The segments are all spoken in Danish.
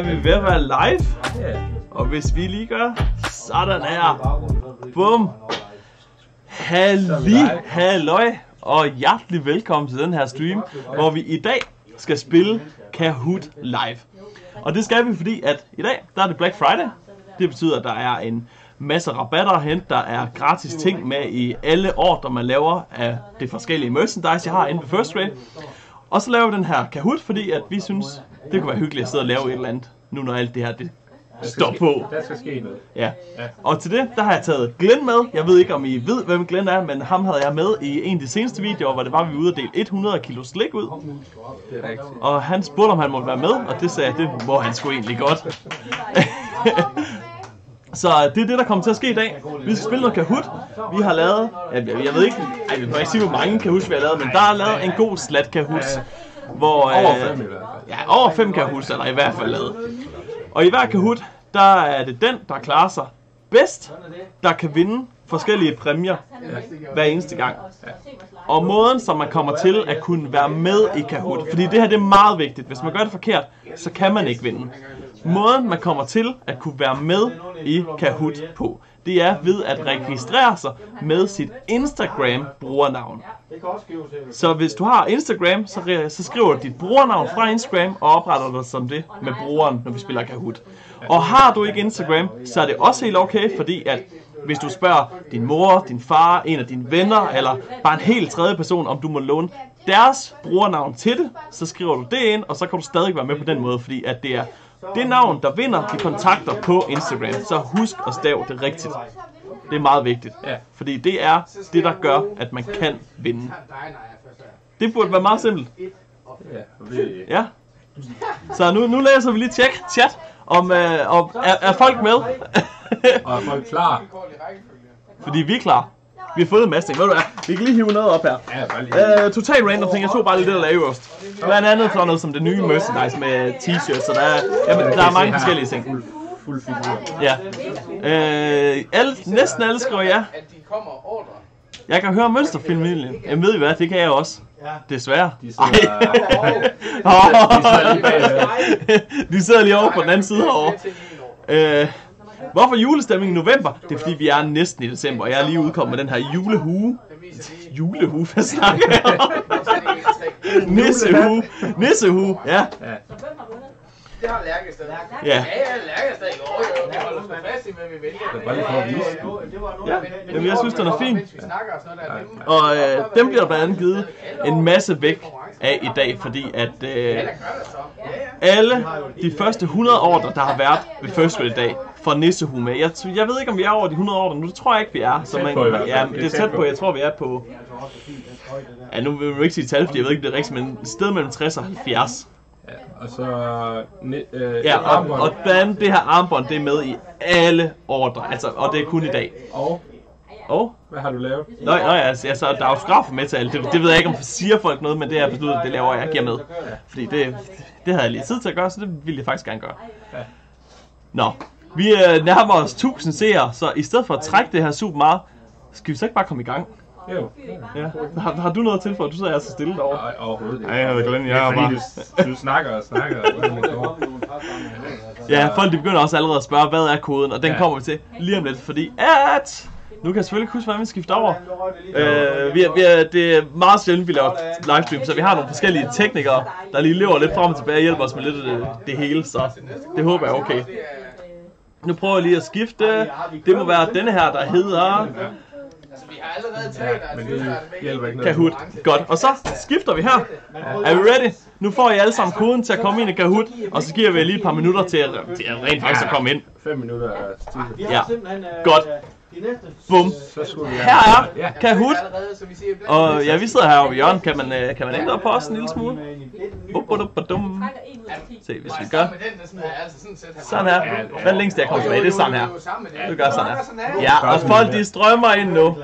er vi ved at være live. Og hvis vi lige gør sådan her. Bum. Halli, halløj. Og hjertelig velkommen til den her stream, hvor vi i dag skal spille Kahoot live. Og det skal vi, fordi at i dag, der er det Black Friday. Det betyder, at der er en masse rabatter at hente. Der er gratis ting med i alle ordre, man laver af det forskellige merchandise, jeg har inde på First Grade. Og så laver vi den her Kahoot, fordi at vi synes, det kunne være hyggeligt at sidde og lave et eller andet, nu når alt det her det står på. Der skal ske noget. Ja. Og til det, der har jeg taget Glenn med. Jeg ved ikke, om I ved, hvem Glenn er, men ham havde jeg med i en af de seneste videoer, hvor det var, vi var ude og dele 100 kilo slik ud. Det er rigtigt. Og han spurgte, om han måtte være med, og det sagde jeg, det må han sgu egentlig godt. Så det er det, der kommer til at ske i dag. Vi skal spille noget Kahoot. Vi har lavet, jeg, jeg ved ikke, ej, vi må ikke sige, hvor mange Kahoots vi har lavet, men der er lavet en god slat Kahoots. Hvor, Over øh, fem i hvert fald. Ja, over fem Kahoots er der i hvert fald lavet. Og i hver Kahoot, der er det den, der klarer sig bedst, der kan vinde forskellige præmier hver eneste gang. Og måden, som man kommer til at kunne være med i Kahoot, fordi det her det er meget vigtigt. Hvis man gør det forkert, så kan man ikke vinde. Måden, man kommer til at kunne være med i Kahoot på, det er ved at registrere sig med sit Instagram-brugernavn. Så hvis du har Instagram, så, så skriver du dit brugernavn fra Instagram og opretter dig som det med brugeren, når vi spiller Kahoot. Og har du ikke Instagram, så er det også helt okay, fordi at Hvis du spørger din mor, din far, en af dine venner, eller bare en helt tredje person, om du må låne deres brugernavn til det, så skriver du det ind, og så kan du stadig være med på den måde, fordi at det er det navn, der vinder de kontakter på Instagram. Så husk at stave det rigtigt. Det er meget vigtigt. Ja. Fordi det er det, der gør, at man kan vinde. Det burde være meget simpelt. Vi, Ja. Så nu, nu læser vi lige tjek, chat, om, øh, om er, er folk med? og er folk klar? Fordi vi er klar. Vi har fået en masse ting. Ved du hvad? Vi kan lige hive noget op her. Ja, bare lige. Uh, total random ting. Jeg tog bare lige det, der er øverst. Blandt andet sådan noget som det nye merchandise med t-shirts. Så der er, jamen, der er mange forskellige ting. Fuld, figur. Ja. Uh, alle, næsten alle skriver ja. At de kommer ordre. Jeg kan høre mønsterfilmen. Jeg ved I hvad, det kan jeg også. Desværre. De sidder, De sidder lige over på den anden side herovre. Øh, hvorfor julestemning i november? Det er fordi, vi er næsten i december, og jeg er lige udkommet med den her julehue. Julehue, hvad snakker jeg om? Nissehue. Nissehue, ja. ja. Det har Lærke stadig. Ja. Ja, ja, Lærke stadig. Jo, jo, vi holder fast i, hvad vi vælger. Det var bare lige for at vise. Ja, jamen, jeg synes, den er fin. Vi snakker og der. Og øh, dem bliver der blandt andet givet en masse væk af i dag, fordi at øh, Ja, ja. alle de første 100 ordre, der har været ved First i dag, får Nissehue med. Jeg, jeg ved ikke, om vi er over de 100 ordre nu. Det tror jeg ikke, vi er. Så man, ja, Det er det er tæt på. Jeg tror, vi er på... Ja, nu vil vi ikke sige tal, fordi jeg ved ikke, det er rigtigt, men et sted mellem 60 og 70. Ja, og så... Øh, Ja, og, armbånd. og blandt andet det her armbånd, det er med i alle ordre. Altså, og det er kun i dag. og Og hvad har du lavet? Nå, nå ja, altså, der er autografer med til alt. Det, det ved jeg ikke, om siger folk noget, men det er jeg besluttet, det laver jeg, jeg giver med. Fordi det, det havde jeg lige tid til at gøre, så det ville jeg faktisk gerne gøre. Nå, vi øh, nærmer os 1000 seere, så i stedet for at trække det her super meget, skal vi så ikke bare komme i gang? Jo. Ja. Har, har du noget at tilføje? Du sidder altså stille derovre. Nej, overhovedet ikke. Ej, jeg ved Glenn, jeg det er bare... du, du snakker og snakker. Og. Ja, folk de begynder også allerede at spørge, hvad er koden, og den Ja. kommer vi til lige om lidt, fordi at... Nu kan jeg selvfølgelig ikke huske, hvordan vi skifter over. Øh, vi er, vi er, det er meget sjældent, vi laver livestream, så vi har nogle forskellige teknikere, der lige lever lidt frem og tilbage og hjælper os med lidt af det, det hele, så det håber jeg er okay. Nu prøver jeg lige at skifte. Det må være denne her, der hedder Altså, vi har allerede talt, Ja, men altså, det hjælper ikke noget. Kahoot. Godt, og så skifter vi her. Er vi ready? Nu får I alle sammen koden til at komme ind i Kahoot, og så giver vi lige et par minutter til at, til at rent faktisk at komme ind. 5 minutter er Ja. øh, Godt. De næste... Bum. Så skulle vi Her er Ja. Kahoot. Og ja, vi sidder herovre i hjørnet. Kan man, øh, kan man ændre på os en lille smule? Dum. Se, hvis vi gør. Altså sådan her. Sådan her. Hvad længst jeg kommer tilbage? Det er sådan her. Du gør sådan her. her. Ja, og folk de strømmer ind nu.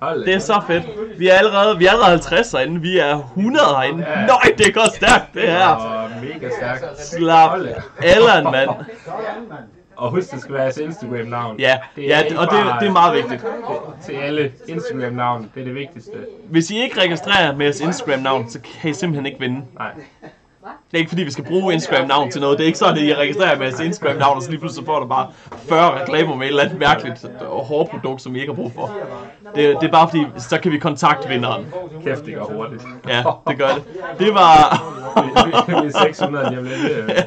Hold Det er så fedt. Vi er allerede, vi er allerede 50 herinde. Vi er 100 herinde. Nøj, det går stærkt, det her. Mega stærkt. Slap Allan, mand. Og husk, det skal være jeres Instagram-navn. Ja, Det ja, og det, det er meget vigtigt. Til alle Instagram-navn, det er det vigtigste. Hvis I ikke registrerer med jeres Instagram-navn, så kan I simpelthen ikke vinde. Nej. Det er ikke fordi, vi skal bruge Instagram-navn til noget. Det er ikke sådan, at I registrerer med jeres Instagram-navn, og så lige pludselig får du bare 40 reklamer med et eller andet mærkeligt og hårdt produkt, som I ikke har brug for. Det, det er bare fordi, så kan vi kontakte vinderen. Kæft, det går hurtigt. Ja, det gør det. Det var... Vi er 600 lige om lidt. øh.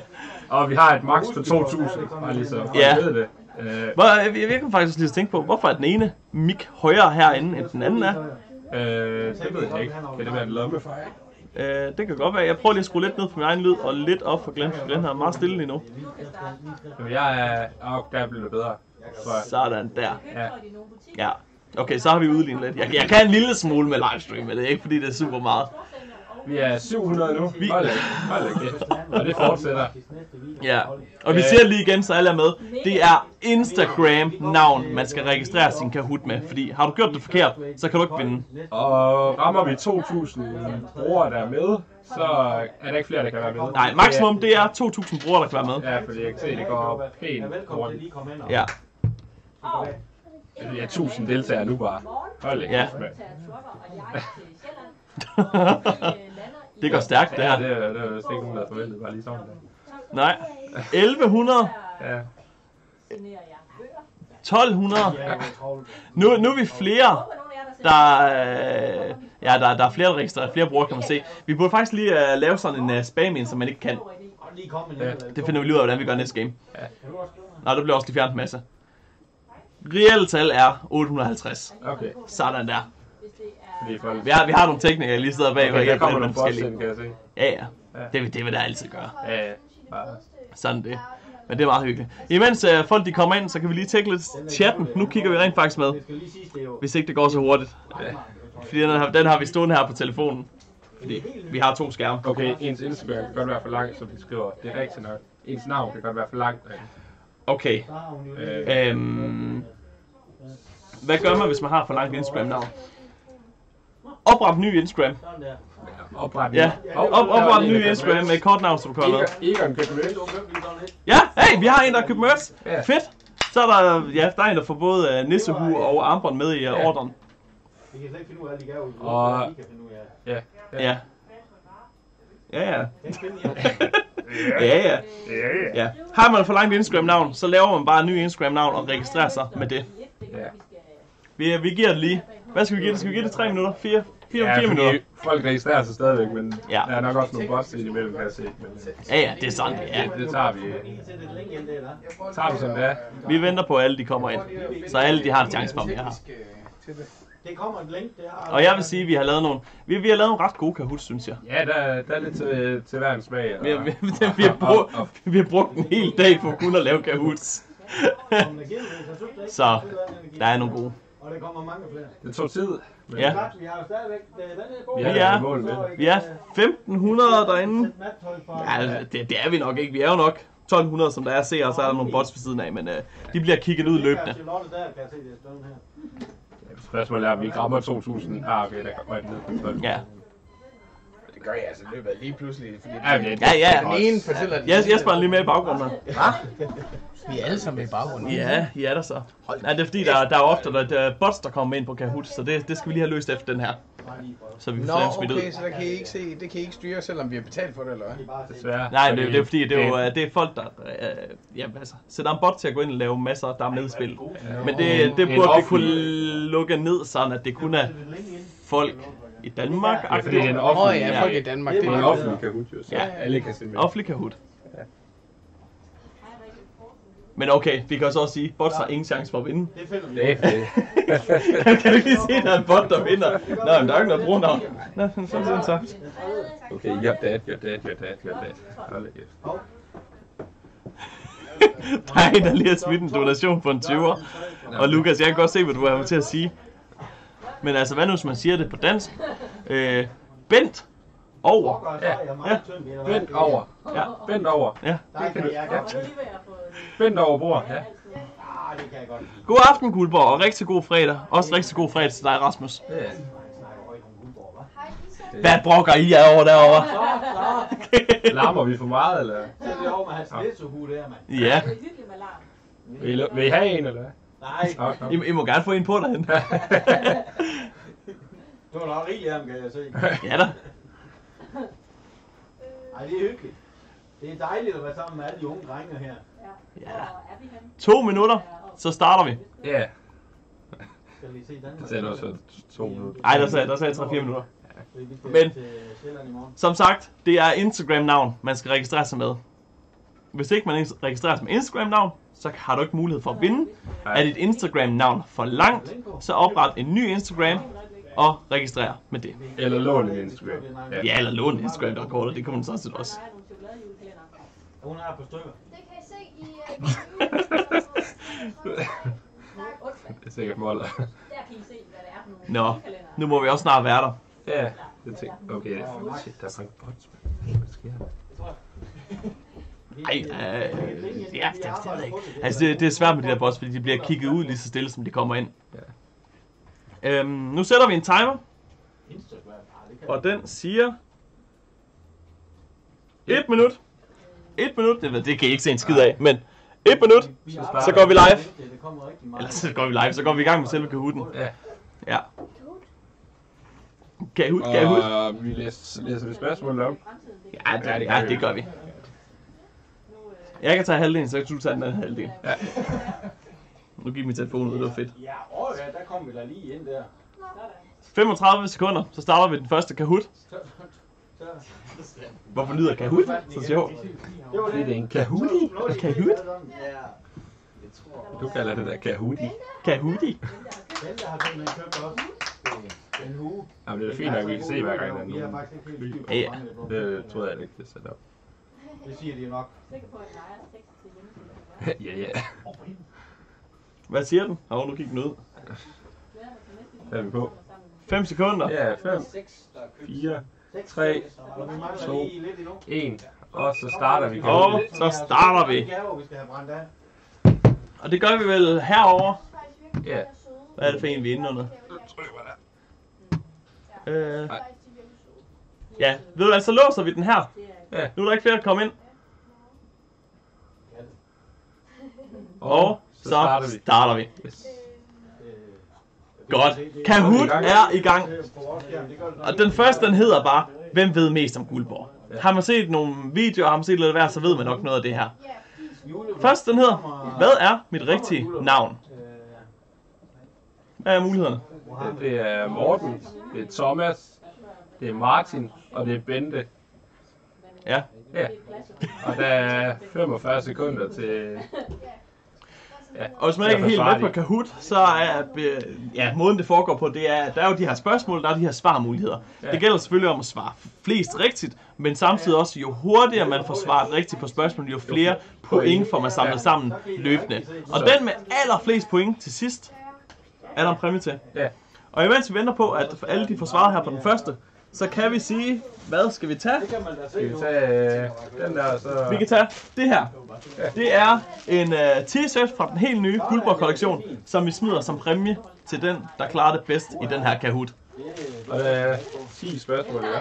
Og vi har et max på 2.000, bare lige så Ja. ved det. Øh, Hvor, jeg, jeg kan faktisk lige tænke på, hvorfor er den ene mic højere herinde, end den anden er? øh, det ved jeg ikke. Kan det være en lommefejl? Øh, det kan godt være. Jeg prøver lige at skrue lidt ned på min egen lyd, og lidt op for Glenn. for Glenn er meget stille lige nu. Men jeg er... Åh, der bliver det bedre. jeg. Sådan der. Ja. Ja. Okay, så har vi udlignet lidt. Jeg, jeg kan en lille smule med livestream, men det er ikke fordi, det er super meget. Vi er 700 nu. Vi- Hold. Og det fortsætter. Ja. Og vi siger det lige igen, så alle er med. Det er Instagram-navn, man skal registrere sin Kahoot med. Fordi har du gjort det forkert, så kan du ikke vinde. Og rammer vi 2.000 brugere, der er med, så er der ikke flere, der kan være med. Nej, maksimum det er 2.000 brugere, der kan være med. Ja, fordi jeg kan se, det går pænt rundt. Ja. Vi er 1000 deltagere nu bare. Hold da Ja. Det går stærkt, det Ja, her. det, er- det er vist ikke nogen, der havde forventet, bare lige sådan der. Nej. 1100, Ja. 1200. Nu, nu er vi flere, der, øh, ja, der, der er flere, der registrerer, flere brugere, kan man se. Vi burde faktisk lige uh, lave sådan en uh, spam ind, som man ikke kan. Det finder vi lige ud af, hvordan vi gør næste game. Ja. Nå, der bliver også lige fjernet en masse. Reelle tal er 850. Okay. Sådan der. Fordi folk... Vi har, vi har nogle teknikere, lige sidder bag, Okay, der hjælper kommer nogle forskellige. ind, kan jeg se. Ja, ja. Det, vil- det vil der altid gøre. Ja, ja. Bare... Sådan det. Men det er meget hyggeligt. Imens uh, folk de kommer ind, så kan vi lige tjekke lidt chatten. Nu kigger vi rent faktisk med. Hvis ikke det går så hurtigt. Ja. Fordi den har, den har vi stående her på telefonen. Fordi vi har to skærme. Okay, ens Instagram kan godt være for langt, som de skriver. Det er rigtigt nok. Ens navn kan godt være for langt. Okay. Øh, Øhm, hvad gør man, hvis man har for langt Instagram-navn? Opret ny Instagram. opret Ja, op, opret ny Instagram med et kort navn, så du med. Egon, købte merch. Ja, hey, vi har en, der har købt merch. Ja. Fedt. Så er der, ja, der er en, der får både uh, nissehue og armbånd med i uh, Ja. ordren. Vi kan slet ikke finde ud af, alle de vi Og-. Ja. Ja. Ja, ja. Ja, ja. ja. Har man for langt Instagram-navn, så laver man bare en ny Instagram-navn og registrerer sig med det. Ja. Vi, vi giver det lige. Hvad skal vi give det? Skal vi give det 3 minutter? 4? 4, Ja, 4 fordi minutter? folk registrerer sig stadigvæk, men Ja. der er nok også nogle bots imellem, kan jeg se. Men Ja, ja, det er sådan, det er. det, det tager vi, tager vi som det er. Vi venter på, at alle de kommer ind. Så alle de har en chance for at være her. Det kommer et link, det har. Og jeg vil sige, at vi har lavet nogle, vi, vi har lavet nogle ret gode Kahoot, synes jeg. Ja, der, der er lidt til, til hver en smag. og- Vi har, vi, vi, har brugt, vi har brugt en hel dag på kun at lave Kahoots. Så, der er nogle gode. Og der kommer mange flere. Det tog tid. Men Ja. Vi har jo stadigvæk, den er god. Vi Vi er er- i mål med. Vi er 1500 derinde. Sæt nattøj for- Ja, altså, det, det er vi nok ikke. Vi er jo nok 1200, som der er ser, og så er der nogle bots ved siden af, men øh, de bliver kigget ud løbende. Her. Spørgsmålet er, om vi ikke rammer 2.000. Ah, okay, der kommer ned på 12. Ja. Det gør jeg altså i løbet af lige pludselig. Fordi Ja, okay. Ja, ja. den ene fortæller den Jes, Jesper er lige med i baggrunden her. Vi er alle sammen i baggrunden. Ja, I er der så. Nej, det er fordi, der, der er ofte der, der er bots, der kommer ind på Kahoot, så det, det skal vi lige have løst efter den her. Så vi Nå, får ud. okay, så der kan I ikke se, det kan I ikke styre, selvom vi har betalt for det, eller hvad? Desværre. Nej, det, det er fordi, det er jo øh, det er folk, der øh, ja, altså, sætter en bot til at gå ind og lave masser, der er med i spil. Men det, det burde vi kunne lukke ned, sådan at det kun er folk i Danmark. Ja, fordi det er en Åh oh, offentlig, ja, folk i Danmark, det det er en er offentlig Kahoot, jo, så Ja. alle kan se med. Offentlig Kahoot. Men okay, vi kan jo så også sige, bots har ingen chance for at vinde. Det finder vi. Det er kan du ikke lige se, at der er en bot, der vinder? Nå, men der er ikke noget brugernavn. Nå, så er det så. Okay, you're dead, you're dead, you're dead, you're dead. Hold kæft. Der er en, der lige har smidt en donation på en 20'er. Og Lukas, jeg kan godt se, hvad du har til at sige. Men altså, hvad nu, hvis man siger det på dansk? Øh, Bent over. Ja. Bent over. Ja. Bent over. Ja. Bent over bord, ja. Ah, det kan jeg godt. God aften, Guldborg, og rigtig god fredag. Også rigtig god fredag til dig, Rasmus. Ja. Hvad brokker I jer over derovre? Larmer vi for meget, eller? Så er det over med hans læsehue der, mand. Ja, vil I have en, eller hvad? Nej, nå. I, I må gerne få en på derhen. du har nok rigeligt ham, kan jeg se. Ja da. Ej, det er hyggeligt. Det er dejligt at være sammen med alle de unge drenge her. Ja. To minutter, så starter vi. Ja, Skal vi se den? det sætter også to minutter. Ej, der sagde, der sagde 3-4 minutter. Skal Men-. Som sagt, det er Instagram-navn, man skal registrere sig med. Hvis ikke man registrerer sig med Instagram-navn, så har du ikke mulighed for at vinde. Er dit Instagram-navn for langt, så opret en ny Instagram og registrer med det. Eller lån en Instagram. Ja. Ja, eller lån en Instagram, der kortet, det kunne man sådan set også. Hun er på stykker. Det kan I se i... øh, Det er sikkert mål. Der kan I se, hvad det er Nå, nu må vi også snart være der. Ja, det tænker Okay, shit, der er mange bots. Hvad sker der? Ej, øh, ja, det, det, ved jeg ikke. Altså, det, det er svært med de der bots, fordi de bliver kigget ud lige så stille, som de kommer ind. Øhm, nu sætter vi en timer. Ah, det kan og den siger... Et minut. Et minut, det, det kan I ikke se en skid af, men et minut, Så går vi live. Det det kommer rigtig meget. Eller så går vi live, så går vi i gang med selve Kahooten. Ja. Ja. Kahoot, Kahoot. Og vi læser, læser vi spørgsmål op. Ja, det, ja, det gør vi. Jeg kan tage halvdelen, så kan du tage den anden halvdel. Ja. Nu gik min telefon ud, det var fedt. Ja, åh ja, der kom vi da lige ind der. 35 sekunder, så starter vi den første Kahoot. Hvorfor lyder Kahoot så sjovt? det var det. Det er en Kahoot. Nu er det Kahoot? Du kalder det der Kahooti. Kahooti. Bente har simpelthen købt også en hue. Jamen, det er fint nok, vi kan se hver gang, der er nogen. faktisk ikke helt styr på, Ja. det er. Det troede jeg ikke, det satte op. Det siger de jo nok. Sikker på, at jeg ejer tekst til hjemmesiden. ja, ja. Hvad siger den? Åh, nu gik den ud. Hvad er vi på? 5 sekunder. Ja, 5, 4, 3, Og vi mangler To. lige lidt endnu. 1. Og så starter vi. Og så starter vi. Gaver, vi skal have brændt af. Og det gør vi vel herover. Ja. Hvad er det for en, vi er inde under? Øh, ja, ved du hvad, så låser vi den her. Ja. Nu er der ikke flere, der kommer ind. Og så starter vi. starter vi. Yes. Godt. Kahoot er i gang. Og den første, den hedder bare, hvem ved mest om Guldborg? Har man set nogle videoer, har man set lidt hver, så ved man nok noget af det her. Først, den hedder, hvad er mit rigtige navn? Hvad er mulighederne? Det, det er Morten, det er Thomas, det er Martin, og det er Bente. Ja, Ja. Og der er 45 sekunder til... Ja, og hvis man ikke at er helt med på. Kahoot, så er øh, ja, måden det foregår på, det er, der er jo de her spørgsmål, der er de her svarmuligheder. Ja. Det gælder selvfølgelig om at svare flest rigtigt, men samtidig også, jo hurtigere man får svaret rigtigt på spørgsmålet, jo flere point får man samlet sammen løbende. Og den med allerflest point til sidst, er der en præmie til. Ja. Og imens vi venter på, at alle de får svaret her på den første, så kan vi sige, hvad skal vi tage? Det kan man da se Skal vi tage øh, den der, så... Vi kan tage det her. Det er en uh, t-shirt fra den helt nye Guldborg-kollektion, som vi smider som præmie til den, der klarer det bedst i den her Kahoot. Og der er 10 spørgsmål, ja.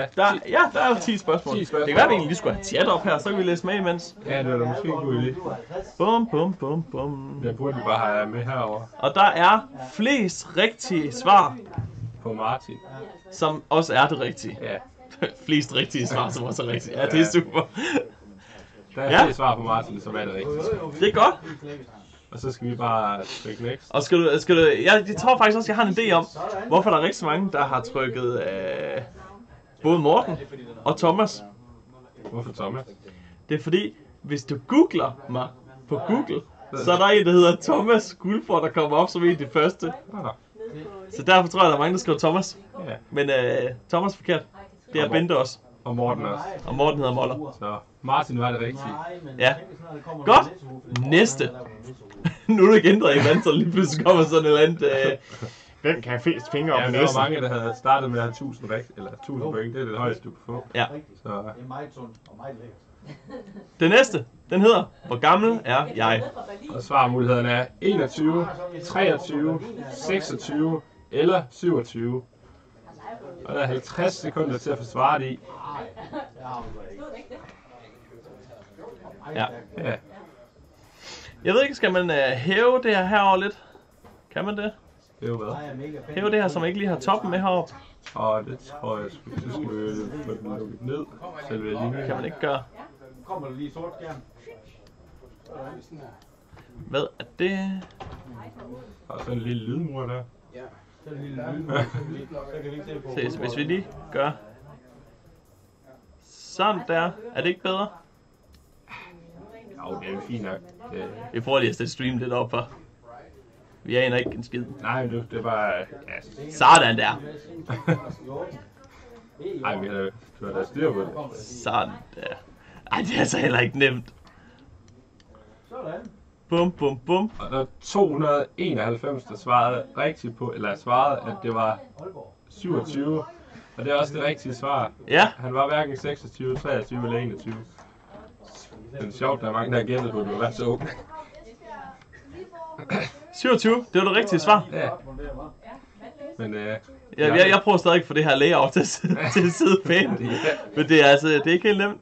Ja, Der, ja, der er 10 spørgsmål. 10 spørgsmål. Det kan være, at vi egentlig lige skulle have chat op her, så kan vi læse med imens. ja det var da måske en god idé. Bum, bum, bum, bum. Den burde vi bare have med herover Og der er flest rigtige svar, på Martin. som også er det rigtige. Ja, flest rigtige svar, som også er rigtige. Ja, det er super. der er Ja. ja. svar på Martin, som er det rigtige. Det er godt. Og så skal vi bare trykke next. Og skal du, skal du, jeg, jeg tror faktisk også, jeg har en idé om, hvorfor der er rigtig mange, der har trykket øh, både Morten og Thomas. Hvorfor Thomas? Det er fordi, hvis du googler mig på Google, så er der en, der hedder Thomas Guldborg, der kommer op som en af de første. Så derfor tror jeg, der er mange, der skriver Thomas. ja. Men øh, Thomas er forkert. Det er Bente også. Og Morten også. Og Morten hedder Moller. Så Martin var det rigtige. Ja. Godt. Næste. Nu er det ikke ændret i andet, så lige pludselig kommer sådan et eller andet... Øh, hvem kan have flest fingre Ja, der var mange, der havde startet med at have 1000 rigt, eller 1000 point. Det er det højeste, du kan få. Ja. Så Det er meget sundt og meget lækkert. Den næste, den hedder, hvor gammel er jeg? og svarmulighederne er 21, 23, 26 eller 27. Og der er 50 sekunder til at få svaret i. Det ikke. Ja. Ja, Jeg ved ikke, skal man øh, hæve det her herover lidt? Kan man det? det er jo hvad. Er. Hæve det her, man ikke lige har toppen med heroppe? Og det tror jeg, sgu- så skal vi få den lukket ned. Selve linjen. Kan man ikke gøre? Kommer der lige sort skærm? Hvad er det? Og så en lille lydmur der. Så er det en lille lyd, så kan vi- så kan vi ikke se på. Se, så hvis vi lige gør sådan der, er det ikke bedre? Jo, det er fint nok. Det, Vi prøver lige at sætte stream lidt op for. Vi aner ikke en skid. nej, det, det er bare... Ja, Sådan der. ej, vi har, du har da styr på det. Sådan der. Ej, det er altså heller ikke nemt. Sådan. Bum, bum, bum. Og der er 291, der svarede rigtigt på, eller svarede, at det var Aalborg. 27. Og det er også det rigtige svar. Ja, Han var hverken 26, 23 eller 21. Men sjovt, der er mange, der har gættet på, at du var så ung. 27, det var det rigtige svar. Ja, men øh, Jeg, jeg, jeg prøver stadig at få det her layout til, til at sidde pænt. det, Men det er altså, det er ikke helt nemt.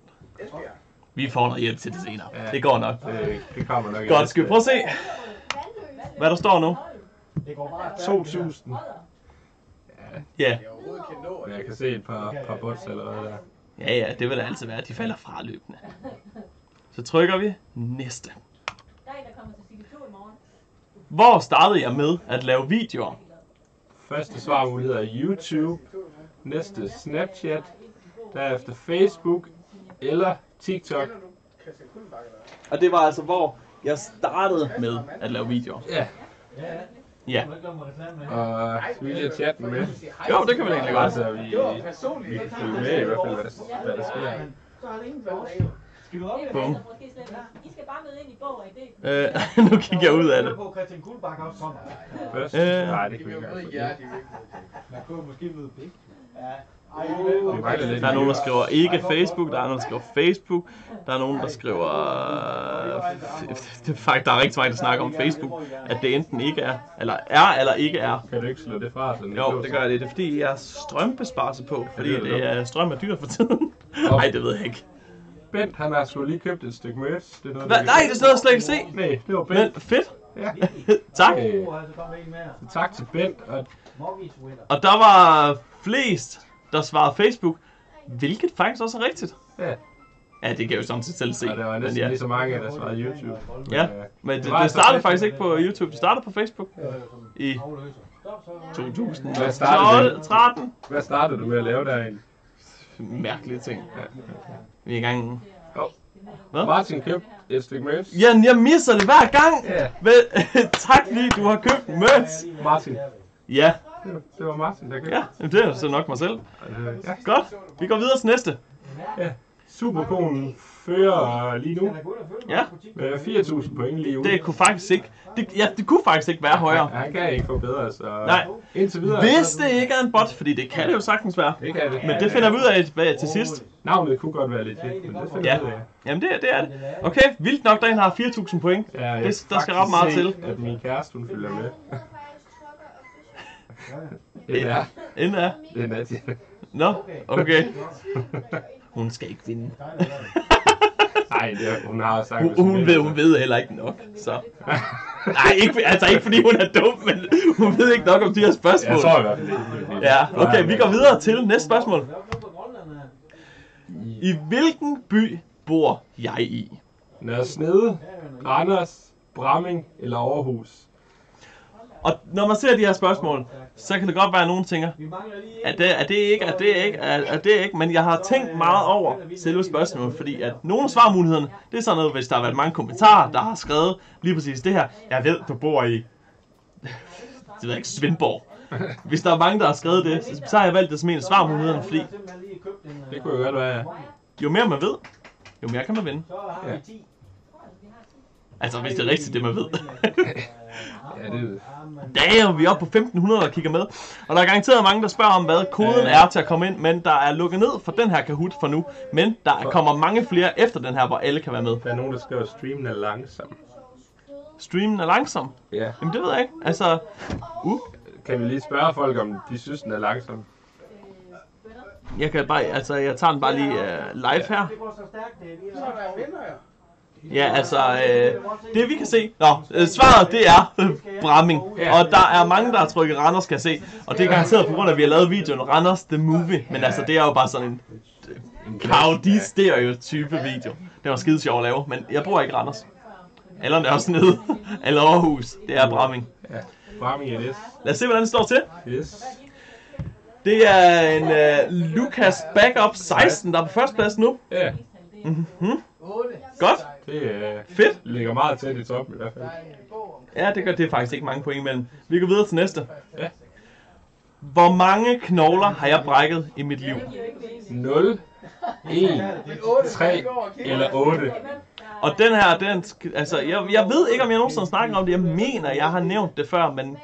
Vi får noget hjælp til det senere. Det går nok. det, det kommer nok. Godt, skal vi prøve at se, hvad der står nu? Det går bare stærkt. 2000. Ja, Men jeg kan se et par, par bots allerede der. ja, ja, det vil da altid være. De falder fra løbende. Så trykker vi næste. Der en, der kommer til City 2 i morgen. Hvor startede jeg med at lave videoer? Første svarmulighed er YouTube. Næste Snapchat. Derefter Facebook. Eller TikTok. Og det var altså, hvor jeg startede med at lave videoer. Ja, Ja. og skal vi lige have chatten med? Jo, det kan vi da egentlig godt. Altså, vi, vi kan følge med i hvert fald, hvad der, hvad der sker. Bum. I skal bare møde ind i bog, er det? Øh, nu kigger jeg ud af det. på Christian Kuhlbach også kommer. Først, Øh. nej, det kan vi ikke. Man kunne måske møde Big. Ja. Der er nogen, der skriver ikke Facebook, der er nogen, der skriver Facebook, der er nogen, der skriver... Det er faktisk, der er rigtig mange, der snakker om Facebook, at det enten ikke er, eller er, eller ikke er. Kan du ikke slå det fra? Sådan Jo, det gør jeg det. Det er fordi, jeg har strømbesparelse på, fordi det er strøm er dyrt for tiden. Nej, det ved jeg ikke. Bent, han har sgu lige købt et stykke merch. Det er noget, Hva? Nej, det er sådan noget, jeg slet ikke se. Nej, det var Men Bent. fedt. Ja. tak. Øh, tak til Bent, og. Og der var flest, der svarede Facebook, hvilket faktisk også er rigtigt. ja, Ja, det kan jeg jo samtidig selv se. og der var Men næsten ja, lige så mange, der svarede YouTube. Ja. men det, det altså startede faktisk ikke på YouTube, det startede på Facebook i Hvad 2012, startede det? 13. Hvad startede du med at lave derinde? Mærkelige ting. Vi er i gang. Martin købte et stykke merch. Jan, jeg misser det hver gang. Ja. Men, tak fordi du har købt merch. Martin. Ja, Det var- Det var Martin, der købte. ja, jamen, det er så nok mig selv. Øh, Ja. Godt, vi går videre til næste. Superkonen fører lige nu Ja, med 4.000 point lige ude. det kunne faktisk ikke, det, ja, det kunne faktisk ikke være højere. Han kan ikke få bedre, så Nej. indtil videre. Hvis det ikke er en bot, fordi det kan det jo sagtens være. Det kan det. Men det finder vi ud af bag- til sidst. Navnet kunne godt være lidt fedt, men det finder Ja. vi ud af. Jamen det, er- det er det. Okay, vildt nok, der har 4.000 point. Ja, Det- der skal ret meget til. at min kæreste, hun følger med. Det var faktisk trucker og Det er, Inden er. det er Nadia. Nå, okay. Hun skal ikke vinde. Nej, det er, hun har sagt, Hun, hun, ved, hun ved heller ikke nok, så... Nej, ikke, altså ikke fordi hun er dum, men hun ved ikke nok om de her spørgsmål. Jeg tror i hvert fald ikke. Ja, okay, vi går videre til næste spørgsmål. I hvilken by bor jeg i? Nørre Snede, Randers, Bramming eller Aarhus? Og når man ser de her spørgsmål, så kan det godt være, at nogen tænker, at det, at det ikke, at det ikke, at, det ikke, men jeg har tænkt meget over selve spørgsmålet, fordi at nogle svarmulighederne, det er sådan noget, hvis der har været mange kommentarer, der har skrevet lige præcis det her. Jeg ved, du bor i, det ved ikke, Svendborg. Hvis der er mange, der har skrevet det, så- har jeg valgt det som en af svarmulighederne, fordi en... Det kunne jo godt være. jo mere man ved, jo mere kan man vinde. Så har vi 10. Altså, hvis det er rigtigt, det man ved. Ja, det Damn, vi er oppe på 1500, der kigger med. Og der er garanteret mange, der spørger om, hvad koden er til at komme ind, men der er lukket ned for den her Kahoot for nu. Men der kommer mange flere efter den her, hvor alle kan være med. Der er nogen, der skriver, at streamen er langsom. Streamen er langsom. Ja. Jamen, det ved jeg ikke. Altså, uh, Kan vi lige spørge folk, om de synes, den er langsom? jeg kan bare, altså, jeg tager den bare lige uh, live her. Det går så stærkt, det er er der vinder. Ja, altså, øh, det vi kan se, nå, øh, svaret det er øh, Bramming. Og der er mange, der har trykket Randers, kan se. Og det er garanteret på grund af, at vi har lavet videoen Randers The Movie. Men altså, det er jo bare sådan en Kaudi stereotype video. Det var skide sjovt at lave, men jeg bor ikke Randers. Eller Snede, eller Aarhus. Det er Bramming. Ja. Bramming er det. Lad os se, hvordan det står til. Yes. Det er en uh, Lucas Backup 16, der er på første plads nu. Ja, Mhm. 8. Godt. det øh, Fedt. ligger meget tæt i toppen i hvert fald. Ja, det gør det er faktisk ikke mange point imellem. Vi går videre til næste. Ja. Hvor mange knogler har jeg brækket i mit liv? 0, 1, 3 eller 8. Og den her, den, altså, jeg, jeg ved ikke, om jeg nogensinde har snakket om det. Jeg mener, jeg har nævnt det før, men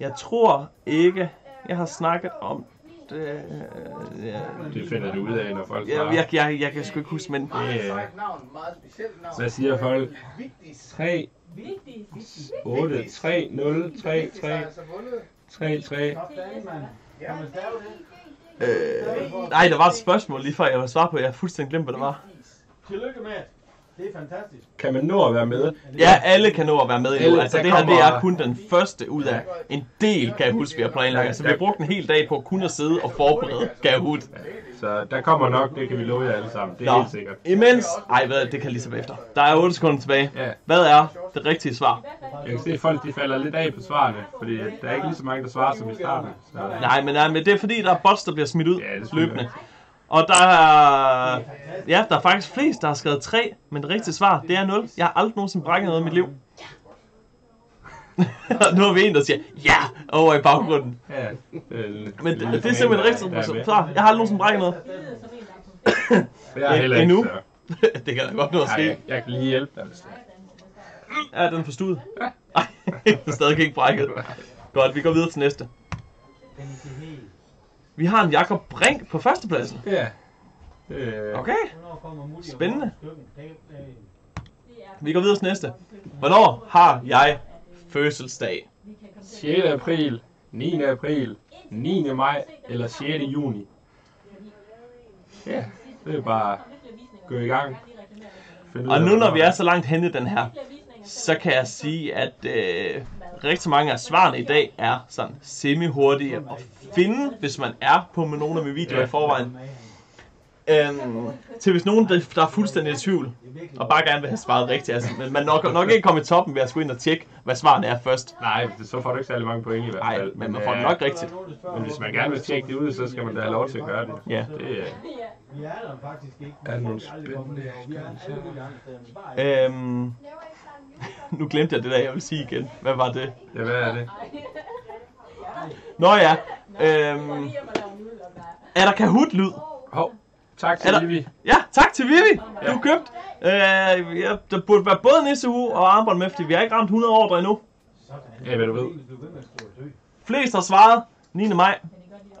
jeg tror ikke, jeg har snakket om det. Ja, Det finder du ud af, når folk jeg, svarer. jeg, jeg, jeg kan sgu ikke huske, men... Navn. hvad siger folk? Vigtigst. 3, 8, 3, 0, 3, 3, Altså vundet. 3, 3. Sådan, mand. Kan man stave det? Øh, nej, der var et spørgsmål lige før, jeg var svare på. Jeg har fuldstændig glemt, hvad det var. Tillykke med. Det er fantastisk. Kan man nå at være med? Ja, alle kan nå at være med endnu. Altså, det her det er kun den første ud af en del Kahoot, vi har planlagt. Altså, vi har brugt en hel dag på kun at sidde og forberede Kahoot. Så der kommer nok, det kan vi love jer alle sammen. Det er Nå, helt sikkert. imens... Ej, hvad, det kan jeg lige se efter. Der er 8 sekunder tilbage. Ja. Hvad er det rigtige svar? Jeg kan se, at folk de falder lidt af på svarene, fordi der er ikke lige så mange, der svarer som i starten. Så, Nej, men, nej, men det er fordi, der er bots, der bliver smidt ud Ja, det løbende. Og der er... Ja, der er faktisk flest, der har skrevet 3, men det rigtige svar, det er 0. Jeg har aldrig nogensinde brækket noget i mit liv. nu har vi en, der siger, ja, over i baggrunden. Ja, Men det, det er simpelthen rigtigt svar. Jeg har aldrig nogensinde brækket noget. Jeg har heller ikke, Endnu. det kan da godt nå at ske. jeg, kan lige hjælpe dig, hvis det er. Ja, den er forstuet. Ej, den er stadig ikke brækket. Godt, vi går videre til næste. Vi har en Jakob Brink på førstepladsen. Ja. Øh, Okay, Spændende. vi går videre til næste. Hvornår har jeg fødselsdag? 6. april, 9. april, 9. maj eller 6. juni. Ja, det er bare gå i gang. Find ud Og nu når vi er så langt henne i den her, så kan jeg sige, at øh, rigtig mange af svarene i dag er sådan semi-hurtige at finde, hvis man er på med nogle af mine videoer i forvejen. Øhm, til hvis nogen, der, der er fuldstændig i tvivl, og bare gerne vil have svaret rigtigt, altså, men man nok, nok ikke komme i toppen ved at skulle ind og tjekke, hvad svarene er først. Nej, det- så får du ikke særlig mange point i hvert Nej, fald. men man får det øh, nok rigtigt. Men hvis man gerne vil tjekke det ud, så skal man da have lov til at gøre det. Ja. Det øh, Vi er der faktisk ikke. er nogle spændende Øhm, nu glemte jeg det der, jeg vil sige igen. Hvad var det? Ja, hvad er det? Nå ja, øhm, er der Kahoot-lyd? Hov, tak Er til der- Vivi. Ja, tak til Vivi. Du har købt. Øh, ja, der burde være både nissehue og armbånd med, fordi vi har ikke ramt 100 ordre endnu. Ja, hvad du ved. Flest har svaret 9. maj,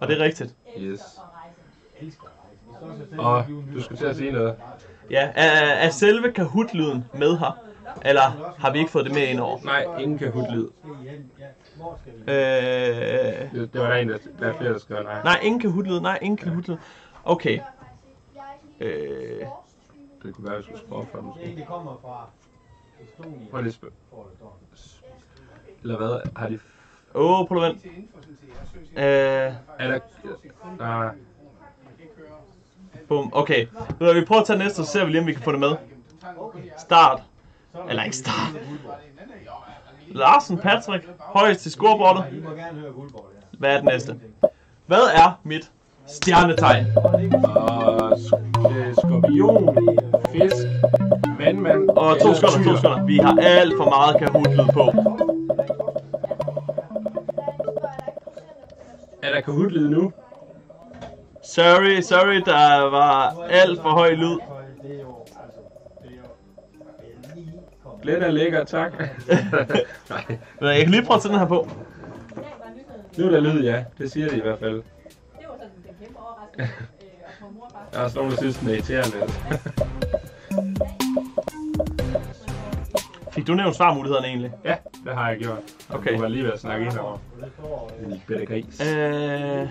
og det er rigtigt. Yes. Elsker at rejse. Vi står så selv Og du skulle til at sige noget. Ja, er, er selve Kahoot-lyden med her? Eller har vi ikke fået det med ind over? Nej, ingen kan Ja. Vi? Øh, Det, det var der en, der, der er flere, der skrev nej. nej, ingen Kahoot-lyd. Nej, ingen Kahoot-lyd. Okay. Øh, Det kunne være, at jeg skulle skrue for den. Det, kommer fra Estonia. Prøv lige spørge. står. Eller hvad? Har de... Åh, oh, prøv at vent. Øh, Er der... Nej, bum. Okay. Nu vi prøve at tage næste, så ser vi lige, om vi kan få det med. Start. Eller ikke start. Larsen Patrick. Højst til ja. Hvad er det næste? Hvad er mit stjernetegn? Øh, skorpion, fisk, vandmand... Og to sekunder, to sekunder. Vi har alt for meget Kahoot-lyd på. Er der Kahoot-lyd nu? Sorry, sorry, der var alt for høj lyd. Glenn er lækker, tak. Nej, Jeg kan lige prøve at sætte den her på. nu er der lyd, ja. Det siger de i hvert fald. Det var sådan den kæmpe overraskelse. Og for mor bare Der er også nogen, der synes, den er irriterende. Fik du nævnt svarmulighederne egentlig? ja, det har jeg gjort. Okay. Du var lige ved at snakke ind over. Det En bitte gris. Øh,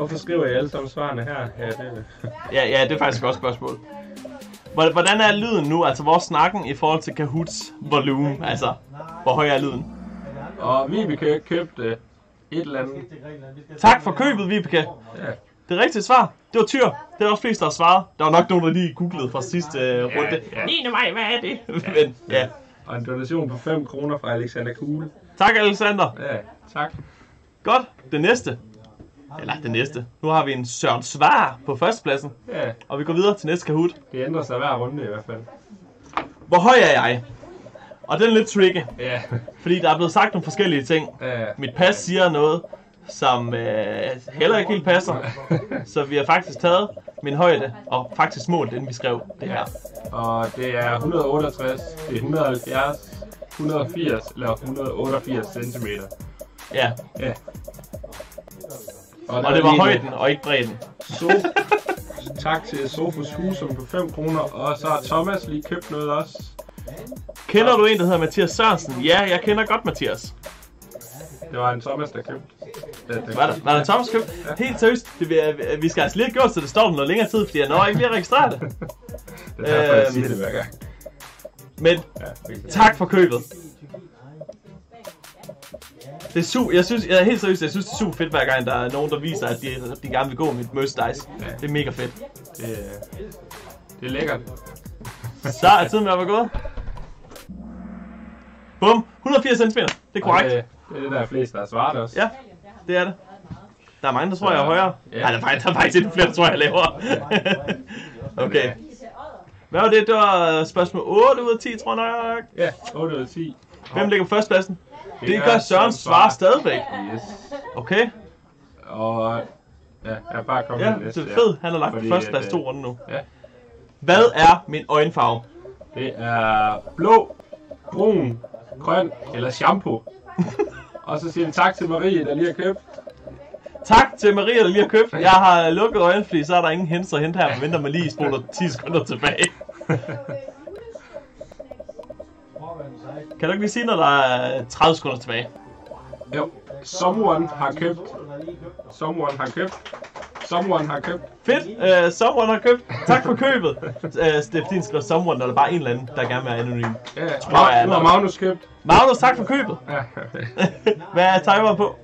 Hvorfor skriver I alle sammen svarene her? Ja, det ja, ja, det er faktisk et godt spørgsmål. Hvor- Hvordan er lyden nu? Altså, hvor snakken i forhold til Kahoots volumen? Altså, hvor høj er lyden? Og Vibeke købte et eller andet. Tak for købet, Vibeke. Ja, Det rigtige svar, det var tyr. Det er også flest, der har svaret. Der var nok nogen, der lige googlede fra sidste øh, runde. ja. 9. maj, hvad er det? Men ja, og en donation på 5 kroner fra Alexander Kuhle. tak Alexander. Ja, tak. Godt, det næste. Eller det næste. Nu har vi en Søren Svar på førstepladsen. Ja, Og vi går videre til næste Kahoot. det ændrer sig hver runde i hvert fald. Hvor høj er jeg? Og den er lidt tricky, Ja, fordi der er blevet sagt nogle forskellige ting. ja. Mit pas siger noget, som øh, heller ikke helt passer. Så vi har faktisk taget min højde og faktisk målt, inden vi skrev det her. Og det er 168, det er 170, 180 eller 188 cm. Ja, Ja. Og det var højden og ikke bredden. So tak til Sofus Husum på 5 kroner, og så har Thomas lige købt noget også. Kender du en, der hedder Mathias Sørensen? Ja, jeg kender godt Mathias. Det var en Thomas, der købte. Der Var der, var der Thomas købt? Helt seriøst, det, vi, vi skal altså lige have gjort, så det står der noget længere tid, fordi jeg når ikke lige at registrere det. Det er derfor, jeg Øhm. siger det hver gang. Men Ja, tak for købet. Det er su jeg synes, jeg er helt seriøst, jeg synes det er super fedt hver gang, der er nogen, der viser, at de, de gerne vil gå med mit merchandise. Det er mega fedt. Det, er- det er lækkert. Så er tiden ved at være gået. Bum, 180 cm. Det er korrekt. Det, det er det, der er flest, der har svaret også. Ja, det er det. Der er mange, der tror, jeg er højere. Ja. Ja, der er faktisk, der er faktisk endnu flere, der tror, jeg er lavere. okay. Hvad var det? Det var spørgsmål 8 ud af 10, tror jeg nok. Ja, 8 ud af 10. Hvem ligger på førstepladsen? Det er gør Søren Svar stadigvæk. Yes. Okay. Og ja, jeg er bare kommet Ja, med det næste. er fedt. Han har lagt på Fordi, førsteplads at, to runder nu. Ja. Hvad er min øjenfarve? Det er blå, brun, grøn eller shampoo. og så siger vi tak til Marie, der lige har købt. Tak til Maria, der lige har købt. Jeg har lukket øjnene, fordi så er der ingen hens at hente her, medmindre man lige spoler 10 sekunder tilbage. Kan du ikke lige sige, når der er 30 sekunder tilbage? Jo, someone har købt. Someone har købt. Someone har købt. Fedt, uh, someone har købt. Tak for købet. Uh, fordi, den skriver someone, når der er bare en eller anden, der gerne vil være anonym. Ja, Tror jeg, nu har. Magnus købt. Magnus, tak for købet. Ja, Hvad er timeren på?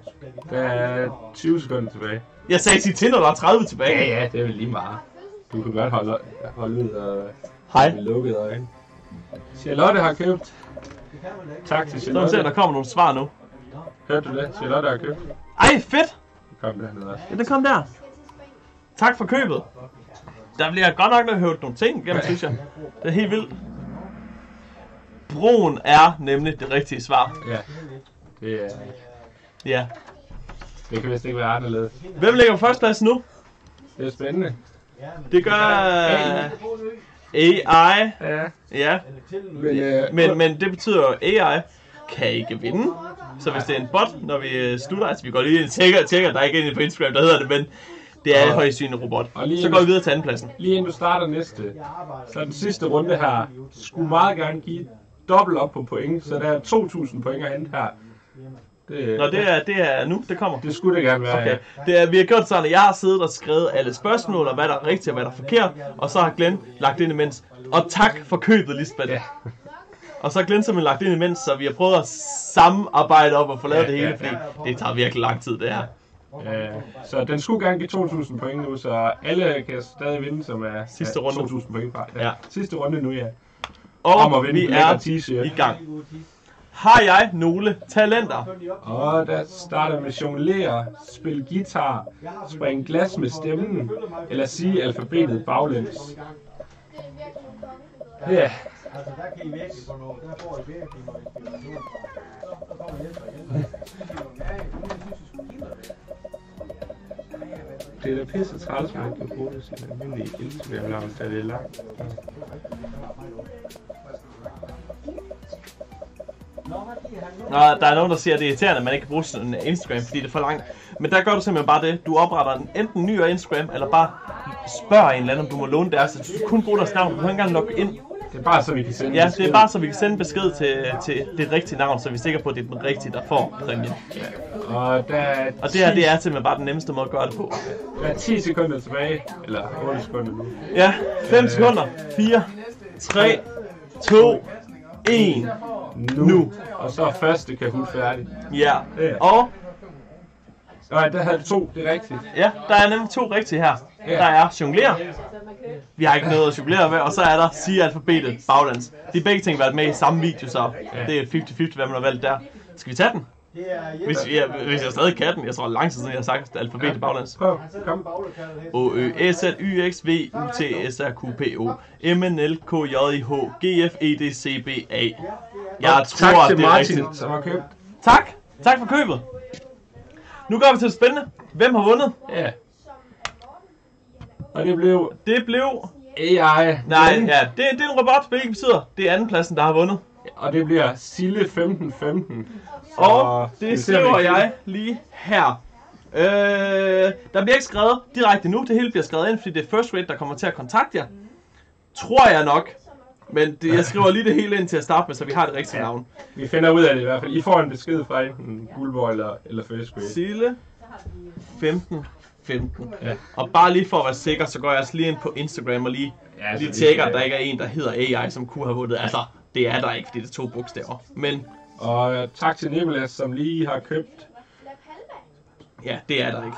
der er 20 sekunder tilbage. Jeg sagde til, når der er 30 tilbage. Ja, ja, det er vel lige meget. Du kan godt holde, holde ud og Hej. med lukkede øjne. Charlotte har købt. Tak til Så vi ser, Charlotte. der kommer nogle svar nu. Hørte du det? Charlotte har købt. Ej, fedt! Kom dernede også. Ja, det kom der. Tak for købet. Der bliver godt nok noget hørt nogle ting igennem, synes jeg. Det er helt vildt. Broen er nemlig det rigtige svar. Ja, det, er, Ja. det kan vist ikke være anderledes. Hvem ligger på førsteplads nu? Det er spændende. Det gør AI. Ja. Ja, Men, øh, men, men det betyder jo, AI kan ikke vinde. Så hvis det er en bot, når vi øh, slutter, altså vi går lige ind og tjekker, tjekker der er ikke en på Instagram, der hedder det, men det er højst synlig robot. og lige Så går vi videre til andenpladsen. lige inden du starter næste, så den sidste runde her, skulle meget gerne give dobbelt op på point, så der er 2.000 point at hente her. Det, Nå, det er, det er nu, det kommer. det skulle det gerne være, Okay. Det er, vi har gjort sådan, at jeg har siddet og skrevet alle spørgsmål, og hvad der er rigtigt og hvad der er forkert, og så har Glenn lagt ind imens. Og tak for købet, Lisbeth. Ja. Og så har Glenn simpelthen lagt ind imens, så vi har prøvet at samarbejde op og få lavet Ja, det hele, ja, fordi ja. det tager virkelig lang tid, det her. Øh, så den skulle gerne give 2.000 point nu, så alle kan stadig vinde, som er Sidste runde. 2.000 point fra. Ja. Sidste runde nu, ja. Om at Og vinde vi er t-shirt. i gang. Har jeg nogle talenter? Og der starter med jonglere, spille guitar, springe glas med stemmen, eller sige alfabetet baglæns. Ja, Altså, der kan I virkelig få noget. Der får I virkelig noget inspiration. Så kommer Jesper igen. det er da pisse træls, man kan bruge det sin almindelige Instagram-navn, da det er langt. Nå, der er nogen, der siger, at det er irriterende, at man ikke kan bruge sin Instagram, fordi det er for langt. Men der gør du simpelthen bare det. Du opretter en, enten en ny Instagram, eller bare spørger en eller anden, om du må låne deres. Så du skal kun bruge deres navn. Du kan ikke engang logge ind. Det er bare så, vi kan sende Ja, det er bare så, vi kan sende besked til, til det rigtige navn, så vi er sikre på, at det er den rigtige, der får præmien. Og der er, Og det her, 10 det er simpelthen bare den nemmeste måde at gøre det på. der er 10 sekunder tilbage. Eller 8 sekunder nu. Ja, 5 sekunder. 4, 3, 2, 1. Nu. Og så er første Kahoot færdig. Ja. Ja. Og Nej, der havde to, det er rigtigt. ja, der er nemlig to rigtige her. Ja. Der er jonglere. Vi har ikke noget at jonglere med. Og så er der sige alfabetet baglands. De begge ting har været med i samme video, så det er 50-50, hvad man har valgt der. Skal vi tage den? Det er Jesper. Hvis, jeg, hvis jeg stadig kan den. Jeg tror, er lang tid siden, jeg har sagt alfabetet baglands. Prøv, kom. O Ø S L Y X V U T S R Q P O M N L K J I H G F E D C B A. Jeg tror, tak til det er Martin, rigtigt. som har købt. Tak. Tak for købet. Nu går vi til det spændende. Hvem har vundet? Ja. Og det blev Det blev... AI. Nej, ja, det, det er en robot, hvilket betyder, det er andenpladsen, der har vundet. Og det bliver Sille 1515. Så Og det skriver jeg lige her. Øh, der bliver ikke skrevet direkte nu. Det hele bliver skrevet ind, fordi det er First Rate, der kommer til at kontakte jer. Tror jeg nok. Men det, jeg skriver lige det hele ind til at starte med, så vi har det rigtige navn. Vi finder ud af det i hvert fald. I får en besked fra enten Guldborg eller, eller First Grade. Sille 15 15. Ja. Og bare lige for at være sikker, så går jeg også lige ind på Instagram og lige, Ja, lige så vi tjekker, at der ikke er en, der hedder AI, som kunne have vundet. Altså, det er der ikke, fordi det er to bogstaver. Men Og øh, tak til Nicolas, som lige har købt. ja, det er der ikke.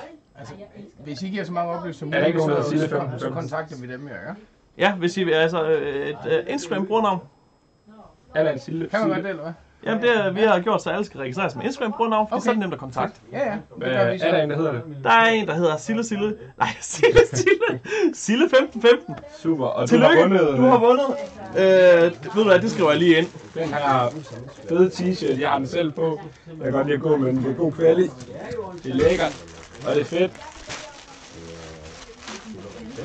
Hvis I giver så mange oplysninger Er der ikke som muligt, siger så, det? så kontakter vi dem, ja. ja. Ja, hvis I vil, altså øh, et uh, Instagram-brugernavn. Er der en Sille? Kan man godt det, eller hvad? Jamen, det er, vi har gjort, så alle skal registreres med Instagram brugernavn, fordi okay. Så er det nemt at kontakte. Ja, ja. Hvad, er der en, der hedder det? Der er en, der hedder Sille Sille. Nej, Sille Sille. Sille 1515. Super, og du Tillykke, har vundet du har vundet. Øh, ved du hvad, det skriver jeg lige ind. den her fede t-shirt. Jeg har den selv på. Jeg kan godt lide at gå med den. Det er god kvalitet. Det er lækkert, og det er fedt.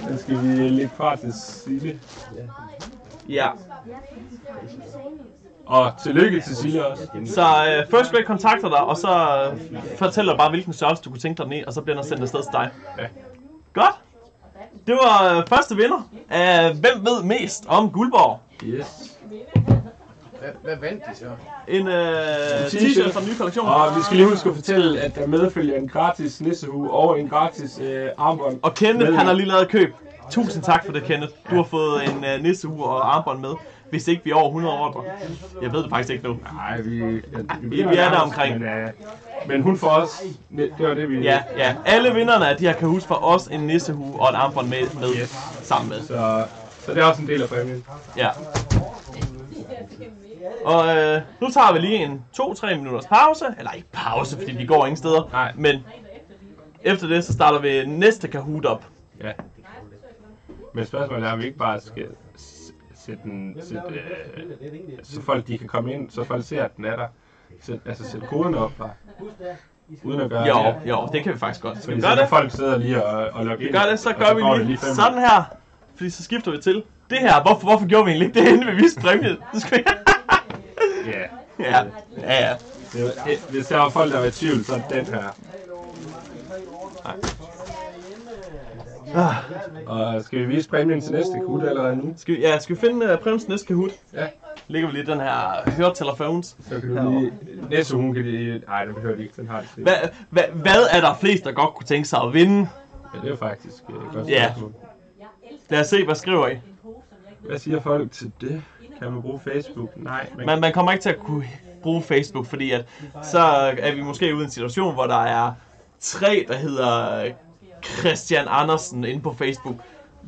Den skal vi lægge fra til Sille. Ja. Og tillykke til Sille også. Så øh, First Grade kontakter dig, og så øh, fortæller dig bare, hvilken størrelse du kunne tænke dig den i, og så bliver den sendt afsted til dig. Ja. Godt. Det var øh, første vinder af Hvem ved mest om Guldborg. Yes. Hvad, vandt de så? En øh, t-shirt. fra den nye kollektion. Og vi skal lige huske at fortælle, at der medfølger en gratis nissehue og en gratis øh, armbånd. Og Kenneth, Med- han har lige lavet et køb. Tusind tak for det, Kenneth. Du har fået en øh, nissehue og armbånd med. Hvis ikke vi er over 100 ordre. Jeg ved det faktisk ikke nu. Nej, vi, ja, vi, vi er der omkring. Men, øh, men hun får også... Det var det, vi... Ja, ja. Alle vinderne af de her kan huske for os en nissehue og et armbånd med, med Yes. sammen med. Så, så det er også en del af præmien. Ja. Og øh, nu tager vi lige en 2-3 minutters pause. Eller ikke pause, fordi vi går ingen steder. Nej. Men efter det, så starter vi næste Kahoot op. Ja. Men spørgsmålet er, om vi ikke bare skal s- sætte den... Sætte, øh, så folk de kan komme ind, så folk ser, at den er der. Sæt, altså sætte koden op bare. Uden at gøre Jo, det. jo, det kan vi faktisk godt. Skal vi så gøre det? folk sidder lige og, og logge Vi ind. gør det, så gør vi lige fem sådan her. Fordi så skifter vi til det her. Hvorfor, hvorfor gjorde vi egentlig ikke det, inden vi viste præmien? Det skal vi... Ja. ja, ja, ja. Hvis der var folk, der var i tvivl, så den her. Ah, Og skal vi vise præmien til næste kutte allerede nu? skal vi, ja, skal vi finde uh, præmiens næste Kahoot? Ja. Ligger vi lige den her høretelefones. Så kan du lige... Næste uge kan de... Nej, den behøver de ikke. Den har de set. Hvad, hvad, er der flest, der godt kunne tænke sig at vinde? Ja, det er jo faktisk øh, et godt Ja. Lad os se, hvad skriver I? Hvad siger folk til det? Kan man bruge Facebook? Nej, man, Man, man kommer ikke til at kunne bruge Facebook, fordi at så er vi måske ude i en situation, hvor der er tre, der hedder Christian Andersen inde på Facebook.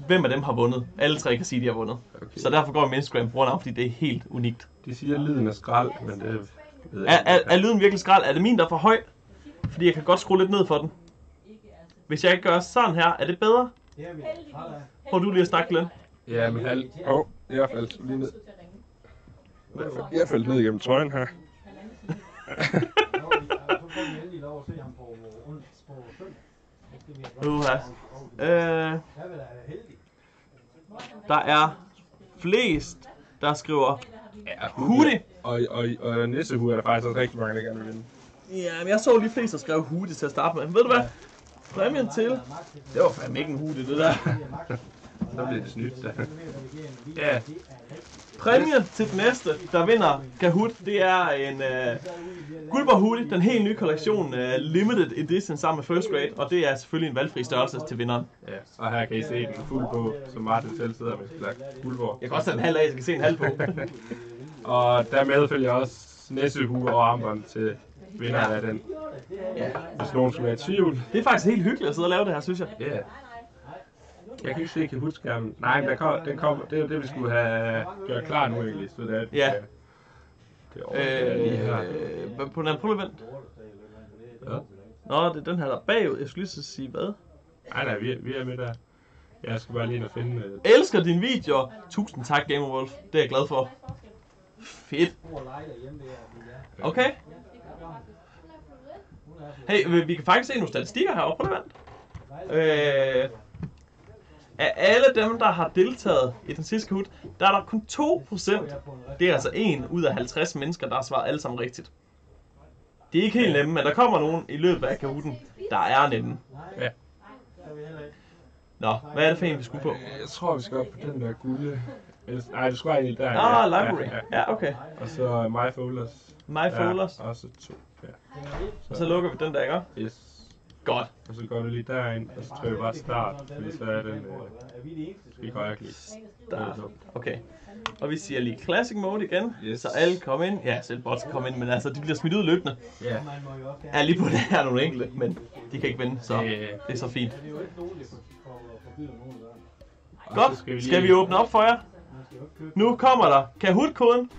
Hvem af dem har vundet? Alle tre kan sige, at de har vundet. Okay. Så derfor går jeg med Instagram brugernavn, fordi det er helt unikt. De siger, at lyden er skrald, men det ved jeg Er, er, er lyden virkelig skrald? Er det min, der er for høj? Fordi jeg kan godt skrue lidt ned for den. Hvis jeg ikke gør sådan her, er det bedre? Prøv du lige at snakke lidt. Ja, men halv... Åh, oh, jeg faldt lige ned. Jeg faldt ned igennem trøjen her. Uha. Øh, der er flest, der skriver Ja, Hoodie. Og, og, og nissehue er der faktisk også rigtig mange, der gerne vil vinde. Ja, men jeg så lige flest, der skrev hoodie til at starte med. Ved du hvad? Præmien til... Det var fandme ikke en hoodie, det der. Så bliver det snydt. Da. Ja, Præmien til den næste, der vinder Kahoot, det er en uh, Guldborg hoodie, den helt nye kollektion, uh, limited edition sammen med First Grade, og det er selvfølgelig en valgfri størrelse til vinderen. ja. Og her kan I se den fuld på, som Martin selv sidder med slags guldborg. Jeg kan også tage en halv af, så jeg kan se en halv på. Og dermed følger også nissehue og armbånd til vinderen af den. ja. Hvis nogen skulle være i tvivl. Det er faktisk helt hyggeligt at sidde og lave det her, synes jeg. Ja. Yeah. Jeg kan ikke se Kahoot-skærmen. Nej, men der kom, den kom, det er det, vi skulle have gjort klar nu egentlig. Så det er, Ja. Det er over. Øh, på den her, prøv lige at vent. Ja. Nå, det er den her, der er bagud. Jeg skulle lige så sige, hvad? Nej, nej, vi er, vi er med der. Jeg skal bare lige ind og finde... øh, Elsker dine videoer. Tusind tak, Gamer Wolf. Det er jeg glad for. Fedt. Okay. Hey, vi- kan faktisk se nogle statistikker heroppe. Lige at vente. Øh, af alle dem, der har deltaget i den sidste Kahoot, der er der kun 2%. Det er altså 1 ud af 50 mennesker, der har svaret alle sammen rigtigt. Det er ikke helt nemme, men der kommer nogen i løbet af Kahooten, der er nemme. Ja. Nå, hvad er det for en, vi skulle på? Jeg tror, vi skal op på den der gulde... Ellers- Nej, du skal bare ind i der. Ah, library. Ja, okay. Og så My Folders. My folders. Ja, og så to. Ja. Og så lukker vi den der, ikke? Yes. Godt. Og så går du lige derind, og så trykker bare start, fordi så er den øh, i højre klik. Der. Okay. Og vi siger lige Classic Mode igen, Yes. så alle kommer ind. Ja, selv bots kan komme ind, men altså, de bliver smidt ud løbende. Ja. Er lige på det her nogle enkelte, men de kan ikke vinde, så Øh, det er så fint. og så Godt, skal vi åbne op for jer? Nu kommer der Kahoot-koden.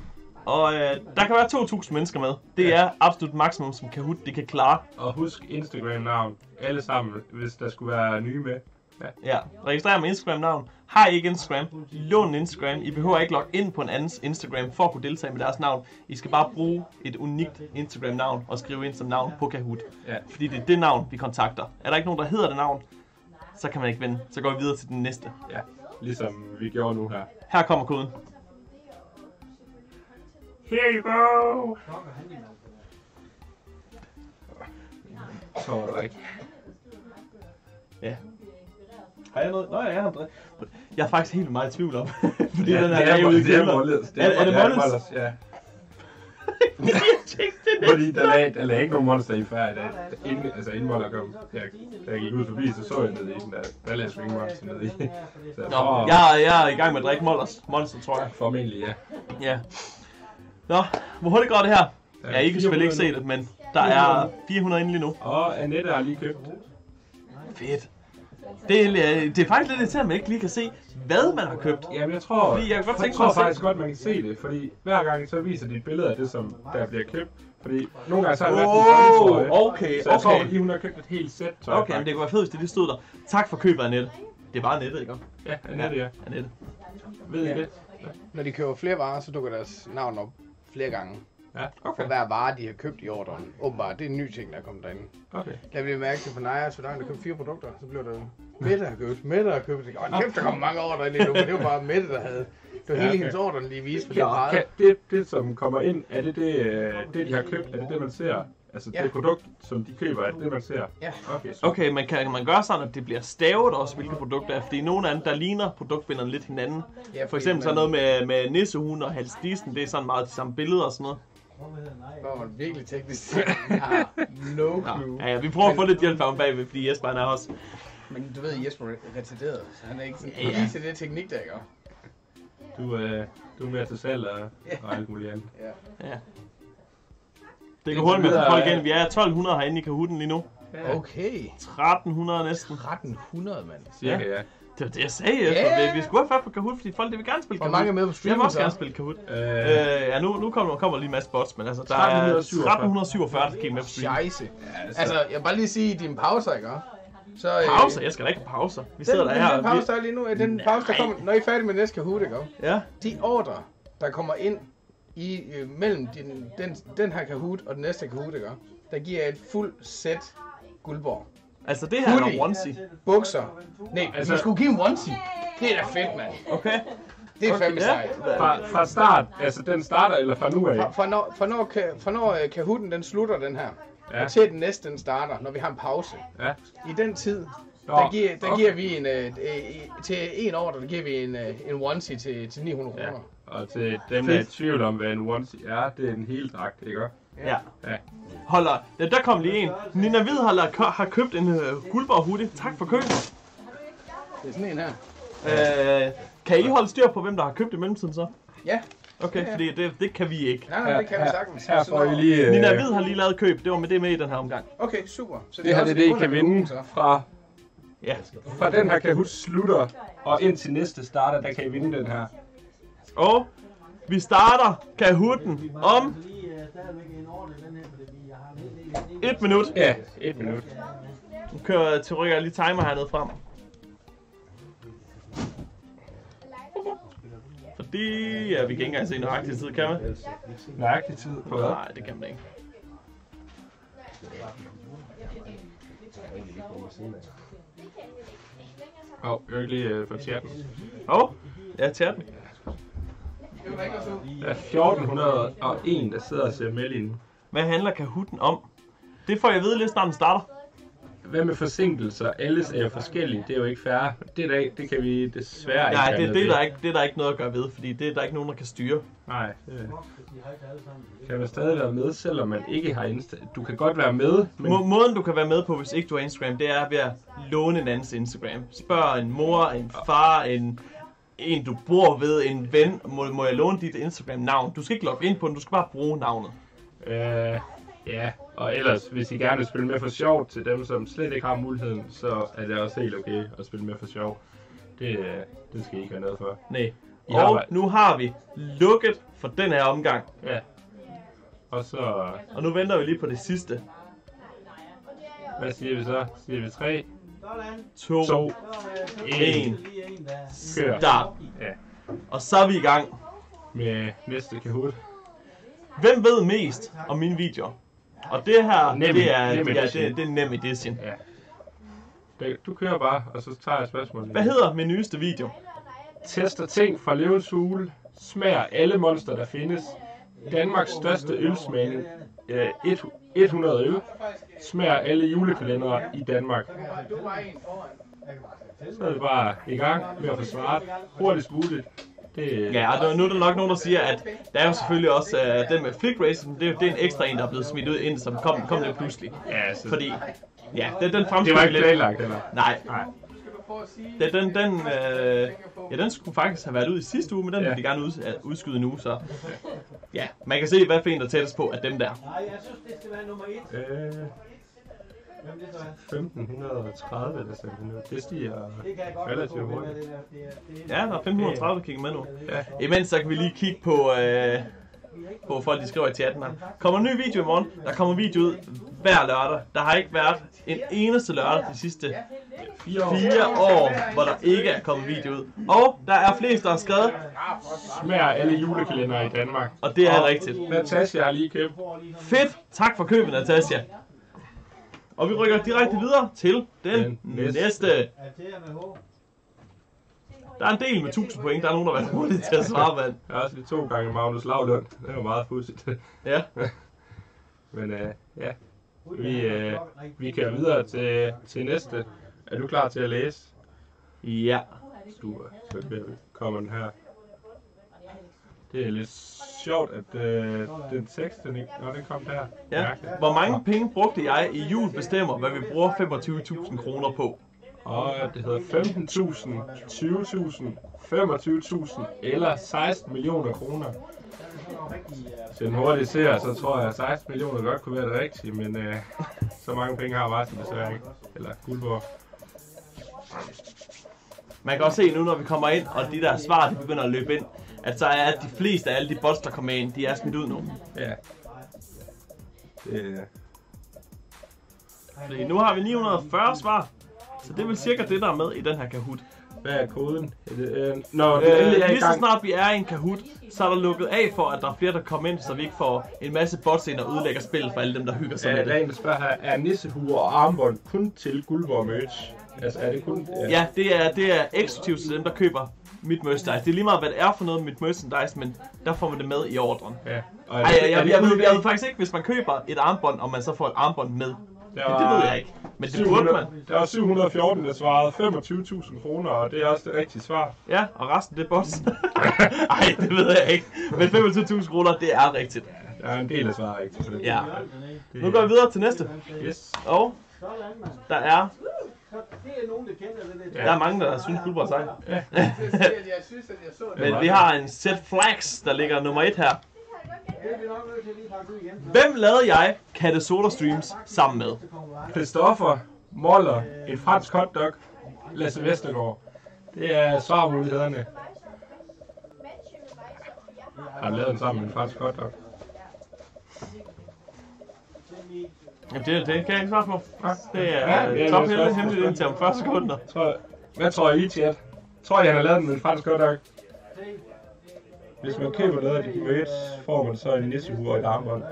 Og øh, der kan være 2.000 mennesker med. Det er absolut maksimum, som Kahoot det kan klare. Og husk Instagram-navn. Alle sammen, hvis der skulle være nye med. Ja, registrer med Instagram-navn. Har I ikke Instagram? Lån en Instagram. I behøver ikke logge ind på en andens Instagram for at kunne deltage med deres navn. I skal bare bruge et unikt Instagram-navn og skrive ind som navn på Kahoot. Ja. Fordi det er det navn, vi kontakter. Er der ikke nogen, der hedder det navn, så kan man ikke vinde. Så går vi videre til den næste. Ja, ligesom vi gjorde nu her. Her kommer koden. Here you go! Så var der ikke. Ja. Har jeg noget? Nå ja, jeg har en Jeg er faktisk helt meget i tvivl om. fordi Ja, den er, det er, ude i det er kælderen. Molles. Er, er det Molles? Ja. jeg det. Fordi der lagde, der lagde ikke nogen monster i før i dag. Inden, altså inden Moller kom. Jeg, da jeg gik ud forbi, så så jeg ned i den der. Der lagde sgu ingen monster ned i. Så jeg Nå, jeg, jeg er i gang med at drikke Mollers. Monster, tror jeg. formentlig ja. Ja. Nå, hvor hurtigt går det her? Der er Ja, I kan selvfølgelig ikke se 400 det, men der er 400 inde lige nu. Og Annette har lige købt. Fedt. Det er, øh, det er faktisk lidt irriterende, at man ikke lige kan se, hvad man har købt. Jamen jeg tror, Fordi jeg kan godt jeg tror faktisk godt, man kan se det. Fordi hver gang så viser de et billede af det, som der bliver købt. Fordi nogle gange så har det været en Oh, tøjtrøje. okay, Så jeg tror, okay. at hun har købt et helt sæt tøj. Okay, men det kunne være fedt, hvis det lige stod der. Tak for købet, Annette. Det var Annette, ikke? Ja, Annette, ja. Annette. Ved I det? Når de køber flere varer, så dukker deres navn op flere gange. Ja, For hver vare, de har købt i ordren. Åbenbart, det er en ny ting, der er kommet derinde. okay. Der bliver mærke til på Naja, så der købte fire produkter, så blev der Mette har købt, Mette har købt. Og kæft, der kommer mange ordre lige nu, men det var bare Mette, der havde. Det var Ja, hele okay. hendes ordre, lige viste, for det var kan, det, det, som kommer ind, er det det, øh, det, de har købt? Er det det, man ser? Altså Ja. det produkt, som de køber, er det det, man ser? Ja. Okay, så. Okay, men kan man gøre sådan, at det bliver stavet også, hvilke produkter er? Fordi nogle af dem, der ligner produktbinderne lidt hinanden. Ja, For eksempel sådan noget med, med nissehuen og halsdisen, det er sådan meget de samme billeder og sådan noget. Hvorfor hedder nej? Hvor man virkelig teknisk set har no clue. ja, ja, vi prøver at få lidt hjælp af ham bagved, fordi Jesper han er også. Men du ved, Jesper er retarderet, så han er ikke sådan Ja, ja. ja. til det teknik, der gør. Du, øh, du er mere til salg og, og alt muligt andet. Ja. Ja. Det kan hurtigt med folk igen. Vi er 1200 herinde i Kahooten lige nu. Okay. 1300 næsten. 1300, mand. Cirka, ja. Det var det, jeg sagde, Jesper. Ja. Vi, vi skulle have fat på Kahoot, fordi folk de vil gerne spille Hvor Kahoot. mange er med på Jeg streamen vil også så? gerne spille Kahoot. Øh, Øh, ja, nu, nu kommer, kommer lige en masse bots, men altså, der er 1347. 1347, der gik med på stream. Scheisse. ja, Altså, jeg vil bare lige sige, dine pauser, ikke? Så, øh, Pauser? Jeg skal da ikke have pauser. Vi sidder Den, der den, her. den pause, der er lige nu, er den pause, der Nej. kommer, når I er færdige med næste Kahoot, ikke? ja. De ordre, der kommer ind i øh, mellem din, den, den her Kahoot og den næste Kahoot, ikke? Der giver jeg et fuld sæt guldborg. Altså, det her er en onesie. Bukser. Nej, Altså- vi skulle give en onesie. Det er da fedt, mand. Okay. Det er fandme Ja. sejt. fra, fra start, altså den starter, eller fra nu af? Fra, fra når, fra når, fra når øh, Kahooten den slutter, den her, Ja. og til den næste, den starter, når vi har en pause. Ja. I den tid, Nå, der giver, der okay. giver vi en, øh, øh, til en ordre, der giver vi en, øh, en onesie til, til 900 Ja. Og til dem, der er i tvivl om, hvad en onesie er, det er en hel dragt, ikke? Ja. Ja. Holder. Ja, der kom lige en. Nina Hvid har, har købt en uh, guldborg hoodie. Tak for købet. Det er sådan en her. Øh, kan I holde styr på, hvem der har købt i mellemtiden så? Ja, Okay, fordi det, det kan vi ikke. nej, nej, det kan vi sagtens. Her Så får I lige... øh, Nina Hvid har lige lavet køb. Det var med det med i den her omgang. Okay, super. Så Det her det er det, I kan vinde fra, Ja. fra den her Kahoot slutter, og indtil næste starter, der kan I vinde den her. Og vi starter Kahooten om Lige uh, stadigvæk en ordre i den her, fordi jeg har en hel del. et minut. Ja, et minut. Nu kører til rykker jeg lige timer hernede frem. Fordi, ja, vi kan ikke engang se nøjagtig tid, kan man? Nøjagtig tid på hvad? Nej, det kan man ikke. Åh, oh, jeg vil lige øh, få chatten. Åh, oh, ja, chatten. Der er 1401, der sidder og ser med lige nu. Hvad handler Kahooten om? Det får jeg vide lidt snart den starter. Hvad med forsinkelser? Alles er jo forskellige, det er jo ikke fair. Det, der, det kan vi desværre Nej, ikke det, gøre det, er der ved. ikke, det er der ikke noget at gøre ved, fordi det er der ikke nogen, der kan styre. Nej, det kan man stadig være med, selvom man ikke har Insta. Du kan godt være med, men Må, måden du kan være med på, hvis ikke du har Instagram, det er ved at låne en andens Instagram. Spørg en mor, en far, en, en du bor ved, en ven, må, må jeg låne dit Instagram-navn? Du skal ikke logge ind på den, du skal bare bruge navnet. Øh, ja, og ellers, hvis I gerne vil spille med for sjov til dem, som slet ikke har muligheden, så er det også helt okay at spille med for sjov. Det, øh, det skal I ikke have noget for. Nej. I Og nu har vi lukket for den her omgang. Ja. Og så, Og nu venter vi lige på det sidste. hvad siger vi så? Siger vi 3, Sådan. 2, 2, 1. En. Kør. start. Ja. Og så er vi i gang. Med næste Kahoot. Hvem ved mest om mine videoer? Og det her, Nem- det er, nem ja, det, det er nem edition. Ja. Du kører bare, og så tager jeg spørgsmålet. Hvad hedder min nyeste video? Tester ting fra løvens hule. Smager alle monster, der findes. Danmarks største ølsmagning. Øh, et- 100 øl. Smager alle julekalendere i Danmark. Så er det bare i gang med at få svaret hurtigst muligt. Det, Ja, og nu er der nok nogen, der siger, at der er jo selvfølgelig også uh, den med Flick Racing. Det, er det er en ekstra en, der er blevet smidt ud ind, som kom, kom lidt pludselig. ja, altså, Fordi, ja, den, den det fremstod var ikke lidt. planlagt, eller? Nej, Nej. At sige? den, den, øh, ja, den skulle faktisk have været ud i sidste uge, men den Ja. vil de gerne ud, uh, udskyde nu, så... Ja, man kan se, hvad for en, der tættest på af dem der. Nej, jeg synes, det skal være nummer et. Øh, Hvem det så er? 1530 eller sådan noget. Det stiger Det relativt hurtigt. det der. Det det Ja, der er 1530, kigger med nu. Ja. Imens så kan vi lige kigge på, øh, på folk, de skriver i chatten her. Kommer en ny video i morgen. Der kommer video ud hver lørdag. Der har ikke været en eneste lørdag de sidste Fire år. hvor der ikke er kommet video ud. Og der er flest, der har skrevet, Smager alle julekalender i Danmark. og det er rigtigt. Natasha har lige købt. Fedt! Tak for købet, Natasja. Og vi rykker direkte videre til den Den næste. næste. er til med H. Der er en del med 1000 point. Der er nogen, der har været hurtige til at svare, mand. Jeg har også lige to gange Magnus Lavlund. Det var meget pudsigt. Ja. Men øh, ja, vi, øh, vi kan videre til, til næste. Er du klar til at læse? Ja. Du så kommer den her. Det er lidt sjovt, at øh, den tekst, den ikke... Nå, den kom der. Ja. Mærkeligt. Hvor mange penge brugte jeg i jul bestemmer, hvad vi bruger 25.000 kroner på? Og det hedder 15.000, 20.000, 25.000 eller 16 millioner kroner. Hvis den hurtigt ser, så tror jeg, at 16 millioner godt kunne være det rigtige, men øh, så mange penge har Martin desværre ikke. Eller Guldborg. Man kan også se nu, når vi kommer ind, og de der svar, de begynder at løbe ind, at så er de fleste af alle de bots, der kommer ind, de er smidt ud nu. Ja. Det, Fordi nu har vi 940 svar, så det er vel cirka det, der er med i den her Kahoot. hvad er koden? Det, øh, når Øh, er lige så snart vi er i en Kahoot, så er der lukket af for, at der er flere, der kommer ind, så vi ikke får en masse bots ind og ødelægger spillet for alle dem, der hygger sig Ja, med er det. en, der spørger her, er nissehuer og armbånd kun til Guldborg merch? Altså, er det kun... Ja, det er, det er eksklusivt til dem, der køber mit merchandise. Det er lige meget, hvad det er for noget mit merchandise, men der får man det med i ordren. ja. Og Ej, jeg, jeg, jeg, kun ved, i jeg dag? ved faktisk ikke, hvis man køber et armbånd, om man så får et armbånd med. Men det ved jeg ikke. Men det burde man. Der var 714, der svarede 25.000 kroner, og det er også det rigtige svar. Ja, og resten det er bots. Ej, det ved jeg ikke. Men 25.000 kroner, det er rigtigt. Der er en del af svaret rigtigt. på det. Ja. Det- Nu går vi videre til næste. Yes. Og der er, det er nogen, der kender det der. der er mange, der synes Guldborg er sej. Jeg synes, at jeg synes, at jeg så det. Men vi har en set flags, der ligger nummer et her. Hvem lavede jeg Katte Soda Streams sammen med? Christoffer, Moller, en fransk hotdog, Lasse Vestergaard. Det er svarmulighederne. Har du lavet den sammen med en fransk hotdog? Jamen, det, det kan jeg ikke svare på. Det Ja, er det er top første hemmeligt indtil om 40 sekunder. Tror, hvad tror I, chat? Tror I, han har lavet den med en fransk hotdog? Hvis man køber noget af de merch, får man så en nissehue og et armbånd.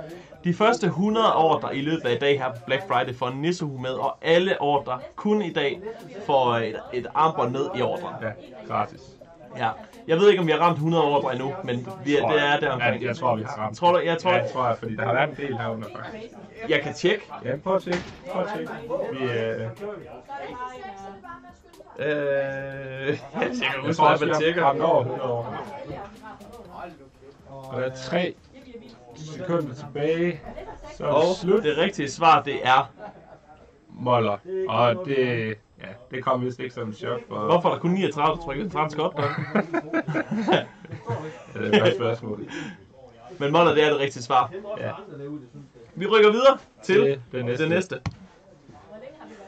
De første 100 ordre i løbet af i dag her på Black Friday får en nissehue med, og alle ordre kun i dag får et, et armbånd med i ordren. Ja, gratis. Ja. Jeg ved ikke, om vi har ramt 100 ordre endnu, men vi er, det er der omkring. Ja, jeg tror, vi har ramt. Tror du? Jeg tror, Ja, jeg tror jeg, fordi der har været en del herunder faktisk. jeg kan tjekke. Ja, prøv at tjekke. Prøv at tjekke. Vi, øh, Øh, jeg tjekker jeg ud, tror jeg også, vi vil har tjekke. ramt over 100 år. Og der er tre sekunder tilbage. Så Og det slut. det rigtige svar, det er, Moller. Og det, ja, det kom vist ikke som en chok for... hvorfor er der kun 39, der trykker fransk hotdog? Ja, det er et godt spørgsmål. Men Moller, det er det rigtige svar. Ja. Vi rykker videre til Det, det næste. det næste.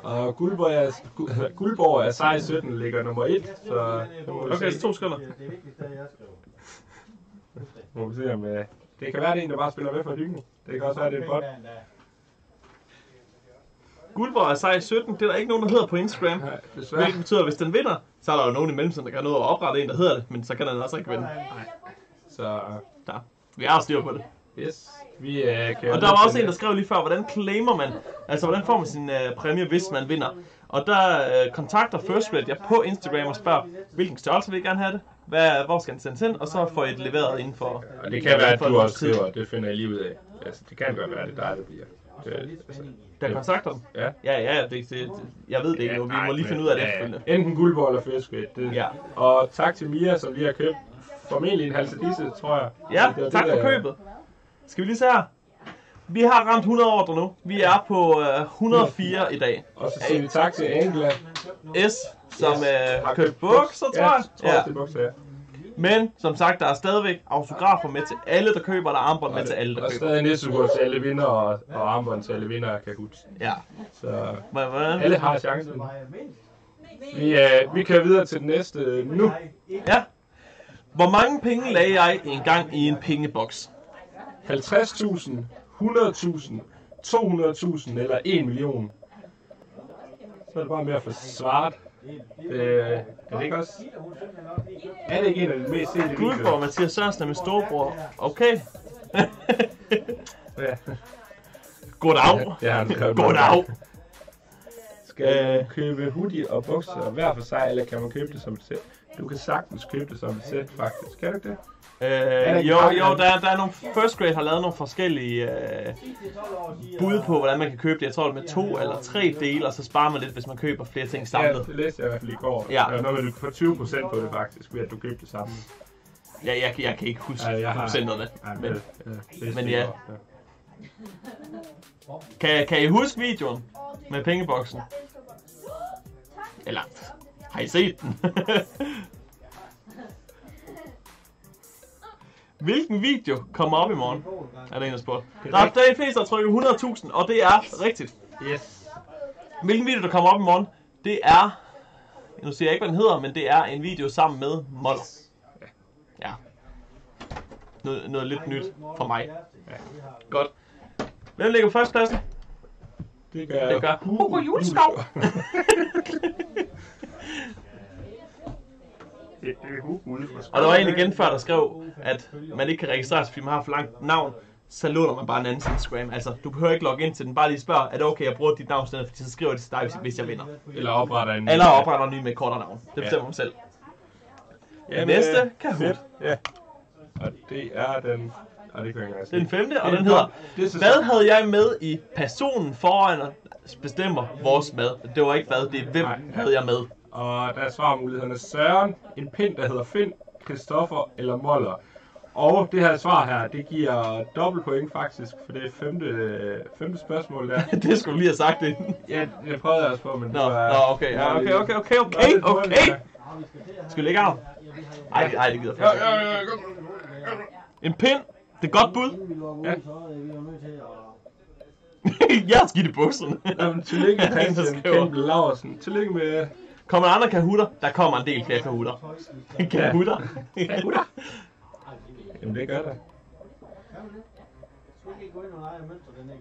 Og Guldborg er, Gu- Guldborg er sej 17 ligger nummer 1, så Okay, så to sekunder. Det er vigtigt, at jeg skriver. Må vi se om, øh, det kan være, det er en, der bare spiller med for hyggen. Det kan også være, det er et bot. Guldborg er sej 17. Det er der ikke nogen, der hedder på Instagram. Nej, desværre. Hvilket betyder, at hvis den vinder, så er der jo nogen i mellemtiden, der kan nå at oprette en, der hedder det. Men så kan den altså ikke vinde. Så, Der. Vi har styr på det. yes. Vi øh, kan Og der var også en, der skrev lige før, hvordan claimer man, altså hvordan får man sin øh, præmie, hvis man vinder. Og der øh, kontakter First Red jeg på Instagram og spørger, hvilken størrelse vil I gerne have det? Hvad, hvor skal den sendes ind? Og så får I det leveret inden for... Og det kan være, at du også skriver, det finder jeg lige ud af. Altså, det kan godt være, at det er dig, der bliver. Det, altså, Der kontakter dem? ja. Ja, ja, det, det, det, jeg ved det ikke nu. Vi må lige finde ud af det efterfølgende. Enten guldbold eller fiskvæt. Det. Ja. Og tak til Mia, som lige har købt formentlig en halv til disse, tror jeg. Ja, Det tak det, for der- købet. Skal vi lige se her. Vi har ramt 100 ordre nu. Vi er på øh, 104 i dag. Og så siger vi tak til Angela. S, som Yes. øh, har købt bukser, tror Ja, jeg. tror jeg, det er bukser, ja. Men som sagt, der er stadigvæk autografer med til alle, der køber, der er armbånd med til alle, der køber. stadig næstur til alle vinder og, og armbånd til alle vinder af Kahoot. Ja. Så Hvad, hvad? alle har chancen. Vi, øh, vi kører videre til den næste øh, nu. Ja. Hvor mange penge lagde jeg engang i en pengeboks? 50.000, 100.000, 200.000 eller 1 million. Så er det bare med at få svaret. Øh, er det ikke også? Er det ikke en af de mest sete Guldborg, videoer? Mathias Sørensen er min storebror. Okay. Ja. Goddag. Skrevet. Goddag. Skal du købe hoodie og bukser hver for sig, eller kan man købe det som et sæt? Du kan sagtens købe det som et sæt, faktisk. Kan du det? Øh, jo, jo, der, der er nogle first grade har lavet nogle forskellige øh, bud på, hvordan man kan købe det. Jeg tror, det med to eller tre dele, og så sparer man lidt, hvis man køber flere ting Ja, samlet. det læste jeg i hvert fald i går. Ja. Er noget med, du kan få 20% på det faktisk, ved at du køber det samme. Ja, jeg, jeg kan ikke huske Ja, jeg har- procenterne. Ja, Men, det- ja, men det i ja. kan, kan I huske videoen med pengeboksen? Eller, har I set den? Hvilken video kommer op i morgen? Er der en, der spurgte. Der er, de fleste, der har trykket 100.000, og det er rigtigt. Yes. Hvilken video, der kommer op i morgen, det er... Nu siger jeg ikke, hvad den hedder, men det er en video sammen med Moller. Ja. Noget, noget lidt nyt for mig. Godt. Hvem ligger på førstepladsen? Det gør, Det gør Hugo Juleskov. Det det er Hugo ude fra Og der var en igen før, der skrev, at man ikke kan registrere sig, fordi man har for langt navn. Så låner man bare en andens Instagram. Altså, du behøver ikke logge ind til den. Bare lige spørg, er det okay, jeg bruger dit navn stedet, fordi så skriver det til dig, hvis- jeg vinder. Eller opretter en... Eller opretter en ny med kortere navn. Det bestemmer man selv. Jamen, Næste, øh, Kahoot. Ja. Og det er den... Og det kan jeg ikke den femte, og den hedder, er hvad havde jeg med i personen foran bestemmer vores mad? Det var ikke hvad, det er hvem Nej. havde jeg med. Og der er svarmulighederne Søren, en pind, der hedder Finn, Christoffer eller Moller. Og det her svar her, det giver dobbelt point faktisk, for det er femte, femte spørgsmål der. det skulle lige have sagt inden. Ja, det prøvede jeg også på, men Nå, det var... nå, okay, ja, okay, okay, okay, okay, det okay. det er. Skal vi lægge arm? Ej, ej, det gider Ja, jeg ja, ja, ja, kom. En pind, det er godt bud. Ja. jeg har skidt i bukserne. Nå, men tillykke der Christian. Kempe Laversen. Tillykke med... Kommer der andre kahutter? Der kommer en del flere kahutter. Kahutter? Jamen det gør der.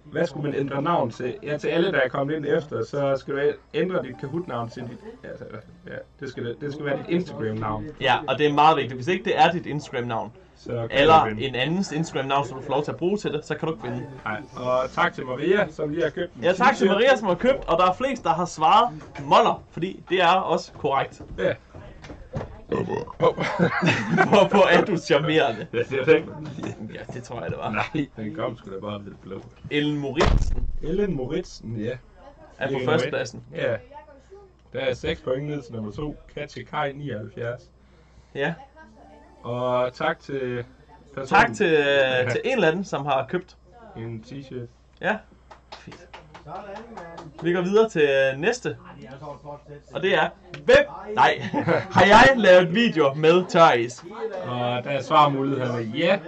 Hvad skulle man ændre navn til? Ja, til alle, der er kommet ind efter, så skal du ændre dit Kahoot-navn til dit... Altså, ja, det skal, det, det skal være dit Instagram-navn. Ja, og det er meget vigtigt. Hvis ikke det er dit Instagram-navn, Så eller en andens Instagram-navn, som du får lov til at bruge til det, så kan du ikke vinde. Nej, og tak til Maria, som lige har købt Ja, tak til. Maria, som har købt, og der er flest, der har svaret Moller, fordi det er også korrekt. Ja. Hvor på er du charmerende. Ja, det er det. Ja, det tror jeg, det var. Nej, den kom sgu da bare lidt blå. Ellen Moritsen Ellen Moritsen, ja. er på førstepladsen. Ja. Der er 6 point ned til nummer 2. Katja Kai 79. Ja. Og tak til personen. Tak til, øh, til en eller anden, som har købt. En t-shirt. Ja. Mand. Vi går videre til næste, og det er, hvem, nej, har jeg lavet video med tøris? Og der er svarmulighederne ja,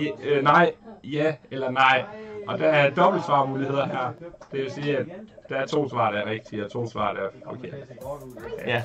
ja øh, nej, ja eller nej. Og der er dobbelt svarmuligheder her. Det vil sige, at der er to svar, der er rigtige, og to svar, der er forkerte. Ja.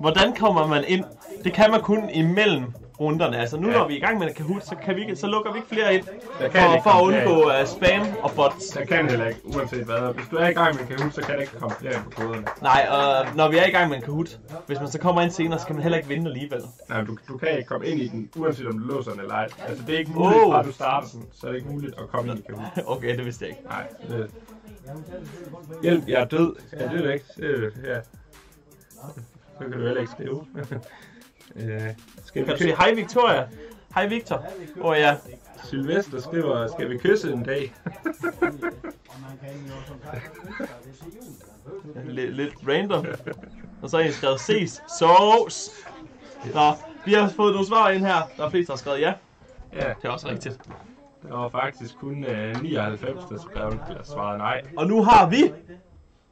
Hvordan kommer man ind? Det kan man kun imellem runderne. Altså nu Ja. når vi er i gang med Kahoot, så, kan vi, ikke- så lukker vi ikke flere ind. Kan For, for at undgå uh, spam og bots. Der kan heller ikke, uanset hvad. Hvis du er i gang med Kahoot, så kan der ikke komme flere ind på koderne. Nej, og når vi er i gang med en Kahoot, hvis man så kommer ind senere, så kan man heller ikke vinde alligevel. Nej, du, du kan ikke komme ind i den, uanset om du låser den eller ej. Altså, det er ikke muligt, Oh. fra du starter den, så er det ikke muligt at komme ind i Kahoot. okay, det vidste jeg ikke. Nej, det... Hjælp, jeg er død. Det er det ikke. Det er, ja. Så kan du heller ikke skrive. øh, skal vi Kan du sige hej Victoria? Hej Victor. Åh oh, ja. Sylvester skriver, skal vi kysse en dag? Lidt, lidt random. Og så har I skrevet ses. Sovs. Nå, vi har fået nogle svar ind her. Der er flest, der har skrevet ja. ja, Det er også rigtigt. der var faktisk kun øh, 99, der skrev, eller svarede nej. Og nu har vi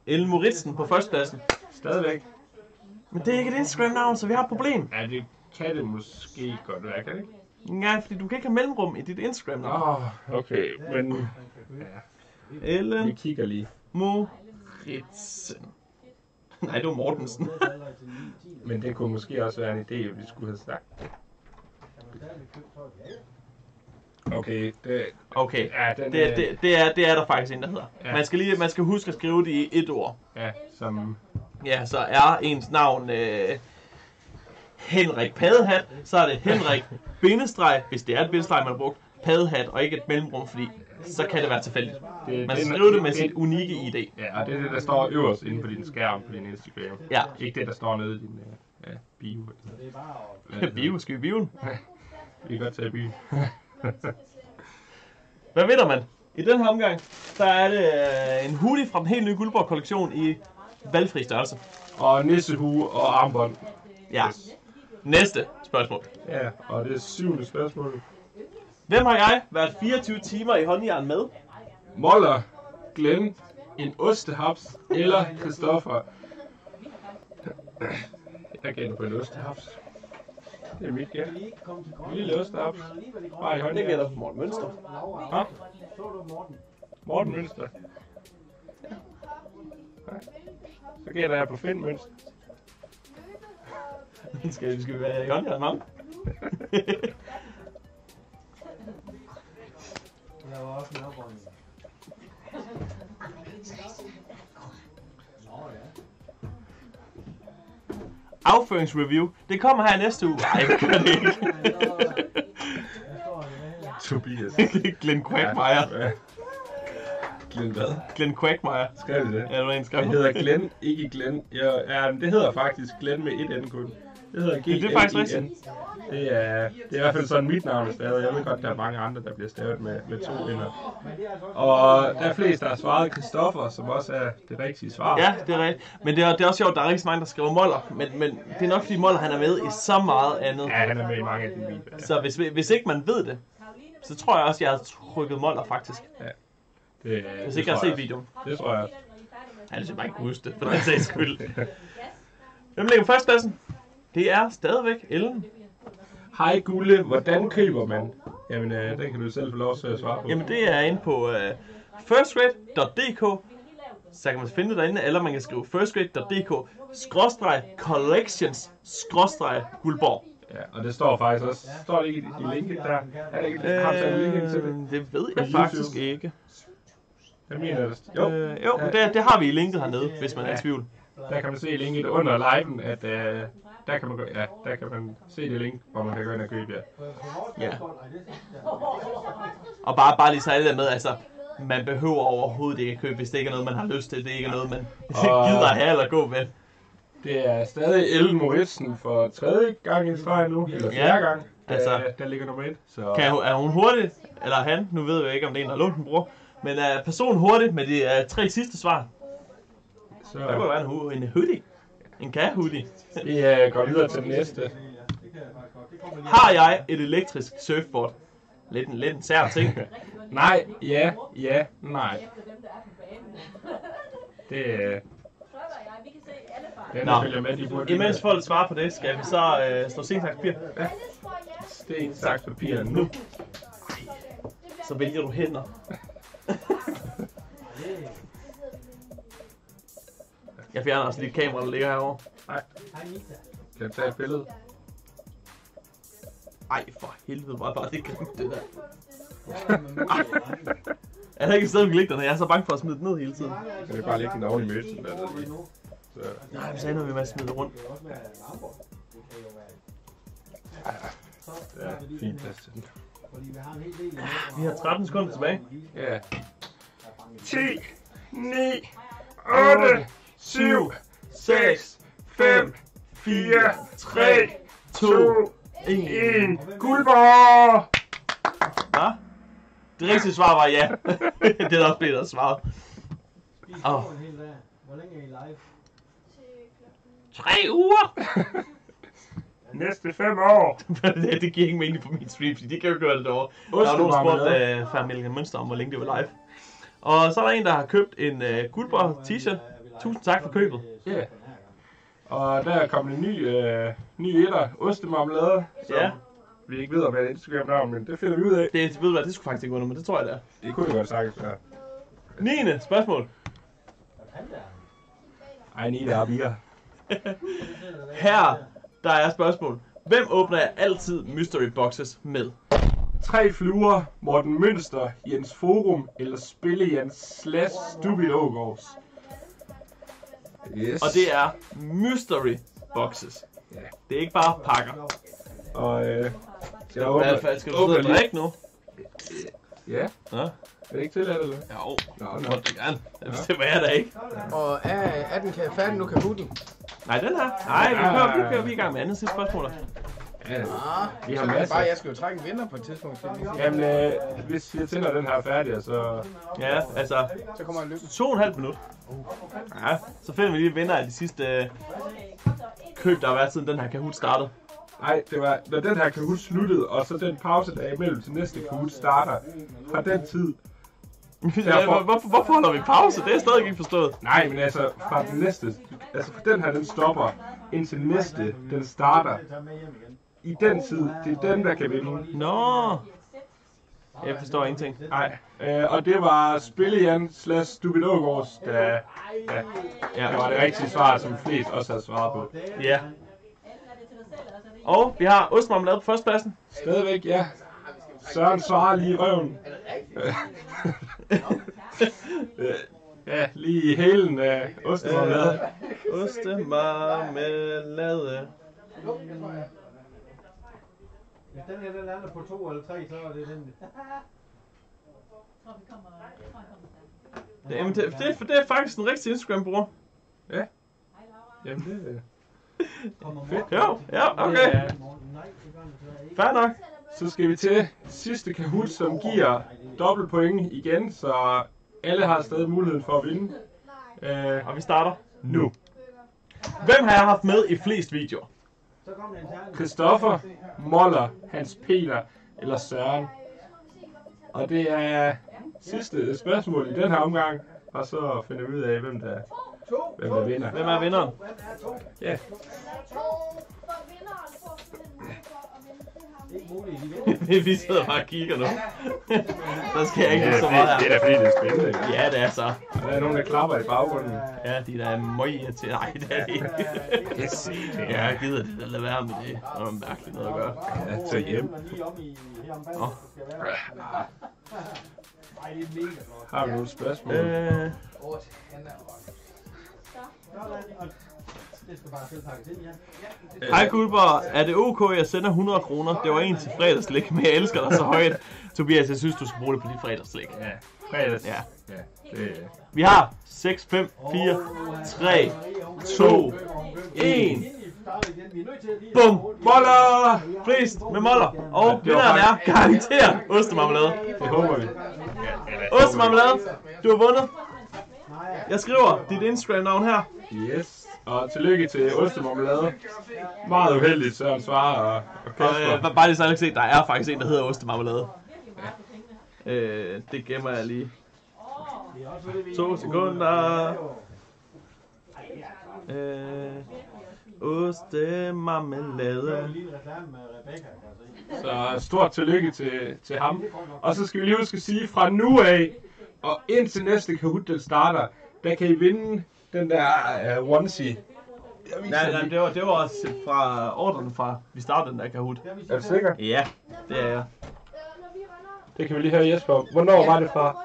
Ellen Moritsen på førstepladsen. Stadigvæk. Men det er ikke et Instagram-navn, så vi har et problem. Ja, det kan det måske godt være, kan det ikke? Nej, fordi du kan ikke have mellemrum i dit Instagram-navn. Åh, oh, okay, men vi Ellen kigger lige. Moritsen. Nej, det var Mortensen. Men det kunne måske også være en idé, at vi skulle have sagt. Okay, det, Okay, ja, den, det, øh, det, det, er, det er der faktisk en, der hedder. Ja. Man skal, lige, man skal huske at skrive det i et ord. ja, som, Ja, så er ens navn øh, Henrik Padehat, så er det Henrik bindestreg, hvis det er et bindestreg, man har brugt, Padehat, og ikke et mellemrum, fordi så kan det være tilfældigt. det, Man det- skriver det med det- sit unikke ID. Ja, og det er det, der står øverst inde på din skærm på din Instagram. Ja. Ikke det, der står nede i din uh, ja, bio. Det er bare Bio, skal vi bioen? Vi kan godt tage byen. Hvad vinder man? I den her omgang, der er det øh, en hoodie fra den helt nye Guldborg kollektion i valgfri størrelse. og nissehue og armbånd. Ja. Næste spørgsmål. Ja, og det er syvende spørgsmål. Hvem har jeg været 24 timer i håndjern med? Moller, Glenn, en ostehaps eller Christoffer. Jeg gætter på en ostehaps. Det er mit gæt. Lille ostehaps. Bare i hånden. Det gælder for Morten Mønster. Ja, Så du Morten. Morten Mønster. Ja. Så gætter jeg på Finn Mønster. skal, skal vi være i håndjern ham? Jeg var også en ja. Afføringsreview. Det kommer her næste uge. Nej, det gør det ikke. Tobias. Glenn Quagmire. Ja. Glenn hvad? Glenn Quagmire. Skrev det det? Ja, det var en skrev. Det hedder Glenn, ikke Glenn. Ja, ja, det hedder faktisk Glenn med et N kun. Det hedder g det er faktisk rigtigt. Det er, det er i hvert fald sådan mit navn er stavet. Jeg ved godt, der er mange andre, der bliver stavet med, med to ender. Og der er flest, der har svaret Christoffer, som også er det rigtige svar. Ja, det er rigtigt. Men det er, det er også sjovt, der er rigtig mange, der skriver Moller. Men, men det er nok, fordi Moller han er med i så meget andet. Ja, han er med i mange af de videoer. Ja. Så hvis, hvis ikke man ved det, så tror jeg også, jeg havde trykket Moller faktisk. Det, Hvis det ikke har set videoen. Det tror jeg. Ja, det er bare ikke huske det, for den sags skyld. Hvem ligger på førstepladsen? Det er stadigvæk Ellen. Hej Gulle, hvordan køber man? Jamen, øh, den kan du selv få lov til at svare på. Jamen det er inde på uh, firstrate.dk Så kan man finde det derinde, eller man kan skrive firstrate.dk skråstreg collections skråstreg Guldborg. Ja, og det står faktisk også. Står det ikke i, i linket der? Er det ikke, har du linket til det? Øh, det ved jeg faktisk ikke. Jeg mener, det jo, Øh, jo, det, det har vi i linket hernede, hvis man er i tvivl. der kan man se linket under liven, at øh, der kan man gå, ja, der kan man se det link, hvor man kan gå ind og købe, ja. Ja. Og bare, bare lige så det der med, altså, man behøver overhovedet ikke at købe, hvis det ikke er noget, man har lyst til. Det er ikke noget, man Og- gider have eller gå med. Det er stadig Ellen Moritsen for tredje gang i streg nu, eller fjerde Ja, gang, der, altså- der ligger nummer et. Så Kan, hun- er hun hurtig, eller han, nu ved jeg ikke, om det er en, der lånt en bror, men er personen hurtig med de uh, tre sidste svar? så Der kunne være en, hu- en hoodie. En ka-hoodie. vi øh, går videre til den næste. Har jeg et elektrisk surfboard? Lidt en, lidt en sær ting. Nej, ja, ja, nej. Det, øh, Den Nå. følger med, de burde Imens folk svarer på det, skal vi så øh, slå sten, saks, papir. Sten, saks, papir nu. Så vælger du hænder. Jeg fjerner også lige et kamera, der ligger herovre. Nita. Kan jeg tage et billede? Ej, for helvede, var bare det grimt, det der. Jeg er. Er der ikke et sted, vi kan den her? Jeg er så bange for at smide den ned hele tiden. Jeg vil bare lægge den oven i møsen. Lige. så, Nej, vi sagde noget med at smide det rundt. Kan kan ja, fint plads til den. Fordi vi har en hel del. Vi har 13 sekunder tilbage. Ja. 10, 9, 8, 7, 6, 5, 4, 3, 2, 1. Guldborg! Hvad? Det rigtige svar var ja. det er der også blevet der svaret. Vi Åh. Hvor længe er I live? Tre uger! Næste 5 år. det, det giver ikke mening på min stream, fordi de kan jo gøre det derovre. Der var nogen, der spurgte uh, Familien Mønster om, hvor længe det var live. Og så er der en, der har købt en uh, Guldborg t-shirt. Tusind tak for købet. Ja. Og der er kommet en ny, øh, ny etter, ostemarmelade, som Ja. vi ikke ved om er Instagram-navn, men det finder vi ud af. Det, ved du hvad, det skulle faktisk ikke under, men det tror jeg, det er. Det kunne det godt sagtens være. 9. spørgsmål. Ej, ni der er bier. Her, der er spørgsmål. Hvem åbner jeg altid mystery boxes med? Tre fluer, Morten Mønster, Jens Forum eller Spille Jens slash Stupid Ågaards. Yes. Og det er mystery boxes. Ja. Det er ikke bare pakker. Og øh, Skal jeg åbner- hvad, hvad, skal du sidde og drikke nu? Ja, Ja, er det ikke tilladt, eller? jo. Nå, Det nå. må du gerne. Det bestemmer jeg da ikke. Og er, er den kan færdig nu, Kahooten? Nej, den her. Nej, vi kører, vi kører vi er i gang med andet sidste spørgsmål. Ja, Ah, Vi har masser. bare, jeg skal jo trække en vinder på et tidspunkt. Så, Jamen, øh, hvis jeg tænder den her færdig, så... Ja, altså så kommer jeg lykke. to og en halv minut. Ja, så finder vi lige vinder af de sidste øh, køb, der har været siden den her Kahoot startede. Nej, det var, når den her Kahoot sluttede, og så den pause, der er imellem til næste Kahoot starter, fra den tid... Ja, hvor, hvorfor, hvorfor holder vi pause? Det er jeg stadig ikke forstået. Nej, men altså, fra den næste... Altså, fra den her, den stopper, indtil næste, den starter. I den tid, det er den, der kan vinde. Nå. Jeg forstår ingenting. Nej, øh, og det var Spille Jan slash Stupid Ågaards, der ja, Ja. det var det rigtige svar, som flest også havde svaret på. Ja. Og vi har ostmarmelade på førstepladsen. Stadigvæk, ja. Søren svarer lige i røven. Øh, ja, lige i hælen af ostemarmelade. Ostemarmelade. Hvis den her den lander på to eller tre, så er det den. Det, jamen, det, det, det er faktisk en rigtig Instagram-bruger. Jamen, det Kommer Fedt. Jo, ja, okay. Ja. Fair nok. Så skal vi til sidste Kahoot, som giver dobbelt point igen, så alle har stadig muligheden for at vinde. Øh, Og vi starter. nu. Hvem har jeg haft med i flest videoer? Christoffer, Moller, Hans Peter eller Søren. Og det er sidste spørgsmål i den her omgang, og så finder vi ud af, hvem der, hvem der vinder. Hvem er vinderen? Ja, vi sidder bare og kigger nu. så skal jeg ikke lide så meget det er her. da fordi, det er spændende. Ja, det er så. Der er nogen, der klapper i baggrunden. Ja, de der er møg til. Nej, det er det ikke. Yes. Ja, jeg gider det. Lad være med det. Det er noget mærkeligt noget at gøre. Ja, så hjem. Her Nå. er. Har vi nogle spørgsmål? Øh, det skal bare selv pakkes ind, ja. Hej Guldborg, er det ok, jeg sender 100 kroner? Det var en til fredagslik, men jeg elsker dig så højt. Tobias, jeg synes, du skal bruge det på dit fredagslik. Ja, fredags. Ja. Ja, det Vi har 6, 5, 4, 3, 2, 1. Bum! Moller! Flest med moller. Og vinderen er garanteret ostemarmelade. Det håber vi. Ostemarmelade, du har vundet. Jeg skriver dit Instagram-navn her. Yes. Og tillykke til Ostemarmelade. Meget uheldigt, Søren svarer og, og Kasper. øh, bare lige så kan se, der er faktisk en, der hedder ostemarmelade. Øh, det gemmer jeg lige. To sekunder. Øh, oste, marmelade. En lille reklame med Rebecca, kan jeg se. Så stort tillykke til, til ham. Og så skal vi lige huske at sige, fra nu af og indtil næste Kahoot, den starter, der kan I vinde den der uh, onesie. Nej, nej, det var, det var også fra ordren fra, vi startede den der Kahoot. Er du sikker? Ja, det er jeg. Det kan vi lige høre Jesper. Hvornår var det fra?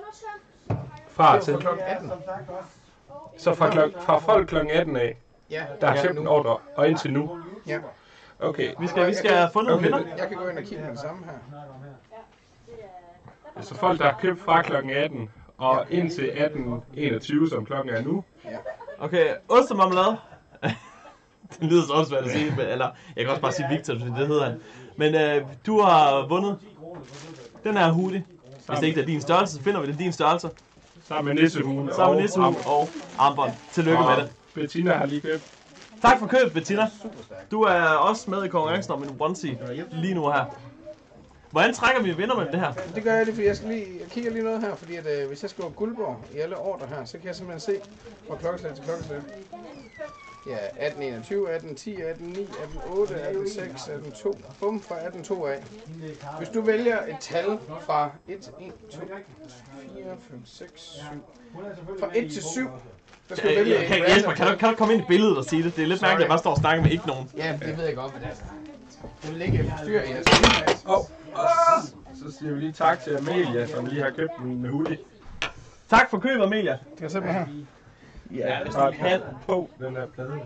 Fra til. klokken 18. Som sagt også. Så fra, klok, fra folk kl. 18 af, Ja, der er ja, 15 nu. ordre, og indtil nu. Ja. Okay, Vi skal, vi skal have fundet en Okay. vinder. Jeg kan gå ind og kigge med det samme her. Her. så folk, der har købt fra kl. 18 og indtil 18.21, som klokken er nu. Okay, ost og marmelade. det lyder så også svært at sige, men, eller jeg kan også bare sige Victor, fordi det hedder han. Men øh, du har vundet den her hoodie. Hvis det ikke er din størrelse, så finder vi det din størrelse. Sammen med nissehuen. Sammen med og- nissehue og armbånd. Tillykke med og det. Bettina har lige købt. Tak for købet, Bettina. Du er også med i konkurrencen om en onesie lige nu her. Hvordan trækker vi vinder med det her? Det gør jeg lige, fordi jeg, skal lige, jeg kigger lige noget her, fordi at, øh, hvis jeg skriver Guldborg i alle ordre her, så kan jeg simpelthen se fra klokkeslæt til klokkeslæt. Ja, 18, 21, 18, 10, 18, 9, 18, 8, 18, 6, 18, 2. Bum, fra 18, 2 af. Hvis du vælger et tal fra 1, 1, 2, 4, 5, 6, 7. Hun er selvfølgelig Fra med 1 i til bogen 7. også. Der skal du vælge jeg kan, Jesper, kan du, kan du komme ind i billedet og sige det? Det er lidt Sorry. mærkeligt, at jeg bare står og snakker med ikke nogen. Ja, det ved jeg godt, men altså. Det vil ikke forstyrre jeres. Og, og så siger vi lige tak til Amelia, som lige har købt en hoodie. Tak for købet, Amelia. Skal jeg se mig her? Ja, hvis Og du kan. på den her plade.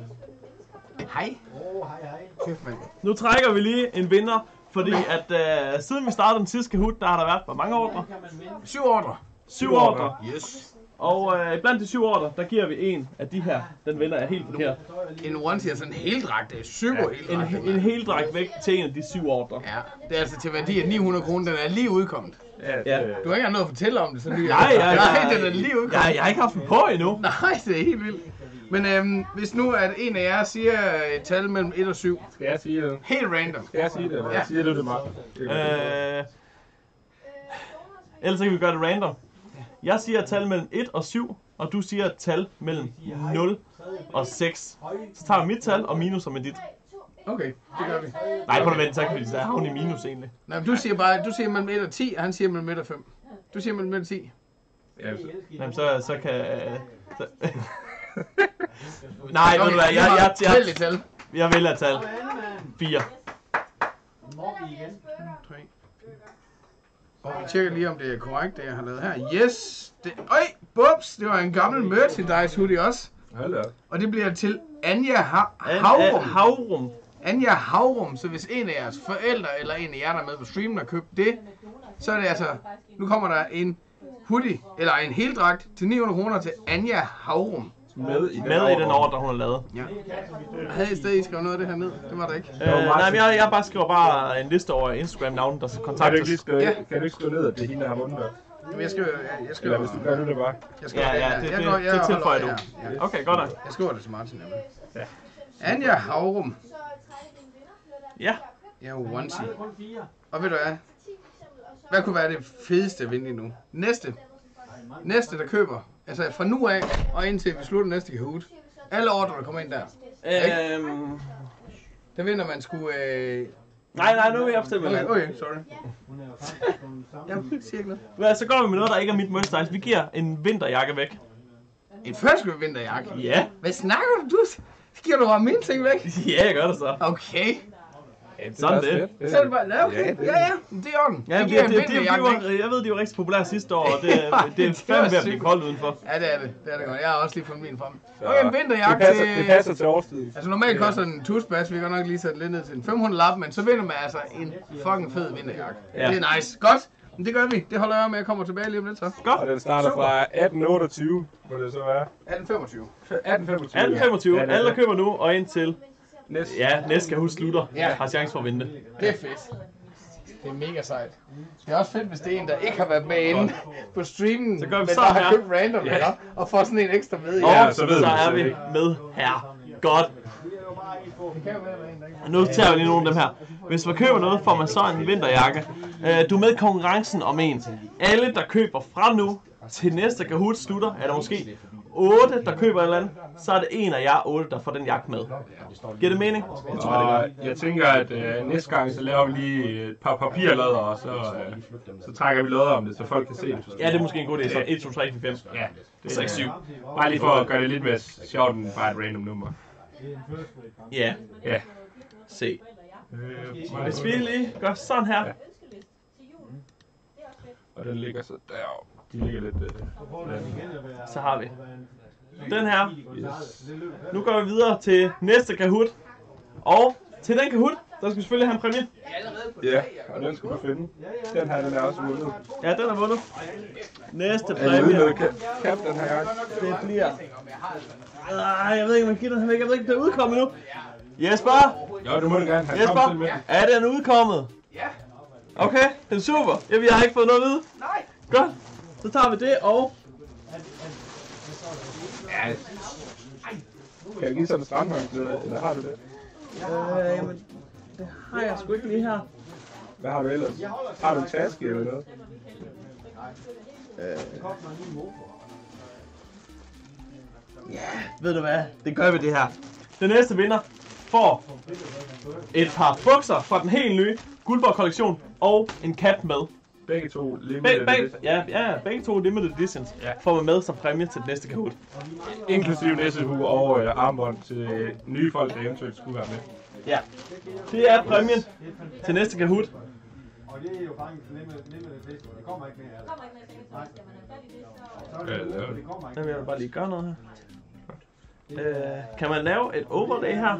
Hej. Åh, hej, hej. Kæft, mand. Nu trækker vi lige en vinder, fordi at øh, siden vi startede den sidste Kahoot, der har der været hvor mange ordre? Kan? Syv ordre. Syv ordre. Yes. Og øh, blandt de syv ordre, der giver vi en af de her. Den vinder er helt forkert. En onesie er sådan en heldragt. Det er psyko En, heldragt. en hel dræk væk til en af de syv ordre. Ja, det er altså til værdi af 900 kroner. Den er lige udkommet. Ja, Ja. det- Du har ikke noget at fortælle om det, så lige. Nej, jeg, Nej, den er lige udkommet. jeg, jeg har ikke haft den på endnu. Nej, det er helt vildt. Men øhm, hvis nu at en af jer siger et tal mellem 1 og 7, Skal jeg sige det? helt random. Skal jeg sige det? Ja. siger du det meget? Øh, ellers så kan vi gøre det random. Jeg siger et tal mellem 1 og 7, og du siger et tal mellem 0 og 6. Så tager vi mit tal og minuser med dit. Okay, det gør vi. Nej, på det vent, så kan vi så havne i minus egentlig. Nej, men du siger bare, du siger mellem 1 og 10, og han siger mellem 1 og 5. Du siger mellem 1 og 10. Ja, så- Jamen, så, så kan... Så... Nej, ved du hvad, jeg, jeg, jeg, tilfældigt tal. jeg vælger et tal. 4. Mobby igen. 3. Og vi tjekker lige, om det er korrekt, det jeg har lavet her. Yes! Det, øj, bups! Det var en gammel merchandise hoodie også. Hold op. Og det bliver til Anja ha- Havrum. Havrum. Havrum. Anja Havrum. Så hvis en af jeres forældre eller en af jer, der er med på streamen, har købt det, så er det altså... Nu kommer der en hoodie, eller en heldragt til 900 kroner til Anja Havrum. Med i den, Med i den ordre, hun har lavet. Ja. Havde I stadig skrevet noget af det her ned? Det var der ikke. Øh, nej, men jeg, jeg bare skriver bare en liste over Instagram-navnen, der skal Kan du kontaktes. ikke skrive, Ja. kan du ikke skrive ned, at det er hende, der har vundet det? Jamen, jeg skriver, jeg, jeg Eller skriver, hvis du gør det, det bare. jeg skriver, Ja, ja, jeg- det, jeg det, går- jeg det tilføjer du. Ja. Okay, godt nok. Jeg skriver det til Martin, nemlig. Anja Havrum. Ja, Jeg er onesie. Og ved du hvad? Hvad kunne være det fedeste at vinde nu? Næste. Næste, der køber. Altså fra nu af og indtil vi slutter næste Kahoot. Alle ordre, der kommer ind der. øhm, Der vinder man sgu... Øh... nej, nej, nu vil jeg bestemme Okay, mig. okay, sorry. Er. Jeg siger ikke noget. Så går vi med noget, der ikke er mit merchandise. Vi giver en vinterjakke væk. En første vinterjakke. Ja. Hvad snakker du? Du giver du bare mine ting væk? Ja, jeg gør det så. Okay. Ja, det Sådan det. Så er det bare... Ja, okay. Ja, det- Ja, ja. Det er orden. Ja, Vi det, det, det, det, det jeg ved, de var rigtig populære sidste år, og det, det er det fandme ved at blive koldt udenfor. Ja, det er det. Det er det godt. Jeg har også lige fundet min frem. Okay, en Det vinterjakke passer, til... det passer til årstiden. Altså normalt koster en tusbas, vi kan nok lige sætte lidt ned til en 500 lap, men så vinder man altså en fucking fed vinterjakke. Ja. Det er nice. Godt. Men det gør vi. Det holder jeg med, jeg kommer tilbage lige om lidt så. Og den starter fra 1828, må det så være. 1825. 1825. 1825, Ja, det er alle der det. køber nu, og indtil Næste. ja, næste kan huske slutter, Ja. har chance for at vinde det. Det er fedt. Det er mega sejt. Det er også fedt, hvis det er en, der ikke har været med inde på streamen, Så gør vi men så der har her. købt random, ja. og får sådan en ekstra med i. Og Ja, så, ved så vi er vi med her. Godt. Det kan jo være, der er en, der ikke Og nu tager vi lige nogle af dem her. Hvis man køber noget, får man så en vinterjakke. Øh, Du er med i konkurrencen om en. Alle, der køber fra nu til næste Kahoot slutter, er der måske 8, der køber en eller anden, så er det en af jer 8, der får den jakke med. Giver det mening? Og jeg tænker, at øh, næste gang, så laver vi lige et par papirlodder, og så, øh, så trækker vi lodder om det, så folk kan se det. Ja, det er måske en god idé. Så 1, 2, 3, 4, 5. Ja, det 6, 7. Bare lige for at gøre det lidt mere sjovt end bare et random nummer. Ja, Ja. se. Hvis vi lige gør sådan her. og den ligger så deroppe. De ligger lidt... Øh, Så har vi. Den her. Nu går vi videre til næste Kahoot. Og til den Kahoot, der skal vi selvfølgelig have en præmie. ja, og den skal du finde. Den her, den er også vundet. Ja, den er vundet. Næste Er det præmie. Cap, den her? Det bliver... Ej, jeg ved ikke, om jeg giver den her væk. Jeg ved ikke, den er udkommet nu. Jesper! Jo, du må det gerne. Han. Jesper! Er den udkommet? Ja. Okay, den er super. Jeg, jeg har ikke fået noget at vide. Nej. Godt. Så tager vi det, og... Ja. Kan jeg give sådan en strandhåndklæde, eller har du det? Øh, jamen, det har jeg sgu ikke lige her. Hvad har du ellers? Har du en taske eller noget? Ved du hvad? Det gør vi det her. Den næste vinder får et par bukser fra den helt nye Guldborg kollektion og en cap med. Begge to limited beg, ja, ja, begge to limited editions Ja. får man med som præmie til den næste Kahoot. Inklusive næsehue og øh, armbånd til øh, nye folk, der eventuelt skulle være med. Ja. Det er præmien til næste Kahoot. Og det er jo faktisk nemmere, nemmere det bedste. Det kommer ikke mere af det. Kommer ikke mere skal man have fat i det, så... Ja, det er kommer ikke Jamen, jeg vil bare lige gøre noget her. Øh, kan man lave et overlay her? Er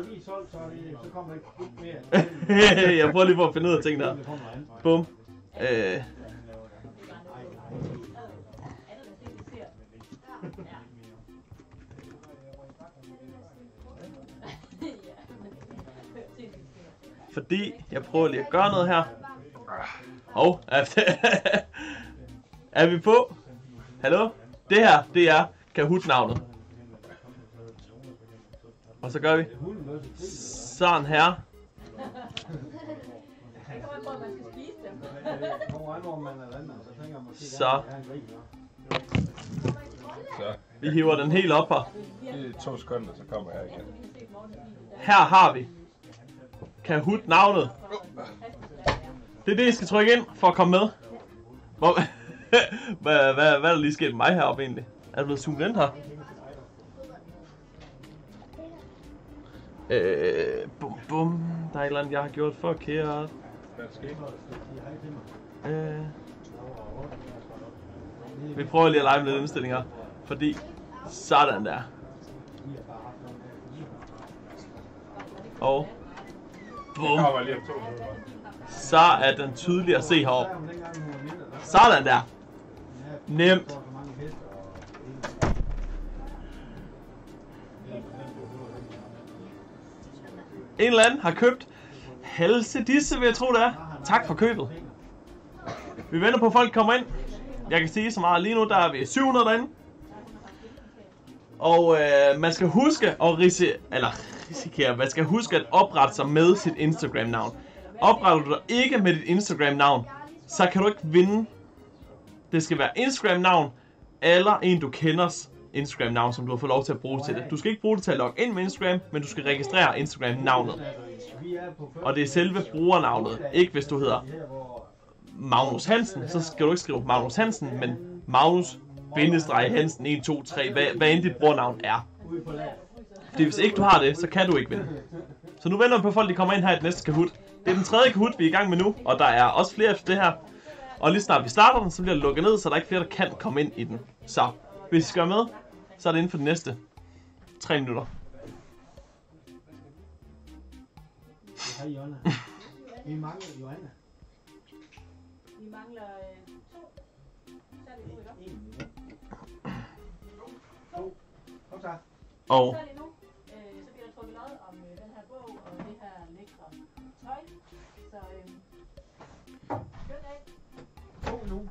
mere. jeg prøver lige på at finde ud af ting der. Bum. Øh, fordi jeg prøver lige at gøre noget her. Hov, er, er vi på? Hallo? Det her, det er Kahoot-navnet. Og så gør vi sådan her. Det kommer an på, at man skal spise dem. Kommer an, hvor man er landmand, så tænker man måske Så. gerne, at er en hva'? Så Vi hiver den helt op her. i to sekunder, så kommer jeg igen. Her har vi Kahoot navnet. Det er det, I skal trykke ind for at komme med. Hvor, hvad, hvad, hvad er der lige sket med mig heroppe egentlig? Er du blevet zoomet ind her? Øh, bum bum. Der er et eller andet, jeg har gjort forkert. Øh. Vi prøver lige at lege med lidt indstillinger. Fordi, sådan der. Og, bum. Så er den tydelig at se heroppe. Sådan der. Nemt. En eller anden har købt halse disse, vil jeg tro det er. Tak for købet. Vi venter på, at folk kommer ind. Jeg kan sige så meget. Lige nu der er vi 700 derinde. Og øh, man skal huske at risi eller risikere, man skal huske at oprette sig med sit Instagram-navn. Opretter du dig ikke med dit Instagram-navn, så kan du ikke vinde. Det skal være Instagram-navn, eller en du kenders Instagram-navn, som du har fået lov til at bruge til det. Du skal ikke bruge det til at logge ind med Instagram, men du skal registrere Instagram-navnet. Og det er selve brugernavnet, ikke hvis du hedder Magnus Hansen, så skal du ikke skrive Magnus Hansen, men Magnus bindestreg Hansen 1, 2, 3, hvad, hvad end dit brugernavn er. Fordi hvis ikke du har det, så kan du ikke vinde. Så nu venter vi på at folk, de kommer ind her i det næste Kahoot. Det er den tredje Kahoot, vi er i gang med nu, og der er også flere efter det her. Og lige snart vi starter den, så bliver det lukket ned, så der er ikke flere, der kan komme ind i den. Så hvis I skal med, så er det inden for de næste 3 minutter. Hej Jonna. Vi mangler Johanna. Vi mangler øh, to. Så er det nu, ikke? En minut. To. Kom så. Og Så er det nu. Øh, så bliver der trukket lod om øh, den her bog og det her lækre tøj. Så øh, skøn dag. To nu.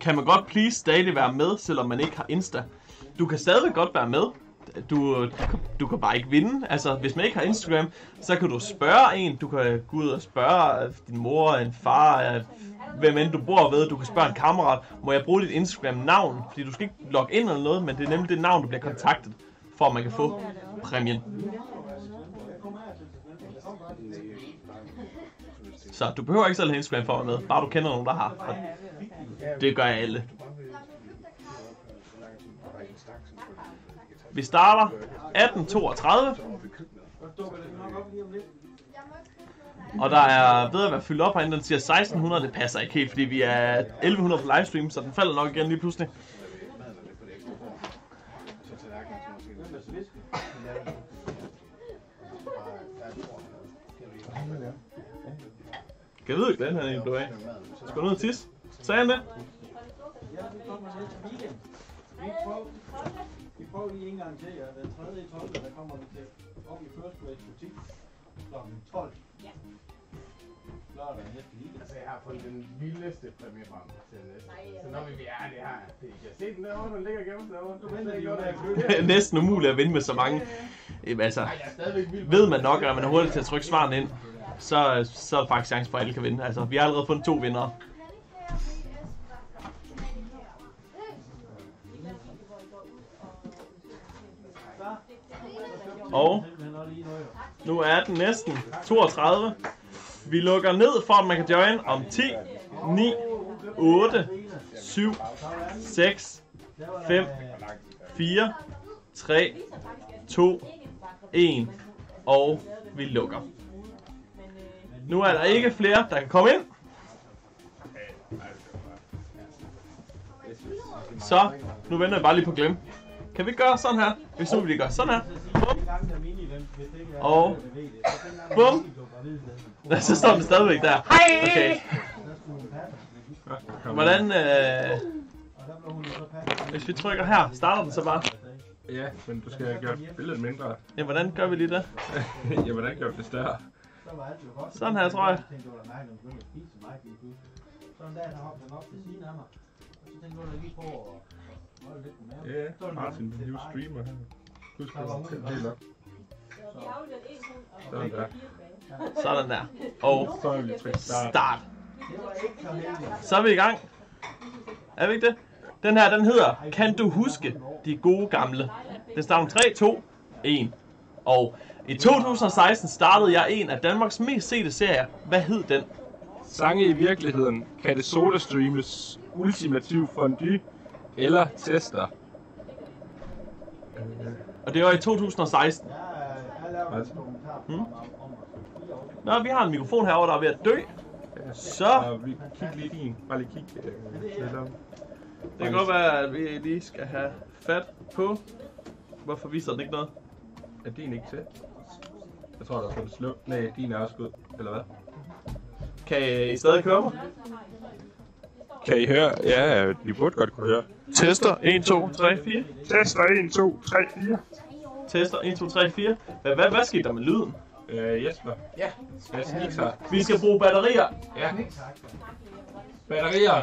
kan man godt please stadig være med, selvom man ikke har Insta. Du kan stadig godt være med du, du kan bare ikke vinde. Altså, hvis man ikke har Instagram, så kan du spørge en. Du kan gå ud og spørge øh, din mor, en far, øh, hvem end du bor ved. Du kan spørge en kammerat, må jeg bruge dit Instagram-navn? Fordi du skal ikke logge ind eller noget, men det er nemlig det navn, du bliver kontaktet, for at man kan få præmien. Så du behøver ikke selv have Instagram for at være med, bare du kender nogen, der har. Og det gør jeg alle. Vi starter 18.32, og der er ved at være fyldt op herinde. Den siger 1600, det passer ikke helt, fordi vi er 1100 på livestream, så den falder nok igen lige pludselig. Kan jeg vide, hvordan han egentlig blev af? Skal du ned og tisse? Sagde han det? Prøver, lige en gang til, og den 3. i 12. der kommer vi til op i First Place butik kl. 12. Ja. Lørdag næste weekend. Altså, jeg har fået den vildeste præmie frem til næste. Nej, Så når vi er det her, det kan jeg se den derovre, den ligger gemt derovre. Du venter under at at Næsten umuligt at vinde med så mange. Jamen, altså, jeg ved man nok, at man er hurtig til at trykke svarene ind, så, så er der faktisk chance for, at alle kan vinde. Altså, vi har allerede fundet to vindere. Og nu er den næsten 32. Vi lukker ned for, at man kan join om 10, 9, 8, 7, 6, 5, 4, 3, 2, 1. Og vi lukker. Nu er der ikke flere, der kan komme ind. Så, nu venter jeg bare lige på glem. Kan vi gøre sådan her? Hvis nu vi gør sådan her. Bum. En gang der mini-event, hvis det ikke er Og der bum. den- Så står den stadigvæk der. Okay. der hun passe. Hvordan, øh, der hvis vi trykker her, starter den så bare? Ja, men du skal gøre billedet mindre. Ja, hvordan gør vi lige det? ja, hvordan gør vi det større? Så var alt jo godt. Sådan her, tror jeg. Jeg tænkte, det var da mærkeligt, at hun begyndte at spise så meget lige pludselig. Så en dag, der hoppede den op til siden af mig. Og så tænkte jeg, at lige på Ja, Martin, den nye streamer her. Husk at sætte gravid. op. Sådan der. Sådan der. Og start. Det var ikke så. Så er vi i gang. Er vi ikke det? Den her, den hedder Kan du huske de gode gamle? Den starter om 3, 2, 1. Og i 2016 startede jeg en af Danmarks mest sete serier. Hvad hed den? Sange i virkeligheden. Kan det soda streames ultimativ fondue eller tester? Og det var i 2016. Jeg, jeg lavede en Altså. dokumentar Hmm? Nå, vi har en mikrofon herovre, der er ved at dø. Så Og vi kig lige din. Bare lige kig. øh, lidt om. det kan godt være, at vi lige skal have fat på. Hvorfor viser den ikke noget? Er din ikke til? Jeg tror, der er sådan slå. Nej, din er også god. Eller hvad? Kan I stadig høre mig? Kan I høre? Ja, vi burde godt kunne høre. Tester 1, 2, 3, 4. Tester 1, 2, 3, 4. Tester 1, 2, 3, 4. Hvad, hvad, hvad skete der med lyden? Øh, Jesper. Ja. Jeg ikke her. Vi skal bruge batterier. Ja. Batterier.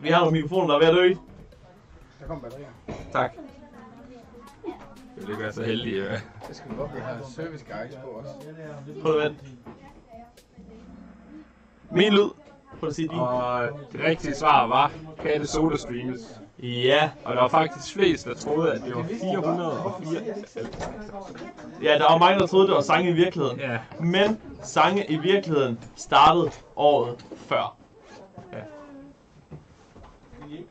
Vi har nogle mikrofoner, der er ved at dø. Der kommer batterier. Tak. Jeg vil ikke være så heldig. Ja. Det skal vi godt, vi har service guides på også. Prøv at vente. Min lyd. Prøv at sige din. Og det rigtige svar var, kan det soda streames? Ja. Og der var faktisk flest, der troede, at det var 404. Ja, der var mange, der troede, det var sange i virkeligheden. Ja. Men sange i virkeligheden startede året før. Nogle.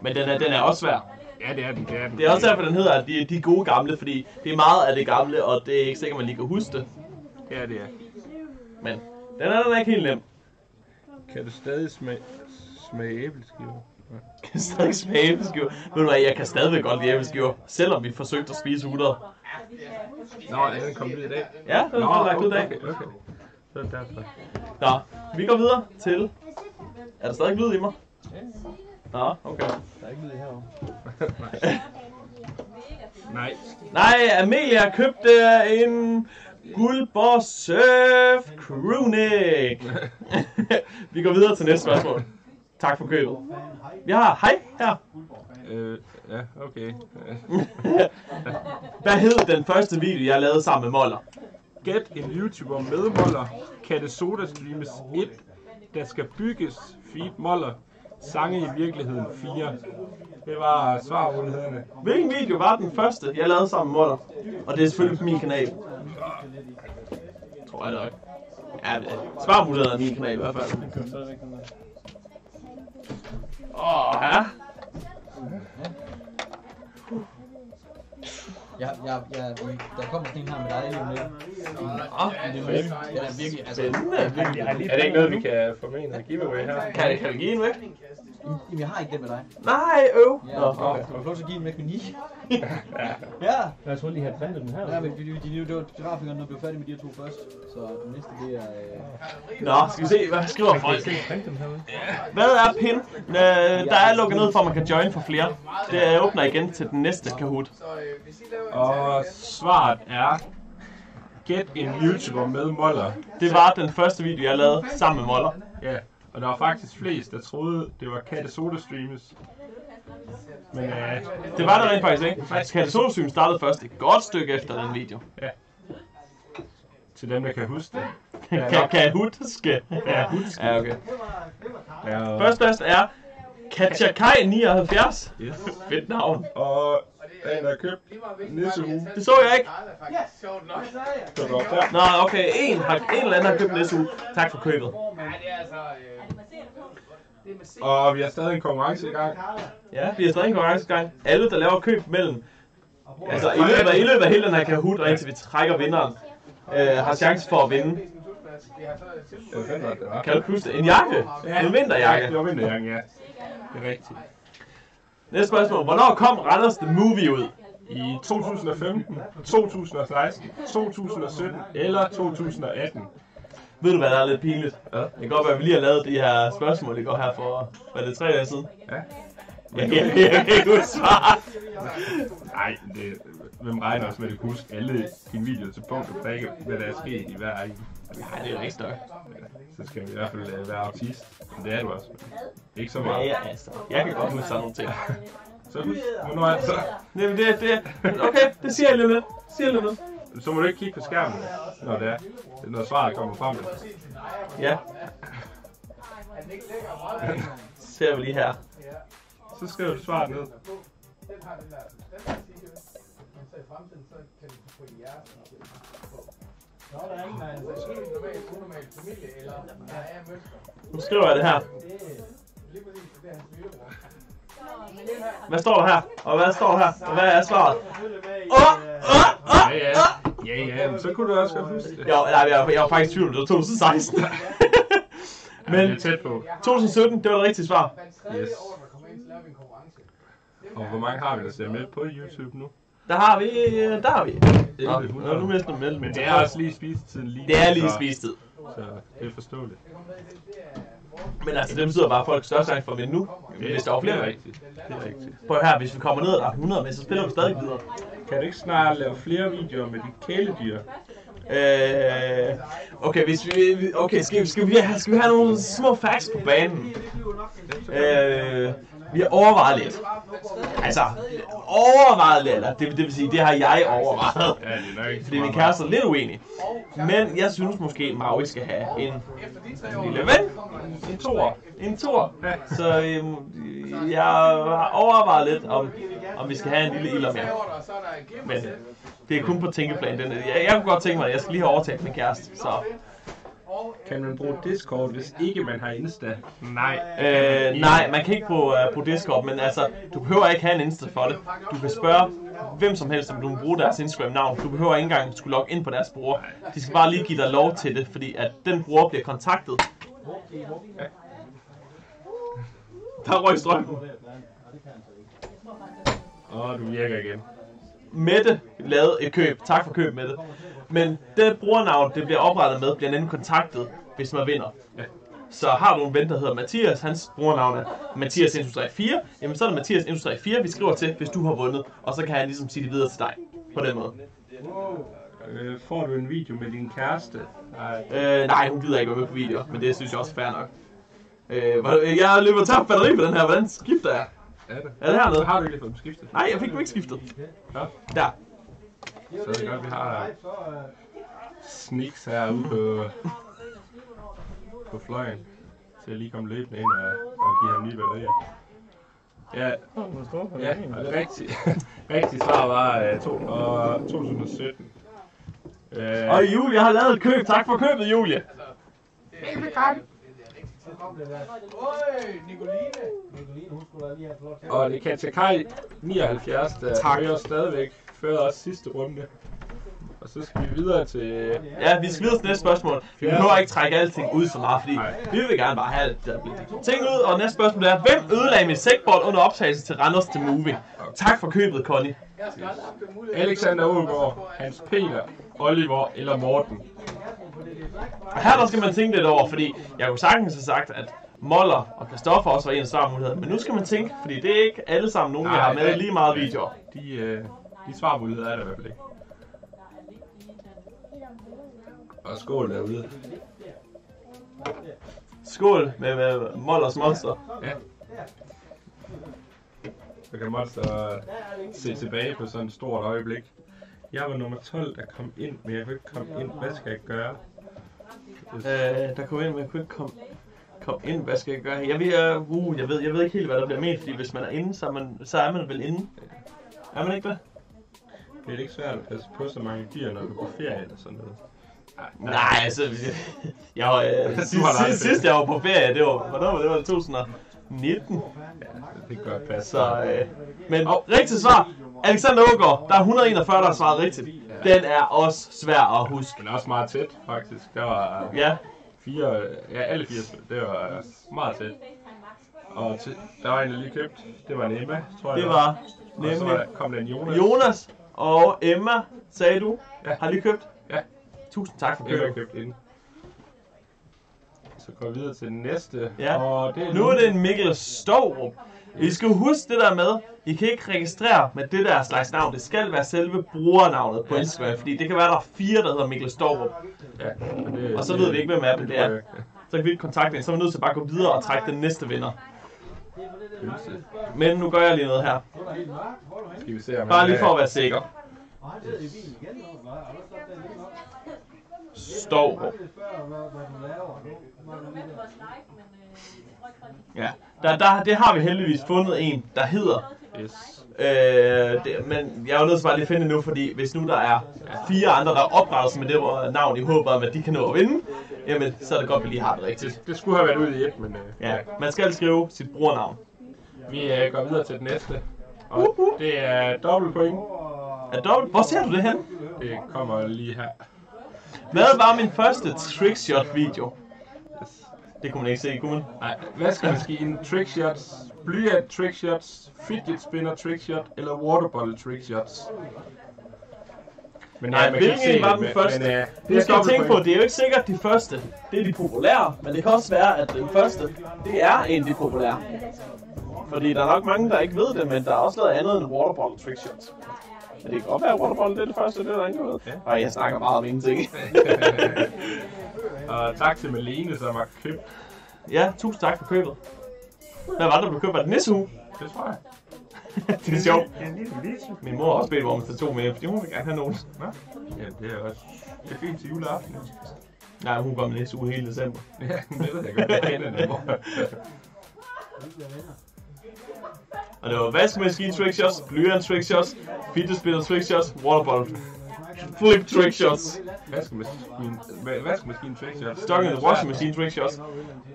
Men den er, den er også svær. Ja, det er den. Det er, den. Det er også derfor, den hedder, at de, de gode gamle, fordi det er meget af det gamle, og det er ikke sikkert, man lige kan huske det. Ja, det er. Men den er, den er ikke helt nem. Kan du stadig smage, smage æbleskiver? Jeg kan stadig smage æbleskiver. Ved du hvad, jeg kan stadigvæk godt lide æbleskiver, selvom vi forsøgte at spise 100. Nå, er den kommet ud i dag? Ja, den er lagt ud i dag. okay, okay. Så er det derfor. Nå, vi går videre til... Er der stadig lyd i mig? Nå, okay. Der er ikke lyd herovre. Nej. Nej, Amelia købte en Guldborg Surf Crewneck. vi går videre til næste spørgsmål. Tak for købet. Vi har hej her. Øh, ja, okay. Hvad hed den første video, jeg lavede sammen med Moller? Gæt en YouTuber med Moller. Kan det Soda Streames 1, der skal bygges Feed Moller. Sange i virkeligheden 4. Det var svarmulighederne. Hvilken video var den første, jeg lavede sammen med dig? Og det er selvfølgelig på min kanal. Tror jeg nok. Ja, svarmulighederne er min kanal i hvert fald. Åh, ja. Ja, ja, ja, der kommer sådan en her med dig lige om lidt. Åh, Det er virkelig, det er virkelig, altså. Er det ikke noget, vi kan få med noget giveaway her? Kan jeg, kan jeg give en væk? Jamen, jeg har ikke den med dig. Nej, øv. Ja, Nå, okay. okay. Du har lov til at give den væk med 9. ja. Jeg troede lige, havde plantet den her. Ja, men de, de, de, de, grafikerne er blevet færdige med de her to først. Så den næste, det er... Øh... Nå, skal vi se, hvad skriver folk? Hvad er pin? Øh, der er lukket ned for, at man kan join for flere. Det åbner igen til den næste Kahoot. Og svaret er... Gæt en YouTuber med Moller. Det var den første video, jeg lavede sammen med Moller. Ja, og der var faktisk flest, der troede, det var Katte Soda Streames. Men øh, Det var det rent faktisk ikke. Katastrofen startede først et godt stykke efter den video. til dem, der kan huske det. Kan, kan jeg huske? Ja, husk. Ja, okay. Ja, og, Først bedst er Katja Kai 79. yes. Fedt navn. og den, der købt nissehue. Det så jeg ikke. Sjovt nok. Så går der. Nå, okay. En, har, en eller anden har købt næste uge. Tak for købet. Nej, det er altså... Øh, det er. Og vi har stadig en konkurrence i gang. Ja, vi har stadig en konkurrencegang. Alle, der laver køb mellem... Altså, i løbet af, i løbet af hele den her Kahoot, og indtil vi trækker vinderen, øh, har chance for at vinde. Det. Kan du huske det? En jakke? En vinterjakke. Det var vinterjakken, ja. Det er rigtigt. Næste spørgsmål. Hvornår kom Randers The Movie ud? I 2015, 2016, 2017 eller 2018. Ved du, hvad der er lidt pinligt? Ja. Det kan godt være, at vi lige har lavet de her spørgsmål, det går her for, det, tre dage siden? Ja. Jeg kan, ikke huske svaret. Nej, det, hvem regner også med, at du huske alle dine videoer til punkt og prikke, hvad der er sket i hver egen. Nej, det er ikke nok. Så skal vi i hvert fald øh, være autist. Men det er du også. Ikke så Ja, meget. ja, altså. Jeg kan godt huske sådan nogle ting. Så husk, hvornår er det så? Nej, men det, det, okay, det siger jeg lige lidt. Siger jeg lidt. Så må du ikke kigge på skærmen, når det er. Når svaret kommer frem. Ja, ser vi lige her. Så skriver du svaret ned. Den har den der, den der artikel. Så i fremtiden, så kan du få hjerte. Så er der ingen, der Altså, helt normal, unormal familie, eller der er mønstre. Nu skriver jeg det her. Er. Hvad står der her? Og hvad står der her? Og hvad er svaret? i... Åh! øh, Åh! Åh! Ja, ja. Ja, ja, men så kunne du også godt huske det. Jo, nej, jeg, jeg var faktisk i tvivl, det var 2016. Men er tæt på. 2017, det var det rigtige svar. Yes. Og hvor mange har vi, der ser med på YouTube nu? Der har vi, øh, der har vi. Nå, 1100. nu mister du mellem. Men det er også lige spisetiden lige Det er lige spistid. Så det er forståeligt. Men altså, det betyder bare, at folk større chance for at vinde nu, hvis der var Det er flere. rigtigt. Det er rigtigt. Prøv her, hvis vi kommer ned og der er 100 med, så spiller vi stadig videre. Kan du ikke snart lave flere videoer med dit kæledyr? Øh, okay, hvis vi, okay, skal, vi- skal, vi have, skal vi have nogle små facts på banen? Øh, vi har overvejet lidt. Altså, overvejet lidt, eller det, det vil sige, det har jeg overvejet. Er Fordi min kæreste er lidt uenig. Men jeg synes måske, Maui skal have en lille ven. En tor. En tor. Så øhm, jeg har overvejet lidt, om, om vi skal have en lille ilder mere. Er en. Men det er kun på tænkeplan. Den, jeg, jeg kunne godt tænke mig, at jeg skal lige have overtalt min kæreste. Så Kan man bruge Discord, hvis ikke man har Insta? Nej. øh, nej, man kan ikke bruge, uh, bruge Discord, men altså, du behøver ikke have en Insta for det. Du kan spørge hvem som helst, om du vil bruge deres Instagram-navn. Du behøver ikke engang skulle logge ind på deres bruger. De skal bare lige give dig lov til det, fordi at den bruger bliver kontaktet. Der røg strømmen. Åh, du virker igen. Mette lavede et køb. Tak for køb, Mette. Men det brugernavn, det bliver oprettet med, bliver nemlig kontaktet, hvis man vinder. Ja. Så har du en ven, der hedder Mathias, hans brugernavn er Mathias 4, jamen så er det Mathias 4, vi skriver til, hvis du har vundet, og så kan han ligesom sige det videre til dig. På den måde. Øh, får du en video med din kæreste? Nej. Øh, nej, hun gider ikke være med på video, men det synes jeg også er fair nok. Øh, hvor- jeg løber tabt batteri på den her. Hvordan skifter jeg? Er det? Er det hernede? Har du ikke lige fået dem skiftet? Nej, jeg fik dem ikke skiftet. Ja. Der. Så er det godt, vi har sneaks herude på, på fløjen. Til at lige komme løbende ind og, og give ham nye batterier. Ja, ja og det rigtige, rigtige svar var uh, to, og 2017. Uh, Og Julie, jeg har lavet et køb. Tak for købet, Julie. Flot til. og det kan til Kai 79, der Tak. fører stadigvæk før os sidste runde. Og så skal vi videre til... Ja, vi skal videre til næste spørgsmål. Vi behøver ikke trække alting ud så meget, fordi Nej. vi vil gerne bare have det ting ud. Og næste spørgsmål er, hvem ødelagde mit sækbold under optagelse til Randers til Movie? Tak for købet, Connie. Alexander Ågaard, Hans Peter, Oliver eller Morten. Og her der skal man tænke lidt over, fordi jeg kunne sagtens have sagt, at Moller og Christoffer også var en af. Men nu skal man tænke, fordi det er ikke alle sammen nogen, jeg har med lige meget videoer. De, øh, de svarmuligheder er der i hvert fald ikke. Og skål derude. Skål med, med Mollers Monster. Ja. Så kan Monster se tilbage på sådan et stort øjeblik. Jeg var nummer 12, der kom ind, men jeg kunne ikke komme ind. Hvad skal jeg gøre? Øh, der kom ind, men jeg kunne ikke komme kom ind. Hvad skal jeg gøre? Jeg ved, uh, uh, jeg ved, jeg ved ikke helt, hvad der bliver ment, fordi hvis man er inde, så er man, så er man vel inde. Er man ikke det? Det er ikke svært at passe på så mange dyr, når du på ferie eller sådan noget. Nej, altså... Jeg var, øh, sidst, sidst, sidst jeg var på ferie, det var... Hvornår var det? Det var 2019. Ja, det godt passe. Så, øh, men oh, rigtigt svar. Alexander Ågaard, der er 141, der har svaret rigtigt. Den er også svær at huske. Den er også meget tæt, faktisk. Der var Ja, fire, ja, alle fire, det var meget tæt. Og til, der var en, der lige købt. Det var en Emma, tror jeg. det var Og så var nemlig der, kom der en Jonas. Jonas og Emma, sagde du, Ja. har lige købt. Ja. Tusind tak for købet. købt ind. Så går vi videre til den næste. Ja. Og det er Nu er det en Mikkel Stovrup. I skal huske det der med, I kan ikke registrere med det der slags navn. Det skal være selve brugernavnet på Instagram, fordi det kan være, der er fire, der hedder Mikkel Stovrup. Ja, og, det, Og så ved vi ikke, hvem af dem det er. Så kan vi ikke kontakte en, så er vi nødt til bare at gå videre og trække den næste vinder. Men nu gør jeg lige noget her. Skal vi se, om Bare lige for at være sikker. Lige- Ja, der, der, det har vi heldigvis fundet en, der hedder. Yes. Øh, det, men jeg er jo nødt til bare lige at finde nu, fordi hvis nu der er fire andre, der opretter sig med det navn i håb om, at de kan nå at vinde, jamen så er det godt, at vi lige har det rigtigt. Det, det skulle have været ude i et, men øh, Ja, man skal skrive sit brugernavn. Vi øh, går videre til den næste. Og det er dobbelt point. Er dobbelt? Hvor ser du det hen? Det kommer lige her. Hvad var min første trickshot video? Det kunne man ikke se, kunne man? Nej, vaskemaskine, trickshots, blyant trickshots, fidget spinner trickshot eller waterbottle trickshots. Men Nej, man kan hvilken ikke se en var den første? Men, øh, Det er skal jeg tænke på, det er jo ikke sikkert de første. Det er de populære, men det kan også være, at den første, det er en af de populære. Fordi der er nok mange, der ikke ved det, men der er også noget andet end waterbottle trickshots. Men det kan godt være, at waterbottle det er det første, det er der ingen ved. Og jeg snakker meget om ingenting. Og tak til Malene, som har købt. ja, tusind tak for købet. Hvad var det, du blev købt? Var det nissehue? Det tror jeg. Det er sjovt. En lille lisse. Min mor har også bedt mig om at tage to med, fordi hun vil gerne have nogen. Nå, ja, det er også det er fint til juleaften. Nej, hun går med nissehue hele december. Ja, det ved jeg godt. Jeg kender det. Og det var vaskemaskine trickshots, blyant trickshots, fidget spinner trickshots, waterbottle flip trickshots, Vaskemaskine, va- vaskemaskine trickshots. stuck in the washing machine trickshots,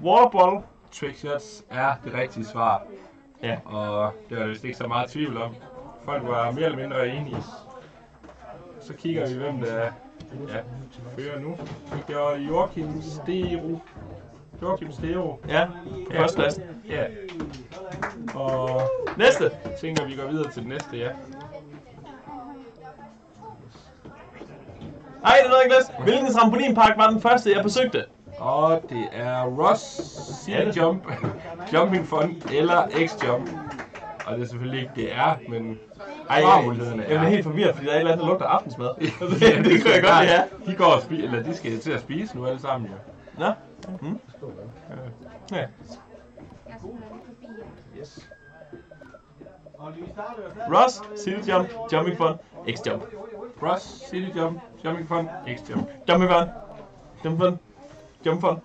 waterbottle. Trickshots er det rigtige svar. Ja. Og det var vist ikke så meget tvivl om. Folk var mere eller mindre enige. Så kigger vi, hvem der ja, fører nu. Det gjorde Joachim Stero. Joachim Stero. Ja, på førstepladsen. Ja. Og Næste. jeg tænker, vi går videre til den næste, ja. Ej, det er noget, jeg glæst. Hvilken trampolinpark var den første, jeg besøgte? Og det er Ross? City Jump, Jumping Fun eller X-Jump. Og det er selvfølgelig ikke det er, men Ej, svarmulighederne jeg, jeg er... helt forvirret, fordi der er et eller andet, der lugter aftensmad. Ja, det, det kunne jeg godt have. De går og spiser, eller de skal til at spise nu alle sammen, jo. Nå, Mm. Ja. Yes. Ross, City Jump, Jumping Fun, X-Jump. Ross, City Jump, Jumping Fun, X-Jump. Jumping Fun, Jump Fun, Jump Fun.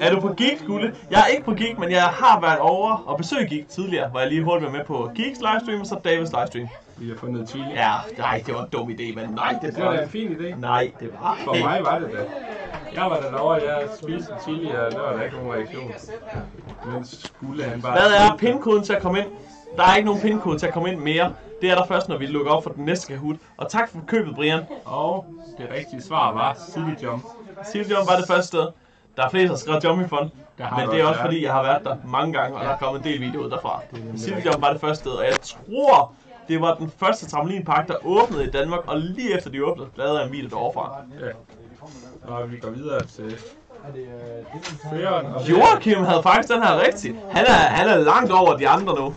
Er du på Geek, Gule? Jeg er ikke på Geek, men jeg har været over og besøgt Geek tidligere, hvor jeg lige hurtigt var med på Geeks livestream og så Davids livestream. Vi har fundet chili. Ja, nej, det var en dum idé, men nej, det Det var da en fin idé. Nej, det var For mig var det det. Jeg var der derovre, jeg spiste chili, og der var der ikke nogen reaktion. Men skulle han bare... Hvad er pindkoden til at komme ind? Der er ikke nogen pindkode til at komme ind mere. Det er der først, når vi lukker op for den næste Kahoot. Og tak for købet, Brian. Og det rigtige svar var City Jump. City Jump var det første sted. Der er flere, der skrev Jumping Fun. Der har Men det er også fordi, jeg har været der mange gange, og der er kommet en del videoer derfra. City Jump var det første sted, og jeg tror, det var den første trampolinpark, der åbnede i Danmark, og lige efter de åbnede, lavede jeg en video derovre fra. Ja. Og vi går videre til Joachim havde faktisk den her rigtig. Han er, han er langt over de andre nu.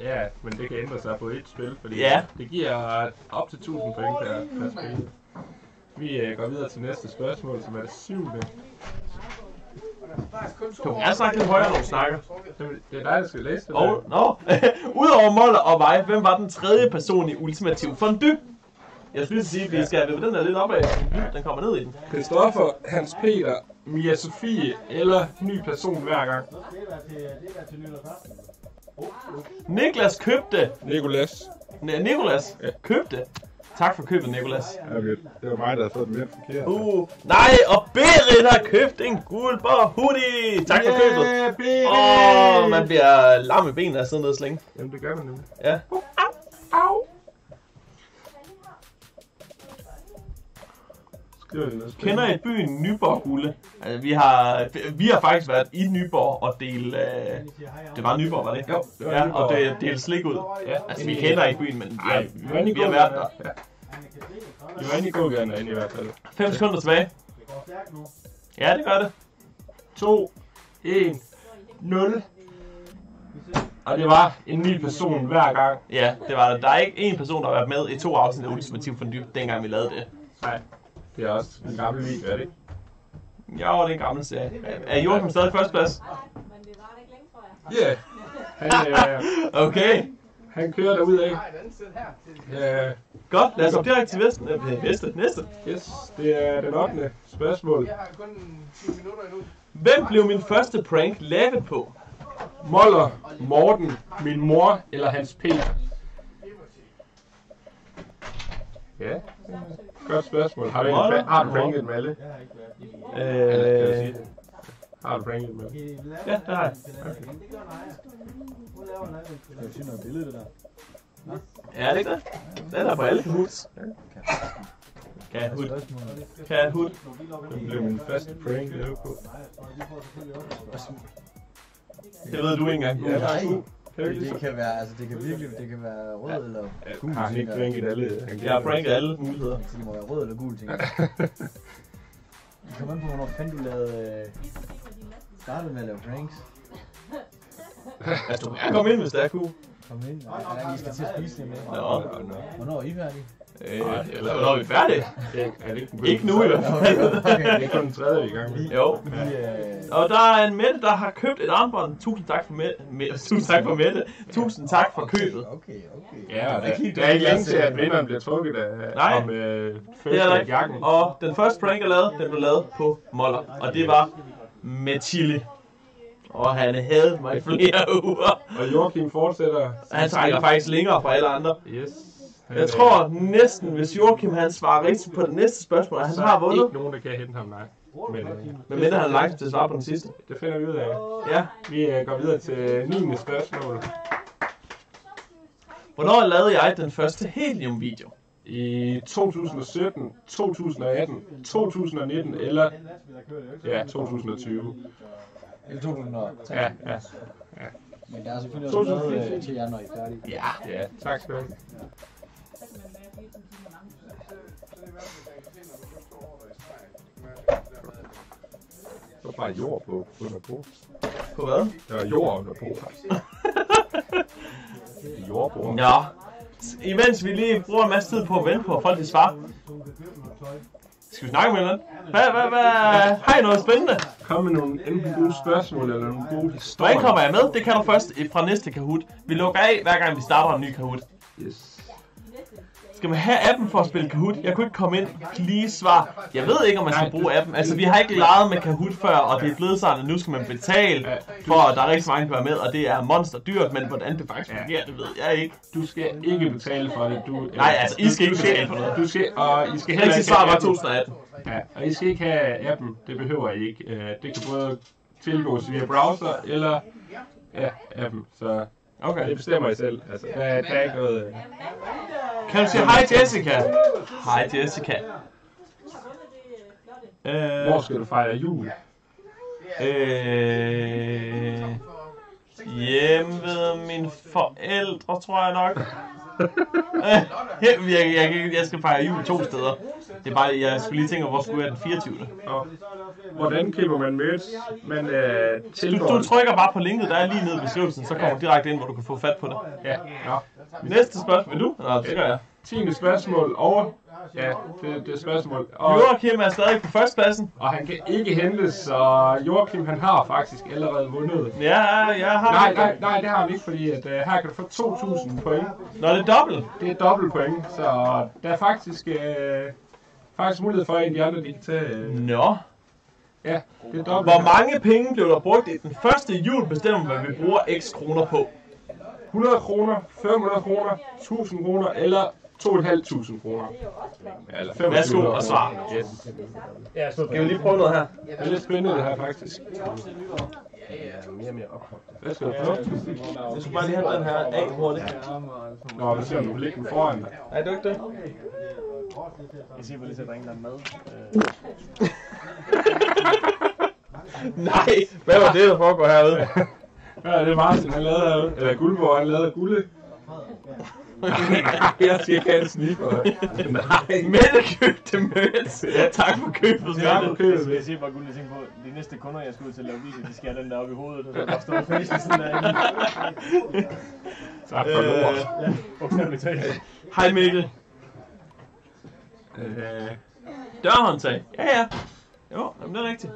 Ja, men det kan ændre sig på et spil, fordi Ja. det giver op til 1000 point per, per spil. Vi øh, går videre til næste spørgsmål, som er det syvende. Du gerne snakke lidt højere, når du snakker. Jamen, Det er dig, der skal læse det. Og, nå, udover Moller og mig, hvem var den tredje person i Ultimativ Fondue? Jeg skulle sige, at vi skal vippe den der lidt opad. Den kommer ned i den. Christoffer, Hans Peter, Mia Sofie eller ny person hver gang. Det er til, det er til nytårsaften. Niklas købte. Nikolas. Ne- Nikolas købte. Tak for købet, Nikolas. Okay, det var mig, der havde fået den mere forkert. Uh, nej, og Berit har købt en Guldborg hoodie. Tak for købet. Berit! Åh, oh, man bliver lam i benene af sådan noget slænge. Jamen, det gør man nemlig. Ja. Skriver det Kender I byen Nyborg, Gule? Altså, vi har, vi har faktisk været i Nyborg og dele... Øh, det var Nyborg, var det? Jo, det var ja, Nyborg. og det dele slik ud. Ja, Altså, vi kender ikke byen, men vi har, Nej, vi vi har været der. Ja. Vi var inde i gågaden derinde i hvert fald. 5 sekunder tilbage. Det. Ja, det gør det. 2, 1, 0. Og det var en ny person hver gang. Ja, det var det. Der er ikke en person, der har været med i to afsnit af Ultimativ Fondue, dengang vi lavede det. Nej, det er også en gammel video, er det ikke? Ja, det er en gammel serie. Er Joachim stadig førsteplads? Men det var det ikke længe, tror jeg. Ja. Yeah. Han, øh, Okay, han kører derud af. Nej, Ja, godt. Lad os gå direkte til Vesten. Øh, næste, næste. yes, det er den 8. spørgsmål. Jeg har kun 10 minutter endnu. Hvem blev min første prank lavet på? Moller, Morten, min mor eller Hans Peter? Ja, godt spørgsmål. Har du, egentlig, har du pranket med alle? Øh, det? Har du pranket med alle? Ja, det har jeg. Det gør Naja. Hun laver noget. Billede, det der. er det ikke det? Den er på alle Kahoots. Kahoot. Kahoot. Det blev min første prank lavet på. Det ved du ikke engang. Ja, Nej. Det så? kan være, altså det kan virkelig, det kan være rød eller gul. Har han ikke pranket alle? Jeg har pranket alle muligheder. Så det må være rød eller gul, tænker jeg. Det kommer an på, hvornår fanden du lavede... Øh, startede med at lave pranks. Altså, du kan komme ind, hvis det er cool. Kom ind. Ja, I skal til at spise det med. Nå. Hvornår er I færdige? Øh, er vi færdige? Det er, det ikke, Ikke nu i hvert fald. Det er kun den tredje vi er i gang med. Jo. Vi, øh, Og der er en Mette, der har købt et armbånd. Tusind tak for Mette. Tusind tak for Mette. Tusind tak for købet. Okay, okay. Ja, er der, er ikke længe til, at vinderen bliver trukket af, Nej. om øh, Det er der ikke. Og den første prank, jeg lavede, den blev lavet på Moller. Og det var med chili. Og han havde mig i flere uger. Og Joachim fortsætter. Han trækker faktisk længere fra alle andre. Yes. Han, Jeg øh, tror næsten, hvis Joachim han svarer rigtigt på det næste spørgsmål, at han så har er vundet. ikke nogen, der kan hente ham, nej. Men øh, Men mindre han er langt til at svare på den sidste. det finder vi ud af. Ja. Vi øh, går videre til 9. spørgsmål. Hvornår lavede jeg den første helium-video? I 2017, 2018, 2019 eller der er ja, 2020. Eller 2003. Ja, ja. Men der er selvfølgelig også noget øh, til jer, når I er færdige. Ja. Ja, tak skal du have. Så kan man være 24 timer lang. Så er det i hvert fald, at når du køber to år i streg. Der var bare jord på under på. På hvad? Der var jord under på. Jordbord. Ja. Imens vi lige bruger en masse tid på at vente på, at folk de svarer, Så. Skal vi snakke med hinanden? Hvad, hvad, hvad, har I noget spændende? Kom med nogle enten gode spørgsmål eller nogle gode historier. Hvordan kommer jeg med? Det kan du først fra næste Kahoot. Vi lukker af, hver gang vi starter en ny Kahoot. Yes. Skal man have appen for at spille Kahoot? Jeg kunne ikke komme ind. Please svar. Jeg ved ikke, om man skal bruge appen. Altså, vi har ikke leget med Kahoot før, og det er blevet sådan, at nu skal man betale for, at der er rigtig mange, der være med, og det er monster dyrt, men hvordan det faktisk fungerer, det ved jeg ikke. Du skal ikke betale for det. Du, Nej, altså, I skal ikke betale for noget. Du skal, og I skal heller ikke svar have var appen. 2018. Ja, og I skal ikke have appen. Det behøver I ikke. Øh, Det kan både tilgås via browser eller ja, appen. Så Okay. det bestemmer I selv. Altså, der, er- der er ikke noget... øh, Kan du sige hej Jessica? Hej Jessica. Øh, Hvor skal du fejre jul? øh, hjemme ved mine forældre, tror jeg nok. Jeg, jeg, jeg, skal fejre jul to steder. Det er bare, jeg skulle lige tænke, hvor skulle jeg den 24. Og hvordan kan man mødes? Man øh, Du, tilgår... du trykker bare på linket, der er lige nede i beskrivelsen, så kommer du direkte ind, hvor du kan få fat på det. Ja, nå. Næste spørgsmål. Vil du? Nå, det gør jeg. 10. spørgsmål og... Ja, det, det er spørgsmål. Og, Joachim er stadig på førstepladsen. og han kan ikke hentes, så Joachim han har faktisk allerede vundet. Ja, jeg har... Nej, nej, nej, det har han ikke, fordi at, uh, her kan du få 2.000 point. Nå, det er dobbelt. Det er dobbelt point, så der er faktisk, uh, faktisk mulighed for, at en af de andre de kan tage... Uh, Nå. ja, det er dobbelt. Hvor mange penge blev der brugt i den første jul bestemmer, hvad vi bruger x kroner på? 100 kroner, 500 kroner, 1000 kroner eller 2.500 kroner. Ja, eller 25 Værsgo og svar. Yes. Skal vi lige prøve noget her? Det er lidt spændende det her faktisk. Hvad skal du prøve? Jeg skal bare lige have den her af hurtigt. Nå, ser, om du kan lægge den foran dig. Er du ikke det? Jeg siger bare lige, at der er ingen, der er mad. Nej, hvad var det, der foregår herude? Hvad er det, Martin han lavede af, eller Guldborg han lavede af gulde? Jeg skal ikke have en sniffer. Nej, Mette købte møds. Tak for købet, Tak for Mette. købet. Jeg siger bare, Guld, jeg tænker på, de næste kunder, jeg skal ud til at lave video, de skal have den der op i hovedet, og så bare stå og face sådan derinde. Tak for lort. Øh, Ja, bogstaveligt talt. Hej Mikkel. Øh, Dørhåndtag. Ja, ja. Jo, jamen, det er rigtigt.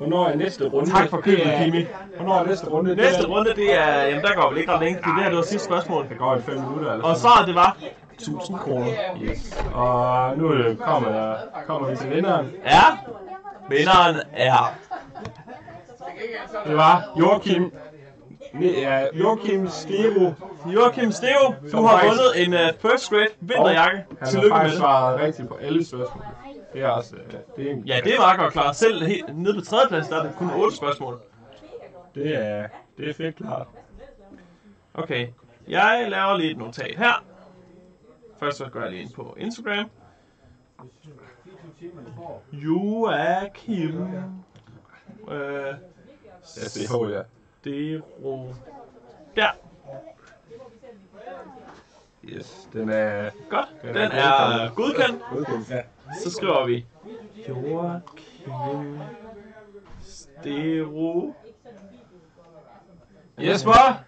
Hvornår er næste runde? Tak for købet, Det er- Kimi. Hvornår er næste runde? Næste Det er- runde, det er... Jamen, der går vel ikke ret længe, fordi det her, det var sidste spørgsmål. Det går i 5 minutter eller Og sådan. svaret, det var 1000 kroner. Yes. Og nu kommer, kommer vi til vinderen. Ja, vinderen er... Det var Joachim. Ja, Joachim Stero. Joachim Steo, du har vundet en uh, first grade vinterjakke. Han har Tillykke med faktisk det. svaret rigtigt på alle spørgsmål. Det er også... øh, Det er, en- Ja, det er meget godt klart. Selv helt nede på tredjeplads, der er det kun 8 spørgsmål. Det er, det er fedt klart. Okay, jeg laver lige et notat her. Først så går jeg lige ind på Instagram. Joachim. Øh, ja. Dero. Der, Yes, den er... godt. Den Den er er godkendt. godkendt. Ja. Så skriver vi Joachim Stero. Jesper!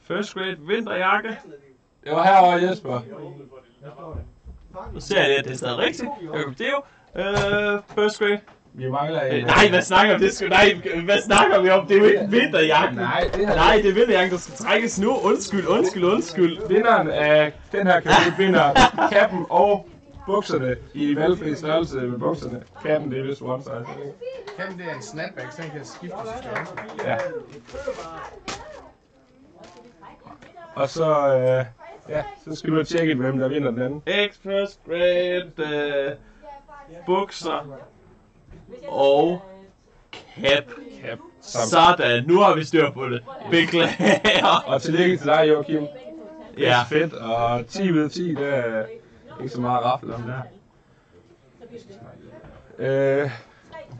First grade vinterjakke. Det var herovre, Jesper. Nu ser jeg at det er stadig rigtigt. Jacob Deo. Øh, first grade. Vi mangler en... Øh, nej, hvad snakker vi? Det nej, hvad snakker vi om? Det er jo ikke vinterjakken. Nej, det her... Nej, det er vinterjakken, der skal trækkes nu. Undskyld, undskyld, undskyld. Vinderen af den her kategori vinder kappen og bukserne i valgfri størrelse med bukserne. Kappen, det er vist one size. Jamen, det er en snapback, så den kan skifte til størrelse. Ja. Og så, øh, ja, så skal du have tjekket, hvem der vinder den anden. Express grade, øh, bukser og cap. Cap. Sådan, nu har vi styr på det. Beklager. Og tillykke til dig, Joachim. Det er Ja, fedt, og 10 ud af 10, det er ikke så meget raffel om det her. Øh,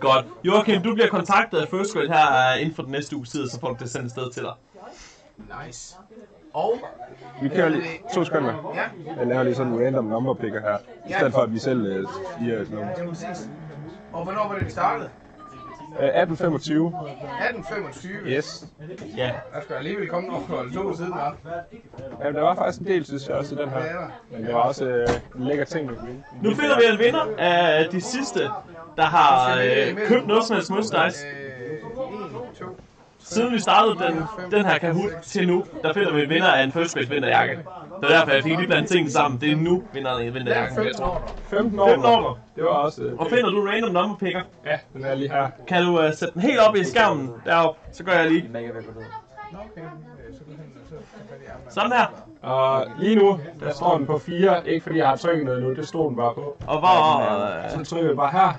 godt. Joachim, du bliver kontaktet af First Grade her øh, inden for den næste uge tid, så får du det sendt sted til dig. Nice. Og Vi kører lige to sekunder. Ja. Jeg laver lige sådan en random number picker her. I stedet for at vi selv øh, siger sådan noget. Ja, præcis. Og hvornår var det, vi startede? Øh, 1825. 1825. Yes. Ja. Der skal alligevel komme nogle hold to siden, hva'? Jamen, der var faktisk en del, synes jeg også, i den her. Men det var også øh, en lækker ting. Nu finder vi en vinder af de sidste, der har øh, købt noget som helst. Øh, 1, 2, Siden vi startede den, den her Kahoot til nu, der finder vi en vinder af en first place vinterjakke. Det er derfor, jeg fik lige blandt tingene sammen. Det er nu, vinderen af vinterjakken. 15 år. 15 år. 15 år. Det var også... Øh, Og finder du random number picker, ja, den er lige her. kan du uh, sætte den helt op i skærmen deroppe, så gør jeg lige Så så sådan her. Og lige nu, der står den på 4. Ikke fordi jeg har trykket noget nu, det stod den bare på. Og hvor... Så Uh, trykker vi bare her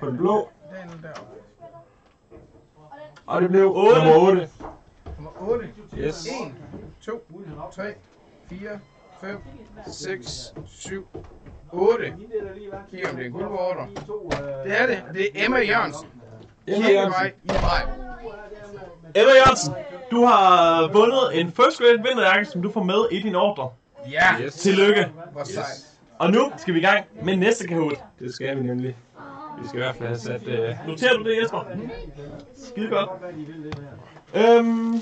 på den blå. Det er nu deroppe. Og det blev Otte. nummer 8. Nummer 8. Yes. 1, 2, 3, 4, 5, 6, 7, 8. Kig om det er en guldborder. Det er det. Det er Emma Jørgensen. Emma Vej. Emma Jørgensen, du har vundet en first grade vinterjakke, som du får med i din ordre. Ja, Yes. Tillykke. hvor sejt. Og nu skal vi i gang med næste Kahoot. Det skal vi nemlig. Vi skal i hvert fald have sat... Øh, Noterer du det, Jesper? Skide godt. Øhm,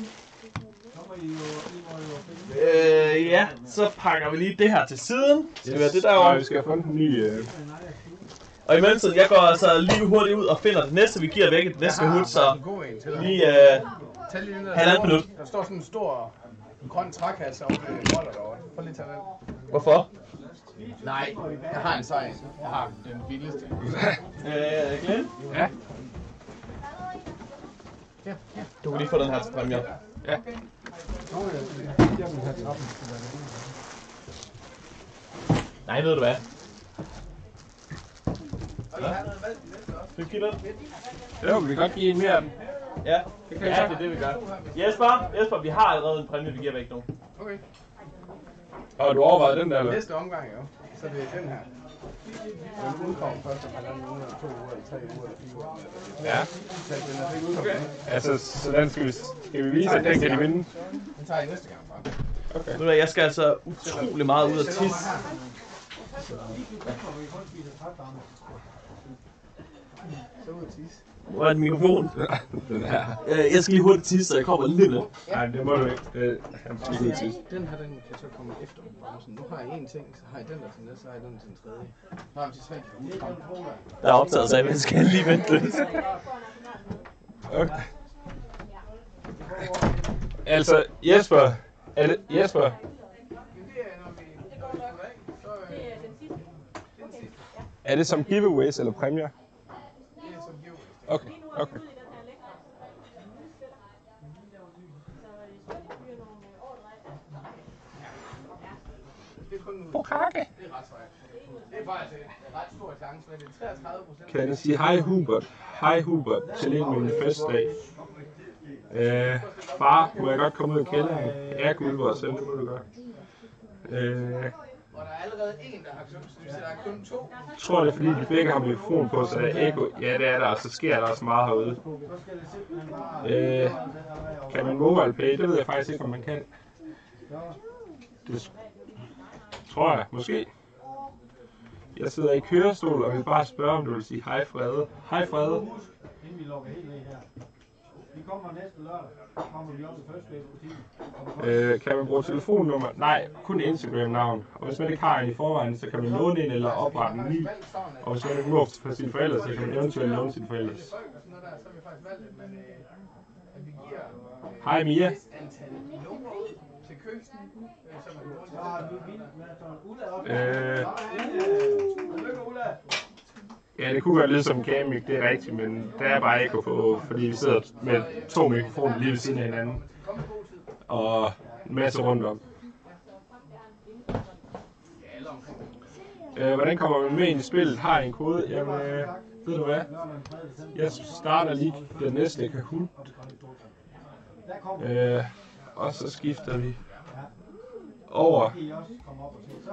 øh, ja, så pakker vi lige det her til siden. Skal vi have det Og derovre? vi skal have fundet en ny... Øh, Og i mellemtiden, jeg går altså lige hurtigt ud og finder det næste, vi giver væk i det næste Kahoot, så lige øh, der. halvandet minut. Der står sådan en stor grøn trækasse oppe ved Moller derovre. Prøv lige at tage den. Hvorfor? Nej, jeg har en sej. Jeg har den billigste. Øh, Glenn? ja. Du kan lige få den her til præmier. Ja. Nej, ved du hvad? Skal vi give den? Jo, vi kan godt give en mere af den. Ja, Det kan ja, det er det, vi gør. Jesper, Jesper, vi har allerede en præmie, vi giver væk nu. Okay. Og du overvejede den der, eller? Næste omgang, jo. Så det er den her. Den udkommer først om halvanden uge, eller to uger, eller tre uger, eller fire uger. Ja. Så den er ikke udkommet. Okay. Altså, så den skal vi, skal vi vise, at den kan de vinde. Den tager jeg næste gang, bare. Okay. Hvad, jeg skal altså utrolig meget ud af tisse. Så ud at tisse. Hvor er den mikrofon? den her. Øh, Jeg skal lige hurtigt tisse, så jeg kommer lige lidt. Nej, det må du ikke. Øh, han skal lige til. Den her, den kan så komme efter bremsen. Nu har jeg en ting, så har jeg den der til næste, så har jeg den til den tredje. Nu har vi til tre Der er optaget, så jeg skal lige vente lidt. Okay. Altså, Jesper. Er det, Jesper, Det når vi går af, så Det den sidste. det den sidste. er det som giveaways eller præmier? Det er som giveaway. Okay, er okay. lysspiller. Så øh, øh, ordre af. Det er kun nu. Bukake. Det er ret sejt. Det er faktisk en ret stor chance, men det er 33 procent. Kan jeg sige hej Hubert? Hej Hubert. Tillykke med min fødselsdag. Øh, far, må jeg godt komme ud i kælderen? Ja, Gulborg selv, det må du godt. Øh, og der er allerede en, der har købt, så der er kun to. jeg tror, det er fordi, de begge har mikrofon på, så der er ekko. Ja, det er der, og så sker der også meget herude. Øh, kan man mobile pay? Det ved jeg faktisk ikke, om man kan. Det tror jeg, måske. Jeg sidder i kørestol og vil bare spørge, om du vil sige hej Frede. Hej Frede. Inden vi lukker helt ned her. Vi kommer næste lørdag. Kommer vi op i første butikken. Øh, kan man bruge telefonnummer? Nej, kun Instagram-navn. Og hvis man ikke har en i forvejen, så kan man låne en eller oprette en ny. Og hvis man ikke må for sine forældre, så kan man eventuelt låne sine har øh, Hej Mia. øh, har Ulla Ulla ja, det kunne være lidt som gaming, kamik, det er rigtigt, men der er bare ikke på, fordi vi sidder med to mikrofoner lige ved siden af hinanden. Og en masse rundt om. Øh, hvordan kommer man med ind i spillet? Har I en kode? Jamen, øh, ved du hvad? Jeg starter lige den næste Kahoot. Der kommer Øh, og så skifter vi over I også op. Så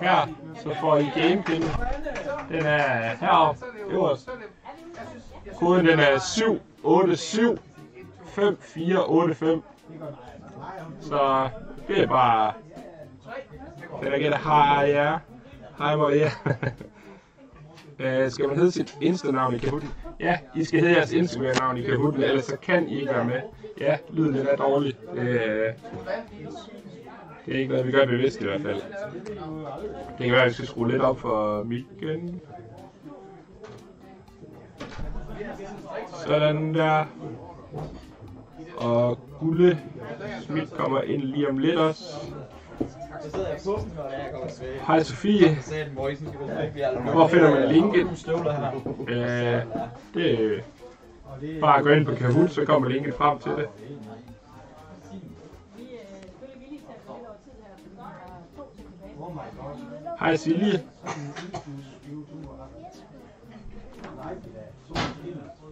her, så får I gamepin. Den er heroppe øverst. Koden den er 787 5485. Så det er bare... Kan jeg gætte? Hej ja. Hej Maria. Øh, skal man hedde sit Insta-navn i Kahooten? Ja, I skal hedde jeres Instagram-navn i Kahooten, ellers så kan I ikke være med. Ja, lyden den er dårlig. Øh, det er ikke noget, vi gør bevidst i hvert fald. Det kan være, at vi skal skrue lidt op for mikken. Sådan der. Og Gulle Schmidt kommer ind lige om lidt også. Jeg på når. Hej Sofie. Hvor finder man linket? Øh, det er bare gå ind på Kahoot, så kommer linket frem til det. Hej Silje.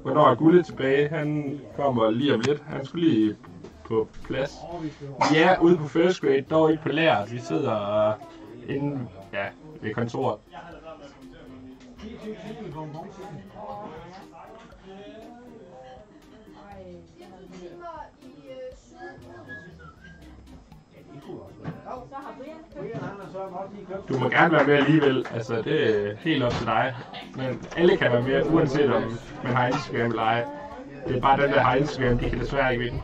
Hvornår er Gulle tilbage? Han kommer lige om lidt. Han skulle lige på plads. Er ude på first grade, dog ikke på lærer. Vi sidder inde ja, ved kontoret. Du må gerne være med alligevel. Altså, det er helt op til dig. Men alle kan være med, uanset om man har Instagram eller ej. Det er bare den, der har Instagram, de kan desværre ikke vinde.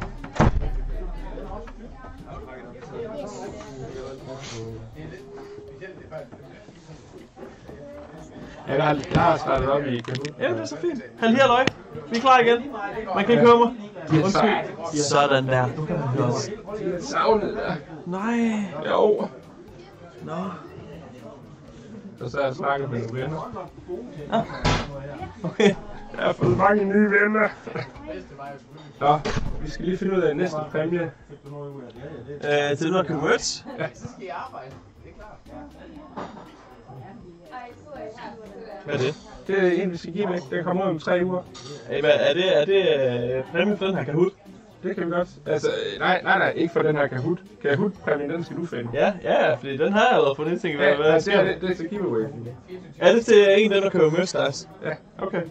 Ja, der har, der har startet op i Kahoot. Ja, det er så fint. Halv her, løg. Vi er klar igen. Man kan ikke høre mig. Undskyld. Sådan der. Nu kan man høre os. Savnet der. Nej. Jo. Nå. Og så har jeg snakket med nogle venner. Okay. Jeg har fået mange nye venner. Nå, vi skal lige finde ud af næste præmie. Øh, til noget kan merch. Hvad er det? Det er en, vi skal give væk. Den kommer ud om tre uger. Hey, hvad, er det, er det øh, præmie for den her Kahoot? Det kan vi godt. Altså, nej, nej, nej, ikke for den her Kahoot. Kahoot-præmien, den skal du finde. Ja, ja, ja, fordi den har jeg allerede fundet. Jeg tænker, hvad, Ja, hvad altså, sker det, der? det er til giveaway. Er det til en af dem, der køber merch, Lars? Ja. Okay.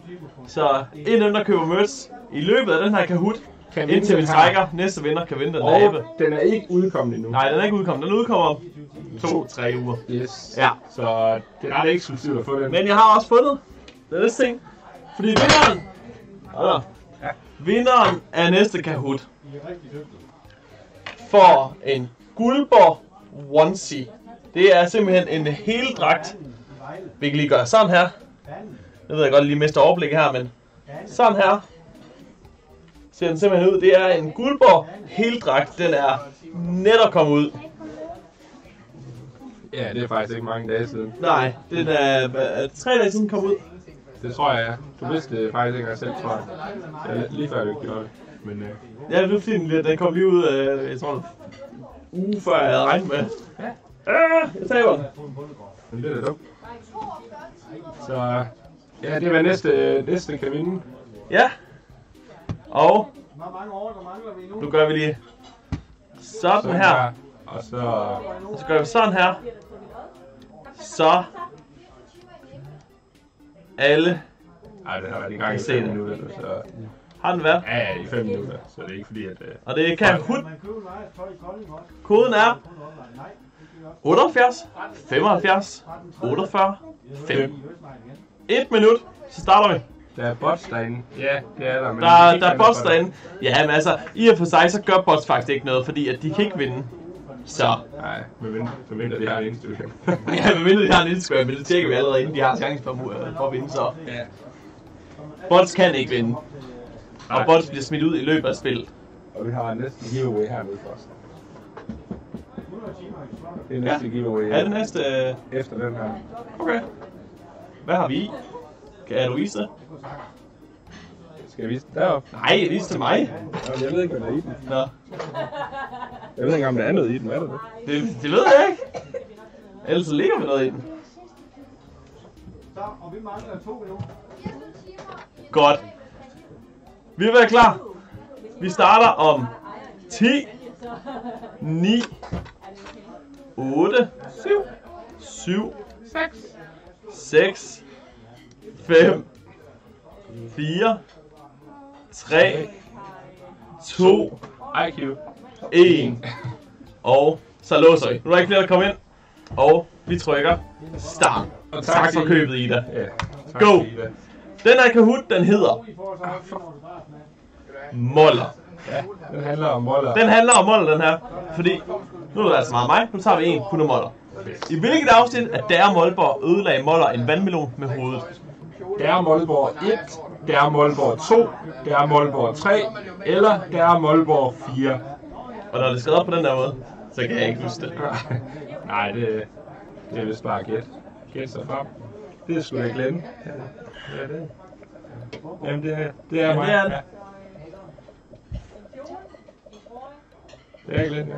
Så en af dem, der køber merch i løbet af den her Kahoot, Kan indtil vi her. trækker, næste vinder kan vinde den der abe. Og den er ikke udkommet endnu. Nej, den er ikke udkommet. Den udkommer om to-tre uger. Yes. Ja. Så det er ret eksklusivt at få den. Men jeg har også fundet den næste ting. Fordi vinderen... Ja. Vinderen af næste Kahoot får en Guldborg onesie. Det er simpelthen en heldragt. Vi kan lige gøre sådan her. Jeg ved jeg godt lige mister overblikket her, men sådan her ser den simpelthen ud. Det er en Guldborg heldragt. Den er netop kommet ud. Ja, det er faktisk ikke mange dage siden. Nej, den er, er tre dage siden kom ud. Det tror jeg, ja. Du vidste det faktisk ikke engang selv, tror jeg. Ja, lige før du gjorde det. Men øh, Ja, det var fint. Den kom lige ud, øh, jeg tror, en uge før jeg havde regnet med. Ja, jeg taber den. men det er da dumt. Så ja, det hvad næste, næste kan vinde. Ja. Og Hvor mange år, der mangler vi nu? nu gør vi lige sådan her. Og så... Og så gør vi sådan her. Så alle Ej, det har været i gang i Se 5 det. minutter, nu, så... har den været. Ja, ja, i 5 minutter, så det er ikke fordi, at... Øh, Og det kan også. Koden er Kun online. Nej, det gør vi også. 78 75 48 5. I Østmark igen. 1 minut, så starter vi. der er bots derinde. Ja, det er der. Men Der, der er bots derinde. Ja, men altså, i og for sig, så gør bots faktisk ikke noget, fordi at de kan ikke vinde. Så, Nej, men mindre de har en Instagram. ja, men mindre de har en Instagram, men det tjekker vi allerede, inden de har chance for, øh, for at vinde, så. ja. Bots kan ikke vinde. Og Nej. bots bliver smidt ud i løbet af spillet. Og vi har næsten giveaway hernede for os. Det er næste giveaway Er det næste... øh, efter den her. Okay. Hvad har vi i? Kan du vise det? Skal jeg vise den deroppe? Nej, vis til mig. Nå, Jeg ved ikke, hvad der er i den. Nå, Jeg ved ikke, om der er noget i den. Er der det? det, det ved jeg ikke. Ellers ligger vi noget i den. Så, og vi mangler to endnu. Godt. Vi er klar. Vi starter om 10, 9, 8, 7, 7, 6, 6, 5, 4, 3, 2, IQ. 1. Og så låser vi. Nu er der ikke flere, der kommer ind. Og vi trykker start. Og Tak for til- købet, Ida. Ja, Tak, Go. Ida. Den her Kahoot, den hedder Moller. Den handler om Moller. Den handler om Moller, den her. Fordi, nu er det altså meget mig, nu tager vi en kun af Moller. I hvilket afsnit af Der Molborg ødelagde Moller en vandmelon med hovedet? Der er Målborg 1, der er Målborg 2, der er Målborg 3, eller der er Målborg 4. Og når det er skrevet op på den der måde, så kan jeg ikke huske det. Nej, det, det er vist bare gæt. Gæt sig frem. Det er sgu da glemme. Ja, det er det. Jamen, det er, det er mig. er. Ja. Det er Glenn, ja.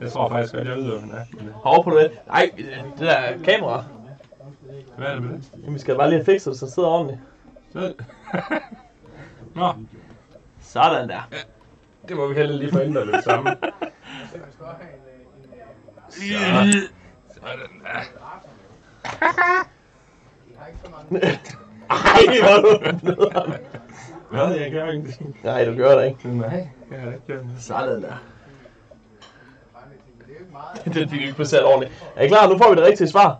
Jeg tror faktisk godt, jeg ved, hvem han er. Hov på det. Nej, det der kamera. Hvad er det med det? Jamen, vi skal bare lige have fikset det, så sidder ordentligt. Så... Nå, Sådan der. det må vi heller lige få ændret lidt sammen. Så. Sådan der. Ej, hvor er du. Hvad? Jeg gør ingenting. Nej, du gør det ikke. Nej, jeg har ikke gjort noget. Sådan der. Den fik vi ikke placeret ordentligt. Er I klar? Nu får vi det rigtige svar.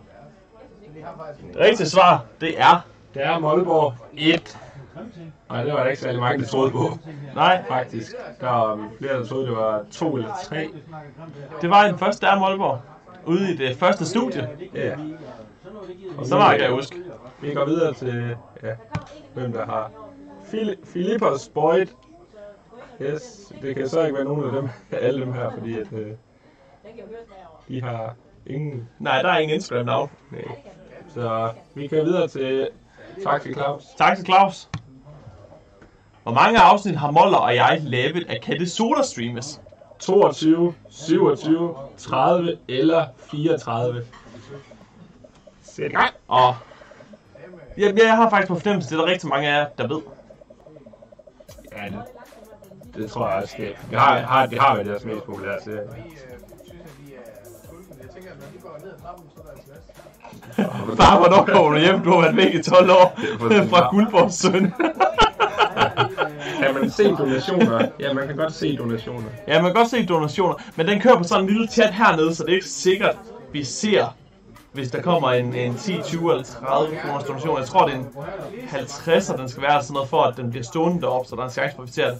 Det rigtige svar, det er... Der er Målborg 1. Nej, det var der ikke særlig mange, der troede på. Nej, Faktisk. Der var flere, der troede, det var 2 eller 3. det var den første der Molborg. Ude i det første studie. Ja. Så meget kan jeg huske. Vi går videre til, ja, hvem der har. Fili- Philippos Boyd. Yes, det kan så ikke være nogen af dem, alle dem her, fordi at, øh, de har ingen... Nej, der er ingen Instagram-navn. Så vi kan videre til Taxi Claus. Tak til Claus. Hvor mange afsnit har Moller og jeg lavet af Katte Soda Streamers? 22, 27, 30 eller 34. Sæt gang. Og jeg, jeg har faktisk på fornemmelse, det er der rigtig mange af jer, der ved. Ja, det, det tror jeg også. Det, det, har, har, det har været deres mest populære serie. Far, hvornår kommer du hjem? Du har været væk i 12 år fra Guldborgs søn. Kan man se donationer? Ja, man kan godt se donationer. Ja, man kan godt se donationer, men den kører på sådan en lille chat hernede, så det er ikke sikkert, vi ser, hvis der kommer en, en 10, 20 eller 30 kroners donation. Jeg tror, det er en 50, den skal være sådan noget for, at den bliver stående deroppe, så der er en chance for, at vi ser det.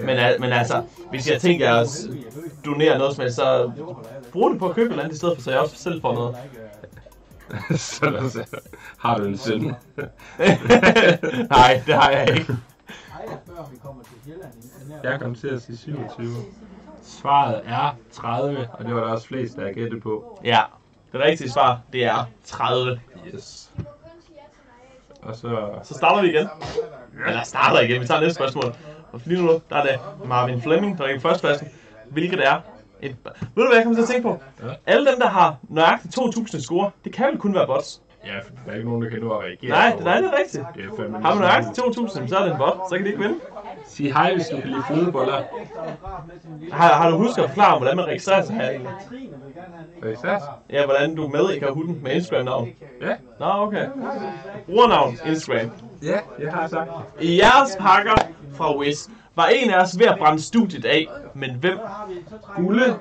Men, al- men altså, hvis jeg tænker at donere noget som helst, så brug det på at købe et eller andet i stedet for, så jeg også selv får noget. så så har du en søn. Nej, det har jeg ikke. Jeg kom til at sige 27. Svaret er 30, og det var der også flest, der gættet på. Ja, det rigtige svar, det er 30. Yes. Og så... Så starter vi igen. Eller starter igen, vi tager næste spørgsmål. Og lige nu, der er det Marvin Fleming, der er i førstepladsen. Hvilket er et... Ved du hvad jeg kommer til at tænke på? Ja. Alle dem, der har nøjagtigt 2.000 score, det kan vel kun være bots. Ja, for der er ikke nogen, der kan nå at reagere. Nej, på- nej, det er rigtigt. Det er fandme Har du næsten nøjagtigt 2.000, så er det en bot, så kan de ikke vinde. Sig hej, hvis du kan lide flødeboller. Har, har du husket at forklare, hvordan man registrerer sig her egentlig? Er det? Ja, hvordan du er med i Kahooten med Instagram-navn. Ja, Nå, okay. Brugernavn, Instagram. ja, jeg har sagt. I jeres pakker fra Wiz var en af os ved at brænde studiet af, men hvem? Gulde,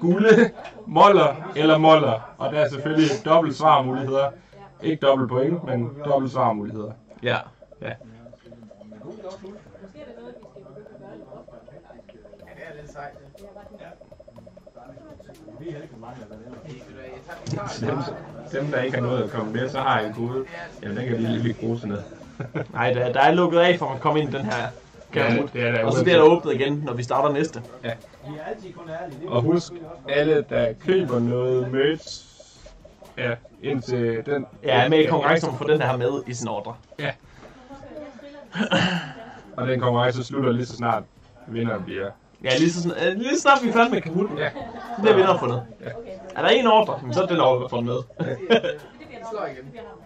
gulde, moller eller moller. Og der er selvfølgelig dobbelt svarmuligheder. Ikke dobbelt point, men dobbelt svarmuligheder. Ja. Ja. Dem, dem, der ikke har nået at komme med, så har jeg en kode. Jamen, den kan de lige bruge til noget. Nej, der, der er lukket af for at komme ind i den her Kahoot. det er der Og så bliver der åbnet igen, når vi starter næste. Og husk, alle der køber noget merch, ja, indtil den... Ja, med i konkurrencen få den her med i sin ordre. Ja. Og den konkurrence slutter lige så snart vinderen bliver. Ja, lige så, sn- øh, lige så snart vi er færdige med Kahooten, Ja. så bliver vinder fundet. Er der en ordre, så er den ordre fundet med.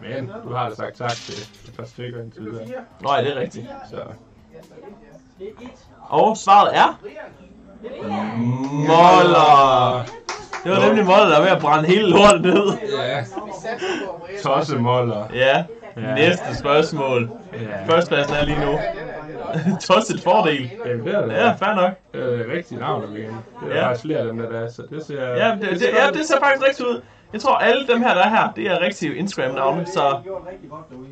Men du har da sagt tak til et par stykker indtil videre. Nå ja, det er rigtigt. Så Og svaret er... Moller! Det var nemlig Moller, der var ved at brænde hele lortet ned. ja, tossemoller. Ja, Ja. næste spørgsmål. Ja. Førstpladsen er lige nu. Tosset fordel. Jamen, det er da Ja, fair nok. det er et rigtigt navn igen. Det er Ja. faktisk flere af dem, der er, så det ser... Ja, det, det, ja, det ser faktisk rigtigt ud. Jeg tror, alle dem her, der er her, det er rigtige Instagram-navne, så gjort rigtig godt derude.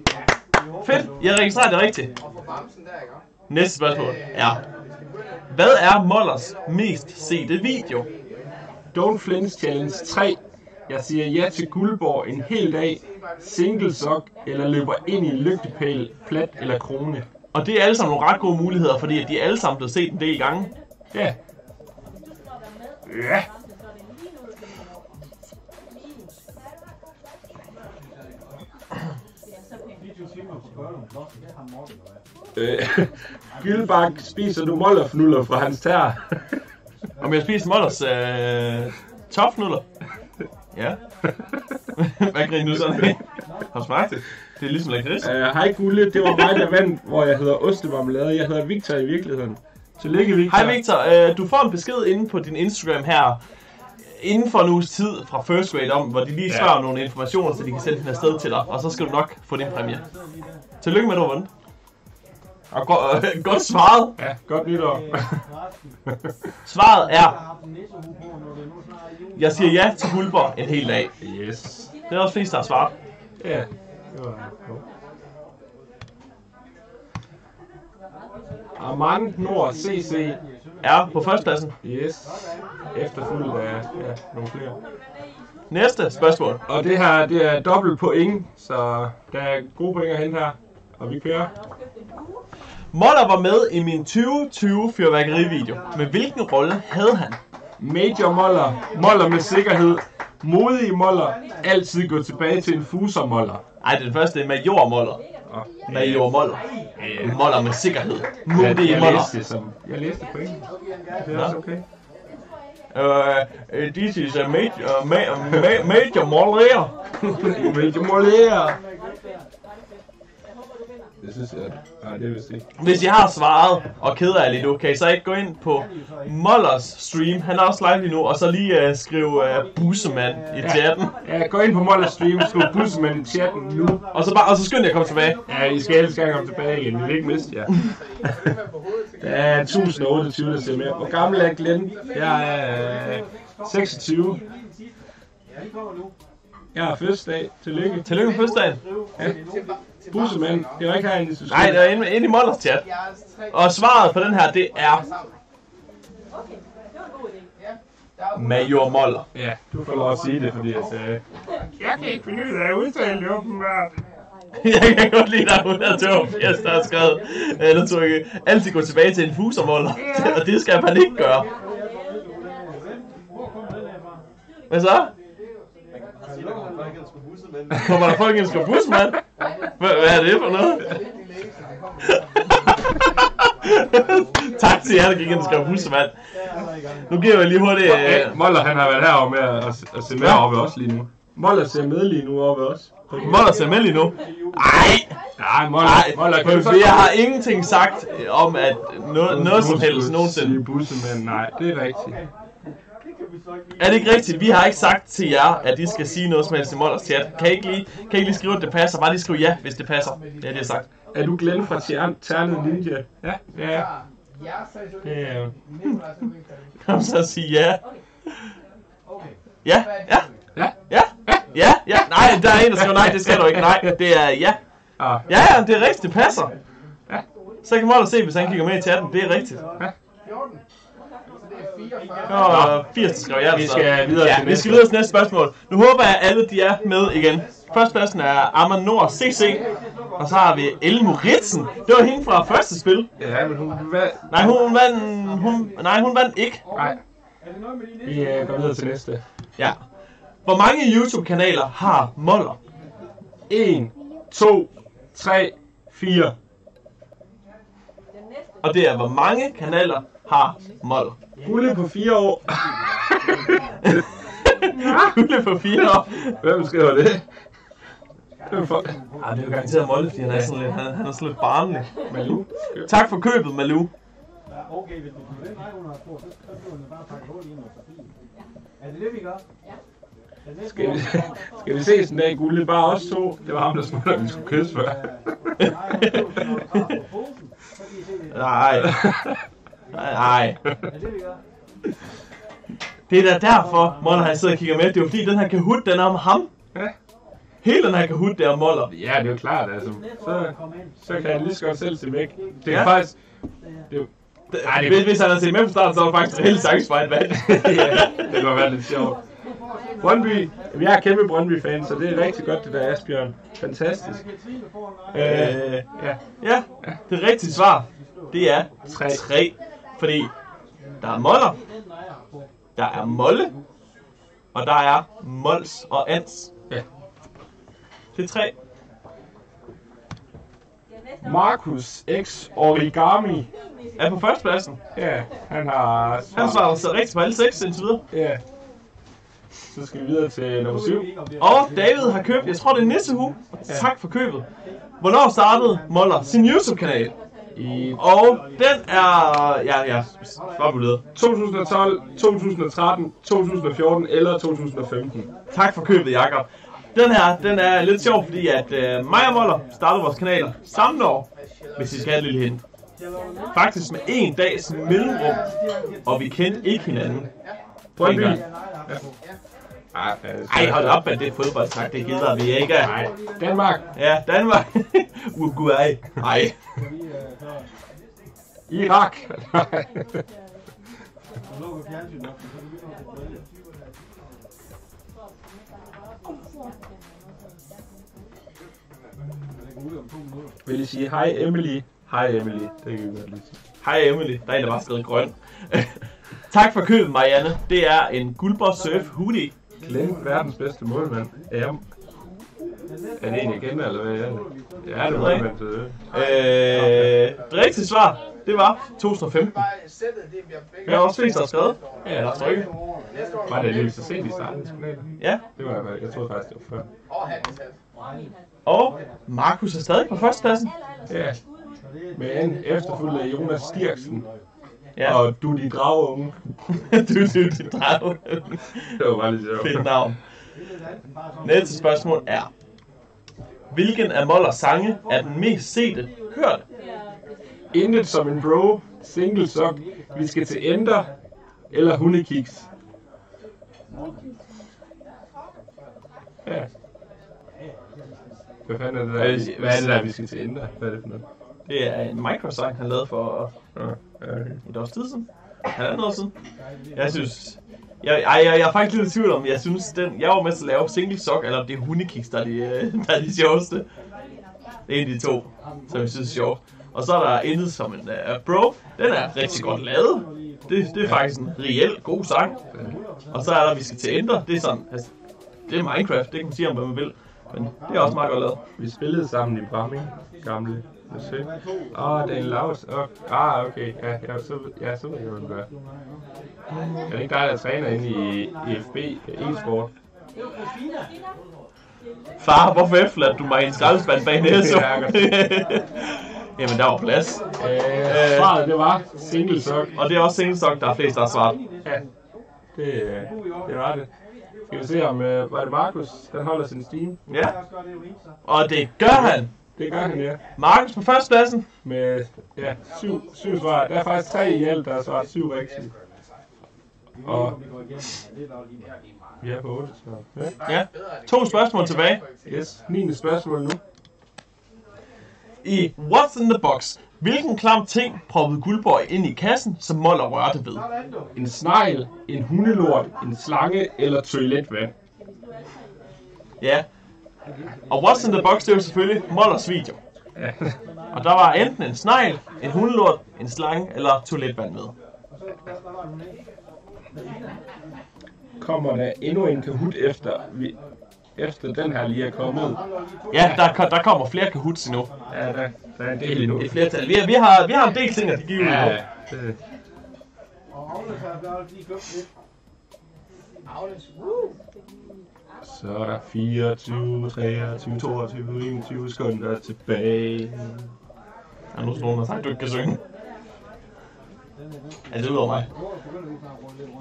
fedt. Jeg registrerer det rigtigt. Og for bamsen der, ikke? Næste spørgsmål er, hvad er Mollers mest sete video? Don't Flinch Challenge 3. Jeg siger ja til Guldborg en hel dag. Single sock eller løber ind i en lygtepæl, plat eller krone. Og det er alle sammen nogle ret gode muligheder, fordi at de er alle sammen blevet set en del gange. Ja. Ja. Øh, Gyldbak, spiser du mollerfnuller fra hans tær? Om jeg spiser Mollers øh, topfnuller? Ja. Hvad griner du sådan af? Har du smagt det? Det er ligesom lakrids. Øh, Hej Gulle, det var mig, der vandt, hvor jeg hedder Ostemarmelade. Jeg hedder Victor i virkeligheden. Tillykke, Victor. Hej Victor, øh, du får en besked inde på din Instagram her, inden for en uges tid fra First Grade om, hvor de lige Ja. spørger nogle informationer, så de kan sende den afsted til dig, og så skal du nok få din præmie. Tillykke med, at du har vundet. Og go- øh, godt svaret. Ja, godt nytår. Svaret er, jeg siger ja til Guldborg en hel dag. yes. Det er også flest, der har svaret. Ja, det var. Armand Nord CC. Er på førstepladsen. Yes. Efterfulgt af ja, nogle flere. Næste spørgsmål. Og det her, det er dobbelt point, så der er gode point at hente her. Og vi kører. Moller var med i min 2020 fyrværkerivideo. Men hvilken rolle havde han? Major Moller. Moller med sikkerhed. Modig Moller. Altid gå tilbage til en fuser Moller. Ej, den første er Major Moller. Major Moller. Moller med sikkerhed. jeg, Modige jeg, Moller. læste det som... Jeg læste det på engelsk. Det er også okay. Uh, this is a major, uh, ma- ma- major Moller. Major Moller. Det synes jeg... Nej, det vil sige. Hvis I har svaret og keder jer lige nu, kan I så ikke gå ind på Mollers stream, han er også live lige nu, og så lige uh, skrive uh, bussemand i chatten. Ja, gå ind på Moller Stream, skriv bussemand i chatten nu. Og så, bare, og så skynd jer at komme tilbage. Ja, I skal helst gerne komme tilbage igen. Vi vil ikke miste jer. Der er 1028, der ser med. Hvor gammel er Glenn? Jeg er øh, 26. Jeg har fødselsdag. Tillykke. Tillykke med fødselsdagen. Bussemand. Det var ikke herinde, I skulle Nej, det er inde, inde i Mollers chat. Og svaret på den her, det er Major Moller. Ja, du får lov at sige det, fordi at... Øh, jeg kan ikke finde ud af at udtale det, åbenbart. Jeg kan godt lide, der er 182, der har skrevet, eller trykke, altid gå tilbage til en fusermoller. Og det skal man ikke gøre. Hvad så? Kommer der folk ind og skal busse, mand? Hvad, hvad er det for noget? tak til jer, der gik ind og skrev busse, mand. Nu giver jeg lige hurtigt... Ja, Øh, Moller, han har været herovre med at, at, at se med oppe også lige nu. Moller ser med lige nu oppe også. Moller ser med lige nu. Ej! Nej, Moller, Nej, Moller kan for jeg har ingenting sagt om, at noget, noget som helst nogensinde. Sige bussemand, nej, det er rigtigt. Er det ikke rigtigt? Vi har ikke sagt til jer, at I skal sige noget som helst i Mollers chat. Kan I ikke lige, kan I ikke lige skrive, at det passer? Bare lige skrive ja, hvis det passer. Det er det, jeg sagt. Er du Glenn fra Ternet Ninja? Ja, ja. Det er Kom så og sige ja. Ja, ja, Ja. ja, ja, ja. Nej, der er en, der skriver nej, det skal du ikke. Nej, det er ja. Ah, Ja, ja, det er rigtigt, det passer. Så kan Moller se, hvis han kigger med i chatten. Det er rigtigt. 14. Så det er 44. Og 80, der skriver ja. Vi skal videre ja, til vi næste. skal videre til næste spørgsmål. Nu håber jeg, at alle de er med igen. Førstpladsen er Amman Nord CC. Og så har vi Elle Moritzen. Det var hende fra første spil. ja, men hun... Hvad? Nej, hun vandt, hun, nej, hun vandt ikke. Nej. Vi øh, går videre til næste. Ja. Hvor mange YouTube-kanaler har Moller? 1, 2, 3, 4. Og det er, hvor mange kanaler har Moller? Gulle på 4 år. Kugle på fire år. Hvem skriver det? For... Ej, det er jo garanteret Molle, fordi han er sådan lidt, han, han er sådan lidt barnlig. Malou. Tak for købet, Malou. Ja, okay, hvis du får den vej under så den bare pakket hul i papir. Er det det, vi gør? Ja. Skal vi, skal vi ses en dag, Gulle? Bare os to. Det var ham, der spurgte, at vi skulle kysse før. Nej, Nej. Nej. Er det er da derfor, Moller han sidder og kigger med. Det er jo fordi, den her Kahoot, den er om ham. Ja. Hele den her Kahoot, det er om Moller. Ja, det er jo klart, altså. Så, så kan jeg lige så godt selv se væk. Det er Ja. faktisk... Det er jo, Ej, det- Hvis, hvis han havde set med fra starten, så var det faktisk reelt sagtens for et valg. ja, det godt være lidt sjovt. Brøndby, jeg er kæmpe Brøndby-fan, så det er rigtig godt, det der Asbjørn. Fantastisk. Øh, Øh, ja, ja, det rigtige svar, det er Tre. 3. Fordi der er Moller, der er Molle, og der er Mols og Ans. Ja. Det er 3. Markus X Origami. Er på førstepladsen. Ja, han har... Han svarer så rigtigt på alle 6 indtil videre. Ja. Så skal vi videre til nummer 7. Og David har købt, jeg tror det er Nissehue. Tak for købet. Hvornår startede Moller sin YouTube-kanal? I Og den er... Ja, ja, svar på det. 2012, 2013, 2014 eller 2015. Tak for købet, Jakob. Den her, den er lidt sjov, fordi at øh, mig og Moller startede vores kanaler samme år, hvis I skal have et lille hint. Faktisk med en dags mellemrum, og vi kendte ikke hinanden. Brøndby. Dengang. Ej, Ej, hold op med det fodboldsnak, det gider vi ikke. Nej, Danmark. Ja, Danmark. Uruguay. Ej. Irak. Vil I sige hej Emily? Hej Emily. Det kan vi godt lige sige. Hej Emily, der er en, der bare skrevet grøn. tak for købet, Marianne. Det er en Guldborg Surf hoodie. Glenn, verdens bedste målmand. Ja. Er det en kender, eller hvad er det? Ja, det er målmand. så det- Øh, det rigtige svar, det var 2015. Jeg har også flest, der har skrevet. Ja, der er trykket. Var det lige så sent i starten? Ja, Det var jeg, jeg troede faktisk, det var før. og Markus er stadig på førstepladsen. Ja. Men efterfulgt af Jonas Stirksen Ja, og du de drageunge. du, du, du, drag. Det var bare lidt sjovt. Fedt navn. Næste spørgsmål er, hvilken af Mollers sange er den mest sete hørte? Intet som en bro, single sock, vi skal til Ender, eller hundekiks. Ja. Hvad fanden er det der? Hvad er det der, vi skal til Ender? Hvad er det for noget? Det er en microsang, han lavede for Nå, øh, et års tid siden. Halvandet år siden. Jeg synes... Jeg, jeg, jeg, jeg er faktisk lidt i tvivl om, jeg synes, den, jeg var med til at lave single sock, eller det er hundekiks, der er de, der er de sjoveste. Det er en af de to, som jeg synes er sjovt. Og så er der intet som en uh, bro. Den er rigtig godt lavet. Det, det er faktisk en reel god sang. Og så er der, vi skal til Ender. Det er sådan, altså, det er Minecraft, det kan man sige om, hvad man vil. Men det er også meget godt lavet. Vi spillede sammen i Bramming, gamle. Åh, oh, Daniel Laus. Oh, ah, okay. Ja, ja, så, ja, så ved jeg, hvad du gør. Er det ikke dig, der træner inde i IFB e-sport? Far, hvorfor efterladt du mig i en skraldespand bag næse? Ja, godt. Jamen, der var plads. Øh, svaret, det var single sock. Og det er også single sock, der er flest, der har svaret. Ja, det, øh, det var det. Skal vi se om, øh, var det Markus, han holder sin steam? Ja, og det gør han. Det gør han, ja. Markus på førstepladsen. Med, ja, syv, syv svar. Der er faktisk tre i alt, der har svaret syv rigtigt. Og vi er på otte svar. Ja. Ja, to spørgsmål tilbage. Yes, 9. spørgsmål nu. I What's in the Box? Hvilken klam ting proppede Guldborg ind i kassen, som Moller rørte ved? En snegl, en hundelort, en slange eller toiletvand. Ja. Og What's in the Box, det er jo selvfølgelig Mollers video. Ja. Og der var enten en snegl, en hundelort, en slange eller toiletvand med. Kommer der endnu en Kahoot efter, vi, efter den her lige er kommet? Ja, der, der kommer flere kahoots endnu. Ja, der, der er en del endnu. Et flertal. Vi, vi, har, vi har en del ting at give ud Ja, på. det, Og Agnes Så er der 24, 23, 22, 21 sekunder tilbage. Er der nu nogen, der sagt, at du ikke kan synge? Er det ud over mig?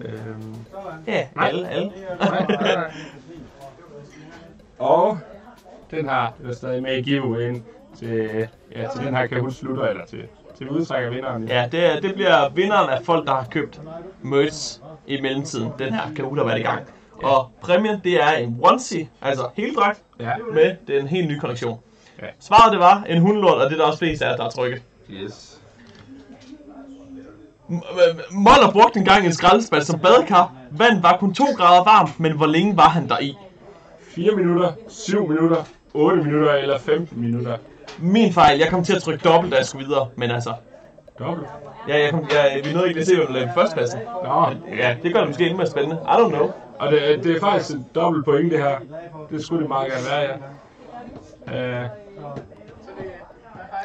Øhm, Ja, alle, alle. og den har, det er stadig med i giveawayen til, ja, til den her Kahoot slutter, eller til Til vi udtrækker vinderen. Ja, det, er- det bliver vinderen af folk, der har købt merch i mellemtiden. Den her Kahoot har været i gang. Og præmien, det er en onesie, altså hele dragt, Ja. med den helt nye kollektion. Ja. Svaret det var en hundelort, og det er der også flest af der har trykket. Yes. Moller brugte engang en skraldespand som badekar. Vandet var kun 2 grader varmt, men hvor længe var han der i? 4 minutter, 7 minutter, 8 minutter eller 15 minutter. Min fejl, jeg kom til at trykke dobbelt, da jeg skulle videre, men altså... Dobbelt. Ja, jeg kom, jeg, vi nåede ikke lige at se, hvem der lavede førstepladsen. Nå, Ja, det gør det måske endnu mere spændende. I don't know. Og det, det er faktisk et dobbelt point det her. Det skulle det meget gerne være, ja. Uh,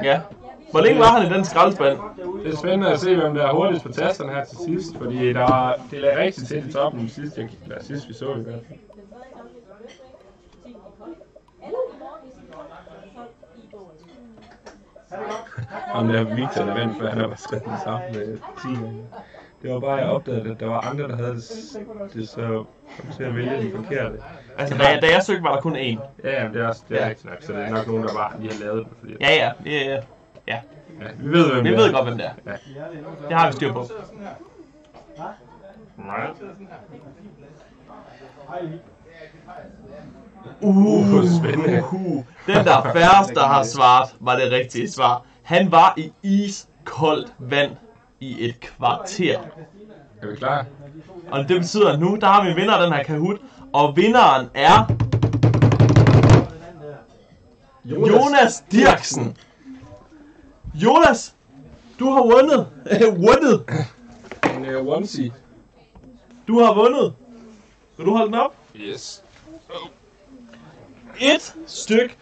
Ja. Hvor længe var han i den skraldespand? det er spændende at se, hvem der er hurtigst på tasterne her til sidst, fordi der var, det lagde rigtig til i toppen sidst, jeg, eller sidst vi så det i hvert fald. Eller i morgen, hvis I får 12 i bogen. Om der Victor, der vandt, for han har skrevet den samme med 10 gange. Det var bare, jeg opdagede, at der var andre, der havde det, det så kom til at vælge den forkerte. Altså, da jeg, da jeg søgte, var der kun én. Ja, ja, det er også det er Ja. rigtigt nok, så det er nok nogen, der bare lige har lavet den. Fordi, Ja, ja. ja, ja. ja. ja, vi ved, hvem Vi ved godt, hvem det er. Ja. Det har vi styr på. Nej. Uh, spændende. uh, den der færreste, der har svaret, var det rigtige svar. Han var i iskoldt vand i et kvarter. Er vi klar? Og det betyder, at nu der har vi en vinder af den her Kahoot. Og vinderen er Jonas Dirksen. Jonas, du har vundet. vundet. En uh, onesie. Du har vundet. Vil du holde den op? Yes. Et styk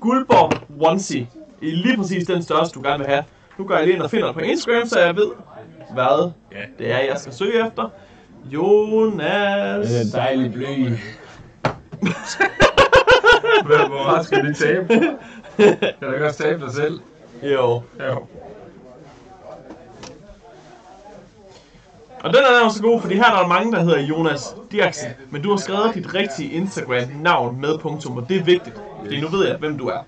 guldborg onesie. I lige præcis den størrelse, du gerne vil have. Nu går jeg lige ind og finder det på Instagram, så jeg ved, hvad det er, jeg skal søge efter. Jonas. Det er en dejlig bly. Hvor hvor meget skal de tabe? Kan du ikke også tabe dig selv? Jo. Ja. Og den er jo så god, fordi her er der mange, der hedder Jonas Dirksen. Men du har skrevet dit rigtige Instagram-navn med punktum, og det er vigtigt. Fordi nu ved jeg, hvem du er.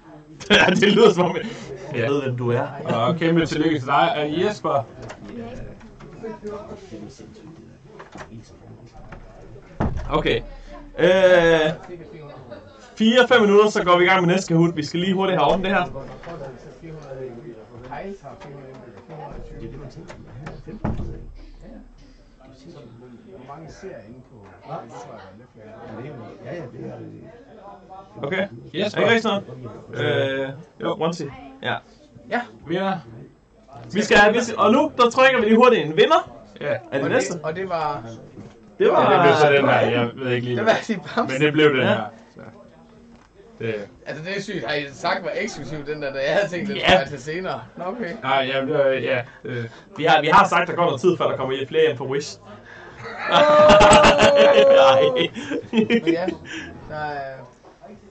det lyder som om, jeg jeg ved, hvem du er. Og kæmpe tillykke til dig. Og Jesper, Okay. Øh, 4-5 minutter, så går vi i gang med næste Kahoot. Vi skal lige hurtigt have orden det her. Hejs har 420. Hvor mange ser inde på? Jeg tror, der er lidt Okay. Er Jesper, ikke rigtig noget? Øh, jo, one see. Ja. vinder. Vi skal, vi skal, og nu, der trykker vi lige hurtigt en vinder. Ja. Er det Og næste? det, og det var... Det var... Ja, det blev så den her, jeg ved ikke lige. Det var de bamse. Men det blev den Ja. her. Så. Det, Altså, det er sygt. Har I sagt var eksklusiv, den der, da jeg havde tænkt, at det Ja. var til senere? Nå, okay. nej, jamen, det ja. Det, Vi har, vi har sagt, der går noget tid, før der kommer flere hjem på Wish. Nej. Men ja, der er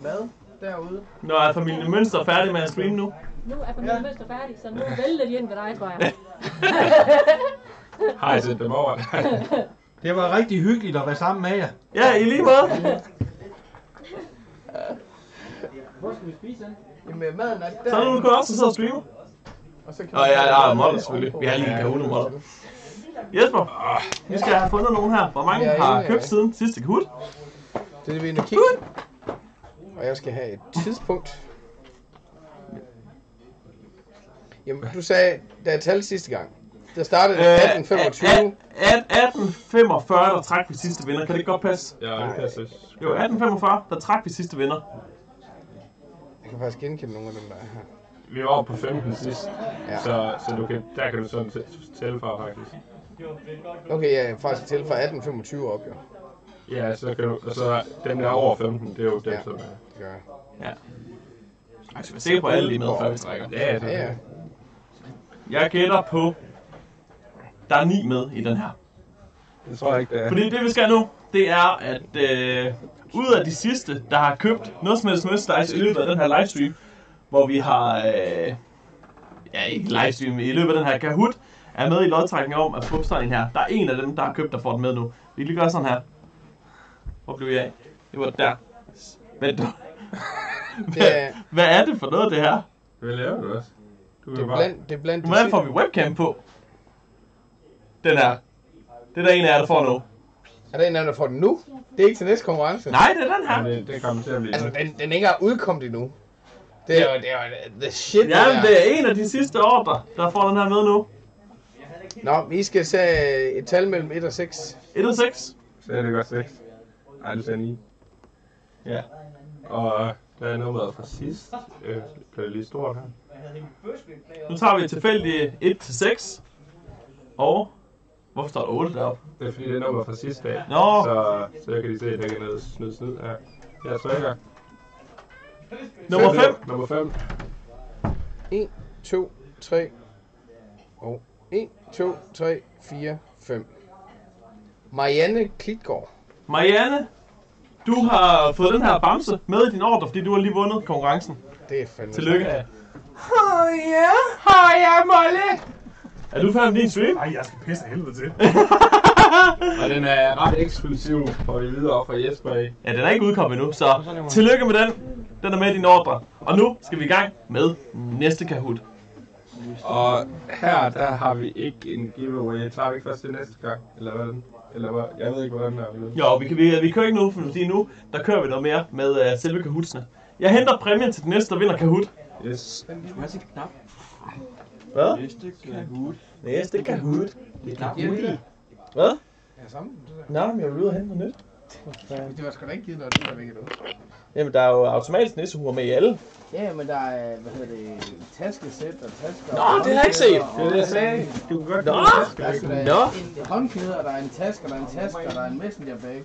mad derude. Nå, er familien Mønster færdig med at streame nu? Nu er familien Mønster færdig, så nu vælter de ind ved dig, tror jeg. jeg set dem over? Det var rigtig hyggeligt at være sammen med jer. Ja, i lige måde. Hvor skal vi spise hen? Jamen, maden er der. Så er du kun også sidde og streame. Og så kan Nå ja, jeg har modder selvfølgelig. Vi har lige en Kahoot modder. Jesper, vi skal have fundet nogen her. Hvor mange Ja, har ja. købt siden sidste Kahoot? Det er det, vi er kigge. Og jeg skal have et tidspunkt. Jamen, du sagde, der er tal sidste gang. Der startede Øh, 1825. 1845, der trak vi sidste vinder. Kan det godt passe? Ja, det passer. Jo, 1845, der trak vi sidste vinder. Jeg kan faktisk genkende nogle af dem, der er her. Vi var oppe på 15 sidst, Ja. så, så du kan, der kan du sådan tæ- tælle fra faktisk. Okay, jeg er faktisk til fra 1825 op, jo. Ja, så kan du, og så den der over 15, det er jo den, Ja. som er... Det gør jeg. Ja. Jeg skal være sikker på, at alle lige med, før vi trækker. Ja, det Ja, ja. Jeg gætter på, der er ni med i den her. Det tror jeg ikke, det er. Fordi det vi skal nu, det er, at øh, ud af de sidste, der har købt noget som helst merchandise i løbet af den her livestream, hvor vi har, øh, ja ikke livestream, i løbet af den her Kahoot, er med i lodtrækningen om at få sådan en her. Der er en af dem, der har købt, der får den med nu. Vi kan lige gøre sådan her. Hvor blev jeg af? Det var der. Vent nu. Det Hvad er det for noget, det her? Hvad laver du også? Du Det er bare... blandt, det er blandt Hvordan får vi webcam på? Den her. Det er der en af jer, der får nu. Er der en af dem, der får den nu? Det er ikke til næste konkurrence. Nej, det er den her. Men det, det kommer til at blive... Altså, den, den er ikke engang udkommet endnu. Det er jo, det er jo the shit, Ja, der. det er en af de sidste ordre, der får den her med nu. Nå, vi skal se et tal mellem 1 og 6. 1 og 6. Så er det godt 6. 9. Ja. Og der er nummeret fra sidst. Øh, gør det lige stort her. Nu tager vi tilfældigt 1 til 6. Og... Hvorfor står der 8 deroppe? Det er fordi, det er nummer fra sidste dag. Nå. Så, så jeg kan de se, at der kan noget snyd snyd her. Jeg trykker. Nummer 5. Nummer 5. 1, 2, 3. Og 1, 2, 3, 4, 5. Marianne Klitgaard. Marianne, du har fået den her bamse med i din ordre, fordi du har lige vundet konkurrencen. Det er fandme Tillykke. Åh ja, hej ja, Molle. Er du færdig med din stream? Ej, jeg skal pisse af helvede til. Og den er ret eksklusiv, for vi videre fra Jesper af. Ja, den er ikke udkommet endnu, så tillykke med den. Den er med i din ordre. Og nu skal vi i gang med næste Kahoot. Og her, der har vi ikke en giveaway. Tager vi ikke først til næste gang? Eller hvordan? Eller hvad? Jeg ved ikke, hvordan det er. Jo, vi, kan, vi, vi kører ikke nu, fordi nu der kører vi noget mere med uh, selve Kahootsene. Jeg henter præmien til den næste, der vinder Kahoot. Yes. Hvad? Næste Kahoot. Næste Kahoot. Det er Hjælp Hvad? Ja, sammen. Nå, men jeg vil ud og hente noget nyt. Det var sgu da ikke givet noget, det var væk endnu. Jamen, der er jo automatisk nissehuer med i alle. Ja, men der er, hvad hedder det, taskesæt og tasker. Nå, det har jeg ikke set. Det er det, jeg sagde. Du kan godt Nå. komme Der er da Nå. en håndklæde, og der er en taske, og der er en taske, og der er en messenger bag.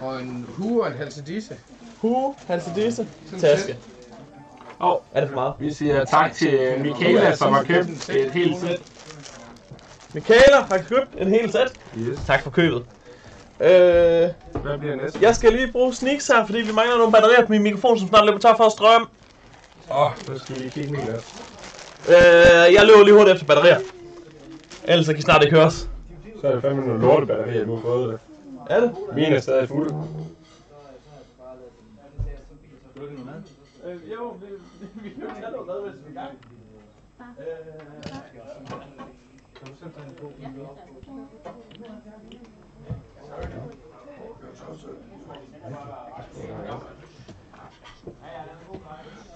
Og en hue og en halsedisse. Hue, Hans Disse, taske. Åh, oh, Er det for meget? vi siger tak til Michaela, som har købt et helt sæt. Michaela har købt en hel sæt. Yes. Tak for købet. Øh, Hvad bliver næste? jeg skal lige bruge sneaks her, fordi vi mangler nogle batterier på min mikrofon, som snart løber tør for strøm. Åh, oh, nu skal vi lige kigge mere. Øh, jeg løber lige hurtigt efter batterier. Ellers så kan I snart ikke høres. Så er det fandme nogle lortebatterier, du har fået det. Er det? Mine er stadig fulde. Øh, jo, vi, vi kan jo tage noget mad, hvis vi er i gang.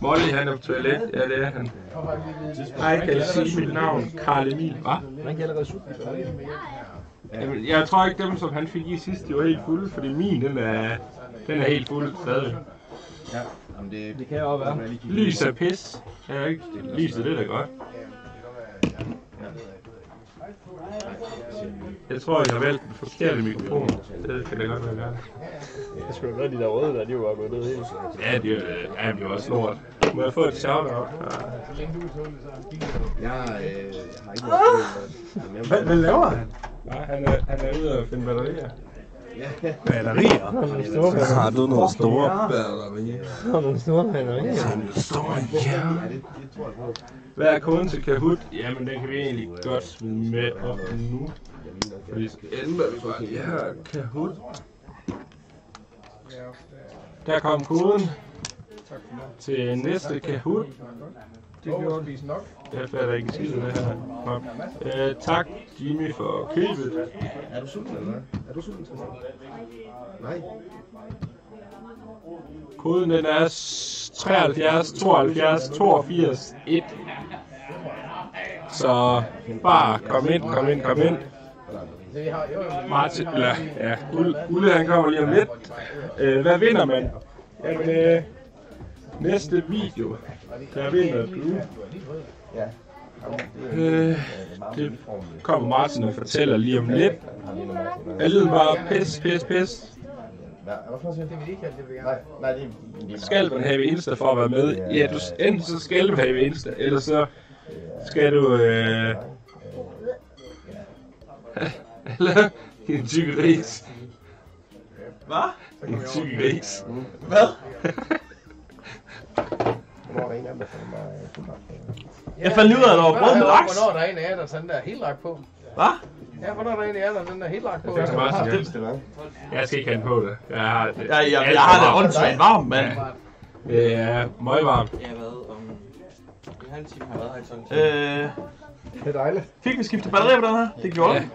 Molly, han er på toilet. Ja, det er han. Hej, kan jeg sige mit navn? Karl Emil. Hvad? Man kan allerede sutte Jamen, jeg tror ikke, dem som han fik i sidst, de var helt fulde, fordi min, den er, den er helt fuld stadig. Ja, jamen det, det kan jo også være. Lys er pis. Ja, ikke? Lyset, det er da godt. Jeg tror, jeg har valgt den forkerte mikrofon. Det kan da godt være værd. Det skulle da være de der røde der, de var gået ned helt. Ja, det er, ja, det er også lort. Må jeg få et shout-out? Jeg, øh, har ikke noget Hvad, hvad laver han? Nej, han er, han er ude og finde batterier. Batterier? Har du nogle store batterier? Har nogle store batterier? Hvad er koden til Kahoot? Jamen, den kan vi egentlig godt smide med op nu. Fordi så ændrer vi bare lige her. Kahoot. Der kom koden til næste Kahoot. Det gjorde spise nok. Jeg fatter ikke skid af det her. Nå. Øh, tak, Jimmy, for købet. Er du sulten eller hvad? Er du sulten? Nej. Koden den er 73 72 82 1. Så bare kom ind, kom ind, kom ind. Vi har, jo, Martin, eller ja, Ulle, han kommer lige om lidt. Øh, hvad vinder man? Jamen, øh, næste video, der vinder du. Øh, det kommer Martin og fortæller lige om lidt. Jeg lyder bare pis, pis, pis. Hvad for noget Det vil de ikke have, det vil jeg Nej, gerne. nej, det er... Skal man have Insta for at være med? Ja, du, enten så skal du have Insta, eller så skal du... Øh, eller en tyk ris. Hvad? En tyk ris. Hvad? Hvornår er der en af dem, der får mig fuldmagt? Jeg fandt ud af, at der var brød med laks. Hvornår er der en af jer, der er sådan der helt lagt på? Hvad? Ja, hvornår er der der er den der helt lagt på? Det er Martin, ja. Det er Jeg skal ikke have den på det. Jeg har det. Ja, jeg, jeg har det åndssvagt varmt, mand. Det er møgvarmt. Ja, hvad? Om En halv time har jeg været her i sådan. Øh, Det er dejligt. fik vi skiftet batteri på den her? Det gjorde vi.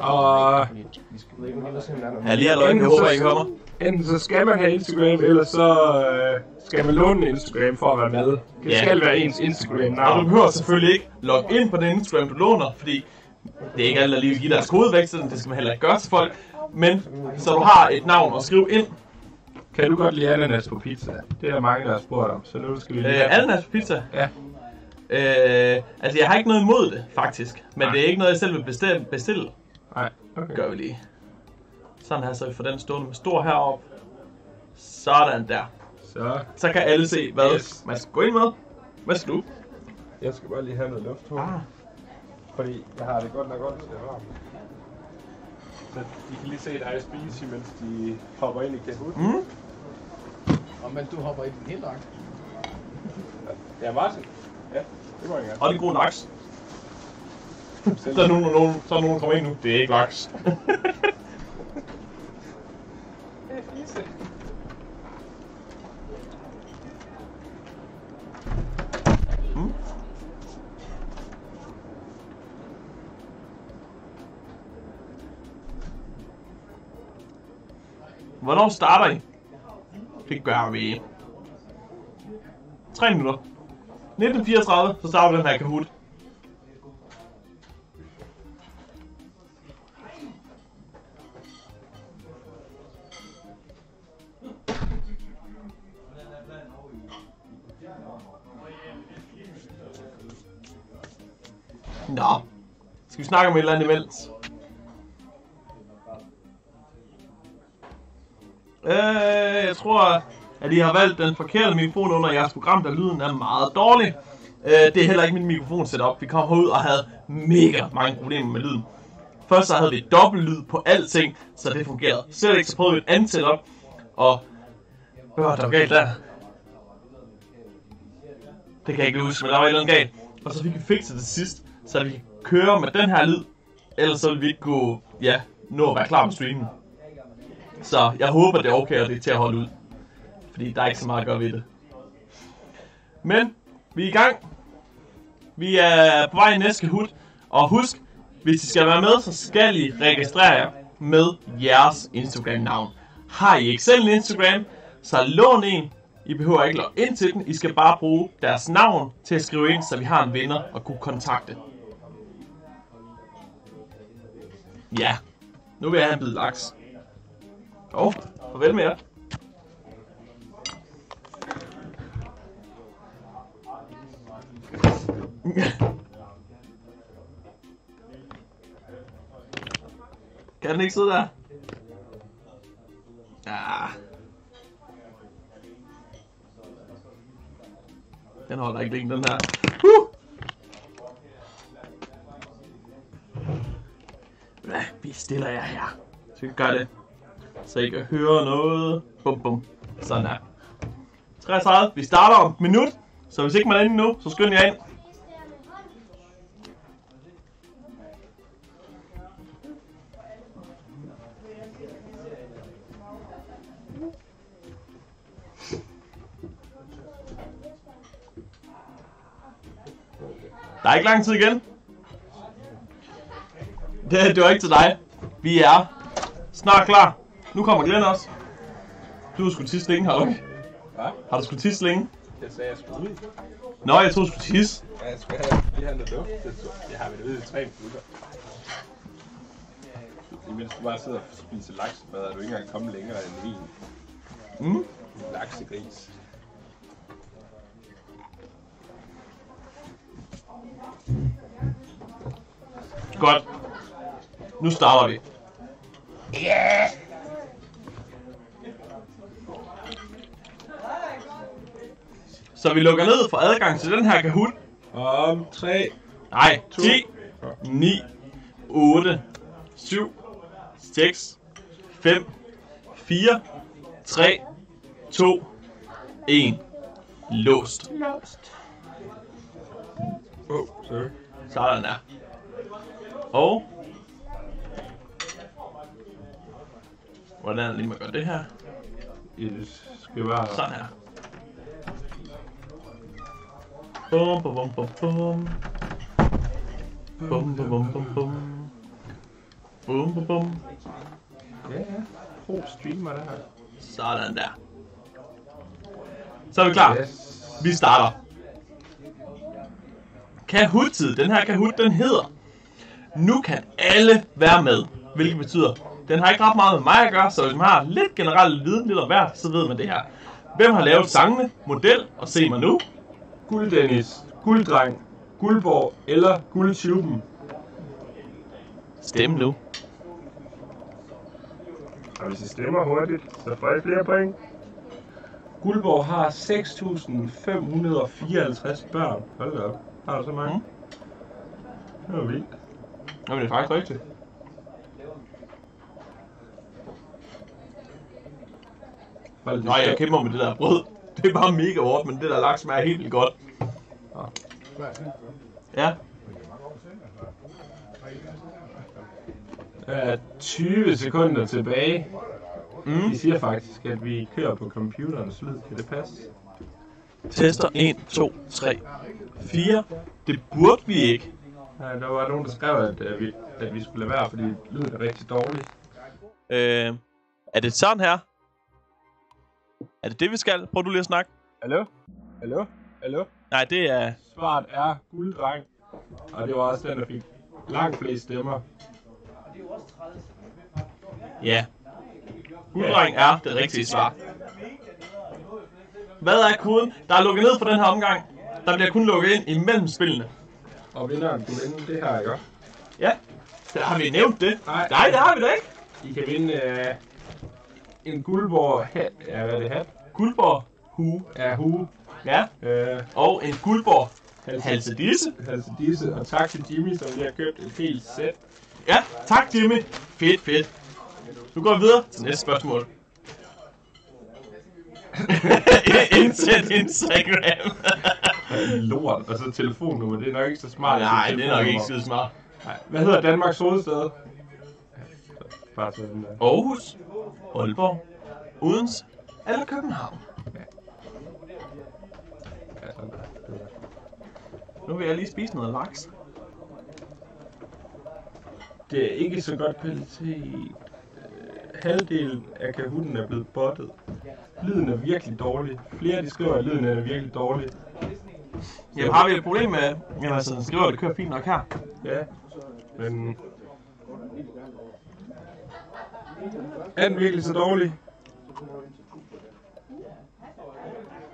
Og Ja, lige halvøj. Jeg håber, I kommer. enten så skal man have Instagram, eller så øh, skal man låne en Instagram for at være med. Det Ja. skal være ens Og du Instagram-navn. behøver selvfølgelig ikke logge ind på den Instagram, du låner, fordi det er ikke alle, der lige vil give deres kode væk, så det skal man heller ikke gøre til folk. Men så du har et navn at skrive ind. Kan du godt lide ananas på pizza? Det er der mange, der har spurgt om, så nu skal vi lige... Øh, ananas på pizza. Ja. Øh, altså, jeg har ikke noget imod det, faktisk. Men Nej. det er ikke noget, jeg selv vil bestille. bestille. Nej, okay. Gør vi lige. Sådan her, så vi får den stående med stor herop. Sådan der. Så Så kan alle se, hvad Yes. man skal gå ind med. Hvad skal du? jeg skal bare lige have noget luft Ah. Fordi jeg har det godt nok godt til det er varmt. Så de kan lige se dig spise, mens de hopper ind i Kahoot. Mm? Og men du hopper i den helt langt. Ja, Martin. Ja, det må jeg gerne. Og det er god laks. Så er nogen, nogen, så er nogen, der kommer ind nu. Det er ikke laks. Mm. Hvornår starter I? Det gør vi. 3 minutter. 1934, så starter den her Kahoot. Nå. Skal vi snakke om et eller andet imens? Øh, jeg tror, at I har valgt den forkerte mikrofon under jeres program, da lyden er meget dårlig. Øh, det er heller ikke min mikrofon setup. Vi kom herud og havde mega mange problemer med lyden. Først så havde vi dobbelt lyd på alting, så det fungerede. Slet ikke så prøvede vi et andet setup, og... Hvad var der var galt der? Det kan jeg ikke huske, men der var et eller andet galt. Og så fik vi fikset det sidst, så vi kan køre med den her lyd. Ellers så ville vi ikke kunne, ja, nå at være klar med streamen. Så jeg håber, det er okay, og det er til at holde ud. Fordi der er ikke så meget at gøre ved det. Men, vi er i gang. Vi er på vej i næste hud. Og husk, hvis I skal være med, så skal I registrere jer med jeres Instagram-navn. Har I ikke selv en Instagram, så lån en. I behøver ikke logge ind til den. I skal bare bruge deres navn til at skrive ind, så vi har en vinder og kunne kontakte. Ja, nu vil jeg have en bid laks. Og farvel med jer. Kan den ikke sidde der? Ja. Den holder ikke længe, den her. Uh! Hvad vi stiller jer her. Så vi gør det. Så I kan høre noget. Bum bum. Sådan der. 33. Vi starter om et minut. Så hvis ikke man er inde nu, så skynd jer ind. Der er ikke lang tid igen. Det, det var ikke til dig. Vi er snart klar. Nu kommer Glenn også. Du har sgu tisse længe heroppe. Hvad? Har du sgu tisse længe? Det sagde jeg sgu ud. Nå, jeg troede, du skulle tisse. Ja, jeg skal have, lige have noget luft. Det, jeg har været ude i tre minutter. Imens du bare sidder og spiser laksemad, er du ikke engang kommet længere end en Mm. laksegris. Godt. Nu starter vi. Så vi lukker ned for adgang til den her Kahoot. Om tre. Nej, 10, 9, 8, 7, 6, 5, 4, 3, 2, 1. Låst. Oh, sorry. Sådan der. Og... Hvordan er det lige, man gør det her? Det skal bare... Sådan her. Bum, bum, bum, bum, bum. Bum, bum, bum, bum, bum. Bum, bum. Ja, ja. Pro streamer der. Sådan der. Så er vi klar. Yes. Vi starter. Kahoot-tid. Den her Kahoot, den hedder Nu kan alle være med. Hvilket betyder, den har ikke ret meget med mig at gøre, så hvis man har lidt generel viden lidt om hvert, så ved man det her. Hvem har lavet sangene, model og se mig nu? Guld Dennis, Gulddreng, Guldborg eller Guldtuben. Stem nu. Og hvis I stemmer hurtigt, så får I flere point. Guldborg har 6.554 børn. Hold da op. Har du så mange? Mm. Det var vildt. Jamen, det er faktisk rigtigt. Nå, jeg kæmper med det der brød. Det er bare mega hårdt, men det der laks smager helt vildt godt. Ja. Der er 20 sekunder tilbage. Mm. De siger faktisk, at vi kører på computerens lyd. Kan det passe? Tester 1, 2, 3, 4. Det burde vi ikke. Ja, der var nogen, der skrev, at, at, vi, at vi skulle lade være, fordi lyden er rigtig dårlig. Øh, er det sådan her? Er det det, vi skal? Prøv du lige at snakke. Hallo? Hallo? Hallo? Nej, det er... Svaret er gulddreng. Og det var også den, der fik langt flest stemmer. Ja. Gulddreng er det rigtige svar. Hvad er koden? Der er lukket ned for den her omgang. Der bliver kun lukket ind imellem spillene. Og vinderen kunne vinde det her, ikke? Ja. Der har vi nævnt det. Nej. Nej, det har vi da ikke. I kan vinde øh, en guldborg. Ja, hvad er det hat? Guldborg hue. Ja, hue. Ja. Øh, Og en guldborg Halse- halsedisse. altså disse. Og tak til Jimmy, som lige har købt et helt sæt. Ja, tak Jimmy. Fedt, fedt. Nu går vi videre til næste spørgsmål. Indsæt Instagram. Lort. Og så telefonnummer. Det er nok ikke så smart. Nej, det er nok ikke skide smart. Nej. Hvad hedder Danmarks hovedstad? Bare sådan der. Aarhus, Aalborg, Odense eller København. Nu vil jeg lige spise noget laks. Det er ikke så godt kvalitet. Halvdelen af Kahooten er blevet bottet. Lyden er virkelig dårlig. Flere de skriver, at lyden er virkelig dårlig. Jamen har vi et problem med... Jamen altså, skriver, at det kører fint nok her. Ja, men... Er den virkelig så dårlig?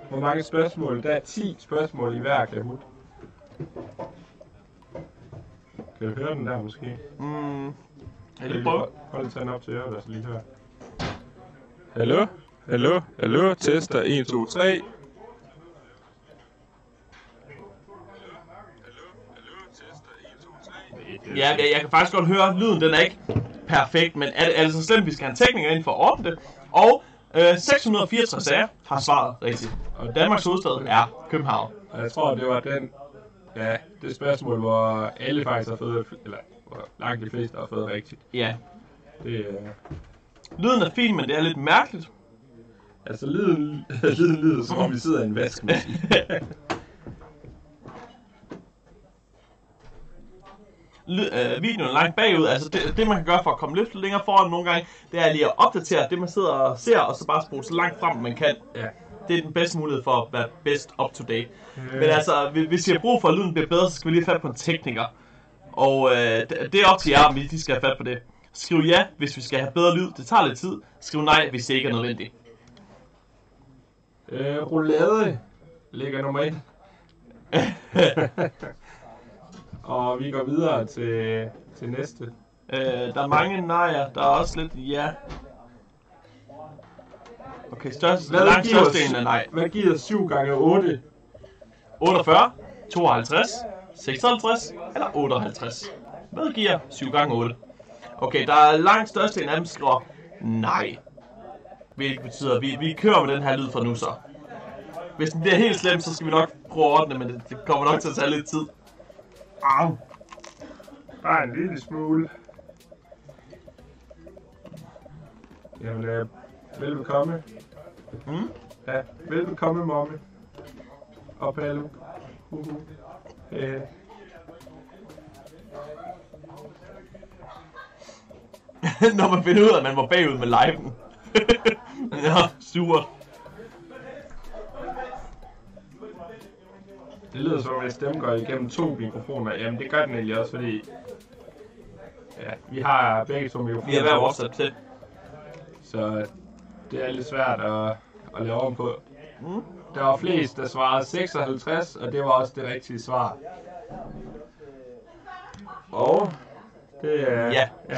Hvor mange spørgsmål? Der er 10 spørgsmål i hver Kahoot. Kan du høre den der måske? Mm, jeg Kan prøve. hold- tænden op til øret, og så lige høre. Hallo? Hallo? Hallo? Tester 1, 2, 3. Ja, jeg, jeg kan faktisk godt høre, lyden den er ikke perfekt, men er det, er det så slemt, vi skal have en tekniker ind for at ordne det? Og øh, 664 af jer har svaret rigtigt. Og Danmarks hovedstad er København. Og jeg tror, det var den, ja, det spørgsmål, hvor alle faktisk har fået, eller hvor langt de fleste har fået rigtigt. Ja. Det, øh, Lyden er fin, men det er lidt mærkeligt. altså lyden, lyden lyder, som om vi sidder i en vaskemaskine. øh, videoen langt bagud. Altså det, det, man kan gøre for at komme lidt længere foran nogle gange, det er lige at opdatere det, man sidder og ser, og så bare spole så langt frem, man kan. ja. Det er den bedste mulighed for at være best up to date. Men altså, hvis- I har brug for, at lyden bliver bedre, så skal vi lige have fat på en tekniker. Og øh, det det er op til jer, om I lige skal have fat på det. Skriv ja, hvis vi skal have bedre lyd. Det tager lidt tid. Skriv nej, hvis det ikke er nødvendigt. Øh, roulade ligger nummer 1. og vi går videre til, til næste. Øh, der er mange nejer. Der er også lidt ja. Okay, størst, langt størstedelen er nej. hvad giver 7 gange 8? 48, 52, 56 eller 58. Hvad giver 7 gange 8? Okay, der er langt størstedelen af dem skriver nej. Hvilket betyder, at vi, vi kører med den her lyd fra nu så. Hvis den bliver helt slem, så skal vi nok prøve at ordne, men det, det kommer nok til at tage lidt tid. Au. Bare en lille smule. Jamen, øh, velbekomme. Mm? Ja, velbekomme, momme. Og Palle. Øh, Når man finder ud af, at man var bagud med liven. ja, surt. Det lyder som om, at stemmen går igennem to mikrofoner. Jamen, det gør den egentlig også, fordi... Ja, vi har begge to mikrofoner. Vi har hver vores til. Så det er lidt svært at, at lave om på. Mm. Der var flest, der svarede 56, og det var også det rigtige svar. Og det er... Ja. ja.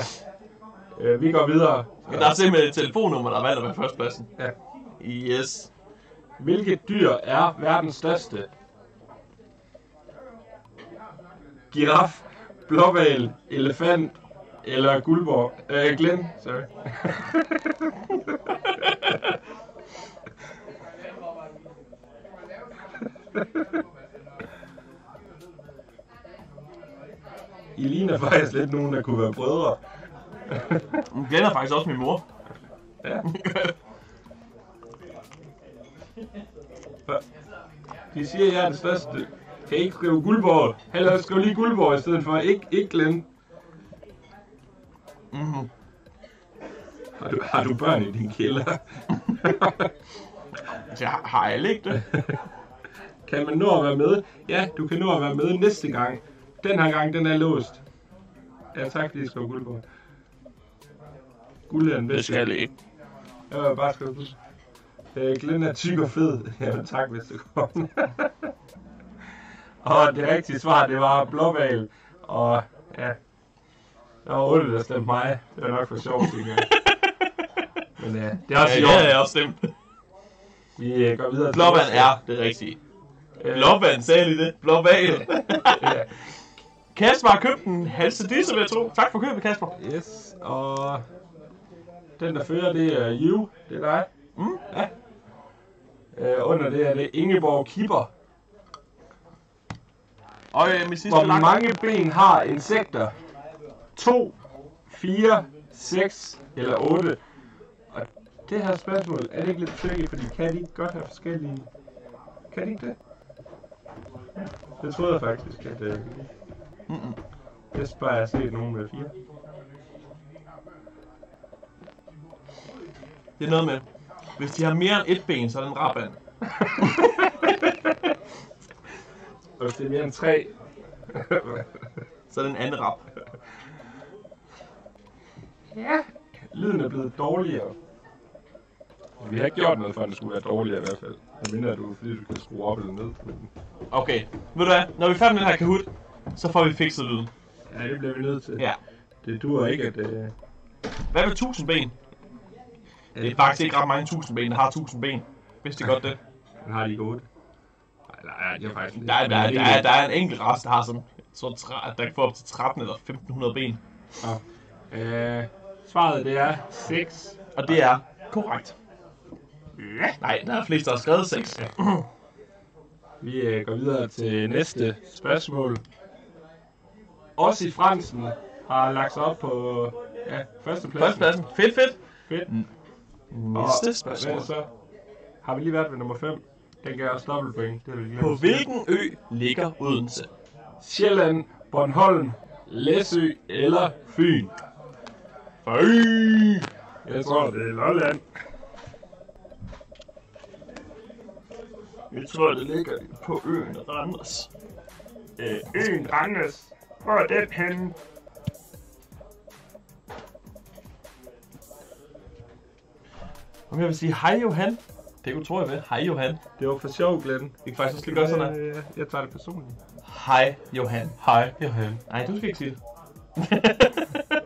Øh, vi går videre. Der er simpelthen et telefonnummer, der har valgt at være førstpladsen. Ja. Yes. Hvilket dyr er verdens største? Giraf, blåval, elefant eller guldborg? Øh, Glenn, sorry. I ligner faktisk lidt nogen, der kunne være brødre. Glenn er faktisk også min mor. Ja. De siger, at jeg er den største. Kan I ikke skrive Guldborg? Heller skriv lige Guldborg i stedet for. Ikke, ikke Glenn. Mm-hmm. Har du, har du børn i din kælder? Så har, alle ikke det? kan man nå at være med? Ja, du kan nå at være med næste gang. Den her gang, den er låst. Ja, tak fordi I skrev Guldborg. Guld er den bedste. Det skal jeg ikke. Jeg vil bare skrive Guld. Øh, Glenn er tyk og fed. Ja, tak hvis du kom. og det rigtige svar, det var blåval. Og ja, der var otte, der stemte mig. Det var nok for sjovt, synes jeg. Men ja, det er også Ja, i ja, orden. jeg er også stemt. Vi øh, går videre til Blåvand er det rigtige. Øh, Blåvand, sagde lige det. Blåval. ja. Kasper har købt en halse disse, vil jeg tro. Tak for købet, Kasper. Yes, og den der fører, det er You, det er dig. Mm. Ja. Øh, under det er det Ingeborg Kipper. Og øh, min sidste Hvor lang- mange ben har insekter? 2, 4, 6 eller 8? Og det her spørgsmål, er det ikke lidt tricky, fordi kan de ikke godt have forskellige... Kan de ikke det? Det troede jeg faktisk, at... Øh, Mm-mm. jeg bare har set nogen med 4. Det er noget med, hvis de har mere end et ben, så er det en raband. Og hvis det er mere end 3... Så er det en anden rab. Lyden er blevet dårligere. Vi har ikke gjort noget for, at den skulle være dårligere i hvert fald. Jeg mener, du, fordi du kan skrue op eller ned. Men... Okay, ved du hvad? Når vi er færdige med den her Kahoot, så får vi fikset lyden. Ja, det bliver vi nødt til. Ja. Det duer ikke, at... Øh... Hvad med 1000 ben? Det er faktisk ikke ret mange 1000 ben, der har 1000 ben. Vidste I godt det? Den har de ikke 8. Nej, nej, det er faktisk... Der er, der, er, der, er, der er en enkelt rest, der har sådan, så tra- der kan få op til 13 eller 1500 ben. Øh, svaret det er 6. Og det er korrekt. Nej, der er flest, der har skrevet 6. Vi øh, går videre til næste spørgsmål. Ossi Fransen har lagt sig op på ja, førstepladsen. Førstepladsen. Fedt, fedt. Fedt. Næste spørgsmål. så? Har vi lige været ved nummer 5? Den gav os dobbelt point. Det vil vi På hvilken ø ligger Odense? Sjælland, Bornholm, Læsø eller Fyn? Fy! Jeg tror, det er Lolland. Jeg tror, det ligger på øen Randers. Øh, øen Randers. Hvor er den henne? Om jeg vil sige hej Johan. Det kunne tro, jeg vil. Hej Johan. Det var for sjov, Glenn. Vi kan faktisk også lige gøre sådan her. Øh, Jeg tager det personligt. Hej Johan. Hej Johan. Nej, du skal ikke sige det.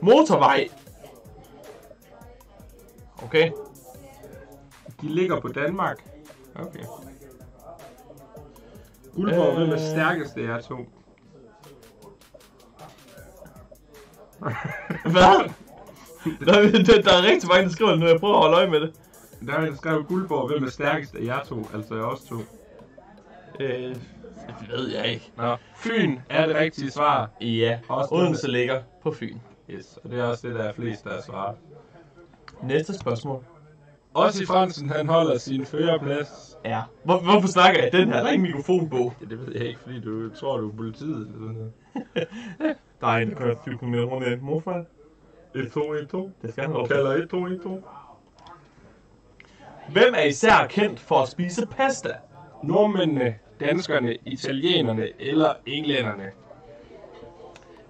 Motorvej. Okay. De ligger på Danmark. Okay. Guldborg, Øh. hvem er stærkest af jer to? Hvad? Der, er- der, der er rigtig mange, der skriver det nu. Jeg prøver at holde øje med det. Der er en, der skrev Guldborg, hvem er stærkest af jer to? Altså os to. Øh, det ved jeg ikke. Nå. Fyn er det rigtige svar. Ja, Også Odense ligger på Fyn. Yes, og det er også det, der er flest, der er svaret. Næste spørgsmål. Også i Fransen, han holder sin førerplads. Ja. Hvor, hvorfor snakker jeg den her? Der er ingen mikrofon på. Ja, det ved jeg ikke, fordi du tror, du er politiet eller sådan noget. Der er en, der kører 20 km rundt i en morfar. 1, 2, 1, 2. Det skal han over. Kalder 1, 2, 1, 2. Hvem er især kendt for at spise pasta? Nordmændene, danskerne, italienerne eller englænderne.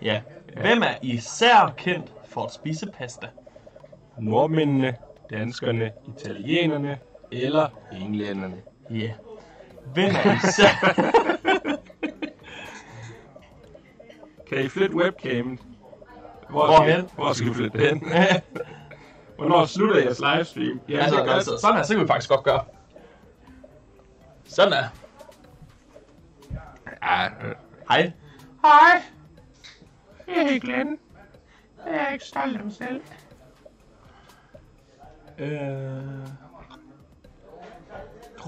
Ja. Hvem er især kendt for at spise pasta? Nordmændene, danskerne, italienerne eller englænderne. Ja. Hvem er især... Kan I flytte webcamen? Hvor Hvorhen? Hvor skal vi flytte hen? Hvornår slutter jeres livestream? Ja, altså, det altså, sådan her, så kan vi faktisk godt gøre. Sådan er. Ja, øh. Hej. Hej. Jeg er Glenn. Jeg er ikke stolt af mig selv. Øh...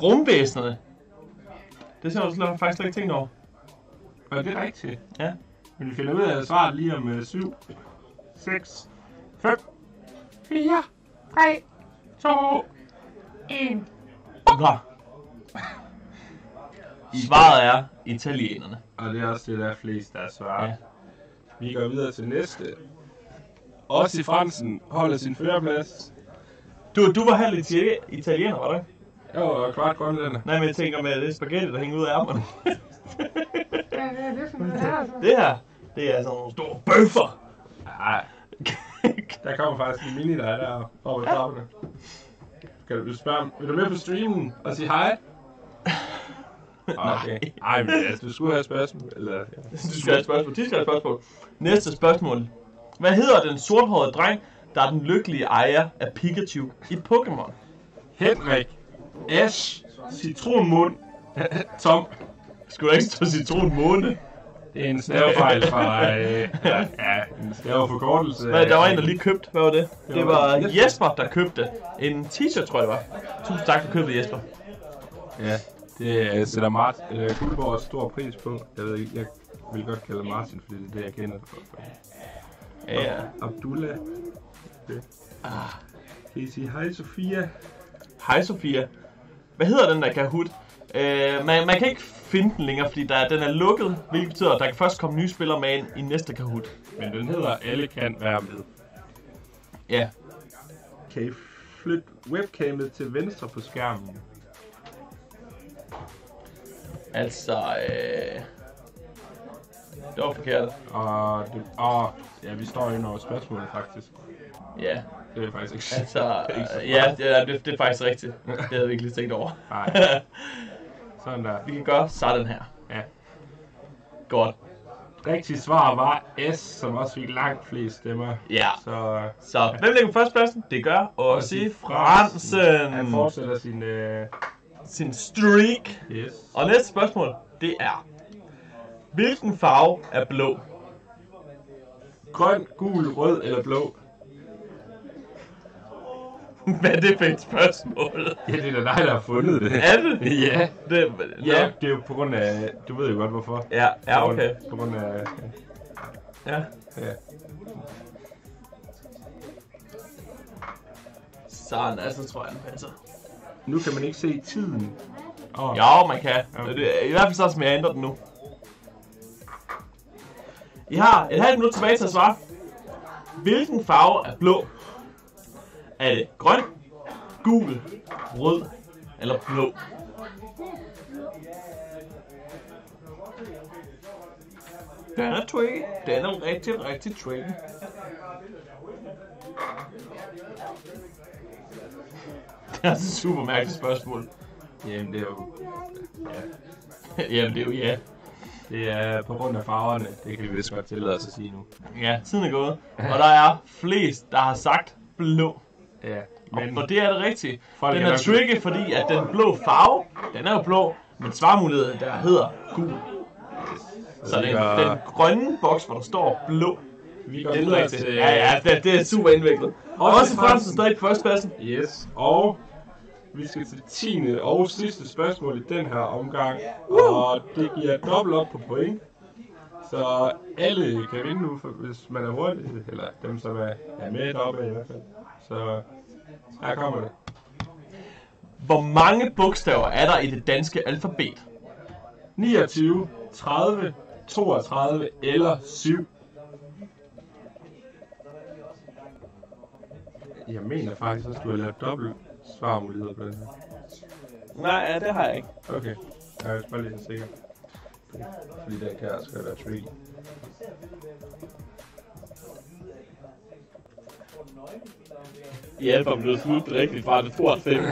Rumvæsenerne. Det ser du slet faktisk slet ikke tænkt over. Og det er rigtigt. Ja. Men vi finder ud af svaret lige om 7, 6, 5, 4, 3, 2, 1. Nå. Svaret er italienerne. Og det er også det, der er flest, der svarer. Ja. Ja. Vi går videre til næste. Også i Fransen holder sin førerplads. Du, du var halv itali- italiener, var du ikke? Jo, og kvart grønlænder. Nej, men jeg tænker med det spaghetti, der hænger ud af ærmerne. det her, det er sådan nogle store bøffer. Nej, der kommer faktisk en mini, der er der oppe i trapperne. Kan du spørge, vil du med på streamen og sige hej? Okay. Ej, men altså, du skulle have et spørgsmål. Eller, ja. Du skal have et spørgsmål. De skal have spørgsmål. Næste spørgsmål. Hvad hedder den sorthårede dreng, der er den lykkelige ejer af Pikachu i Pokémon? Henrik, Ash, Citronmund, Tom. Skulle ikke stå citronmåne? Det er en stavefejl fra... Øh, ja, en staveforkortelse. Hvad, der var en, der lige købte. Hvad var det? Det var Jesper. Der købte en t-shirt, tror jeg det var. Tusind tak for købet, Jesper. Ja, det øh, sætter Martin øh, Guldborg stor pris på. Jeg ved jeg vil godt kalde Martin, fordi det er det, jeg kender. Ja, ja. Abdullah. Okay. Kan I sige hej, Sofia? Hej Sofia. Hvad hedder den der Kahoot? Øh, man, man kan ikke finde den længere, fordi der, den er lukket, hvilket betyder, at der kan først komme nye spillere med ind i næste Kahoot. Men den hedder Alle kan være med. Ja. Kan I flytte webcamet til venstre på skærmen? Altså, øh... Det var forkert. Og, det, og ja, vi står inde over spørgsmålet faktisk. Ja. Det er faktisk ikke Altså, det er ikke så øh, ja, det er, det, det er faktisk rigtigt. Det havde vi ikke lige tænkt over. Nej. Sådan der. vi kan gøre sådan her. Ja. Godt. Rigtigt svar var S, som også fik langt flest stemmer. Ja. Så Så, hvem ligger på førstepladsen? Det gør også Fransen. Han fortsætter sin... Øh, Sin streak. yes. Og næste spørgsmål, det er... Hvilken farve er blå? Grøn, gul, rød eller blå? Hvad er det for et spørgsmål? Ja, det er da dig, der har fundet det. Er det? Ja. Det, Ja, det er jo på grund af... Du ved jo godt, hvorfor. Ja, ja, På grund- okay. På grund af... Ja. Ja. Sådan, altså tror jeg, den passer. Nu kan man ikke se tiden. Oh. Jo, man kan. Okay. Det er I hvert fald sådan, som jeg ændrer den nu. I har et halvt minut tilbage til at svare. Hvilken farve er blå? Er det grøn, gul, rød eller blå? Den er tricky. Den er rigtig, rigtig tricky. Det er et super mærkeligt spørgsmål. Jamen, det er jo... Ja. Jamen, det er jo ja. Det er på grund af farverne. Det kan vi vist godt tillade os at sige nu. Ja, tiden er gået. Og der er flest, der har sagt blå. Ja. Men, og det er det rigtige. Folk Den er er tricky, fordi at den blå farve, den er jo blå, men svarmuligheden der hedder gul. Så den, den grønne boks, hvor der står blå, Vi går det er videre til... Ja, ja, det, det er super indviklet. Og også Fransen stadig på førstepladsen. Yes. Og vi skal til 10. og sidste spørgsmål i den her omgang. Og det giver dobbelt op på point. Så alle kan vinde nu, hvis man er hurtig, eller dem som er, er med deroppe i hvert fald. Så her kommer det. Hvor mange bogstaver er der i det danske alfabet? 29, 30, 32 eller 7. Jeg mener faktisk, at du har lavet dobbelt svarmuligheder på den her. Nej, ja, det har jeg ikke. Okay, jeg er bare lidt sikker. Fordi den kan også godt være tricky. I du har fuldt rigtigt fra det 92.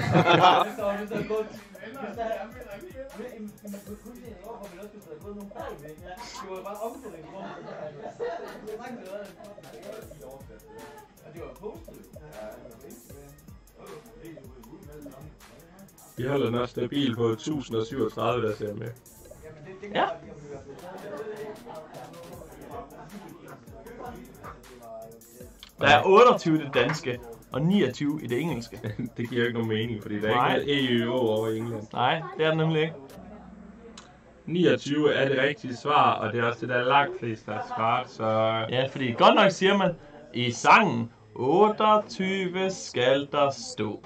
Vi holder den også stabil på 1037, der ser med. Ja. Der er 28 i det danske, og 29 i det engelske. det giver ikke nogen mening, fordi der er Nej. ikke noget EØO over i England. Nej, det er det nemlig ikke. 29 er det rigtige svar, og det er også det, der er langt flest, der har svaret, så... Ja, fordi godt nok siger man, i sangen 28 skal der stå.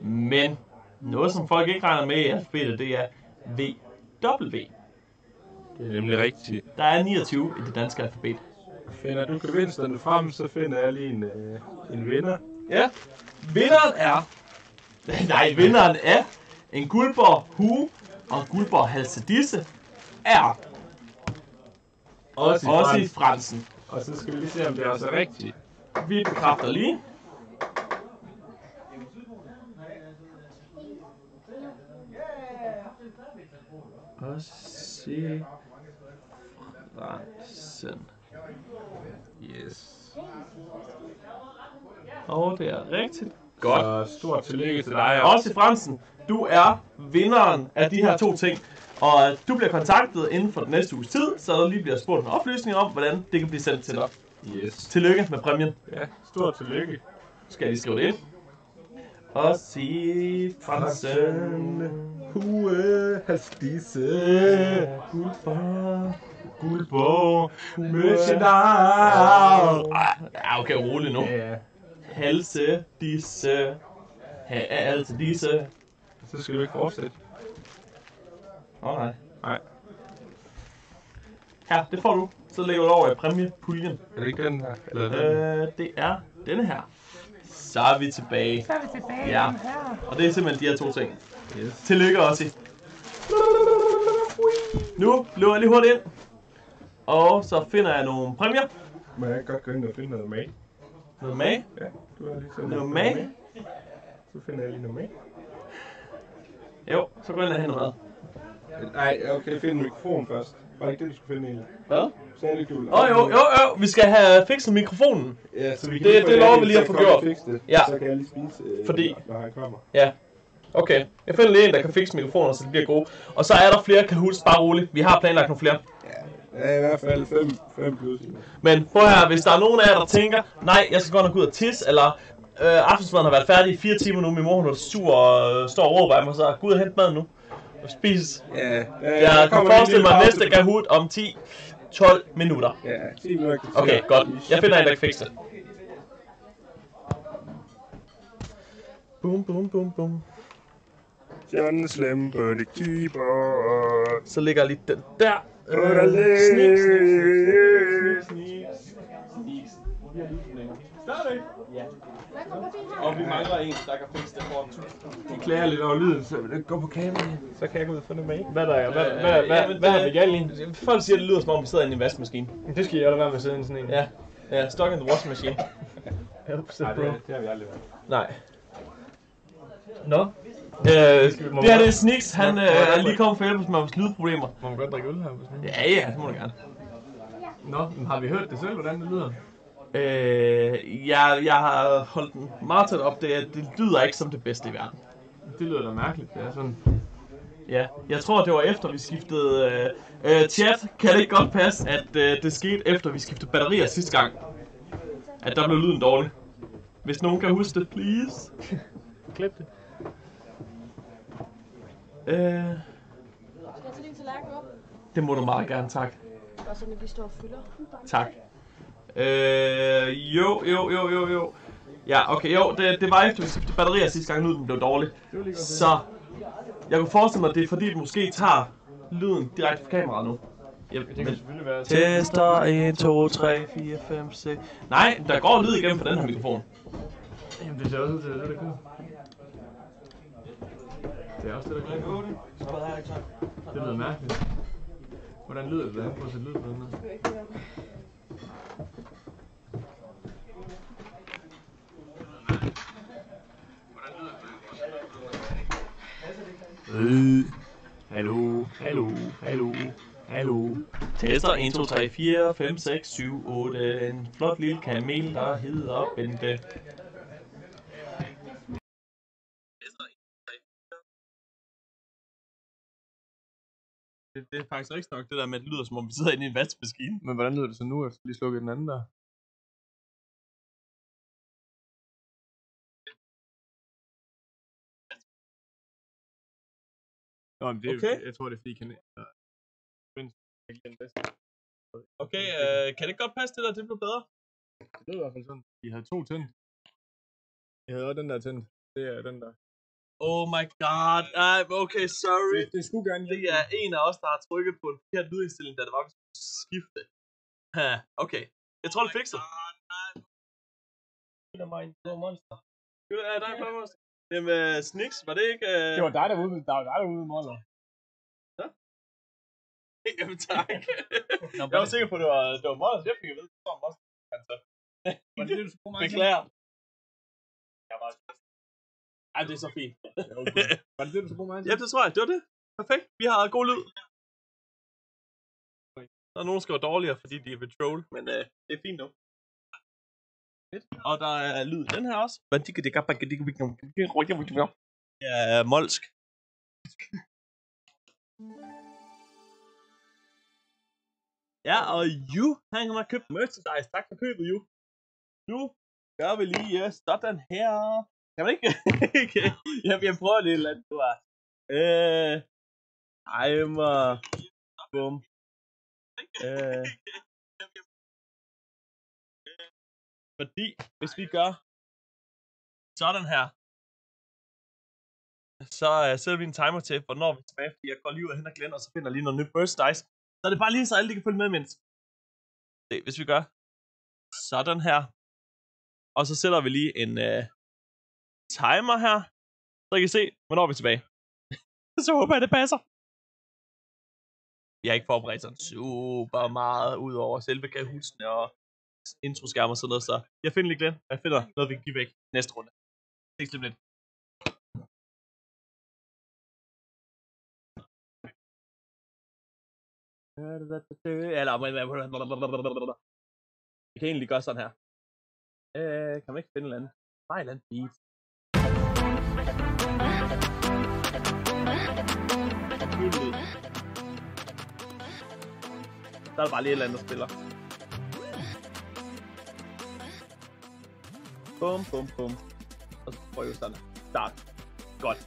Men noget, som folk ikke regner med i alfabetet, det er VW. Det er nemlig rigtigt. Der er 29 i det danske alfabet. Finder du gevinsterne frem, så finder jeg lige en, øh, en vinder. Ja. Vinderen er... Nej, vinderen er en Guldborg Hue og en Guldborg Halsedisse er Også i også i. Fransen. Og så skal vi lige se, om det også er rigtigt. Vi bekræfter lige. Også Fransen. Yes. Og det er rigtigt. Godt. Så stort tillykke til dig. Også i Fransen. Du er vinderen af de her to ting. Og du bliver kontaktet inden for den næste uges tid, så der lige bliver spurgt en oplysning om, hvordan det kan blive sendt til dig. Yes. Tillykke med præmien. Ja, stort tillykke. Skal jeg lige skrive det ind? Også i Fransen. Hue, hasdisse, Guldborg. guldborg, møtjenavn. Ja, okay, rolig nu. Ja, Halse, disse. Ha, altså disse. så skal du ikke fortsætte. Åh oh, nej. Nej. Her, det får du. Så lægger du det over i præmiepuljen. Er det ikke den her? Eller den? Øh, det er denne her. Så er vi tilbage. Så er vi tilbage. Ja. Og det er simpelthen de her to ting. Yes. Tillykke også. Nu løber jeg lige hurtigt ind. Og så finder jeg nogle præmier. Må jeg godt gå ind og finde noget med? Noget mag. Ja, du har lige sådan Noget mag. Så finder jeg lige noget med. Jo, så går jeg henter mad. Nej, okay, find en mikrofon først. Var det ikke det, du skulle finde egentlig? Hvad? Særlig du. Åh oh, jo, jo, jo. Vi skal have fikset mikrofonen. Ja, så vi kan Det- det lover vi lige at få gjort. fikse det. Ja. Så kan jeg lige spise, øh, Fordi- når han kommer. Ja. Okay. Jeg finder lige en, der kan fikse mikrofonen, så det bliver gode. Og så er der flere Kahoots. Bare roligt. Vi har planlagt nogle flere. Ja, i hvert fald 5, 5 plus. Men prøv her, hvis der er nogen af jer, der tænker, nej, jeg skal godt nok ud og tisse, eller øh, aftensmaden har været færdig i fire timer nu, min mor hun er sur og øh, står og råber af mig, så gå ud og hente maden nu. Og spis. Ja, ja, Jeg kan forestille mig næste Kahoot om 10-12 minutter. Ja, 10 minutter. Okay, godt. Jeg finder en, der kan fikse det. Boom, boom, boom, boom. John Slim på det keyboard. Så ligger lige den der. Snik, læs. snik, snik, snik. Stadigvæk? Ja. Og vi mangler en, der kan fikse det for 1000. De klager lidt over lyden, så vil det gå på kameraet. Så kan jeg gå ud og noget med. Hvad der er? Hvad, Øh, hvad, hvad, hvad har det- vi galt i? Folk siger, at det lyder som om, vi sidder inde i en vaskemaskine. Det skal jeg lade være med at sidde i sådan en. Ja. Ja, stuck in the washing machine. Oops, Nej, det, det har vi aldrig været. Nej. Nå. Øh, det her det er Snix, han øh, er lige kommet hjælpe os med lydproblemer. Må man godt drikke øl her på sådan en? Ja, ja, det må du gerne. Nå, men har vi hørt det selv, hvordan det lyder? Øh, jeg, jeg har holdt den meget tæt op, det, det lyder ikke som det bedste i verden. Det lyder da mærkeligt. Det er sådan... Ja, jeg tror, det var efter vi skiftede... Øh, øh, chat, kan det ikke godt passe, at øh, det skete efter vi skiftede batterier sidste gang? At der blev lyden dårlig. Hvis nogen kan huske det, please. Klip det. Øh, Skal jeg tage din tallerken op? det må du meget gerne, tak. Bare sådan, at vi står og fylder. Tak. Øh, jo, jo, jo, jo, jo. Ja, okay, jo, det, det var efter, vi skiftede batterier sidste gang, lyden blev dårlig. Så jeg kunne forestille mig, at det er fordi, det måske tager lyden direkte fra kameraet nu. Jeg, Det kan men, selvfølgelig være... tester 1, 2, 3, 4, 5, 6... Nej, der går lyd igennem på den her mikrofon. Jamen, det ser også ud til, at det er det, der kører. Det er også det, der kører. Det lyder mærkeligt. Hvordan lyder det, han får sit lyd på den her? Øh. Hallo, hallo, hallo, hallo. Tester 1, 2, 3, 4, 5, 6, 7, 8. En flot lille kamel, der hedder Bente. Det, det er faktisk rigtig nok det der med, at det lyder som om vi sidder inde i en vaskemaskine. Men hvordan lyder det så nu, efter lige slukket den anden der? Nå, men det er, Okay. jeg tror, det er fordi, kan. Okay, øh, kan det godt passe det der, det blev bedre? Det lyder i hvert fald sådan. I havde to tændt. Jeg havde også den der tændt. Det er den der. Oh my god, Ej, okay, sorry. Det, det skulle gerne Det er en af os, der har trykket på en forkert lydindstilling, da det var, vi skulle skifte. Ha, okay. Jeg tror, det fikser. Det er mig, det var monster. Det er dig, der monster. Det med Snix, var det ikke... Øh... Det var dig, der var ude, der var dig, der var ude med Moller. Jamen tak. jeg var sikker på, at det var, det var Mollers. Jeg fik at vide, det var monster. Altså. Beklager. Jeg var... Ej, det er så fint. Ja, okay. Var det det, du skulle bruge mig til? Ja, det tror jeg. Det var det. Perfekt. Vi har god lyd. Der er nogen, der skriver dårligere, fordi de vil troll, men øh, det er fint nu. Og der er lyd den her også. Det er molsk. Ja, og you, han har købt merchandise. Tak for købet, you. Nu gør vi lige øh, sådan her. Kan man ikke? jeg, jeg prøver lidt eller andet, du har. Øh, timer. Bum. Øh. Fordi, hvis vi gør sådan her, så uh, sætter vi en timer til, hvornår vi er tilbage, fordi jeg går lige ud og henter Glenn, og så finder lige noget nyt burst dice. Så er det bare lige så alle de kan følge med imens. Se, hvis vi gør sådan her, og så sætter vi lige en uh, timer her, så I kan se, hvornår vi er tilbage. så håber jeg, det passer. Jeg har ikke forberedt sådan super meget ud over selve kahutsen og introskærm og sådan noget, så jeg finder lige Glenn, og jeg finder noget, vi kan give væk næste runde. Ses lige lidt. Eller, vi kan egentlig gøre sådan her. Øh, kan man ikke finde en eller anden? Bare en eller anden beat. Der er bare lige et eller andet, der spiller. Bum, bum, bum. Og så prøver jeg sådan. Start. Godt.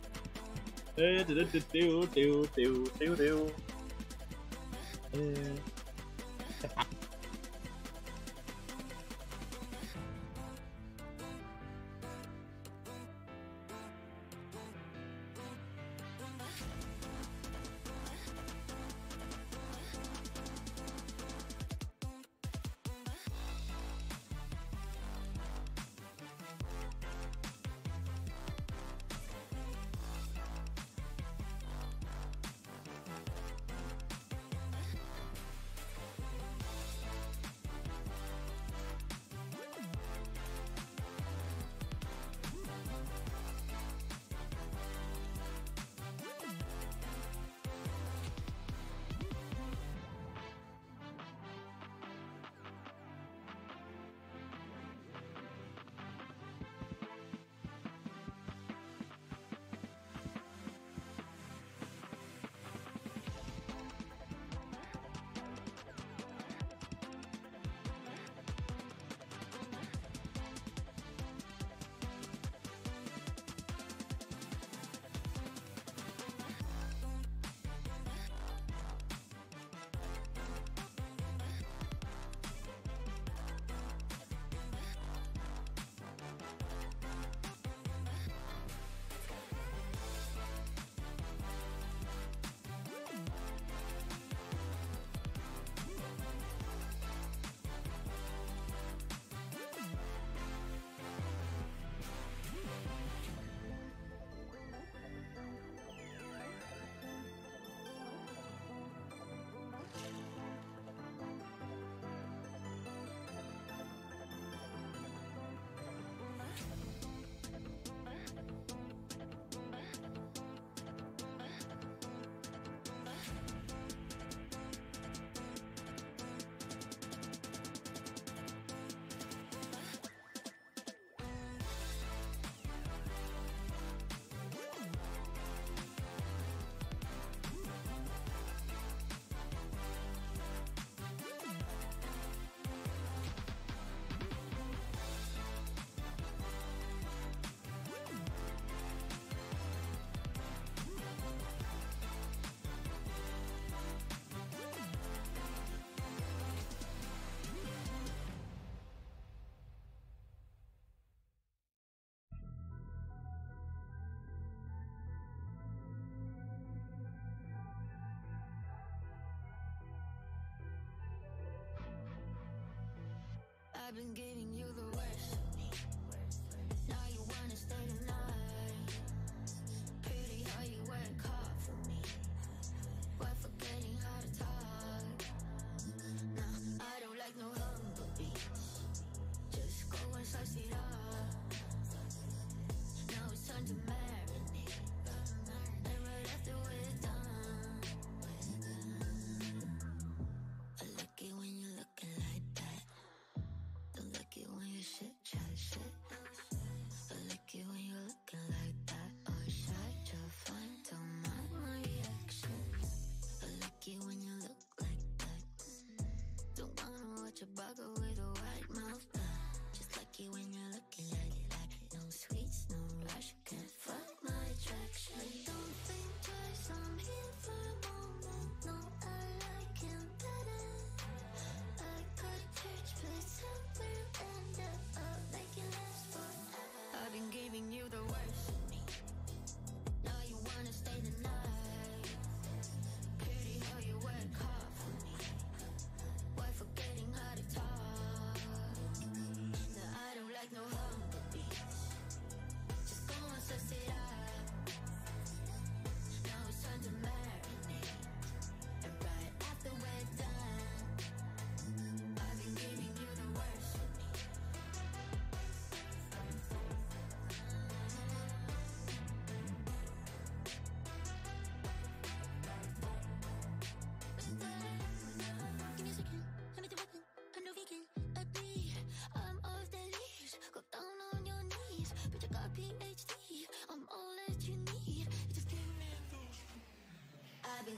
Øh, det, det, det, det, det, det, det, det, det,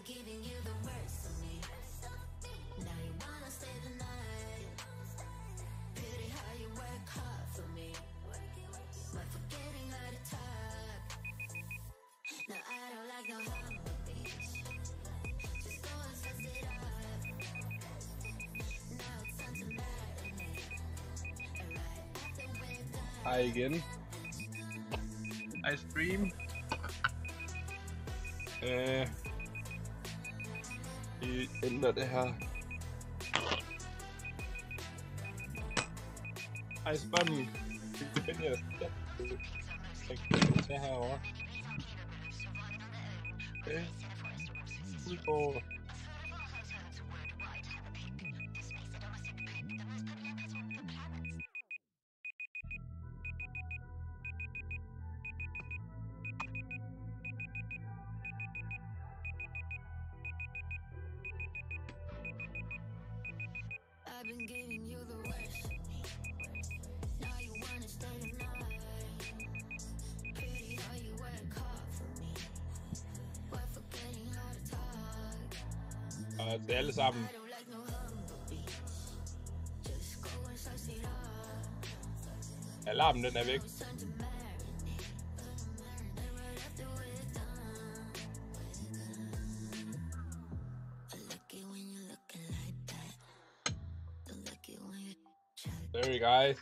giving you the worst of me. Now you wanna stay the night. Pity how you work hard for me. Forgetting how to talk. I don't like no humble bitch. Just go and it up. Now it's time to. And right after we're done. Hi again. I stream. Uh, lige det her. Ej, spanden. Den her. Jeg her over. herovre. Udgår. den er væk. There you guys.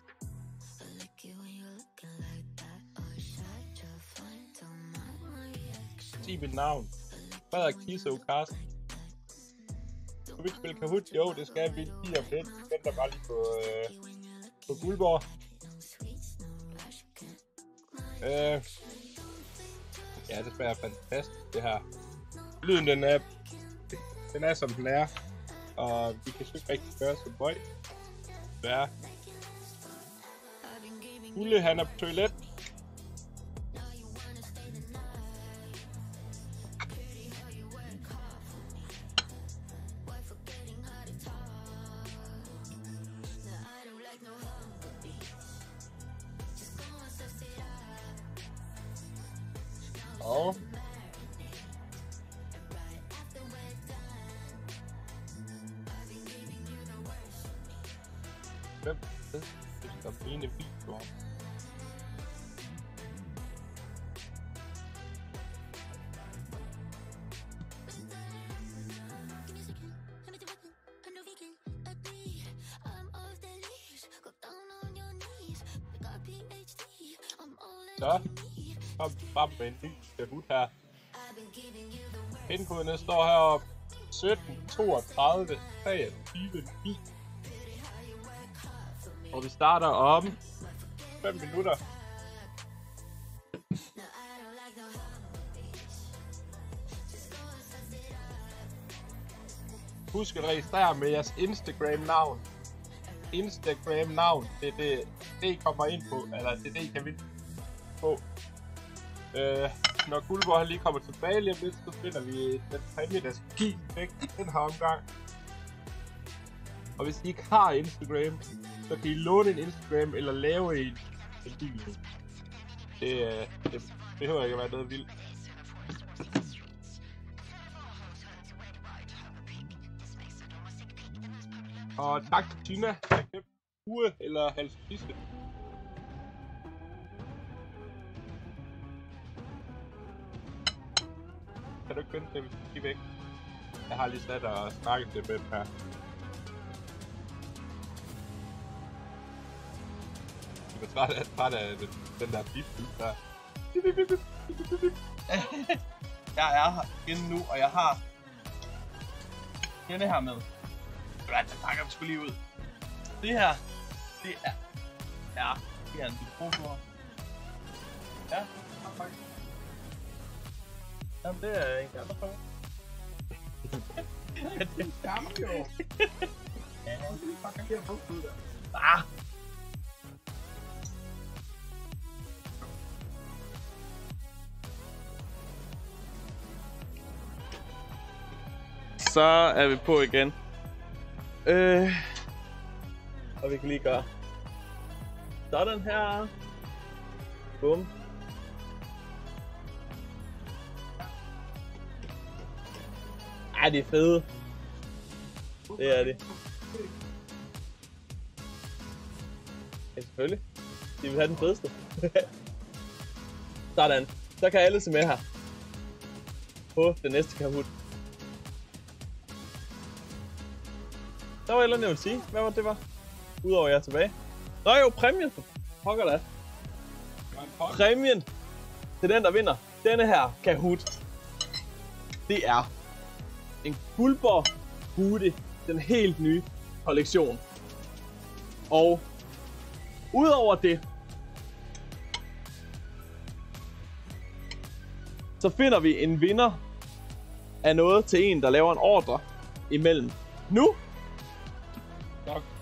Sig mit navn. Frederik Tiso Karsten. Du vil spille Kahoot? Jo, det skal vi lige om lidt. Venter bare lige på, øh, på Øh, ja, det smager fantastisk, det her. Lyden, den er, den er som den er. Og vi kan sgu ikke rigtig gøre som bøj. Hvad? Ulle, han er på toilet. den står heroppe. 17, 32, 23, 9. Og vi starter om 5 minutter. Husk at registrere med jeres Instagram-navn. Instagram-navn, det er det, det I kommer ind på, eller det er det, I kan vinde på. Øh, når Guldborg han lige kommer tilbage lige om lidt, så finder vi den præmie, der skal give væk den her omgang. Og hvis I ikke har Instagram, så kan I låne en Instagram eller lave en en video. Det, øh, det behøver ikke at være noget vildt. Og tak til Tina, der købte uge eller halv sidste. Kan du ikke finde til, hvis de er væk? Jeg har lige sat og snakket til dem her. Jeg er træt af, træt af den, den der bip der. Jeg er her inde nu, og jeg har denne her med. Ja, den pakker vi sgu lige ud. Det her, det er... Ja, det er en mikrofon. Ja, faktisk. Jamen, det er ikke andre for. det Jamen jo. Ja. Fucking her på ud der. Ah! Så er vi på igen. Øh, og vi kan lige gøre sådan her. Bum. Ej, de er fede. Det er de. Ja, selvfølgelig. De vil have den fedeste. Sådan. Så kan alle se med her. På den næste Kahoot. Der var et eller andet, jeg ville sige. Hvad var det, det var? Udover jeg er tilbage. Nå jo, præmien for pokker da. Præmien til den, der vinder denne her Kahoot. Det er en Guldborg Hoodie. Den helt nye kollektion. Og Udover det, så finder vi en vinder af noget til en, der laver en ordre imellem nu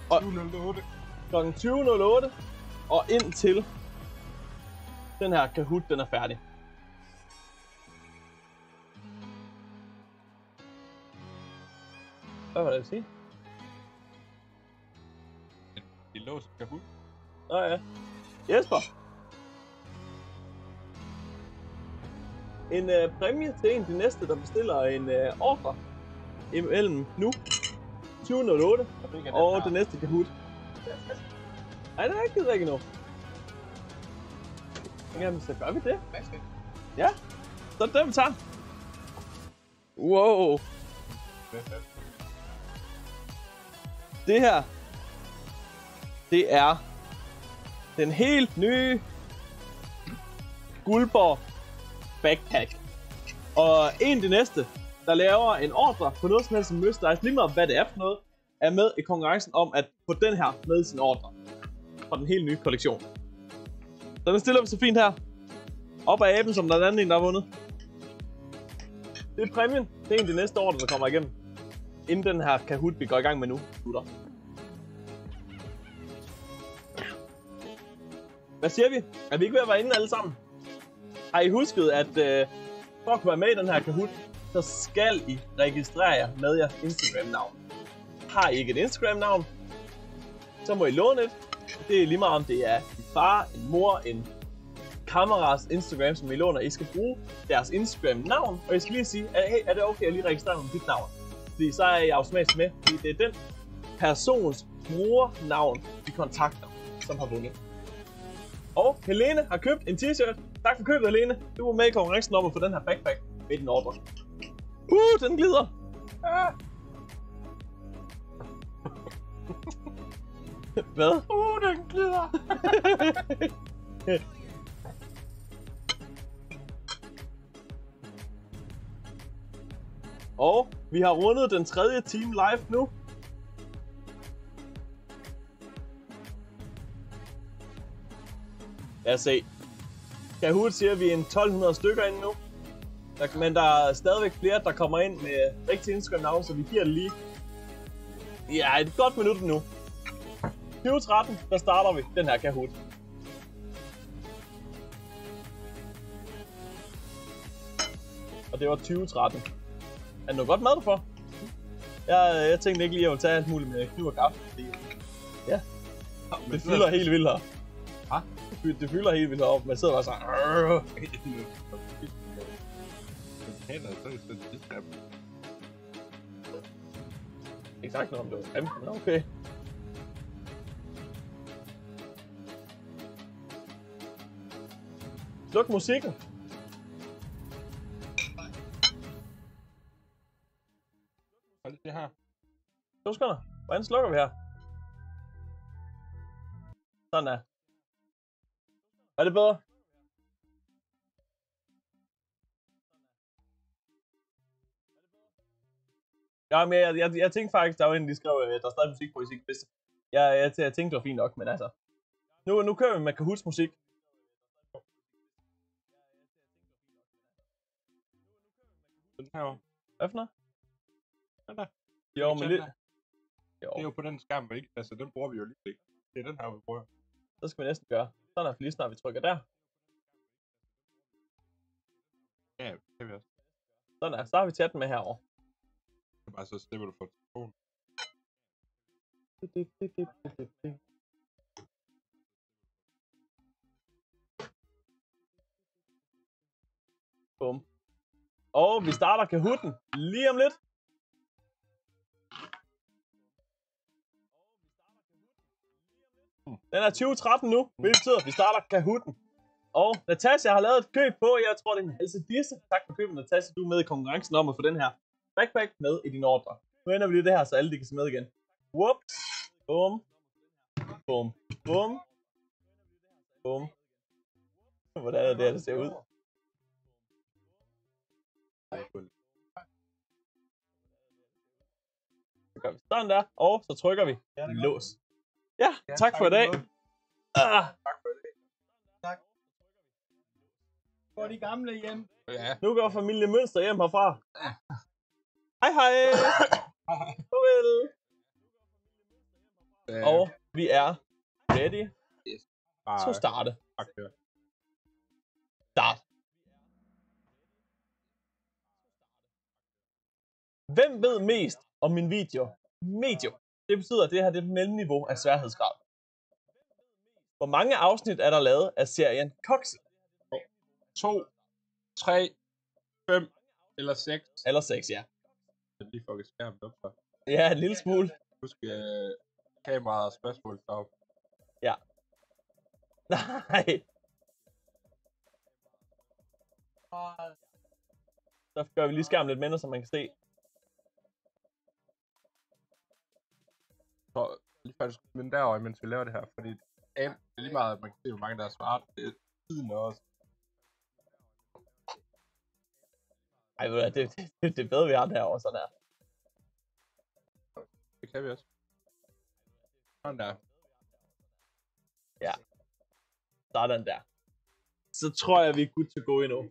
og 2008. kl. 20.08 og indtil den her Kahoot den er færdig. Hvad var det, jeg sige? De låser Kahoot. Nå ja. Jesper. En øh, præmie til en af de næste, der bestiller en øh, ordre imellem nu 2008 og det næste Kahoot. Nej, det er ikke ikke endnu. Jamen, så gør vi det. Ja, så vi tager. Wow. Det her, det er den helt nye Guldborg Backpack. Og en af de næste, der laver en ordre på noget som helst som merchandise, lige meget hvad det er for noget, er med i konkurrencen om at få den her med i sin ordre. Fra den helt nye kollektion. Så den stiller vi så fint her. Op af aben, som der er anden en, der har vundet. Det er præmien. Det er en af de næste ordre, der kommer igennem. Inden den her Kahoot, vi går i gang med nu, slutter. Hvad siger vi? Er vi ikke ved at være inde alle sammen? Har I husket, at øh, for at kunne være med i den her Kahoot, så skal I registrere jer med jeres Instagram-navn. Har I ikke et Instagram-navn, så må I låne et. Det er lige meget om det er en far, en mor, en kammerats Instagram, som I låner. I skal bruge deres Instagram-navn, og jeg skal lige sige, at, hey, er det okay, at lige registrerer med dit navn? Fordi så er I automatisk med, fordi det er den persons brugernavn, vi kontakter, som har vundet. Og Helene har købt en t-shirt. Tak for købet, Helene. Du var med i konkurrencen om at få den her backpack med din ordre. Uh, den glider. Ah. Hvad? Uh, den glider. Og vi har rundet den tredje time live nu. Lad os se. Kahoot siger, at vi er en 1200 stykker inde nu. Der, men der er stadigvæk flere, der kommer ind med rigtig Instagram-navn, så vi giver det lige. Ja, et godt minut nu. 2013, der starter vi den her Kahoot. Og det var 2013. Er det noget godt mad, får? Jeg, jeg tænkte ikke lige, at jeg ville tage alt muligt med kniv og gaffel, fordi... Ja. Det fylder helt vildt her. Hva? Det fy- Det fylder helt vildt heroppe. Man sidder bare sådan... "Arr." Ikke sagt noget om det var grimt, men okay. Sluk musikken. Det her. To sekunder. Hvordan slukker vi her? Sådan der. Er det bedre? Ja, men jeg, jeg, jeg tænkte faktisk, der var en, de skrev, at der er stadig musik på i sit bedste. Jeg, jeg, jeg tænkte, det var fint nok, men altså. Nu, nu kører vi med Kahoots musik. Den her. Hvad for noget? Der. Jo, men lidt... Jo, Det er jo på den skærm, ikke? Altså, den bruger vi jo lige ikke. Det er den her, vi bruger. så skal vi næsten gøre. Sådan er lige snart vi trykker der. Ja, det kan vi også. Sådan er. Så har vi chatten med herovre. Det er bare så slipper du for telefonen. Bum. Og vi starter Kahooten lige om lidt. Den er 2013 nu, hvilket betyder, at vi starter Kahooten. Og Natasha har lavet et køb på, jeg tror det er en halse disse. Tak for købet, Natasha. Du er med i konkurrencen om at få den her backpack med i din ordre. Nu ender vi lige det her, så alle de kan se med igen. Whoops. Bum. Bum. Bum. Bum. Hvordan er det, her, det ser ud? Så gør vi sådan der, og så trykker vi lås. Ja, tak for i dag. Ah, Går de gamle hjem? Ja. nu går familie Mønster hjem herfra. Hej hej. Farvel. Øh, Og vi er ready bare- til at starte. kør. Start. Hvem ved mest om min video? Medium. Det betyder, at det her det er mellemniveau af sværhedsgrad. Hvor mange afsnit er der lavet af serien Cox? 2, 3, 5 eller 6. Eller 6, ja. Jeg lige fucket skærmen op for. Ja, en lille smule. Husk uh, kameraet og spørgsmål op. Ja. Nej. Så gør vi lige skærmen lidt mindre, så man kan se. Så lige faktisk men derovre, mens vi laver det her, fordi det er lige meget, at man kan se, hvor mange der er svaret. Det er tiden også. Ej, ved du hvad, det, det, det er bedre, vi har den herovre, sådan her. Det kan vi også. Sådan der. Ja. Sådan der. Så tror jeg, vi er good to go endnu.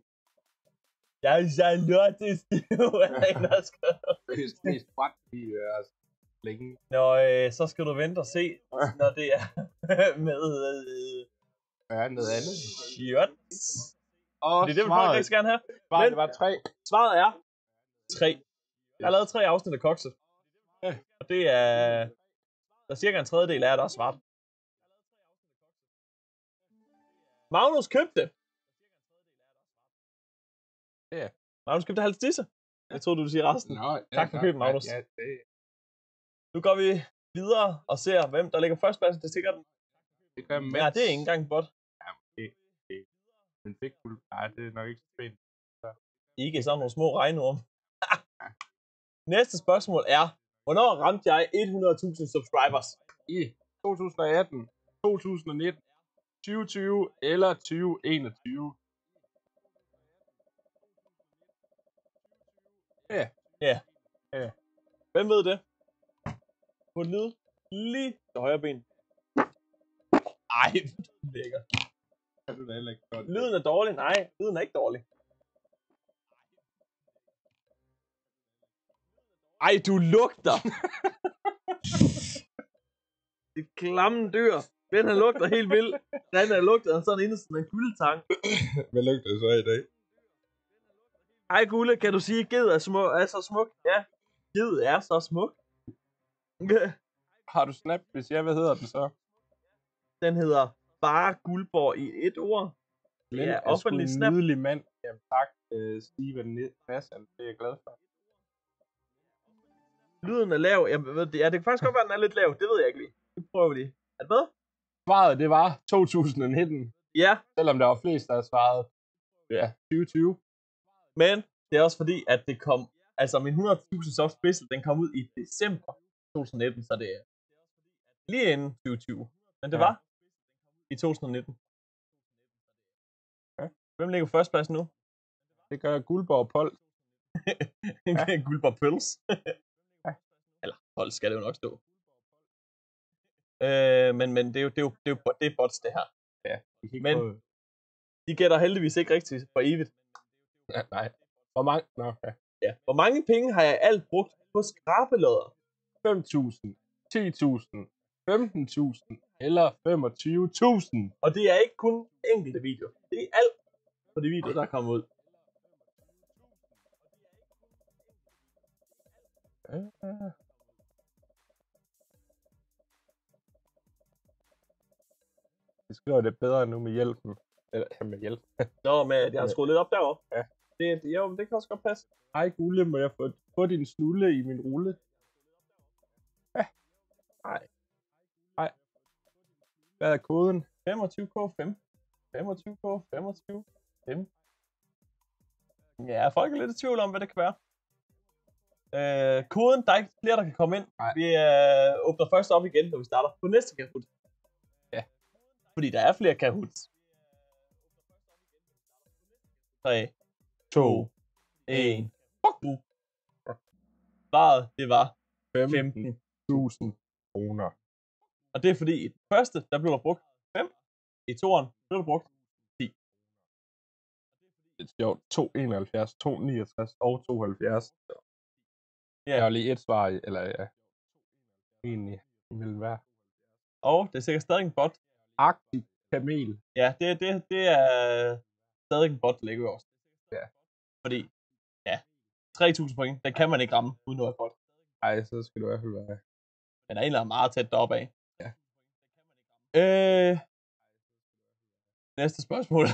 Jeg er Charlotte Stiv, er der en, der har skrevet. Det er er længe. Nå, øh, så skal du vente og se, når det er med øh, Ja, noget andet. shots. Og Det er det, vi folk rigtig gerne have. Svaret, Men- det var tre. Svaret er 3. Jeg har lavet tre afsnit af Kokset. Ja. Og det er... Der er cirka en tredjedel af der er svart. Magnus købte. Ja. Magnus købte halvt disse. Jeg troede, du ville sige resten. Nå, ja, Tak for købet, Magnus. Ja, det, Nu går vi videre og ser, hvem der ligger førstpladsen. Det er sikkert... det gør Ja, det er ikke engang bot. Ja, det, det. Men fik du... Nej, det er nok ikke så pænt. Ikke sådan nogle små regnorm. Næste spørgsmål er, hvornår ramte jeg 100.000 subscribers? I 2018, 2019, 2020 eller 2021. Ja. Ja. Ja. Hvem ved det? På lyd lige til højre ben. Ej, lækker. du da heller ikke godt. Lyden er dårlig. Nej, lyden er ikke dårlig. Ej, du lugter! Det klamme dyr. Den her lugter helt vildt. Den her lugter sådan inde sådan en guldtang. Hvad lugter det så i dag? Ej, Gulle, kan du sige, at ged er, smuk, er så smuk? Ja, ged er så smuk. Har du snap, hvis jeg, hvad hedder den så? Den hedder bare Guldborg i et ord. Det Glenn er sgu en snap. nydelig mand. Jamen tak, uh, Steven Nassan. Det er jeg glad for. Lyden er lav. Jeg ved, det, ja, det kan faktisk godt være, den er lidt lav. Det ved jeg ikke lige. Det prøver vi lige. Er det med? Svaret, det var 2019. Ja. Selvom der var flest, der havde svaret. Ja, 2020. Men det er også fordi, at det kom... Altså, min 100.000 soft special, den kom ud i december 2019, så det er lige inden 2020. Men det Ja. var i 2019. Ja. Hvem ligger på førsteplads nu? Det gør Guldborg Pold. ja. Guldborg Pøls. Eller Pøls skal det jo nok stå. Øh, men, men det er jo, det er jo, det er jo det er bots, det her. Ja, de Men få- de gætter heldigvis ikke rigtigt for evigt. Ja, nej. Hvor mange? Nå, ja. Ja. Hvor mange penge har jeg alt brugt på skrabelodder? 5.000, 10.000, 15.000 eller 25.000. Og det er ikke kun enkelte videoer. Det er alt på de videoer, der er kommet ud. Øh. Det skriver det bedre nu med hjælpen. Eller ja, med hjælp. Nå, men jeg har skruet lidt op derovre. Ja. Det, jo, det kan også godt passe. Hej Gulle, må jeg få, få din snulle i min rulle? Nej. Nej. Hvad er koden? 25K5. 25K25. 5. Ja, folk er lidt i tvivl om, hvad det kan være. Øh, koden, der er ikke flere, der kan komme ind. Nej. Vi øh, åbner først op igen, når vi starter på næste Kahoot. Ja. Fordi der er flere Kahoots. 3, 2, 1. Fuck du. Svaret, det var 15. 15.000 kroner. Og det er fordi, i den første, der blev der brugt 5. I toeren blev der brugt Det er sjovt. 271, 269 og 72. Så. Ja. Jeg har lige et svar i, eller ja. Egentlig imellem hver. Og det er sikkert stadig en bot. Arctic Kamel. Ja, det, det, det er stadig en bot, der ligger også. Ja. Fordi, ja, 3.000 point, den kan man ikke ramme, uden noget bot. Ej, så skal du i hvert fald være. Men er er meget tæt deroppe af. Ja. Øh, næste spørgsmål.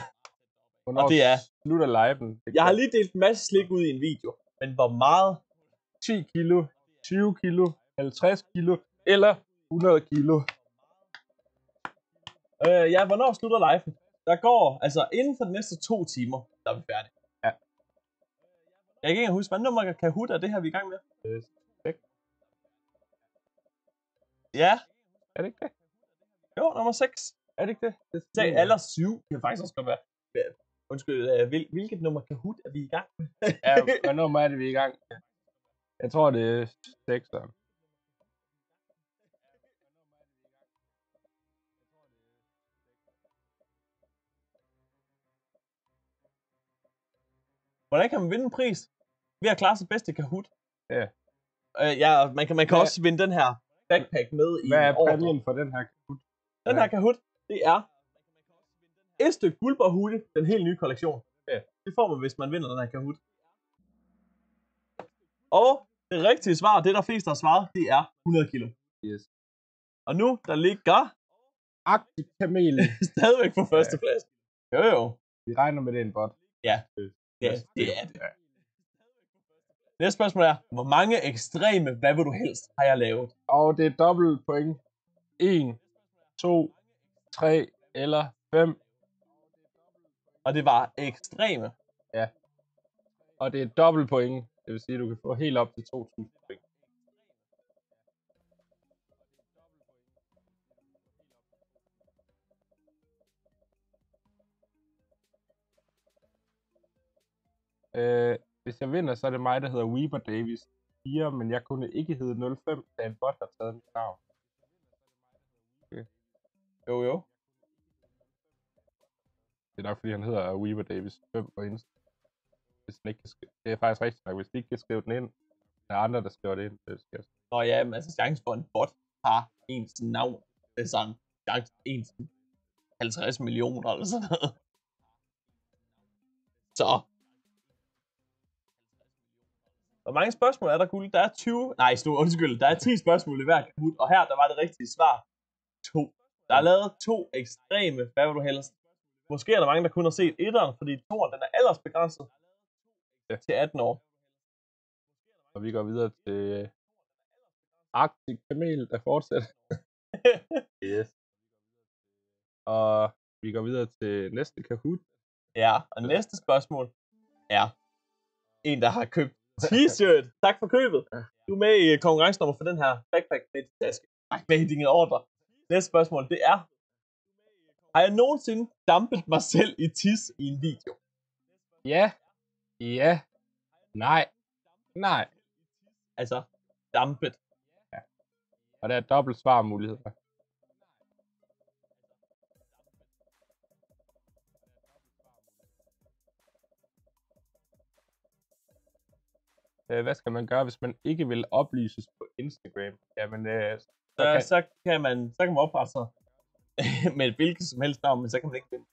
Hvornår Og det er, slutter liven? jeg har lige delt en masse slik ud i en video, men hvor meget 10 kilo, 20 kilo, 50 kilo eller 100 kilo. Øh, ja, hvornår slutter liven? Der går, altså inden for de næste to timer, der er vi færdige. Ja. Jeg kan ikke huske, hvad nummer Kahoot er det her, vi er i gang med? Ja. Er det ikke det? Jo, nummer 6. Er det ikke det? det Så eller 7, det kan faktisk også godt være. Ja, Undskyld, øh, hvil, hvilket nummer Kahoot er vi i gang med? ja, hvad nummer er det, vi er i gang med? Jeg tror, det er 6. Hvordan kan man vinde en pris? Ved at klare sig bedst i Kahoot. Ja. Øh, ja, man kan, man kan Hvad- også vinde den her backpack med i Hvad er præmien for den her Kahoot? Den her Kahoot, det er et stykke Guldborg Hoodie, den helt nye kollektion. Det får man, hvis man vinder den her Kahoot. Og det rigtige svar, det der flest har svaret, det er 100 kilo. Yes. Og nu, der ligger Arctic Kamel. stadigvæk på første plads. Jo jo. Vi regner med, det er en bot. Ja, ja det er det. Næste spørgsmål er, hvor mange ekstreme, hvad vil du helst, har jeg lavet? Og det er dobbelt point. 1, 2, 3 eller 5. Og det var ekstreme. Ja. Og det er dobbelt point. Det vil sige, at du kan få helt op til 2.000 point. Øh, hvis jeg vinder, så er det mig, der hedder Weber Davis 4, men jeg kunne ikke hedde 05, da en bot har taget mit navn. Okay. Jo jo. Det er nok, fordi han hedder Weaver Davis 5 på Insta. Hvis den ikke kan skrive, det er faktisk rigtigt nok. Hvis de ikke kan skrive den ind, der er andre, der skriver det ind. Det skal Nå ja, men altså chance for en bot har ens navn. Det er sådan, chance ens 50 millioner eller sådan noget. Så. Hvor mange spørgsmål er der, Guld? Der er 20... Nej, stå, undskyld. Der er 10 spørgsmål i hver kahoot, og her der var det rigtige svar. To. Der er lavet to ekstreme, hvad vil du helst? Måske er der mange, der kun har set etteren, fordi toeren den er aldersbegrænset Ja. til 18 år. Og vi går videre til øh, Arctic Kamel, der fortsætter. yes. Og vi går videre til næste Kahoot. Ja, og næste spørgsmål er en, der har købt t-shirt. Tak for købet. Du er med i konkurrencen om at få den her backpack med i taske. Med din ordre. Næste spørgsmål, det er, har jeg nogensinde dampet mig selv i tis i en video? Ja. Ja. Nej. Nej. Altså, dampet. Og der er dobbelt svarmuligheder. Øh, Hvad skal man gøre, hvis man ikke vil oplyses på Instagram? Jamen, øh, så Så, kan, så, kan man, så kan man oprette sig med et hvilket som helst navn, men så kan man ikke vinde.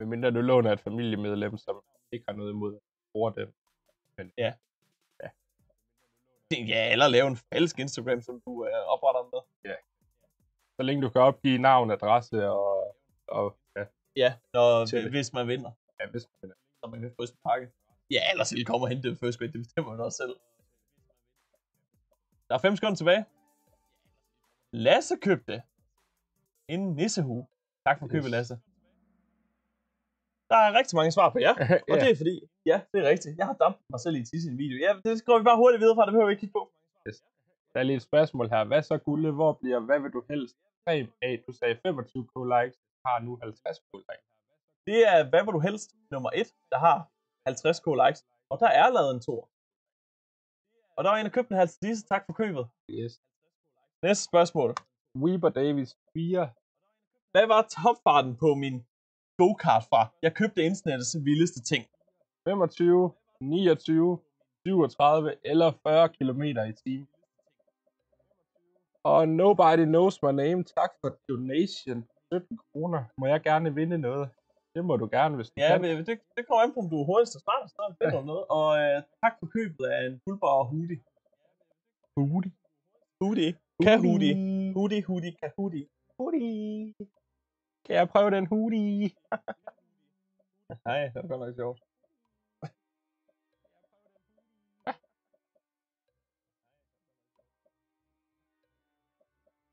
medmindre du låner et familiemedlem, som ikke har noget imod at bruge den. Men Ja. Ja, eller lave en falsk Instagram, som du øh, opretter med. Ja. Så længe du kan opgive navn, adresse og, og ja, Ja, når, hvis man vinder. ja, hvis man vinder. så man kan få sin pakke. Ja, ellers vil komme og hente det first grade, det bestemmer man også selv. Der er 5 sekunder tilbage. Lasse købte en nissehue. Tak for købet, Yes. Lasse. Der er rigtig mange svar på ja, og det er fordi, ja, det er rigtigt. Jeg har dampet mig selv i tisse i en video. Ja, det skriver vi bare hurtigt videre fra, det behøver vi ikke kigge på. Der er lige et spørgsmål her. Hvad så, Gulle? Hvor bliver, hvad vil du helst stream af? Du sagde 25 k likes, har nu 50 k likes. Det er, hvad vil du helst, nummer 1, der har 50k likes. Og der er lavet en tor. Og der var en, der købte en halv til disse. Tak for købet. Yes. Næste spørgsmål. Weber Davis 4. Hvad var topfarten på min go-kart fra? Jeg købte internettets vildeste ting. 25, 29, 37 eller 40 km i timen. Og nobody knows my name. Tak for donation. 17 kroner. Må jeg gerne vinde noget? Det må du gerne, hvis du Ja, kan. men det, det kommer an på, om du er hurtigst og smartest, så du noget. Og øh, tak for købet af en fuldbar hoodie. Hoodie. Hoodie. Kahoodie. Hoodie, hoodie, kahoodie. Hoodie. Kan jeg prøve den hoodie? Nej, det er godt nok sjovt.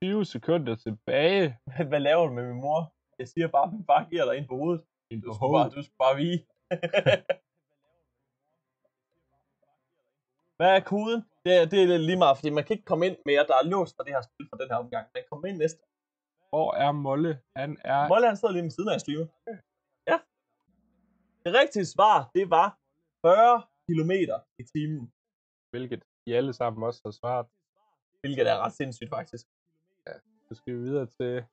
20 sekunder tilbage. Hvad laver du med min mor? Jeg siger bare, at min far giver dig ind på hovedet. Du skulle bare, du skulle bare vige. Hvad er koden? Det er, det er lige meget, fordi man kan ikke komme ind mere. Der er låst for det her spil for den her omgang. Man kommer ind næste. Hvor er Molle? Han er... Molle han sidder lige ved siden af streamer. Ja. Det rigtige svar, det var 40 km i timen. Hvilket I alle sammen også har svaret. Hvilket er ret sindssygt faktisk. Så skal vi videre til...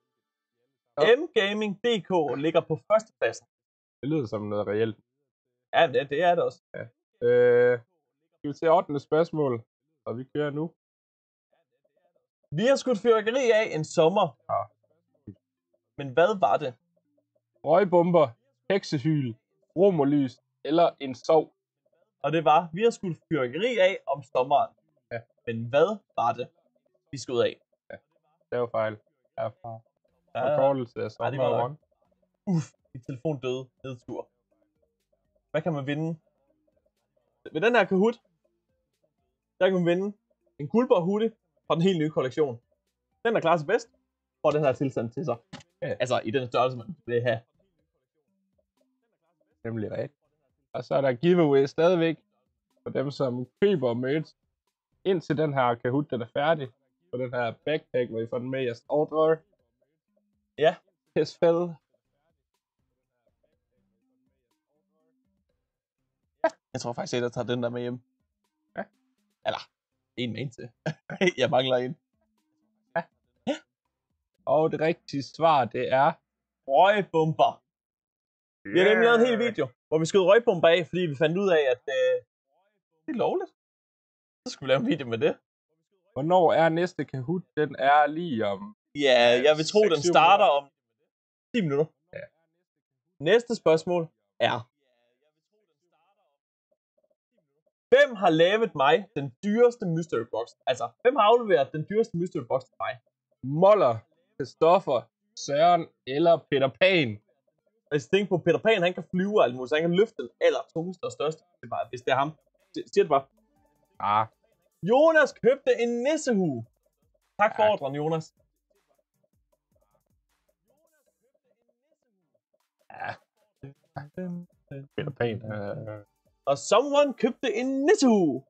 M-Gaming.dk ligger på førstepladsen. Det lyder som noget reelt. Ja, det, det er det også. Ja. Øh, skal vi til 8. spørgsmål, og vi kører nu. Vi har skudt fyrværkeri af en sommer. Ja. Men hvad var det? Røgbomber, heksehyl, romerlys eller en sov. Og det var, vi har skudt fyrværkeri af om sommeren. Ja. Men hvad var det, vi skød af? Stavefejl herfra. Ja, Forkortelse af one. Uff, min telefon døde. Nedtur. Hvad kan man vinde? Ved den her Kahoot, der kan man vinde en guldborg hoodie fra den helt nye kollektion. Den, der klarer sig bedst, får den her tilstand til sig. Ja. Altså i den størrelse, man vil have. Nemlig rigtigt. Og så er der giveaway stadigvæk for dem, som køber merch indtil den her Kahoot den er færdig. For den her backpack, hvor I får den med i jeres ordre. Ja. Hesfæld. Jeg tror faktisk, at jeg tager den der med hjem. Ja. Eller, en med en til. jeg mangler en. Og det rigtige svar, det er røgbomber. Vi har nemlig lavet en hel video, hvor vi skød røgbomber af, fordi vi fandt ud af, at øh, det er lovligt. Så skulle vi lave en video med det. Hvornår er næste Kahoot? Den er lige om... Ja, jeg vil tro, den 6-7 starter om 10 minutter. Ja. Næste spørgsmål er, hvem har lavet mig den dyreste mystery box? Altså, hvem har afleveret den dyreste mystery box til mig? Moller, Christoffer, Søren eller Peter Pan. Du tænker på, Peter Pan, han kan flyve og alt muligt, så han kan løfte den aller tungeste og største, det bare, hvis det er ham. Si- Siger det bare. Ah, Jonas købte en nissehue. Tak for ordren, Jonas. Peter Pan. Uh, Og someone købte en nissehue.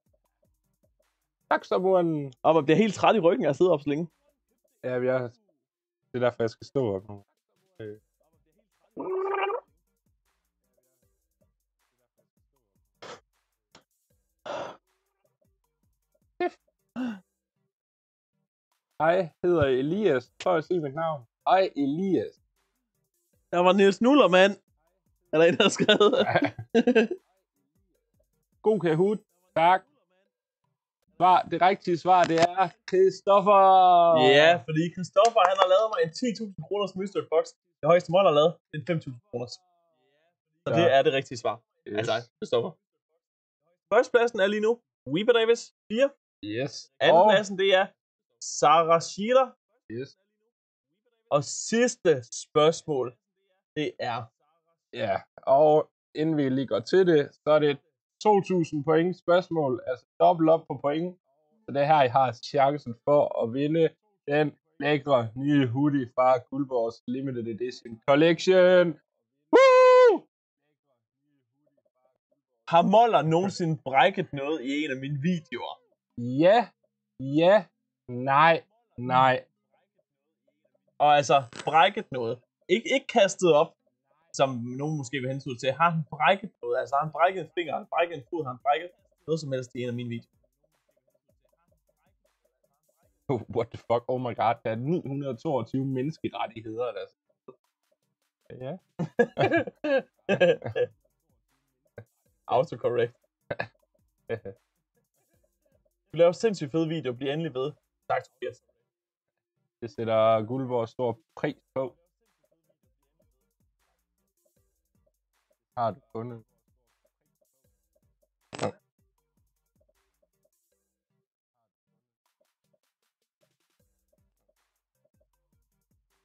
tak, someone. Og man bliver helt træt i ryggen af at sidde op så længe. Ja, jeg, det er derfor, jeg skal stå op nu. Øh. Hej, hedder Elias. Prøv at sige mit navn. Hej, Elias. Der var Niels Nuller, mand. Er der en, der har skrevet? God Kahoot. Tak. Svar, det rigtige svar, det er Christoffer. Ja, fordi Christoffer, han har lavet mig en 10.000 kroners mystery box. Det højeste mål, har lavet, det er en 5.000 kroners. Så Ja. det er det rigtige svar. Yes. Altså, Christoffer. Førstepladsen er lige nu Weber Davis, 4. Yes. Anden Og- pladsen, det er Sarah Sheeler. Yes. Og sidste spørgsmål, det er... Ja, og inden vi lige går til det, så er det et 2.000 point spørgsmål, altså dobbelt op på point. Så det er her, I har chancen for at vinde den lækre nye hoodie fra Guldborgs Limited Edition Collection. Woo! Har Moller nogensinde brækket noget i en af mine videoer? Ja, ja, nej, nej. Og altså, brækket noget. Ik- ikke kastet op, som nogen måske vil hensyde til. Har han brækket noget? Altså, har han brækket en finger? Har han brækket en fod? Har han brækket noget som helst i en af mine videoer? What the fuck, oh my god, der er 922 menneskerettigheder, der Ja. Autocorrect. Du laver sindssygt fed video. Bliv endelig ved. Tak, Tobias. Det sætter Guldborg stor pris på. Har du fundet?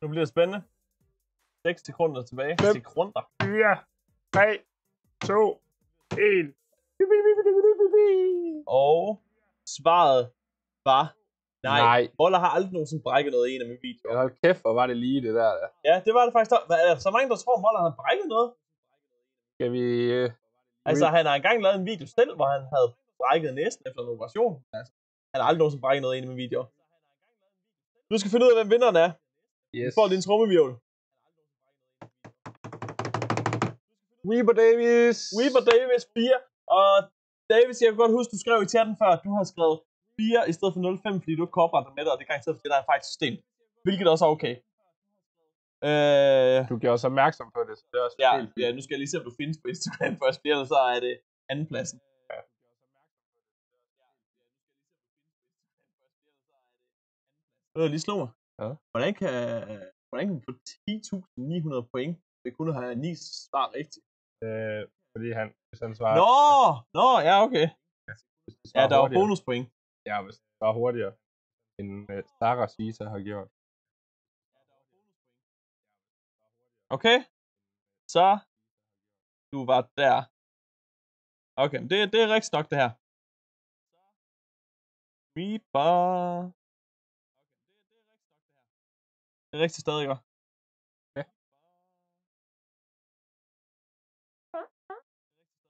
Nu bliver det spændende. 6 sekunder tilbage. Fem. Sekunder. 4, 3, 2, 1. Og svaret var... Nej, Nej. Moller har aldrig nogensinde brækket noget i en af mine videoer. Ja, hold kæft, hvor var det lige det der. der. Ja, det var det faktisk. Der. Er der så mange, der tror, Moller har brækket noget? Skal vi... Øh, Altså, han har engang lavet en video selv, hvor han havde brækket næsten efter en operation. Altså, han har aldrig nogensinde brækket noget i en af mine videoer. Du skal finde ud af, hvem vinderen er. yes. Du får din trommevirvel. Weber Davis. Weber Davis 4. Og Davis, jeg kan godt huske, du skrev i chatten før, at du har skrevet 4 i stedet for 05, fordi du ikke kan oprette med det, og det er garanteret, fordi der er et fejl system. Hvilket også er okay. Øh, Du gjorde os opmærksom på det, så det er også ja, helt ja, nu skal jeg lige se, om du findes på Instagram først, fordi ellers så er det andenpladsen. Ja. Det lige slå mig. Ja. Hvordan kan, hvordan kan man få 10.900 point ved kun at have 9 svar rigtigt? Øh, fordi han, hvis han svarer... Nå! Nå, ja, okay. Ja, svarer der var bonuspoint. Ja, hvis det var hurtigere, end uh, Sarah Sisa har gjort. Okay. Så du var der. Okay, men det, det er rigtig nok det her. Reaper. Det er rigtig stadig godt. Ja.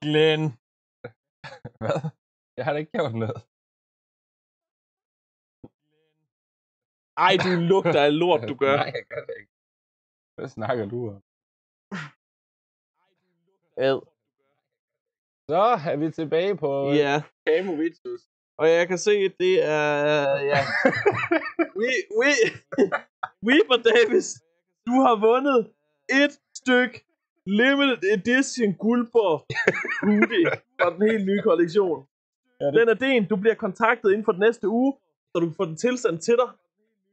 Glenn. Hvad? Jeg har da ikke gjort noget. Ej, du lugter af lort, du gør. Nej, jeg gør det ikke. Hvad snakker du om? Ad. Så er vi tilbage på Ja. Kamovitsus. Og jeg kan se, at det er... Ja. we, we, Weeper Davis, du har vundet et stykke limited edition guldborg hoodie fra den helt nye kollektion. Den er din. Du bliver kontaktet inden for den næste uge, så du kan få den tilsendt til dig.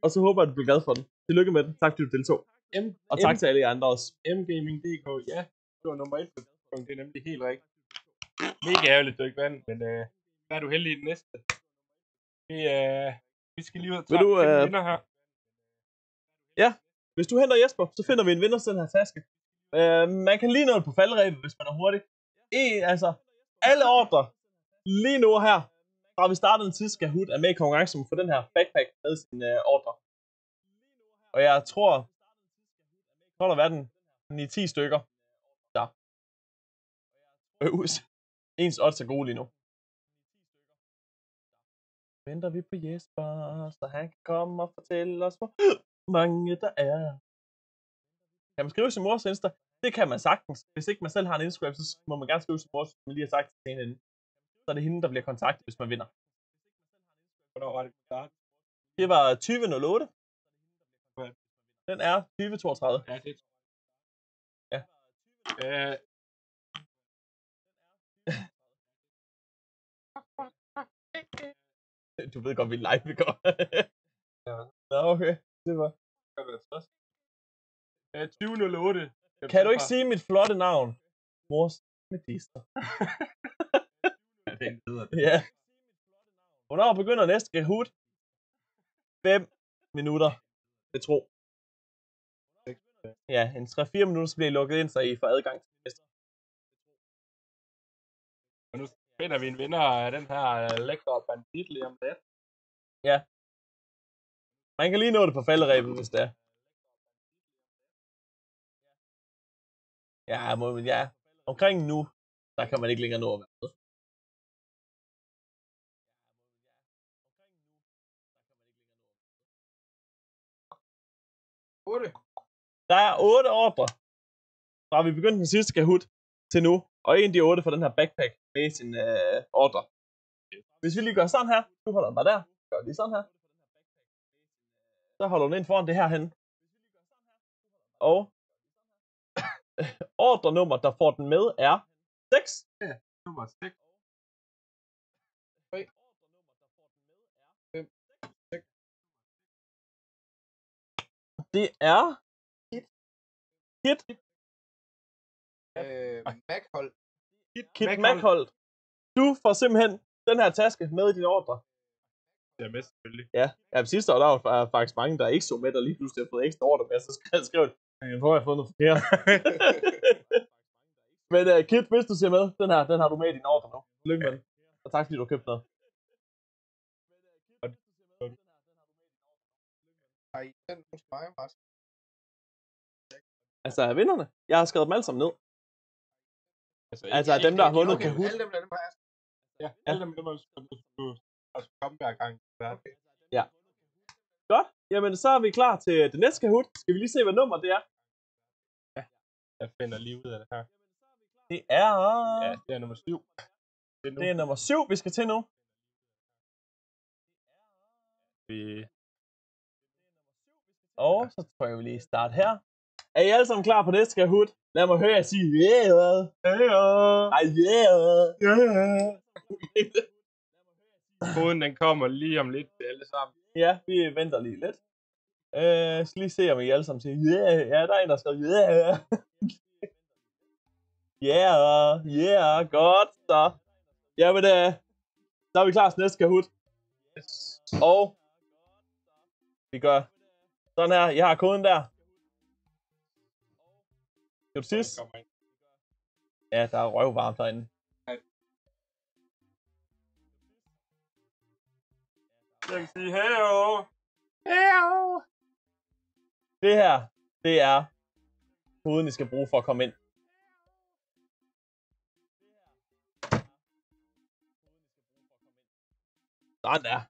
Og så håber jeg, at du bliver glad for den. Tillykke med den. Tak, fordi du deltog. M, Og tak til alle jer andre også. Mgaming.dk, ja. Det var nummer et på tidspunkt. Det er nemlig helt rigtigt. Mega ærgerligt, du ikke vandt, men øh, der er du heldig i den næste. Vi, øh, vi skal lige ud og tage du, øh, vinder her. Ja, hvis du henter Jesper, så finder vi en vinder til den her taske. Øh, man kan lige nå det på faldrebet, hvis man er hurtig. E, altså, alle ordre lige nu her, fra vi startede en tid, skal Hood er med i konkurrencen for den her backpack med sin øh, ordre. Og jeg tror, tror der var den 9-10 stykker. Der. Øvs. Ens odds er gode lige nu. Venter vi på Jesper, så han kan komme og fortælle os, hvor mange der er. Kan man skrive sin mors Insta? Det kan man sagtens. Hvis ikke man selv har en Instagram, så må man gerne skrive sin mors, som man lige har sagt til hende. Så er det hende, der bliver kontaktet, hvis man vinder. Hvornår var det? Det var 2008. Den er 2032. Ja, det Ja. Øh, Du ved godt, vi er live, vi går. Ja. Nå, okay. Det var. var det så? Øh, 2008. Kan du ikke sige mit flotte navn? Mors medister. Ja, det er en. Ja. Hvornår begynder næste Kahoot? 5 minutter. Jeg tror. Ja, en 3-4 minutter, så bliver I lukket ind, så I får adgang til næste. Og nu finder vi en vinder af den her øh, lækre bandit lige om lidt. Ja. Man kan lige nå det på falderæbet, hvis det er. Ja, må, ja. Omkring nu, der kan man ikke længere nå at være med. Otte. Der er 8 ordre, fra vi begyndte den sidste Kahoot til nu. Og en af de 8 fra den her backpack med sin øh, ordre. Hvis vi lige gør sådan her, du holder den bare der, gør lige sådan her. Så holder du den ind foran det her hen. Og ordre nummer, der får den med, er 6. Ja, nummer 6. Det er. Kit. Øh, Machold. Kit, Kit. Du får simpelthen den her taske med i din ordre. Det er med selvfølgelig. Ja, ja sidste år, der var fa- faktisk mange, der ikke så med, der lige pludselig har fået ekstra ordre med, så skrev, skrev de, jeg tror, jeg har fået noget forkert. Men uh, Kit, hvis du siger med, den her, den har du med i din ordre nu. Lykke med den. Og tak fordi du har købt noget. Har I nogle til mig, Martin? Altså, er vinderne? Jeg har skrevet dem alle sammen ned. Altså, dem, der har vundet okay, Kahoot. Alle dem, der dem har jeg Ja, alle dem, der må du du altså komme hver gang. Ja. Godt. Jamen, så er vi klar til det næste Kahoot. Skal vi lige se, hvad nummer det er? Jeg finder lige ud af det her. Det er... Ja, det er nummer 7. Det er, nu. Det er nummer 7, vi skal til nu. Vi... Og så trykker vi lige start her. Er I alle sammen klar på næste Kahoot? Lad mig høre jer sige, yeah! Yeah! Ej, yeah! Yeah! Koden den kommer lige om lidt til alle sammen. Ja, vi venter lige lidt. Øh, jeg skal lige se, om I alle sammen siger, yeah! Ja, der er en, der skriver, yeah! yeah, yeah, godt så. Jamen, øh, så er vi klar til næste Kahoot. Og vi gør sådan her. Jeg har koden der. Skal du sidst? Ja, der er røvvarmt derinde. Jeg kan sige herovre. Det her, det er koden, I skal bruge for at komme ind. Sådan der.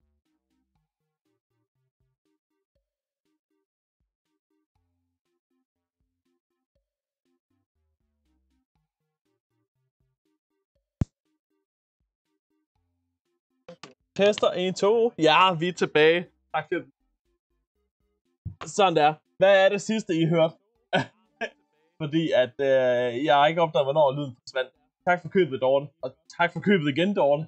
Tester 1, 2. Ja, vi er tilbage. Tak for Sådan der. Hvad er det sidste, I hørte? Fordi at øh, jeg har ikke opdaget, hvornår lyden forsvandt. Tak for købet, Dorte. Og tak for købet igen, Dorte.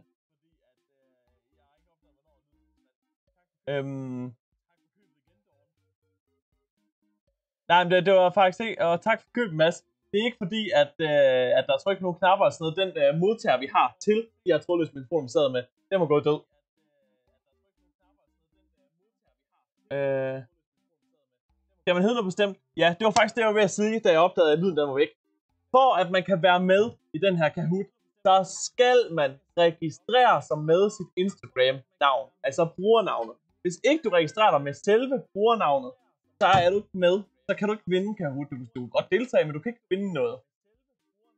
Øhm. Nej, men det, det var faktisk ikke, og tak for købet, Mads. Det er ikke fordi, at, øh, at der er trykt nogle knapper og sådan noget. Den øh, modtager, vi har til de her trådløse mikrofoner, vi sad med, den må gå død. Øh, kan man hedde noget bestemt? Ja, det var faktisk det, jeg var ved at sige, da jeg opdagede, at lyden den var væk. For at man kan være med i den her Kahoot, så skal man registrere sig med sit Instagram-navn, altså brugernavnet. Hvis ikke du registrerer dig med selve brugernavnet, så er du ikke med. Så kan du ikke vinde Kahoot. Du, du kan godt deltage, men du kan ikke vinde noget.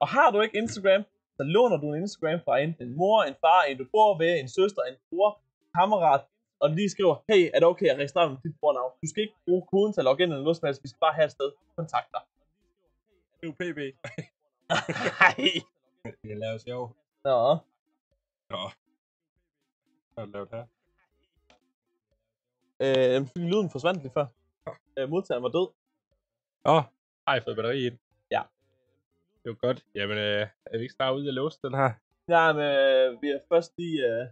Og har du ikke Instagram, så låner du en Instagram fra enten en mor, en far, en du bor ved, en søster, en bror, kammerat, og lige skriver, hey, er det okay at registrere med dit brugernavn? Du skal ikke bruge koden til at logge ind eller noget som helst, vi skal bare have et sted. Kontakt dig. Det er jo PB. Nej. Det laver sjov. Nå. Nå. Hvad har du lavet her? Øh, fordi lyden forsvandt lige før. Øh, modtageren var død. Åh, oh, har jeg fået batteri ind? Ja. Det var godt. Jamen, øh, er vi ikke snart ude at låse den her? Ja, men øh, vi er først lige... Øh...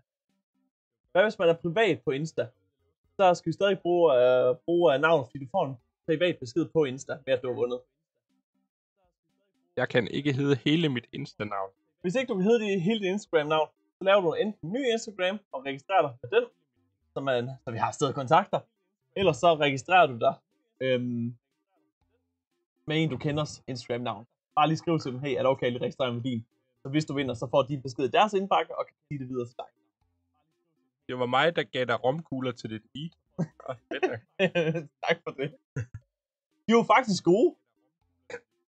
Hvad hvis man er privat på Insta? Så skal vi stadig bruge, øh, bruge øh, navn, fordi du får en privat besked på Insta, med at du har vundet. Jeg kan ikke hedde hele mit Insta-navn. Hvis ikke du kan hedde det hele dit Instagram-navn, så laver du enten en ny Instagram og registrerer dig med den, så, man, så vi har stadig kontakter. Ellers så registrerer du dig øhm, med en, du kenders Instagram-navn. Bare lige skriv til dem, hey, er det okay, at jeg registrerer med din? Så hvis du vinder, så får de besked i deres indbakke og kan give det videre til dig. Det var mig, der gav dig romkugler til dit eat. Åh, fedt nok. tak for det. De jo faktisk gode.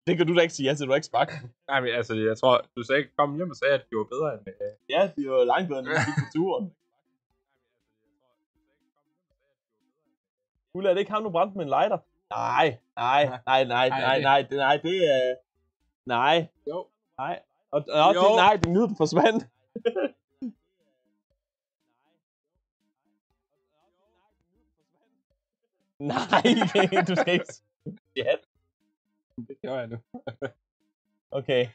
Det kan du da ikke sige ja til, du har ikke smagt. Nej, men altså, jeg tror, du sagde, kom hjem og sagde, at de var bedre end... Øh... Ja, de jo langt bedre, end på turen. Ulla, er det ikke ham, du brændte med en lighter? Nej, nej, nej, nej, nej, nej, det, nej, det er... Nej. Jo. Nej. Og, og Jo. det, nej, det nyhed forsvandt. nej, du skal ikke... Ja. Det gør jeg nu. Okay,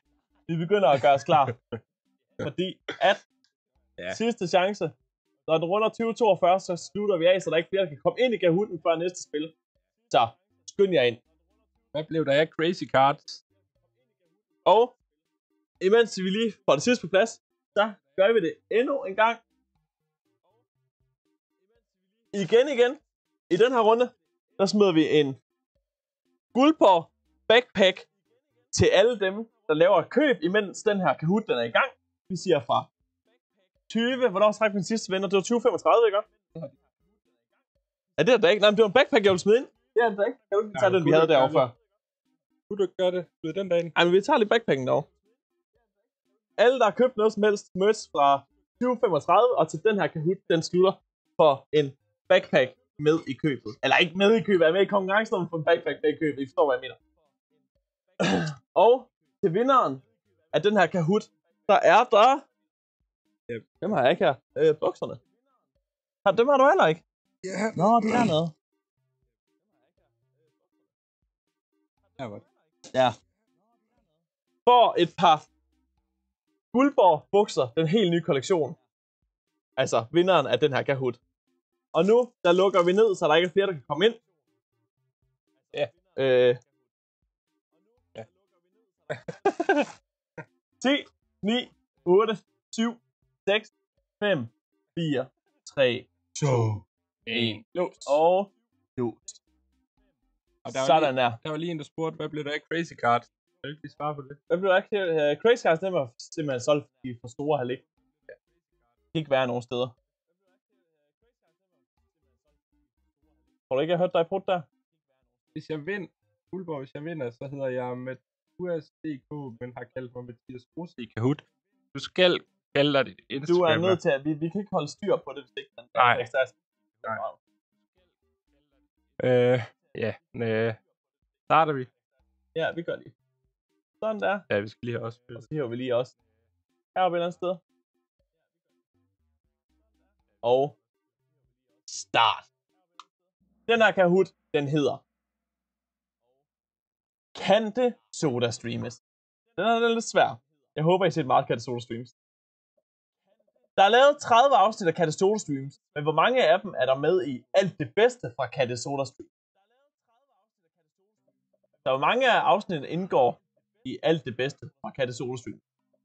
vi begynder at gøre os klar. Fordi at Ja. sidste chance Når den runder 2042, så slutter vi af, så der ikke flere der kan komme ind i Kahooten før næste spil. Så, skynd jer ind. Hvad blev der af Crazy Cards? Og imens vi lige får det sidste på plads, så gør vi det endnu en gang. Igen igen. I den her runde, der smider vi en guldpår backpack til alle dem, der laver køb, imens den her Kahoot den er i gang. Vi siger fra 20, hvornår træk min sidste venner? Det var 2035, ikke? Er det der ikke? Nej, men det var en backpack, jeg ville smide ind. Det er det ikke. Kan du ikke tage den, vi havde derovre før? Kunne du ikke gøre det? Ved den dag? Ej, men vi tager lige backpacken derovre. Alle, der har købt noget som helst merch fra 2035 og til den her Kahoot, den slutter for en backpack med i købet. Eller ikke med i købet, er med i konkurrencen om en backpack med i købet. I forstår, hvad jeg mener. og til vinderen af den her Kahoot, der er der... Yep. Dem har jeg ikke her. Øh, bukserne. Har, dem har du heller ikke? Ja. Nå, det er noget. Ja, godt. Ja. For et par Guldborg bukser, den helt nye kollektion. Altså, vinderen af den her Kahoot. Og nu, der lukker vi ned, så der ikke er flere, der kan komme ind. Ja. Øh. Ja. 10, 9, 8, 7, 6, 5, 4, 3, 2, 1. Lås. Og lås. Og der var Sådan lige, der. Der var lige en, der spurgte, hvad blev der af Crazy Card? Kan du ikke lige svare på det? Hvad blev der ikke? Uh, Crazy Cars, den var simpelthen solgt, er for store har ligget. Ja. Det kan ikke være nogen steder. Tror du ikke, jeg hørte dig brudt der? Hvis jeg vinder, Guldborg, hvis jeg vinder, så hedder jeg Mathias DK, men har kaldt mig Mathias Rose i Kahoot. Du skal kalde dig dit Du Instagram. er nødt til at, vi, vi kan ikke holde styr på det, hvis ikke den Nej. ekstra Nej. Øh, ja, øh, starter vi. Ja, vi gør det. Sådan der. Ja, vi skal lige have også Og så hiver vi lige også heroppe et eller andet sted. Og start. Den her Kahoot, den hedder Kan det soda streames? Den er, lidt svær. Jeg håber, I set meget Kan det soda streams. Der er lavet 30 afsnit af soda streams, men hvor mange af dem er der med i alt det bedste fra Kan det soda stream? Så hvor mange af afsnittene indgår i alt det bedste fra Kan det soda stream?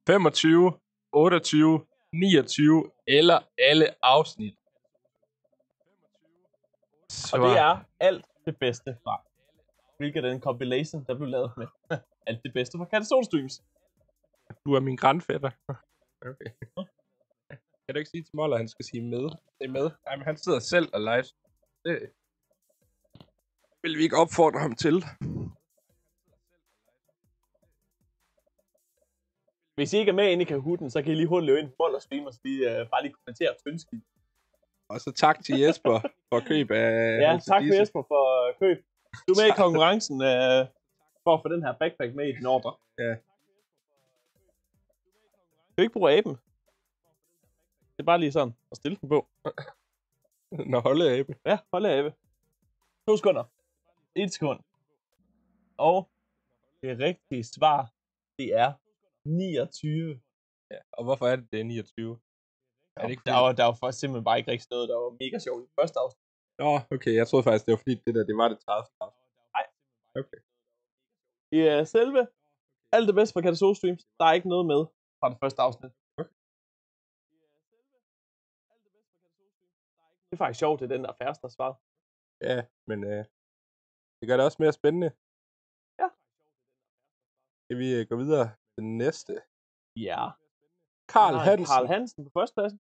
25, 28, 29 eller alle afsnit. Og det er alt det bedste fra. Hvilket er den compilation, der blev lavet med alt det bedste fra Katastrofe Streams. Du er min grandfætter. Okay. Kan du ikke sige til Moller, at han skal sige med? Det er med. Nej, men han sidder selv og live. Det vil vi ikke opfordre ham til. Hvis I ikke er med inde i Kahooten, så kan I lige hurtigt løbe ind på Bold og Stream og så lige, uh, bare lige kommentere tynskid. Og så tak til Jesper for køb af Ja, tak service. Jesper for uh, køb. Du er med i konkurrencen uh, for at få den her backpack med i din ordre. Ja. Kan du ikke bruge aben? Det er bare lige sådan at stille den på. Nå, holde abe. Ja, hold abe. To sekunder. Et sekund. Og det rigtige svar, det er 29. Ja, og hvorfor er det, det er 29? Er det ikke der, var, der var faktisk simpelthen bare ikke rigtig noget, der var mega sjovt i første afsnit. Nå, okay, jeg troede faktisk, det var fordi, det der, det var det 30. afsnit. Nej. Okay. I uh, selve alt det bedste fra Katastrofe Streams, der er ikke noget med fra det første afsnit. Det er faktisk sjovt, det er den der færreste, der har svaret. Ja, men øh, det gør det også mere spændende. Ja. Skal vi øh, gå videre til den næste? Ja. Karl Der er Hansen. Karl Hansen på førstepladsen.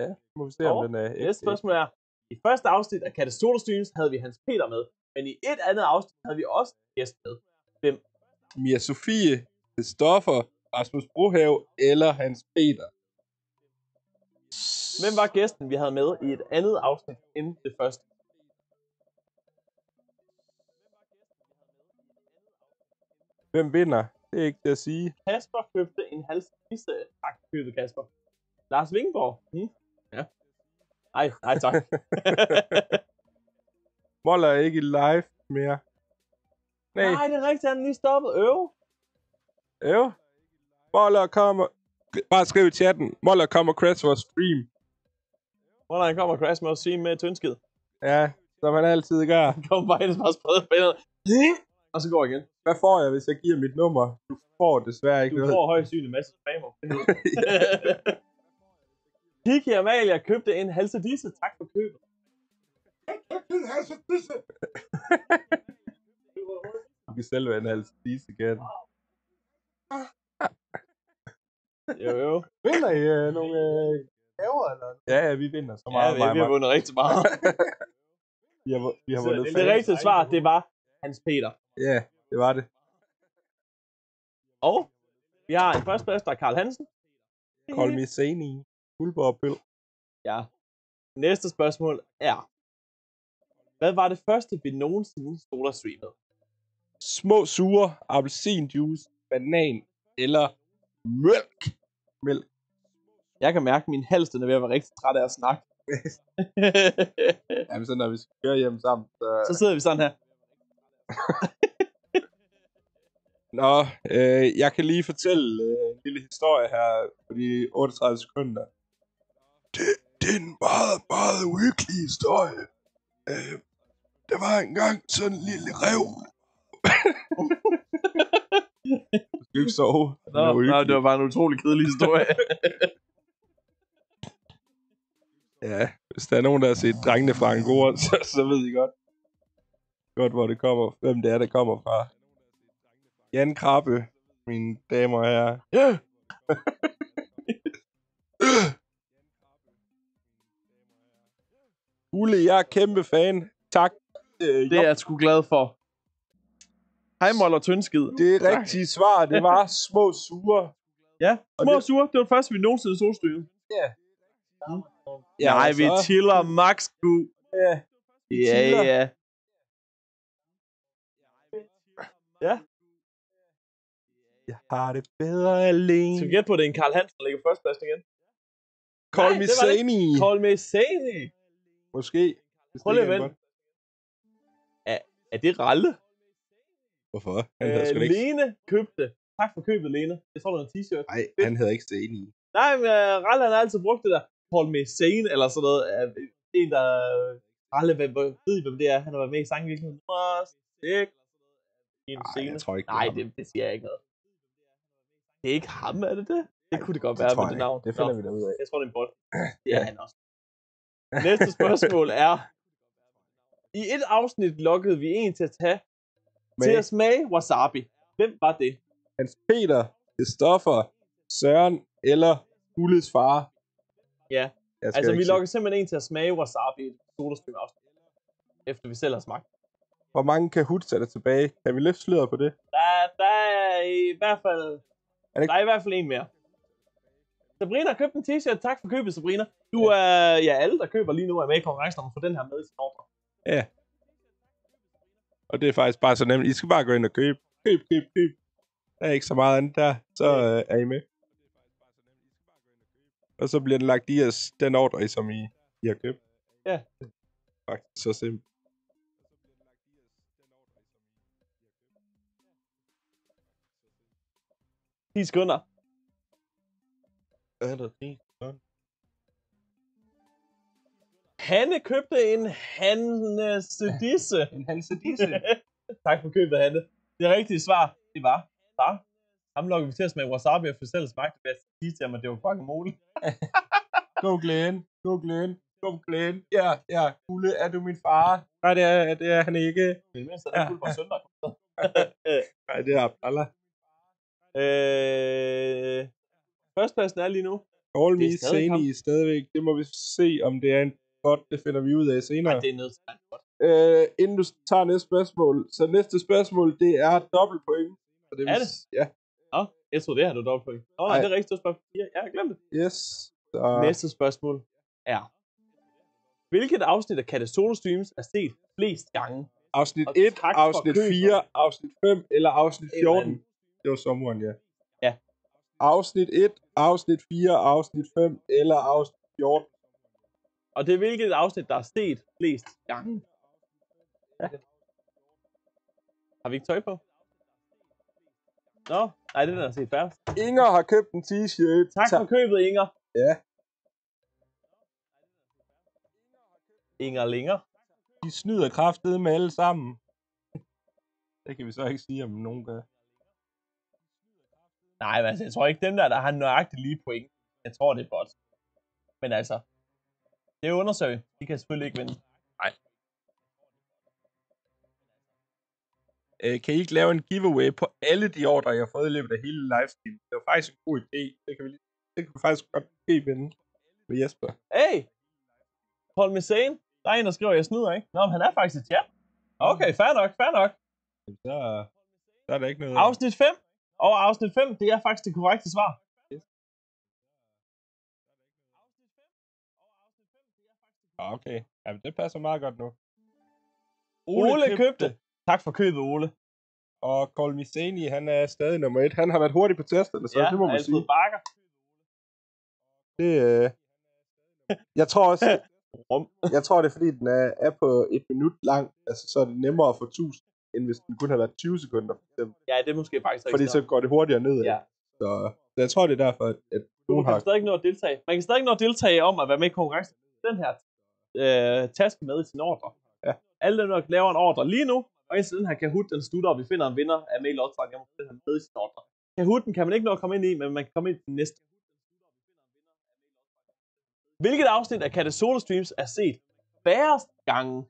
Ja, må vi se, om Og den er Næste spørgsmål er, i første afsnit af Katastrofe Streams havde vi Hans Peter med, men i et andet afsnit havde vi også gæst med. Hvem? Mia Sofie, Christoffer, Rasmus Brohave eller Hans Peter. Hvem var gæsten, vi havde med i et andet afsnit end det første? Hvem vinder? Det er ikke det at sige. Kasper købte en halskisse. Tak for købet, Kasper. Lars Vingeborg. Hmm? Ja. Nej, nej tak. Moller er ikke live mere. Nej, nej, det er rigtigt, han er lige stoppet. Øv. jo. Moller kommer... Bare skriv i chatten. Moller kommer crash vores stream. Hvordan kommer Crash med at sige med tyndskid? Ja, som han altid gør. Han kommer bare ind og bare spreder billeder. Og så går jeg igen. Hvad får jeg, hvis jeg giver mit nummer? Du får desværre ikke Du noget. får højst sygt en masse spam op. Kiki Amalia købte en halsedisse. Tak for købet. Du kan selv være en halv spise igen. Jo, jo. Vinder I øh, nogle øh, gaver, eller? Ja, ja, vi vinder så Ja, meget. vi, mig og vi har vundet rigtig meget. vi har, vi har Så vundet det, fans. det rigtige svar, det var Hans Peter. Ja, det var det. Og vi har en førsteplads, der er Karl Hansen. Call me Zany. Guldborg Pøl. Ja. Næste spørgsmål er, hvad var det første, vi nogensinde soda streamede? Små sure, appelsinjuice, banan eller mælk. Mælk. Jeg kan mærke, at min hals den er ved at være rigtig træt af at snakke. Jamen, så når vi skal køre hjem sammen, så... Så sidder vi sådan her. Nå, øh, jeg kan lige fortælle øh, en lille historie her på de 38 sekunder. Det, det er en meget, meget uhyggelig historie. Øh, der var engang sådan en lille rev. skal ikke sove. Nå, nå, uhyggelig. det var bare en utrolig kedelig historie. Ja, hvis der er nogen, der har set drengene fra Angora, så, så ved I godt, godt, hvor det kommer, hvem det er, der kommer fra. Jan Krabbe, mine damer og herrer. Ja. Ulle, jeg er kæmpe fan. Tak. Øh, det er jeg sgu glad for. Hej, Moller Tyndskid. Det rigtige svar, det var små sure. Ja, Og små det- sure. Det var det første, vi nogensinde solstyrede. Ja. Ja, Nej, vi så- chiller max, gu. Ja. Ja, ja. Ja. Jeg har det bedre alene. Skal vi gætte på, at det er en Karl Hansen, der ligger først plads igen? Call Nej, me. Zany. Call me Zany. Måske. Prøv lige at er vente. Er, er det Ralle? Hvorfor? Han havde Øh, ikke... Lene købte. Tak for købet, Lene. Jeg tror, det er en t-shirt. Nej, han havde ikke Zany. Nej, men uh, Ralle han har altid brugt det der. Call me Zane, eller sådan noget. Uh, en, der... Ralle, hvem, ved I, hvem det er? Han har været med i sangvirksomheden. Nej, jeg tror ikke, Nej, det, det siger jeg ikke noget. Det er ikke ham, er det det? Det kunne det godt være med det navn. Det finder Nå, vi da ud af. Jeg tror, det er en bot. Det er han også. Næste spørgsmål er... I et afsnit lokkede vi en til at tage Men til at smage wasabi. Hvem var det? Hans Peter, Christoffer, Søren eller Ulles far. Ja, altså vi lokker simpelthen en til at smage wasabi i sodastream afsnit. Efter vi selv har smagt. Hvor mange Kahoots er der tilbage? Kan vi løfte sløret på det? Der, der er i hvert fald... Er det- Der er i hvert fald en mere. Sabrina har købt en t-shirt. Tak for købet, Sabrina. Du er... Ja, alle, der køber lige nu, er med i konkurrencen om at få den her med i sin ordre. Ja. Og det er faktisk bare så nemt. I skal bare gå ind og købe. Køb, køb, køb. Der er ikke så meget andet der. Så øh, er I med. Og så bliver den lagt i os, den ordre, I, som I, I har købt. Ja. Faktisk så simpelt. De sekunder. Er der Hanne købte en Hansedisse. En Hansedisse. tak for købet, Hanne. Det rigtige svar, det var, var, ham lokker vi til at smage wasabi, og for selv smagte det, at sige til ham, at det var guacamole. Go Glenn. Go Glenn. Go Glenn. Ja, ja. Ulle, er du min far? Nej, det er, det er han ikke. Men imens er det fuldt på søndag. Nej, det er Abdallah. øh, førstpladsen er lige nu. Det me er. Zany stadigvæk. Det må vi se, om det er en bot. Det finder vi ud af senere. Nej, det er være godt. Øh, inden du tager næste spørgsmål. Så næste spørgsmål, det er dobbelt point. Så det Er vil det? Ja. Nå, jeg tror det her, du dobbelt point. Nå, nej, det er rigtigt spørgsmål. Ja, jeg har glemt det. Yes. Så... Næste spørgsmål er, hvilket afsnit af Katastone Streams er set flest gange? Afsnit Og 1, tak for afsnit købet. 4, afsnit 5 eller afsnit Et eller 14. andet. Det var sommeren, ja. Ja. Afsnit 1, afsnit 4, afsnit 5 eller afsnit 14. Og det er hvilket afsnit, der er set flest gange? Ja. Har vi ikke tøj på? Nå, nej, det er den, der er set færrest. Inger har købt en t-shirt. Tak for købet, Inger. Ja. Inger Linger. De snyder kraftedet med alle sammen. Det kan vi så ikke sige, om nogen gør. Nej, men altså, jeg tror ikke dem der, der har nøjagtigt lige point. Jeg tror, det er bot. Men altså, det er undersøgt. De kan selvfølgelig ikke vinde. Nej. Øh, kan I ikke lave en giveaway på alle de ordre, jeg har fået i løbet af hele livestream? Det var faktisk en god idé. Det kan vi, lige- det kan vi faktisk godt ske vinde med Jesper. Hey! Hold med scene. Der er en, der skriver, at jeg snyder, ikke? Nå, men han er faktisk i chat. Okay, fair nok, fair nok. Så, så er der ikke noget... Afsnit 5. Og afsnit 5, det er faktisk det korrekte svar. Ja, Okay, Jamen, det passer meget godt nu. Ole, Ole købte. Tak for købet, Ole. Og Kolmiseni, han er stadig nummer et. Han har været hurtig på testerne, så ja, det må man sige. bakker. Det, øh... Jeg tror også, jeg tror det er fordi, den er, er på et minut lang, altså så er det nemmere at få 1000, end hvis den kun havde været 20 sekunder. Ja, det er måske faktisk Fordi rigtigt så går det hurtigere ned. Ja. Så, så jeg tror, det er derfor, at, at Du nogen kan har... stadig ikke nå at deltage. Man kan stadig ikke nå at deltage om at være med i konkurrencen. Den her øh, taske med i sin ordre. Ja. Alle dem, der laver en ordre lige nu, og indtil den her Kahoot, den slutter, og vi finder en vinder af mail odds, jeg må den her med i sin ordre. Kahooten kan man ikke nå at komme ind i, men man kan komme ind i den næste. Hvilket afsnit af Katte Solo Streams er set færrest gange?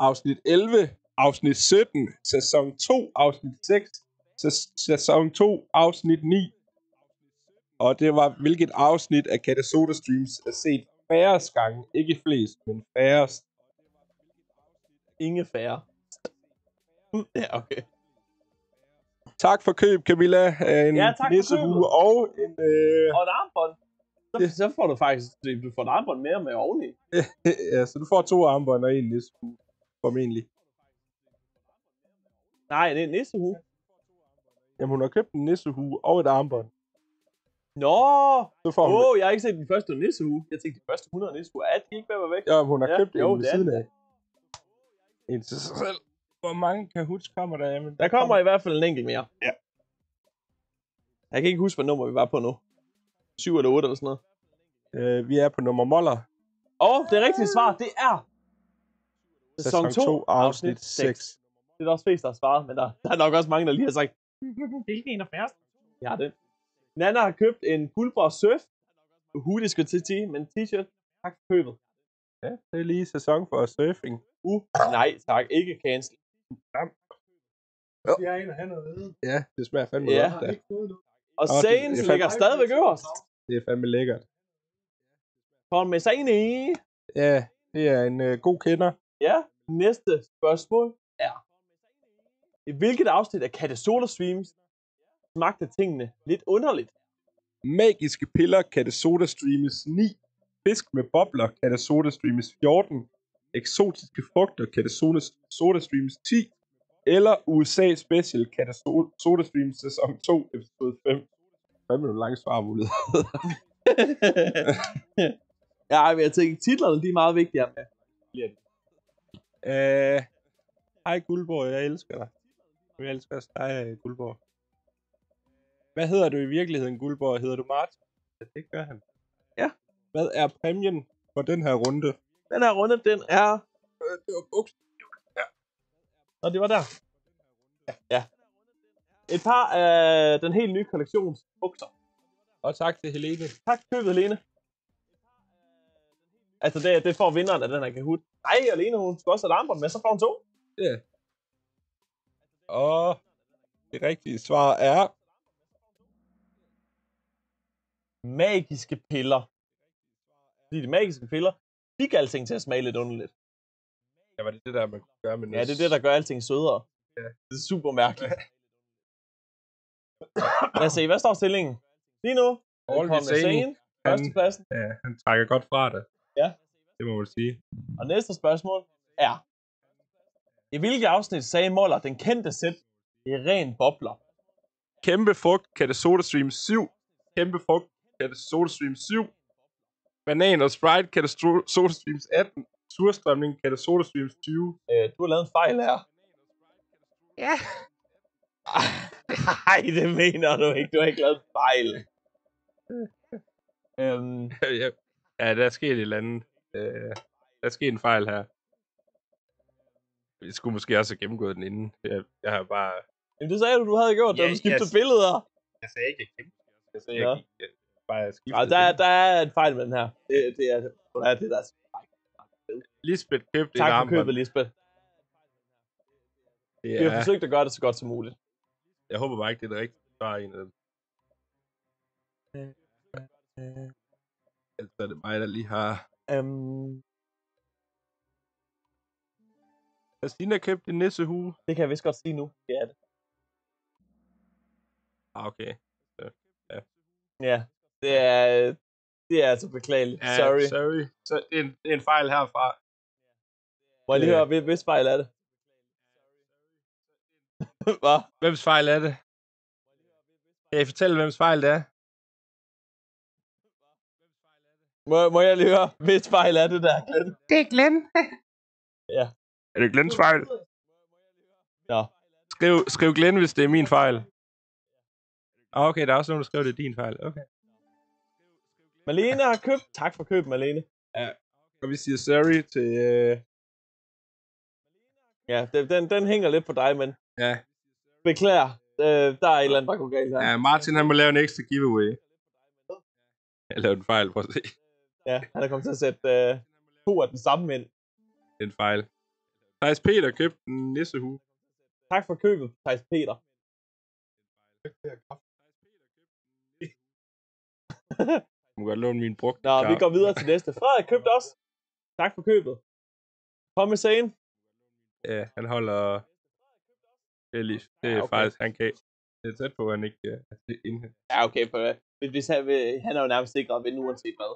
Afsnit 11, afsnit 17, sæson 2, afsnit 6, sæs- sæson 2, afsnit 9. Og det var, hvilket afsnit af Katte Soda Streams er set færrest gange. Ikke flest, men færrest. Ingen færre. ja, okay. Tak for køb, Camilla. af En Ja, tak for nissehue købet. og en... Øh, Og et armbånd. Så, så får du faktisk du får et armbånd mere med oveni. ja, så du får to armbånd og en nissehue. Formentlig. Nej, det er en nissehue. Jamen, hun har købt en nissehue og et armbånd. Nå! Så får hun... Åh, oh, jeg har ikke set den første nissehue. Jeg tænkte, de første 100 nissehuer. Er de ikke ved at være væk? Ja, hun har Ja, købt jo, en ved det er siden den. af. En til sig selv. Hvor mange kahoots kommer der? Jamen, Der kommer i hvert fald en enkelt mere. Ja. Jeg kan ikke huske, hvad nummer vi var på nu. 7 eller 8 eller sådan noget. Øh, vi er på nummer Moller. Og det rigtige svar, det er... Sæson Sæson 2, to, afsnit afsnit 6. seks. Det er der også flest, der har svaret, men der, der er nok også mange, der lige har sagt, hvilken en er færrest? Ja, den. Nana har købt en Guldborg Surf. Hoodie skal til sige, men t-shirt. Tak for købet. Ja, det er lige sæson for surfing. Uh, nej tak, ikke cancel. Jeg er en, og han er ved. Ja, det smager fandme Ja. godt. Da. Og det- Saints er ligger fandme- stadigvæk øverst. Det er fandme lækkert. Kom med Saints. Ja, det er en øh, god kender. Ja, næste spørgsmål er. I hvilket afsnit af Katte Solar Streams smagte tingene lidt underligt? Magiske piller kan det soda streames 9. Fisk med bobler kan det soda streames 14. Eksotiske frugter kan det soda, streames 10. Eller USA Special kan det so- soda streames sæson 2 episode 5. Hvad med nogle lange svarmuligheder? ja, men jeg tænker, titlerne de er meget vigtige med. Øh, hej Guldborg, jeg elsker dig. Jeg elsker også dig, Guldborg. Hvad hedder du i virkeligheden, Guldborg? Hedder du Martin? Ja, det gør han. Ja. Hvad er præmien for den her runde? Den her runde, den er... Øh, det var buks. Nå, det var der. Ja. ja. Et par af den helt nye kollektions bukser. Og tak til Helene. Tak købet, Helene. Altså, det, det får vinderen af den her Kahoot. Nej, Alene, hun skal også have armbånd med, så får hun to. Ja. Og det rigtige svar er... Magiske piller. Fordi de magiske piller fik alting til at smage lidt underligt. Ja, var det det der, man kunne gøre med Ja, det er det, der gør alting sødere. Ja. Det er super mærkeligt. Lad os se, hvad står stillingen? Lige nu, All Husseini, Hussein, førstepladsen. Ja, han trækker godt fra det. Ja. Det må man sige. Og næste spørgsmål er, i hvilket afsnit sagde Moller den kendte sæt, det er ren bobler? Kæmpe frugt kan det soda stream 7. Kæmpe frugt kan det soda stream 7. Banan og Sprite kan det stro- soda streams 18. Surstrømning kan det soda streams 20. Øh, du har lavet en fejl her. Ja. Nej, det mener du ikke. Du har ikke lavet en fejl. øhm, ja, ja, der er sket et eller andet. Øh, der er sket en fejl her. Vi skulle måske også have gennemgået den inden. Jeg, jeg har bare... Jamen, det sagde du, du havde gjort, da Ja, du skiftede jeg- billeder. Jeg sagde ikke, jeg gennemgået. Jeg sagde, Nå. jeg, jeg, bare skiftet Nej, der, er- der er en fejl med den her. Det, det er det, er det der. er- Lisbeth købte Tak et for købet, Lisbeth. Det Vi har forsøgt at gøre det så godt som muligt. jeg håber bare ikke, det er det rigtige svar en af dem. Ellers er det mig, der lige har... Um, Har Stina købt en nissehue? det kan jeg vist godt sige nu. Det er det. Ah, okay. Ja, det er, det er altså beklageligt. Ja, Sorry. sorry. Så det er en, det er en fejl herfra. Må jeg lige Ja. høre, hvis fejl er det? Hvad? Hvems fejl er det? Kan I fortælle, hvems fejl det er? Må, må jeg lige høre, hvis fejl er det der, Glenn? Det er Glenn. Ja. Er det Glens fejl? Ja. Skriv, skriv Glenn, hvis det er min fejl. Ah, Okay, der er også nogen, der skriver, det er din fejl. Okay. Malene har købt. Tak for køb, Malene. Ja. Og vi siger sorry til... Øh... Ja, den, den, den hænger lidt på dig, men Ja. beklager. Øh, der er et eller andet, der går galt her. ja, Martin han må lave en ekstra giveaway. Jeg lavede en fejl, prøv at se. Ja, han er kommet til at sætte øh, to af den samme ind. Det er en fejl. Thijs Peter købte en nissehue. Tak for købet, Thijs Peter. Du må godt låne min brugte Nå, vi går videre til næste. Frederik købte også. Tak for købet. Kom med sagen. Ja, han holder... Det er, lige, det er Ja, okay. faktisk, han kan... Det er tæt på, at han ikke uh, er inde. Ja, okay. På, hvis, hvis han, vil- han er jo nærmest sikret at vinde uanset hvad.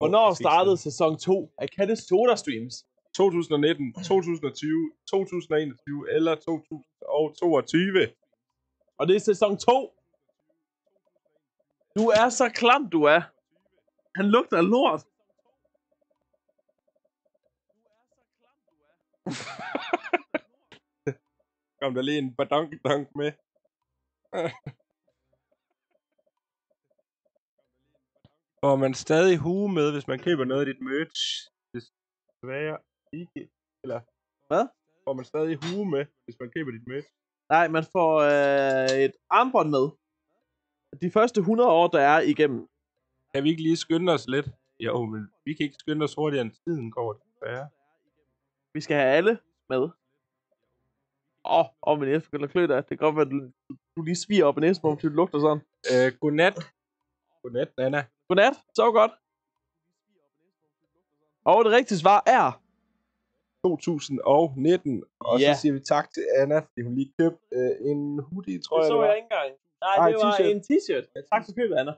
Hvornår startede sæson 2 af Kattes Soda Streams? 2019, 2020, 2021 eller 2022. Og det er sæson 2. Du er så klam, du er. Han lugter af lort. Kom der lige en badonk med. Får man stadig hue med, hvis man køber noget af dit merch? Desværre ikke. Eller Hvad? får man stadig hue med, hvis man køber dit merch? Nej, man får øh, et armbånd med. De første 100 år, der er igennem. Kan vi ikke lige skynde os lidt? Jo, men vi kan ikke skynde os hurtigere, end tiden går. Desværre. Vi skal have alle med. Åh, oh, oh, min næse begynder at klø dig. Det kan godt være, at du, du lige sviger op i næsen, fordi du lugter sådan. Øh, godnat. Godnat, Nana. Godnat. Sov godt. Og det rigtige svar er... 2019. Og Ja. så siger vi tak til Anna, fordi hun lige købte øh, en hoodie, tror Det jeg, så det var. jeg ikke engang. Nej, Nej, det var t-shirt. en t-shirt. Tak for købet, Anna.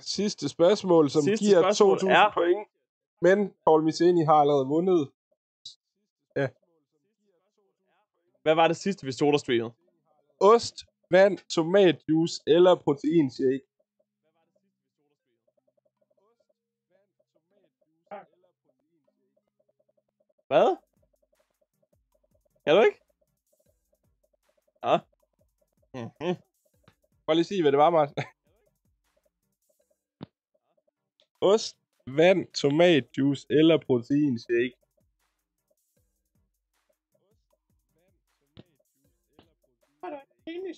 Sidste spørgsmål, som Sidste giver spørgsmål 2.000 er- point. Men Paul Misseni har allerede vundet. Hvad var det sidste, vi soda streamede? Ost, vand, tomatjuice eller proteinshake. Hvad? Kan du ikke? Ja. Mm-hmm. Prøv lige at sige, hvad det var, Martin. Ost, vand, tomatjuice eller proteinshake.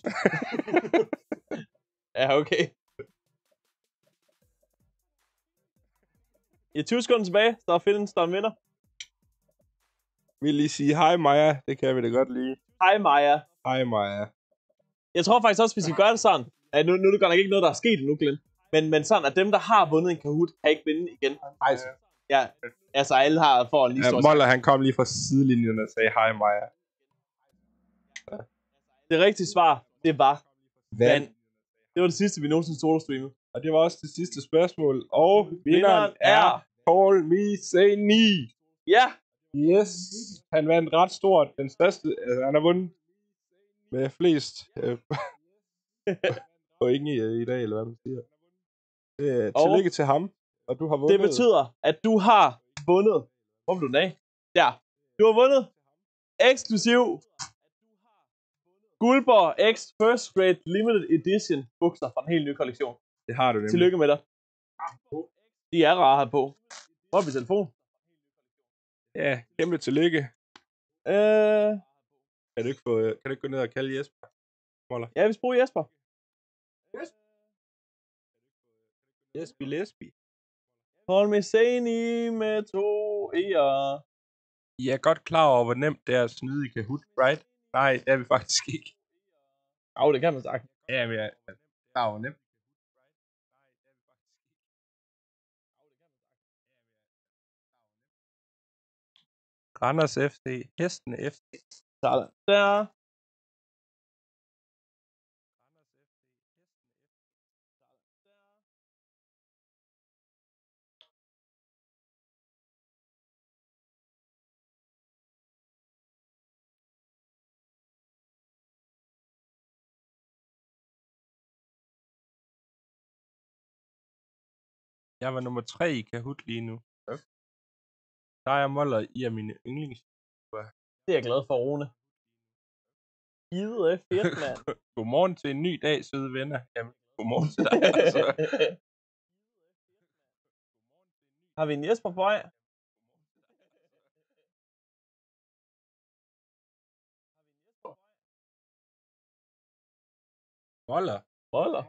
ja, okay. I 20 sekunder tilbage, så findes der en vinder. Vi vil lige sige hej Maja, det kan vi da godt lide. Hej Maja. Hej Maja. Jeg tror faktisk også, vi skal gøre det sådan. At nu, nu er det godt nok ikke noget, der er sket endnu, Glenn. Men, men sådan, at dem, der har vundet en Kahoot, kan ikke vinde igen. Hej. Ja, altså alle har for en lige Ja, stor Moller han kom lige fra sidelinjen og sagde hej Maja. Det rigtige svar, det var Vand. vand. Det var det sidste, vi nogensinde solo streamede. Og det var også det sidste spørgsmål. Og vinderen er Paul Misseni. Ja. Yes. Han vandt ret stort. Den største, altså han har vundet med flest øh, point i, øh, i dag, eller hvad man siger. Øh, tillykke til ham. Og du har vundet. Det betyder, at du har vundet. Hvor du den af? Der. Du har vundet eksklusiv Guldborg X First Grade Limited Edition bukser fra en helt ny kollektion. Det har du nemlig. Tillykke med dig. De er rare her på. Hvor er min telefon? Ja, kæmpe tillykke. Øh, Kan du ikke, få, kan du ikke gå ned og kalde Jesper? Moller. ja, vi skal bruge Jesper. Jespi Lesbi. Hold me sane med to e'er. I er godt klar over, hvor nemt det er at snyde i Kahoot, right? Nej, det er vi faktisk ikke. Jo, det kan man sagt. Ja, vi er klar over nemt. Randers FC, Hesten FC. Sådan. Der. Jeg var nummer 3 i Kahoot lige nu. Der er Moller, I er mine yndlings. Det er jeg glad for, Rune. Er fedt, mand. Godmorgen til en ny dag, søde venner. Jamen, godmorgen til dig. altså. Har vi en Jesper på vej? Moller. Moller.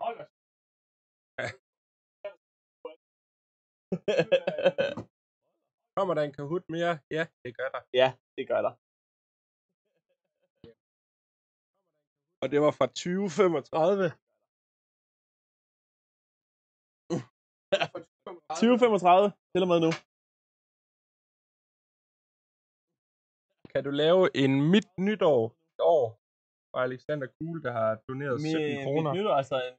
Kommer der en Kahoot mere? Ja, det gør der. ja, det gør der. Og det var fra 2035. 2035 til og med nu. Kan du lave en midt nytår i år? Fra Alexander Kuhl, der har doneret 17 Min, kroner. mit nytår, altså en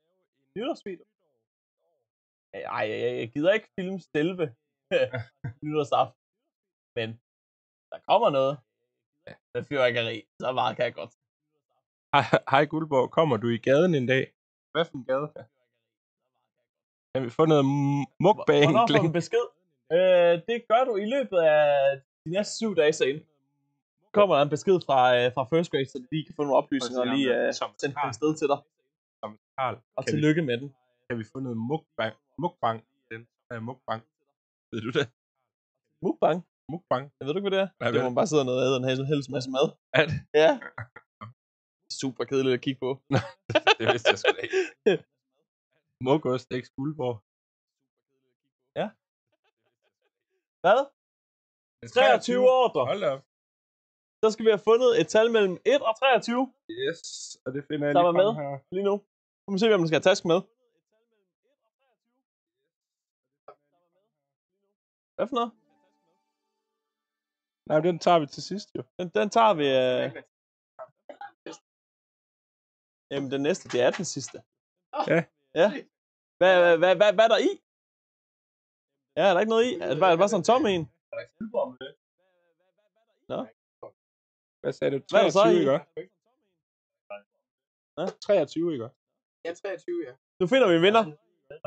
nytårsvideo. Ej, jeg, jeg, gider ikke filme stelve nytårsaften. Men der kommer noget. Med fyrværkeri, så meget kan jeg godt. Hej, Guldborg, kommer du i gaden en dag? Hvad for en gade? Kan vi få noget mukbang? Hvornår får du besked? Øh, det gør du i løbet af de næste syv dage ind. Kommer der en besked fra, øh, fra First Grade, så de lige kan få nogle oplysninger og lige øh, sende den sted til dig. Som Karl. Og Kan vi- tillykke med den. Kan vi få noget mukbang? Mukbang. Den er mukbang. Ved du det? Mukbang? Mukbang. Jeg ved du ikke, hvad det er? Nej, det må man bare sidde og æde en hel, hel masse mad. Er det? Ja. Super kedeligt at kigge på. det vidste jeg sgu da ikke. Mukost, ikke Guldborg. Ja. Hvad? 23 ordre. Hold op. Så skal vi have fundet et tal mellem 1 og 23. Yes, og det finder jeg Der lige frem med her. lige nu. Nu må vi se, hvem der skal have task med. Hvad for noget? Nej, den tager vi til sidst jo. Den, den tager vi... Øh... Jamen, den næste, det er den sidste. Ja. Ja. Hvad, hvad, hvad, hvad, hvad er der i? Ja, er der ikke noget i? Er det bare, er det bare sådan en tom en? Nå. Hvad sagde du? Hvad er der så 23, i? ikke? Ja. 23, ikke? Ja, 23, ja. Nu finder vi en vinder.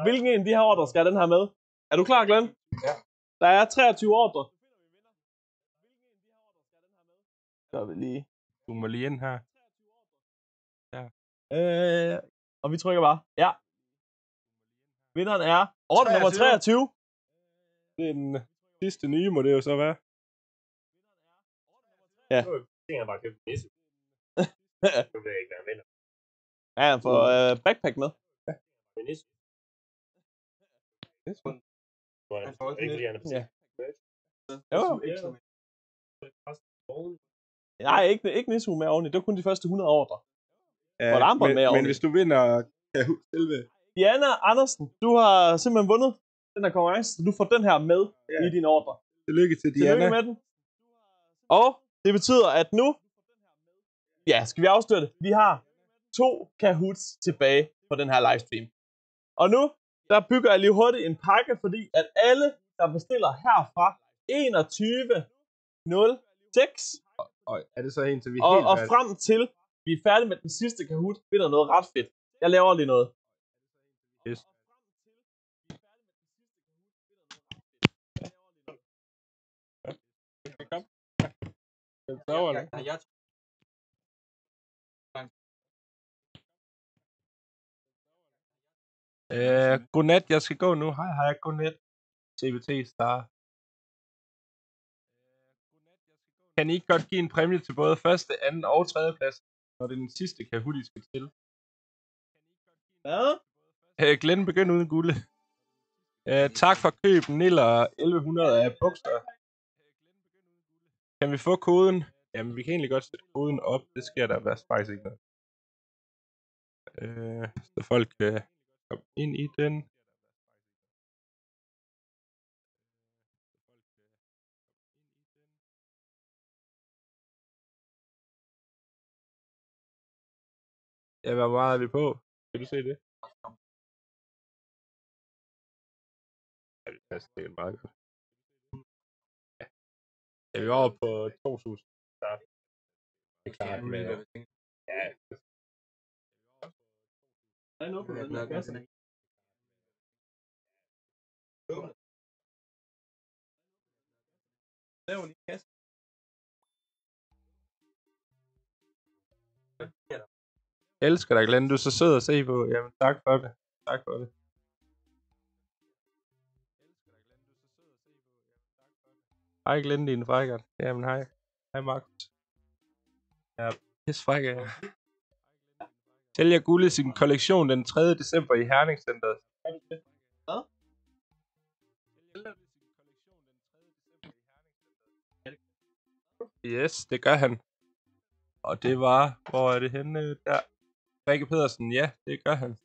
Hvilken en af de her ordre skal den her med? Er du klar, Glenn? Ja. Der er 23 ordre. Gør vi lige. Du må lige ind her. Øh, og vi trykker bare. Ja. Vinderen er ordre nummer 23. 23. Det er den sidste nye, må det jo så være. Ja. Det er bare købt nisse. Nu vil jeg ikke være vinder. Ja, han får øh, backpack med. Nisse. Du har ikke lige andet. Ja. Jo. Nej, ikke, ikke Nisu med oveni. Det var kun de første 100 ordre. Ja, Og armbånd men, med men hvis du vinder Kahoot selve, Diana Andersen, du har simpelthen vundet den her konkurrence, så du får den her med Ja. i din ordre. tillykke til Diana. Tillykke med den. Og det betyder, at nu... Ja, skal vi afsløre det? Vi har to Kahoots tilbage på den her livestream. Og nu, der bygger jeg lige hurtigt en pakke, fordi at alle, der bestiller herfra 21.06 Og er det så en, til vi og, helt og frem til vi er færdige med den sidste Kahoot, vinder noget ret fedt. Jeg laver lige noget. Yes. Kom. Den sover, eller? jeg, Øh, godnat, jeg skal gå nu. Hej, hej, godnat. CBT Star. Kan I ikke godt give en præmie til både første, anden og tredje plads, når det er den sidste Kahoot, I skal til? Hvad? Øh, Glenn, begynd uden gulde. Øh, tak for køb, Niller 1100 af bukser. Kan vi få koden? Jamen, vi kan egentlig godt sætte koden op. Det sker der vast faktisk ikke noget. Øh, så folk kan komme ind i den. Ja, hvor meget er vi på? Kan du se det? Ja, det passer sikkert meget godt. Ja. ja, vi var oppe på 2.000. Så det er klart med... Ja, Der er noget på den her kasse. Lav lige kasse. Elsker dig, Glenn. Du er så sød at se på. Jamen, tak for det. Tak for det. Hej Glenn, din frækkert. Jamen, hej. Hej Markus. Ja, pis fræk er jeg. Sælger Gulde sin kollektion den 3. december i Herning Centeret. Hvad? Yes, det gør han. Og det var, hvor er det henne der? Rikke Pedersen, ja, det gør han.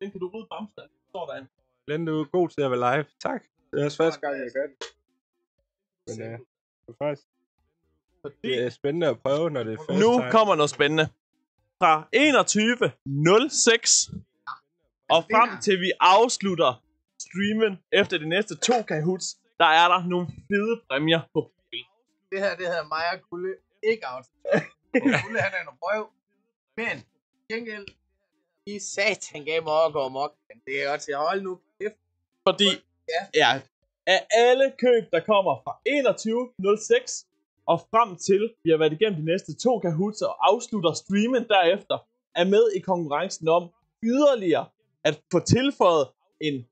Den kan du rydde bamsen. Står der en. Glenn, du er god til at være live. Tak. Det er også første gang, jeg gør det. Men øh, det er faktisk det er spændende at prøve, når det er første Nu time. kommer noget spændende. Fra 21.06 og frem til vi afslutter streamen efter de næste to Kahoots, der er der nogle fede præmier på spil. Det her, det havde mig og Kulle ikke aftalt. Kulle, han er en røv. Men, gengæld, i satan gav mig at gå amok. Men det er godt til at holde nu. kæft. Fordi, Ja. ja, af alle køb, der kommer fra 21.06 og frem til, vi har været igennem de næste to Kahoots og afslutter streamen derefter, er med i konkurrencen om yderligere at få tilføjet en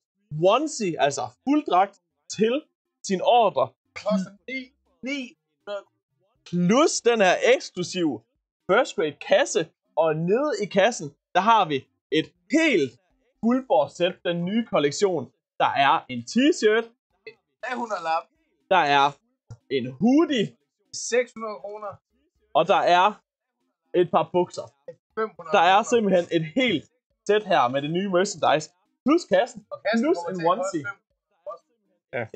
onesie, altså fulddragt, til sin ordre. Koster 9, 9 Plus den her eksklusive first grade kasse, og nede i kassen, der har vi et helt fuldbordssæt, den nye kollektion. Der er en t-shirt, 300 lap, der er en hoodie, 600 kroner, og der er et par bukser. 500 Der er simpelthen et helt sæt her med det nye merchandise. Plus kassen, Og kassen plus en onesie. koste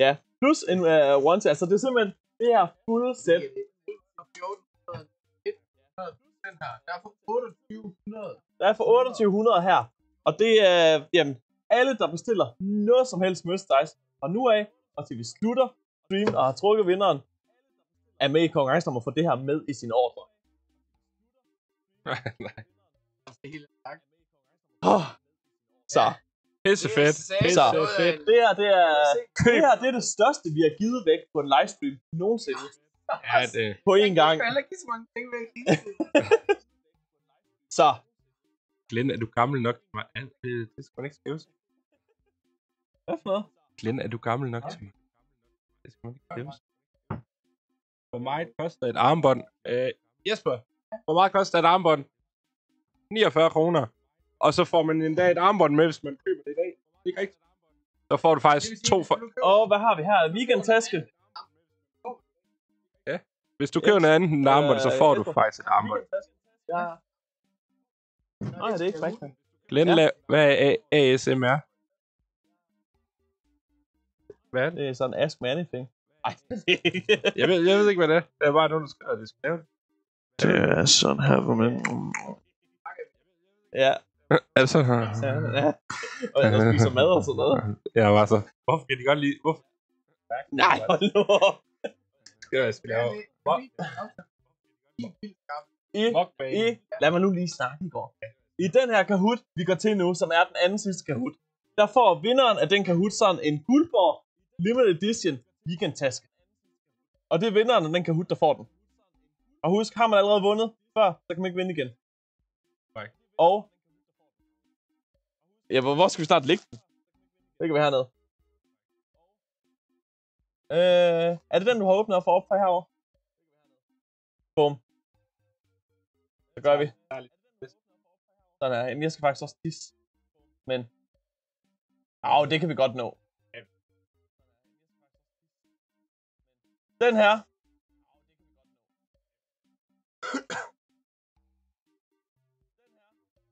Ja, plus en uh, onesie. Altså det er simpelthen det her fulde sæt. 1400, 100, den her. Der er for 2800. Der er for 2800 her. Og det er, jamen, alle der bestiller noget som helst merchandise fra nu af, og til vi slutter streamen og har trukket vinderen, er med i konkurrencen om at få det her med i sin ordre. Nej, nej. Oh. Så, Pisse fedt. Så. det her, det er, det her, det er det største, vi har givet væk på en livestream nogensinde. Ja, det. På én gang. Jeg kan ikke så mange penge væk. Så, Glenn, er du gammel nok til mig? Ja, det, det skal man ikke skrive. hvad for noget? Glenn, er du gammel nok til mig? Det skal man ikke skrive. Hvor meget koster et armbånd? Øh, Jesper, hvor meget koster et armbånd? 49 kroner. Og så får man endda et armbånd med, hvis man køber det i dag. Det er ikke rigtigt. Så får du faktisk to for... Og hvad har vi her? Weekendtaske. Hvis du køber noget andet end armbånd, så får du faktisk et armbånd. Ja. Nej, det er ikke rigtigt. Glenn, Ja. ja. hvad er A- ASMR? Hvad er det? Det er sådan Ask Me Anything. Ej, det. Jeg ved, jeg ved ikke, hvad det er. Det er bare nogen, der skriver, at det skal lave det. Det er sådan her, hvor man... Ja, Altså, ja, ja. Og jeg spiser mad og sådan noget. jeg var så... Hvorfor kan de godt lide... Hvorfor Nej, hold nu op. skal jeg, skal I, I, lad mig nu lige snakke i går. I den her Kahoot, vi går til nu, som er den anden sidste Kahoot, der får vinderen af den Kahoot sådan en Guldborg Limited Edition weekendtaske. Og det er vinderen af den Kahoot, der får den. Og husk, har man allerede vundet før, så kan man ikke vinde igen. Nej. Og... Ja, hvor, hvor skal vi snart lægge den? Det kan være hernede. Øh, er det den, du har åbnet op for op for herovre? Bum. Så gør vi. Sådan her. Jamen, jeg skal faktisk også tisse. Men... Au, det kan vi godt nå. Den her.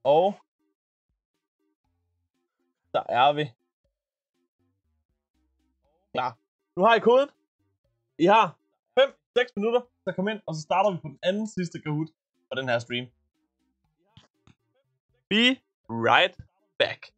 Og der er vi. Klar. Nu har I koden. I har 6 minutter så kom ind, og så starter vi på den anden sidste Kahoot på den her stream. Be right back.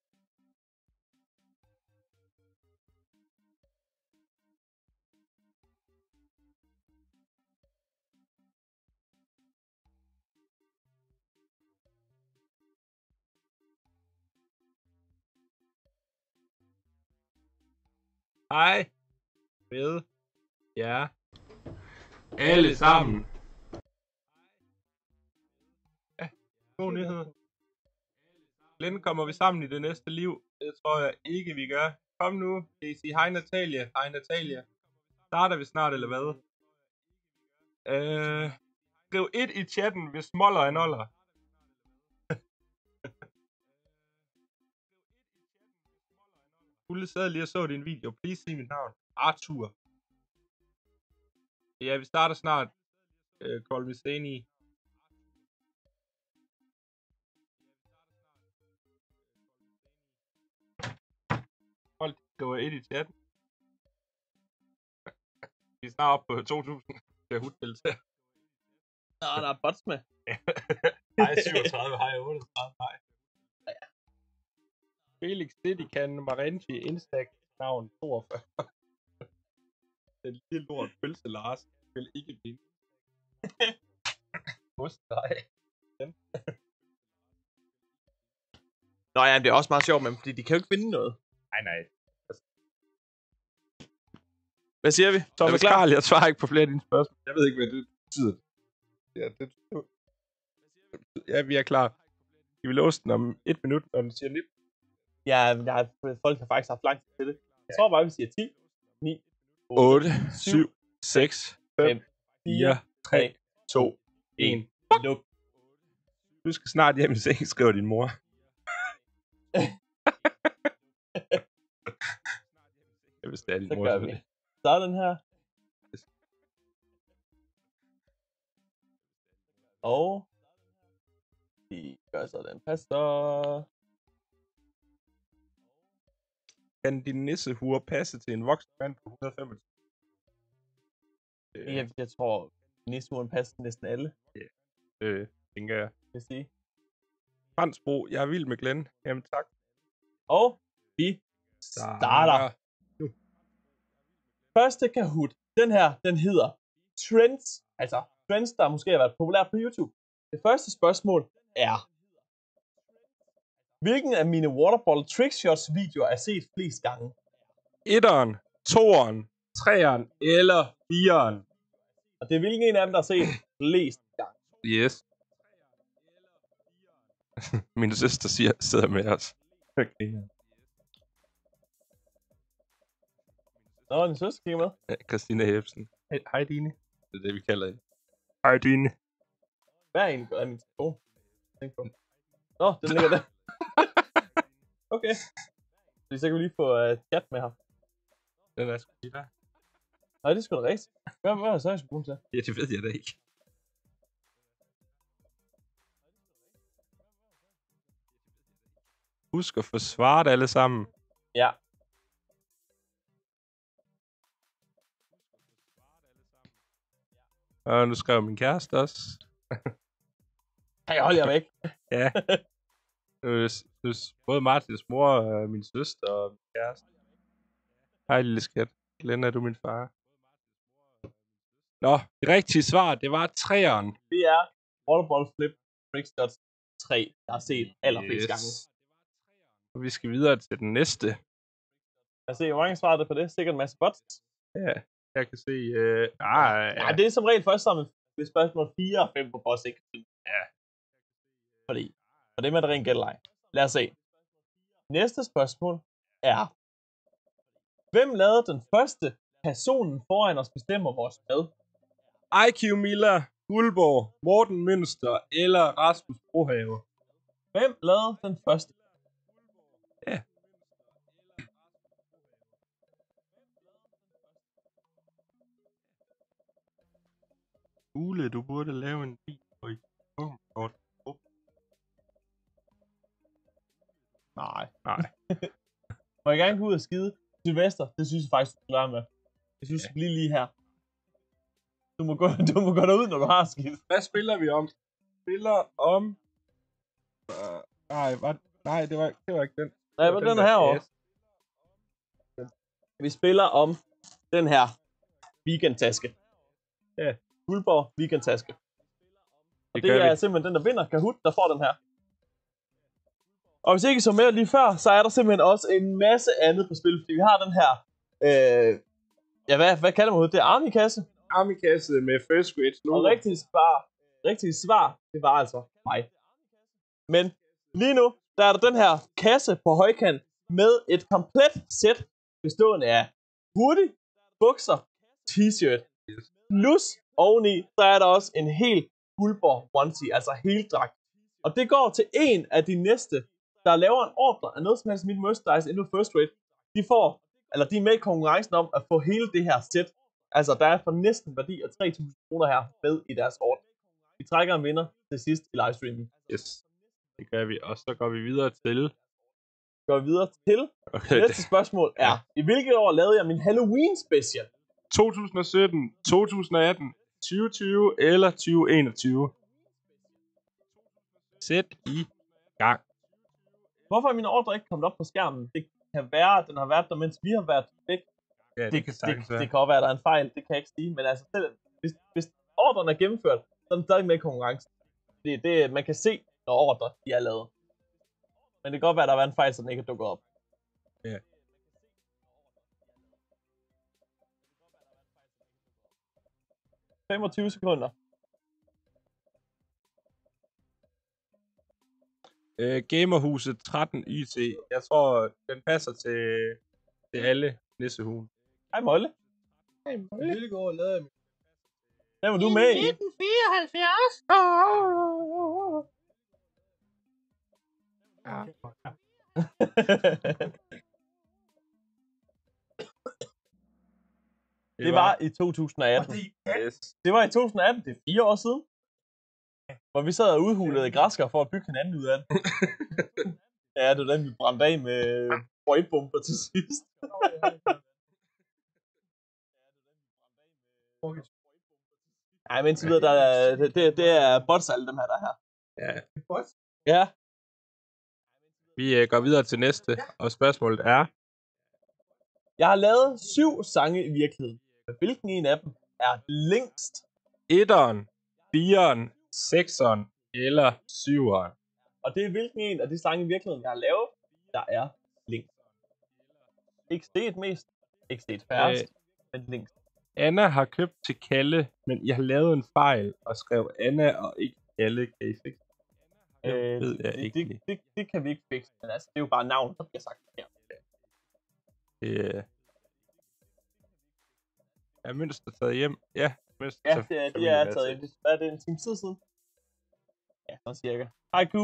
Hej. Med jer alle sammen. Ja, god nyhed. Glenn kommer vi sammen i det næste liv. Det tror jeg ikke, vi gør. Kom nu, kan I sige hej Natalia? Hej Natalia. Starter vi snart, eller hvad? Øh, skriv et i chatten, hvis Moller er noller. Ulle sad lige og så din video. Please sig mit navn. Arthur. Ja, vi starter snart. Øh, Call me Sani. Skriver et i chatten. Vi er snart oppe på 2000. Skal jeg huske til. Nå, der er bots med. Hej 37, hej 38, hej. Felix Dedikan Marenchi Instag navn 42. Den lille lort pølse Lars vil ikke blive. Hos dig. Nå ja, det er også meget sjovt, men fordi de kan jo ikke vinde noget. Nej, nej. Hvad siger vi? Så er vi klar? Karl, jeg svarer ikke på flere af dine spørgsmål. Jeg ved ikke, hvad det betyder. Ja, det Ja, vi er klar. Vi vil låse den om et minut, når den siger nip. Ja, men jeg, folk har faktisk haft lang tid til det. Jeg tror bare, vi siger 10, 9, 8, 7, 6, 5, 4, 3, 2, 1. Luk. Du skal snart hjem i seng, skriver din mor. jeg vidste, det er din mor. Er den her. Og vi gør så den passer. Kan din nissehure passe til en voksen mand på 125? Øh, Jeg, jeg tror, Nismuren passer til næsten alle, øh, tænker jeg. vil sige. Fransbro, jeg er vild med Glenn. Jamen tak. Og vi starter. Første Kahoot, den her, den hedder Trends. Altså trends, der måske har været populært på YouTube. Det første spørgsmål er, hvilken af mine waterball trickshots videoer er set flest gange? Etteren, toeren, treeren eller fireren. Og det er hvilken en af dem, der er set flest gange. Yes. Min søster siger, sidder med os. Okay. Nå, din søster kigger med. Ja, Christina Hebsen. Hej, Dine. Det er det, vi kalder hende. Hej Dine. Hvad er egentlig gør af min telefon? Tænk på. Nå, den ligger der. okay. Så så kan vi lige få uh, chat med ham. Den er sgu lige der. Nej, det er sgu da rigtigt. Hvad, hvad er det så, jeg skulle bruge den til? Ja, det ved jeg da ikke. Husk at få svaret alle sammen. Ja. Og nu skrev min kæreste også. Hey, hold jer væk. Ja. Øh, s- s- både Martins mor, og min søster og min kæreste. Hej lille skat. Glenn, er du min far? Nå, det rigtige svar, det var træeren. Det er Waterball Flip Trickshots 3, der er set allerflest yes. gange. Og vi skal videre til den næste. Jeg ser, hvor mange svarer der på det? Sikkert en masse bots. Ja, jeg kan se... Øh, ah, Ja, det er som regel først som ved spørgsmål 4 og 5 på bots, ikke? Ja. Fordi, og det med det rent gælder Lad os se. Næste spørgsmål er, hvem lavede den første personen foran os bestemmer vores mad? IQ Miller, Guldborg, Morten Mønster eller Rasmus Brohave. Hvem lavede den første? Ule, du burde lave en video i Pokémon. Nej. Nej. Må jeg gerne gå ud og skide? Sylvester, det synes jeg faktisk, du skal lade med. Jeg synes, ja. blive lige her. Du må, gå, du må gå derud, når du har skidt. Hvad spiller vi om? Spiller om... Uh, nej, hvad? nej, det var, det var ikke den. Nej, Det var men den er herovre. Vi spiller om den her weekendtaske. Ja. Guldborg weekendtaske. Og Det det, er vi. simpelthen den, der vinder Kahoot, der får den her. Og hvis I ikke så mere lige før, så er der simpelthen også en masse andet på spil, fordi vi har den her, øh, ja hvad, hvad kalder man det? Det er Army-kasse. Army-kasse med first grade Og rigtig svar, rigtig svar, det var altså mig. Men lige nu, der er der den her kasse på højkant med et komplet sæt bestående af hoodie, bukser, t-shirt. Plus oveni, så er der også en helt guldborg onesie, altså heldragt. Og det går til en af de næste, der laver en ordre af noget som helst mit merchandise inden for first rate. De får, eller de er med i konkurrencen om at få hele det her sæt. Altså, der er for næsten værdi af 3.000 kroner her med i deres ordre. Vi trækker en vinder til sidst i livestreamen. Yes. Det gør vi, og så går vi videre til... Går vi videre til Okay, næste spørgsmål er, i hvilket år lavede jeg min Halloween special? 2017, 2018, 2020 eller 2021. Sæt i gang. Hvorfor er min ordre ikke kommet op på skærmen? Det kan være, at den har været der, mens vi har været væk. Ja, det, det, kan det, det kan også være, at der er en fejl, det kan jeg ikke sige. Men altså, selv, hvis, hvis ordren er gennemført, så er den stadig med i konkurrencen. Det, det, man kan se, når ordre de er lavet. Men det kan godt være, at der har været en fejl, så den ikke er dukket op. Ja. ...25 sekunder. Øh, Gamerhuset 13 YT. Jeg tror, den passer til, til alle nissehuen. Hej Molle. Hej, Hvilke år lavede jeg Den var du med i. 1974. Ja. Det var i 2018. Yes. Det var i 2018, det er fire år siden. Hvor vi sad og udhulede græsker for at bygge hinanden ud af det. ja, det var den, vi brændte af med røgbomber til sidst. Nej, men indtil videre, der er, det, det, det er bots alle dem her, der er her. Ja. Ja. Vi øh, går videre til næste, og spørgsmålet er... Jeg har lavet syv sange i virkeligheden. Hvilken en af dem er længst? Etteren, fireren, sekseren eller syveren. Og det er hvilken en af de sange i virkeligheden, jeg har lavet, der er længst. Ikke set mest, ikke set færrest, Øh. men længst. Anna har købt til Kalle, men jeg har lavet en fejl og skrev Anna og ikke Kalle. Kan I fikse Øh, ved jeg det, ikke. det, det, det, kan vi ikke fikse, men altså, det er jo bare navn, der bliver sagt her. Det er mønster taget hjem. Ja, mønster Ja, det er, de er taget ind. Hvad er det, en time tid siden? Ja, sådan cirka. Hej, Q.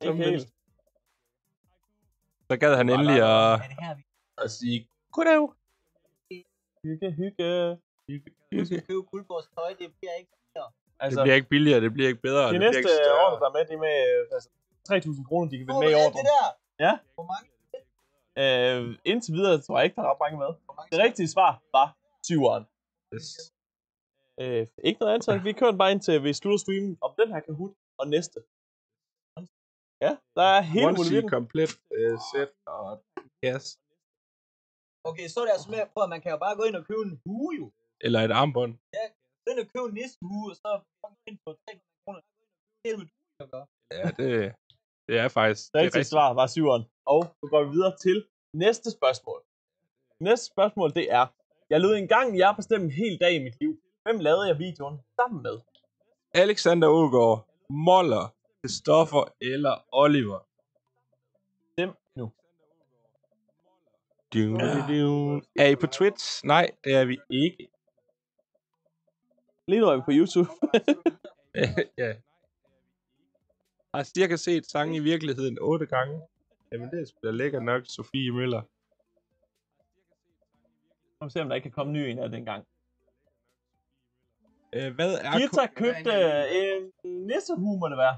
Ikke helt. Så gad han endelig at, at sige goddag. Hygge, hygge. Hygge, at købe Guldborgs tøj, det bliver ikke billigere. Det bliver ikke billigere, det bliver ikke bedre. Altså, de næste år, der er med, de er med øh, altså, 3.000 kroner, de kan vinde med i ordren. det der? Ja. Hvor mange? Øh, indtil videre tror jeg ikke, der er ret mange med. Det rigtige svar var 20'eren. Yes. Øh, ikke noget andet, vi kører bare ind til, vi slutter streamen om den her Kahoot og næste. Ja, der er Onesie muligheden. komplet øh, sæt og gas. Okay, så er det altså med på, at man kan jo bare gå ind og købe en hue jo. Eller et armbånd. Ja, gå ind og købe en nissehue, og så får man ind på 3 kroner. Det er det, at gøre. Ja, det, det er faktisk... Det rigtige svar var 7'eren. Og nu går vi videre til næste spørgsmål. Næste spørgsmål, det er, jeg lod engang jer bestemme en hel dag i mit liv. Hvem lavede jeg videoen sammen med? Alexander Ågaard, Moller, Christoffer eller Oliver. Dem nu. Du, du, du. Er I på Twitch? Nej, det er vi ikke. Lige nu er vi på YouTube. ja. Har cirka set sange i virkeligheden otte gange. Jamen det er sgu da lækkert nok, Sofie Møller. Nu se, om der ikke kan komme ny en af den gang. Øh, hvad er... Gita ko- købte en nissehue, må det være.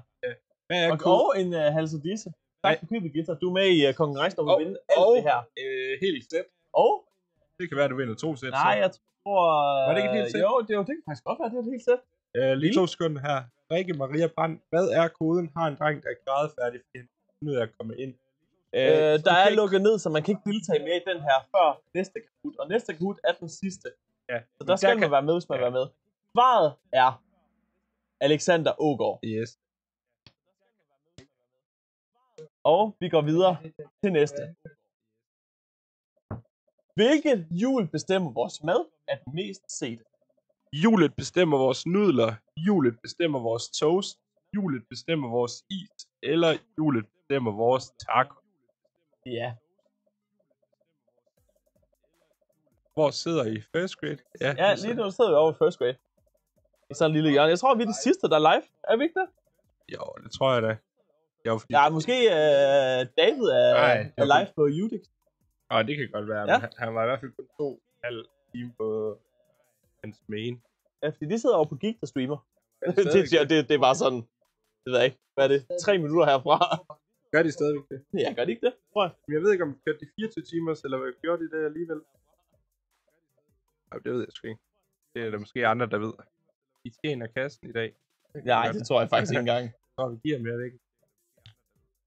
Hvad er Og, ko- og en uh, halsedisse. Tak for købet, Gita. Du er med i uh, konkurrencen om at Og- vinde alt og- det her. Øh, helt sæt. Og? Det kan være, du vinder to sæt. Nej, jeg tror... Var det ikke et helt sæt? Jo, det, jo, det kan faktisk godt være, det er et helt sæt. Øh, lige to sekunder her. Rikke Maria Brandt. Hvad er koden? Har en dreng, der er grædefærdig, fordi han er nødt at komme ind. Øh, så der er kan ikke- lukket ned, så man kan ikke deltage mere i den her før næste Kahoot. Og næste Kahoot er den sidste. Ja. Så der skal man være med, hvis man vil være med. Svaret er Alexander Ågaard. Yes. Og vi går videre til næste. Hvilket jul bestemmer vores mad er den mest set? Hjulet bestemmer vores nudler. Hjulet bestemmer vores toast. Hjulet bestemmer vores is. Eller hjulet bestemmer vores taco. Ja. Hvor sidder I? First grade? Ja, lige nu sidder vi over i first grade. I sådan en lille hjørne. Jeg tror, vi er de sidste, der er live. Er vi ikke det? Jo, det tror jeg da. Jo, fordi... Ja, måske uh, David er, Nej, er live på Udix. Åh, det kan godt være. Ja. Ja. Men han, han var i hvert fald kun to halv time på hans main. Ja, fordi de sidder over på Geek, der streamer. det det, det, det, det er bare sådan, det ved jeg ikke. Hvad er det? Tre minutter herfra. Gør de stadigvæk det? Ja, gør de ikke det? Tror jeg. Men jeg ved ikke, om de kørte de 24 timer, eller hvad gjorde de det alligevel? Ej, det ved jeg sgu ikke. Det er der måske andre, der ved. De tjener kassen i dag. Nej, det tror jeg faktisk ikke engang. Så vi giver mere væk.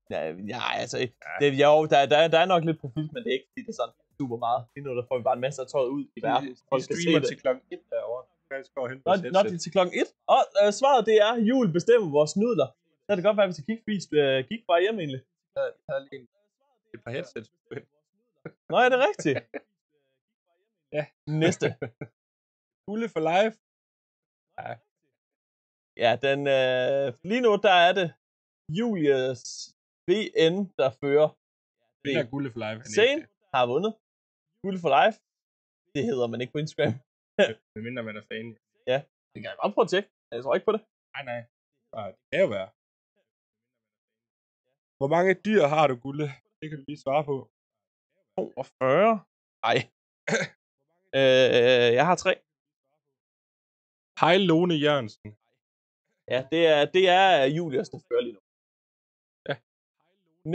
Ja, ja altså, det, jo, der, der, der er nok lidt profit, men det er ikke, fordi det er sådan super meget. Lige nu der får vi bare en masse af tøjet ud i verden. De, Folk de skal se streamer det. til klokken 1 derovre. Jeg skal over og hente Nå, vores nå, headset. det er til klokken 1. Og øh, svaret det er, jul bestemmer vores nudler. Så kan det godt være, hvis vi kigge forbi, øh, gik bare hjem egentlig. Jeg havde lige et par headsets. Nå, er det rigtigt? ja. Næste. Fulle for live. Ja. Ja, den, øh, lige nu der er det Julius VN, der fører. Den er Gulde for live. Sen har vundet. Guld for live. Det hedder man ikke på Instagram. Medmindre man er fan. ja, det kan jeg godt prøve at tjekke. Jeg tror ikke på det. Nej, nej. Nej, det kan jo være. Hvor mange dyr har du, Gulde? Det kan du lige svare på. 42? Nej. øh, jeg har tre. Hej Lone Jørgensen. Ja, det er, det er Julius, der fører lige nu. Ja.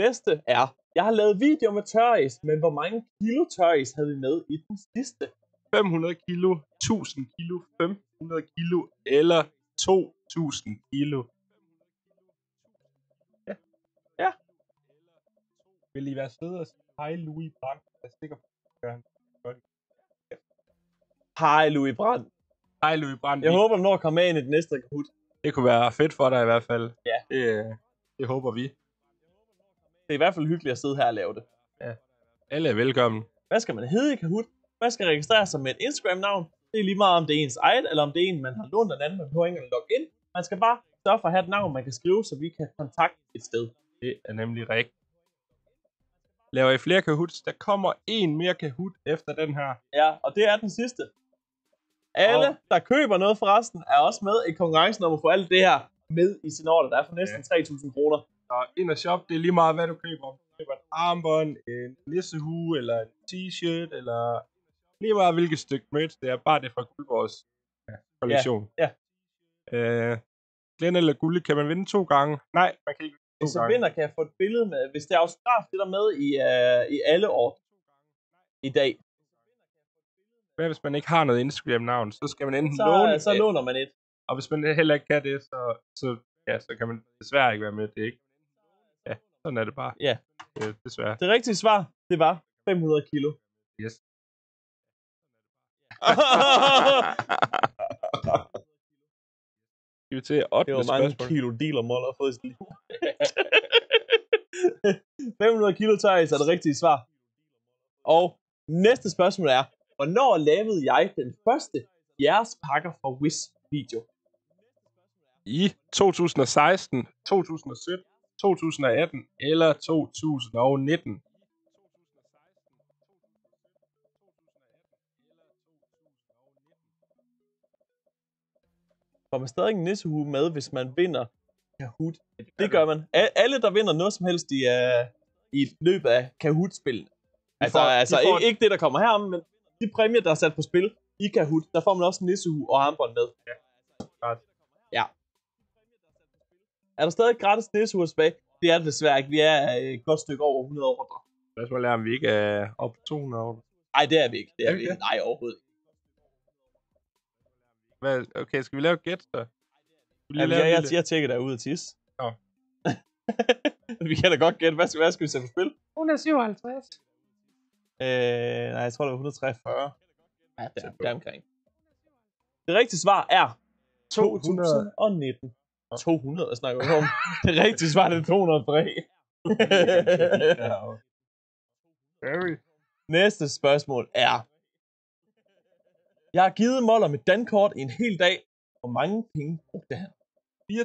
Næste er, jeg har lavet video med tørris, men hvor mange kilo tørris havde vi med i den sidste? 500 kilo, 1000 kilo, 1500 kilo eller 2000 kilo. Ja. Ja. Vil I være søde og sige hej Louis Brandt? Jeg er sikker på, at gør han godt. Hej Louis Brandt. Hej Louis Brandt. Jeg håber, du når at komme med ind i det næste Kahoot. Det kunne være fedt for dig i hvert fald. Ja. Det, øh, det håber vi. Det er i hvert fald hyggeligt at sidde her og lave det. Ja. Alle er velkommen. Hvad skal man hedde i Kahoot? Man skal registrere sig med et Instagram-navn. Det er lige meget, om det er ens eget, eller om det er en, man har lånt af en anden. Man behøver ikke logge ind. Man skal bare sørge for at have et navn, man kan skrive, så vi kan kontakte et sted. Det er nemlig rigtigt. Laver I flere Kahoots? Der kommer en mere Kahoot efter den her. Ja, og det er den sidste. Alle, Og- der køber noget forresten, er også med i konkurrencen om at få alt det her med i sin order. Der er for næsten 3.000 kroner. Så ind og shop, det er lige meget, hvad du køber. Om du køber et armbånd, en nissehue, eller en t-shirt, eller lige meget hvilket stykke merch det er. Bare det fra Guldborgs ja, kollektion. Ja, Øh, Glenn eller Gulde, kan man vinde to gange? Nej, man kan ikke vinde to Hvis gange. vinder, kan jeg få et billede med, hvis det er autograf, det der er med i, uh, i alle år i dag. Hvad hvis man ikke har noget Instagram-navn? Så skal man enten Så, låne så et. låner man et. Og hvis man heller ikke kan det, så, så, ja, så kan man desværre ikke være med. Det er ikke... Ja, sådan er det bare. Ja. Øh, desværre. Det rigtige svar, det var 500 kilo. Yes. Skal vi til 8. Det var mange spørgsmål? kilo dealer mål at få i sit liv. 500 kilo tøjs er det rigtige svar. Og næste spørgsmål er, hvornår lavede jeg den første jeres pakker for Wiz video? I 2016, 2017, 2018 eller 2019? Får man stadig en nissehue med, hvis man vinder Kahoot? Det gør man. Alle, der vinder noget som helst i, uh, i løbet af Kahoot-spillene. Altså, får- altså de får- ikke, ikke det, der kommer herom, men de præmier, der er sat på spil i Kahoot, der får man også en nissehue og armbånd med. Ja. Godt. Ja. Er der stadig gratis nissehuer tilbage? Det er det desværre ikke. Vi er øh, et godt stykke over 100 ordre. Spørgsmålet er, om vi ikke er oppe på 200 år. Nej, det er vi ikke. Det er Er vi ikke. Nej, overhovedet ikke. Hvad, okay, skal vi lave et gæt så? Skal vi Ja, jeg, lave jeg, lille- jeg tjekker der ud af tis. Nå. vi kan da godt gætte. Hvad skal, hvad skal vi sætte på spil? 157. Øh, nej, jeg tror, det var 143. Ja, det er, det er omkring. Det rigtige svar er 200. 2019. 200, hvad snakker vi om? det rigtige svar er 203. Very. Næste spørgsmål er... Jeg har givet Moller mit dankort i en hel dag. Hvor mange penge brugte han? 4.620,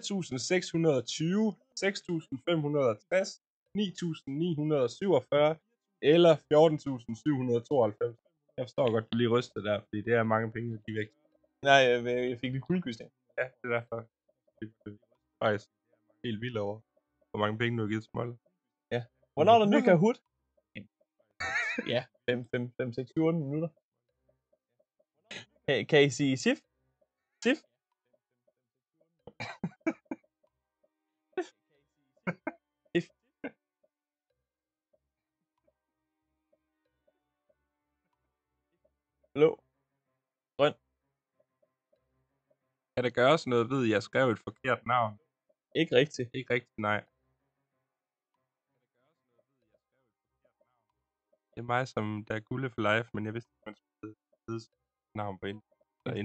6.560, 9.947 eller 14.792. Jeg forstår godt, du lige rystede der, fordi det er mange penge, de væk. Nej, jeg, jeg fik lidt kuldegysning. Ja, det er derfor. Faktisk helt vildt over, hvor mange penge du har givet til Molle. Hvornår er der ny Kahoot? ja, 5, 5, 5, 6, 14 minutter. Kan, kan I sige? SIF? SIF. Kan der gøres noget ved, at jeg skrev et forkert navn? Ikke rigtigt. Ikke rigtigt, nej. Det er mig, som der er gulde for life, men jeg vidste ikke, man skulle hedde navn på ind.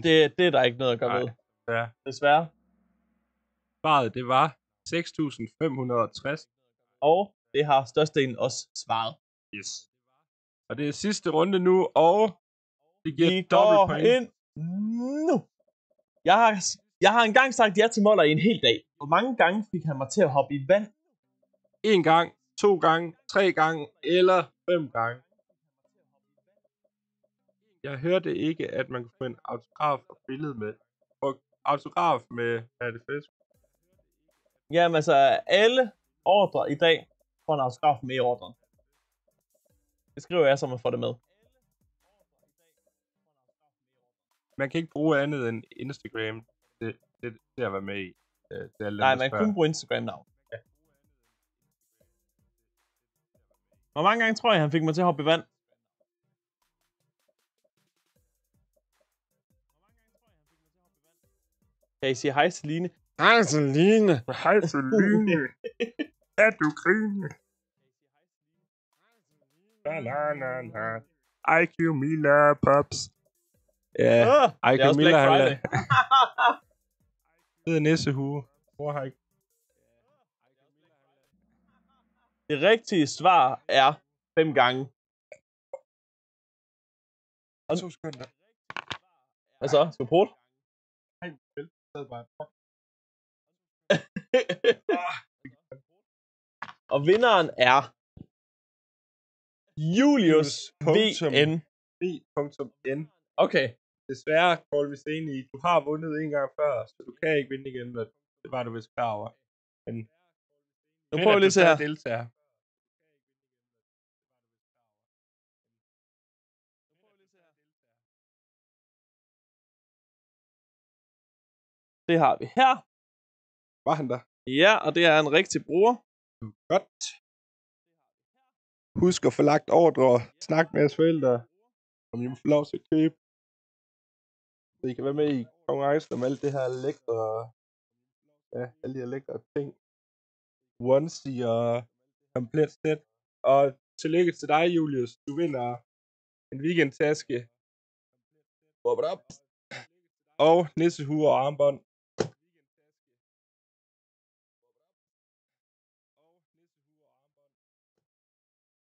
Det, det er der ikke noget at gøre Nej. ved. Ja. Desværre. Svaret, det var 6.560. Og det har størstedelen også svaret. Yes. Og det er sidste runde nu, og det giver Vi dobbelt point. ind nu. Jeg har, jeg har engang sagt ja til Moller i en hel dag. Hvor mange gange fik han mig til at hoppe i vand? En gang, to gange, tre gange eller fem gange. Jeg hørte ikke, at man kunne få en autograf og billede med. Og autograf med, er fedt? Jamen altså, alle ordre i dag får en autograf med i ordren. Det skriver jeg, så man får det med. Man kan ikke bruge andet end Instagram til, til, til at være med i. øh, Til dem, Nej, man kan kun bruge Instagram-navn. Ja. Hvor mange gange tror jeg, han fik mig til at hoppe i vand? Kan I sige hej til Line? Hej Celine. Hej Celine. er du grine? La la la la. IQ Mila Pops. Ja, IQ det er også Black han Friday. Det er nissehue. Hvor har ikke... Det rigtige svar er fem gange. Og to sekunder. Hvad så? Skal du prøve det? Nej, vel. Så bare... Og vinderen er Julius Punktum. VN. V.N. Okay. Desværre, Paul Visteni, du har vundet en gang før, så du kan ikke vinde igen, og det var du vist klar over. Men Nu prøver vi lige se her. deltager. Det har vi her. Var han der? Ja, og det er en rigtig bruger. Godt. Husk at få lagt ordre og snak med jeres forældre, om I må få lov til at købe. Så I kan være med i konkurrencen om alt det her lækre, ja, alle de her lækre ting. Once og komplet sæt. Og tillykke til dig, Julius. Du vinder en weekendtaske. Råb op. Og nissehue og armbånd.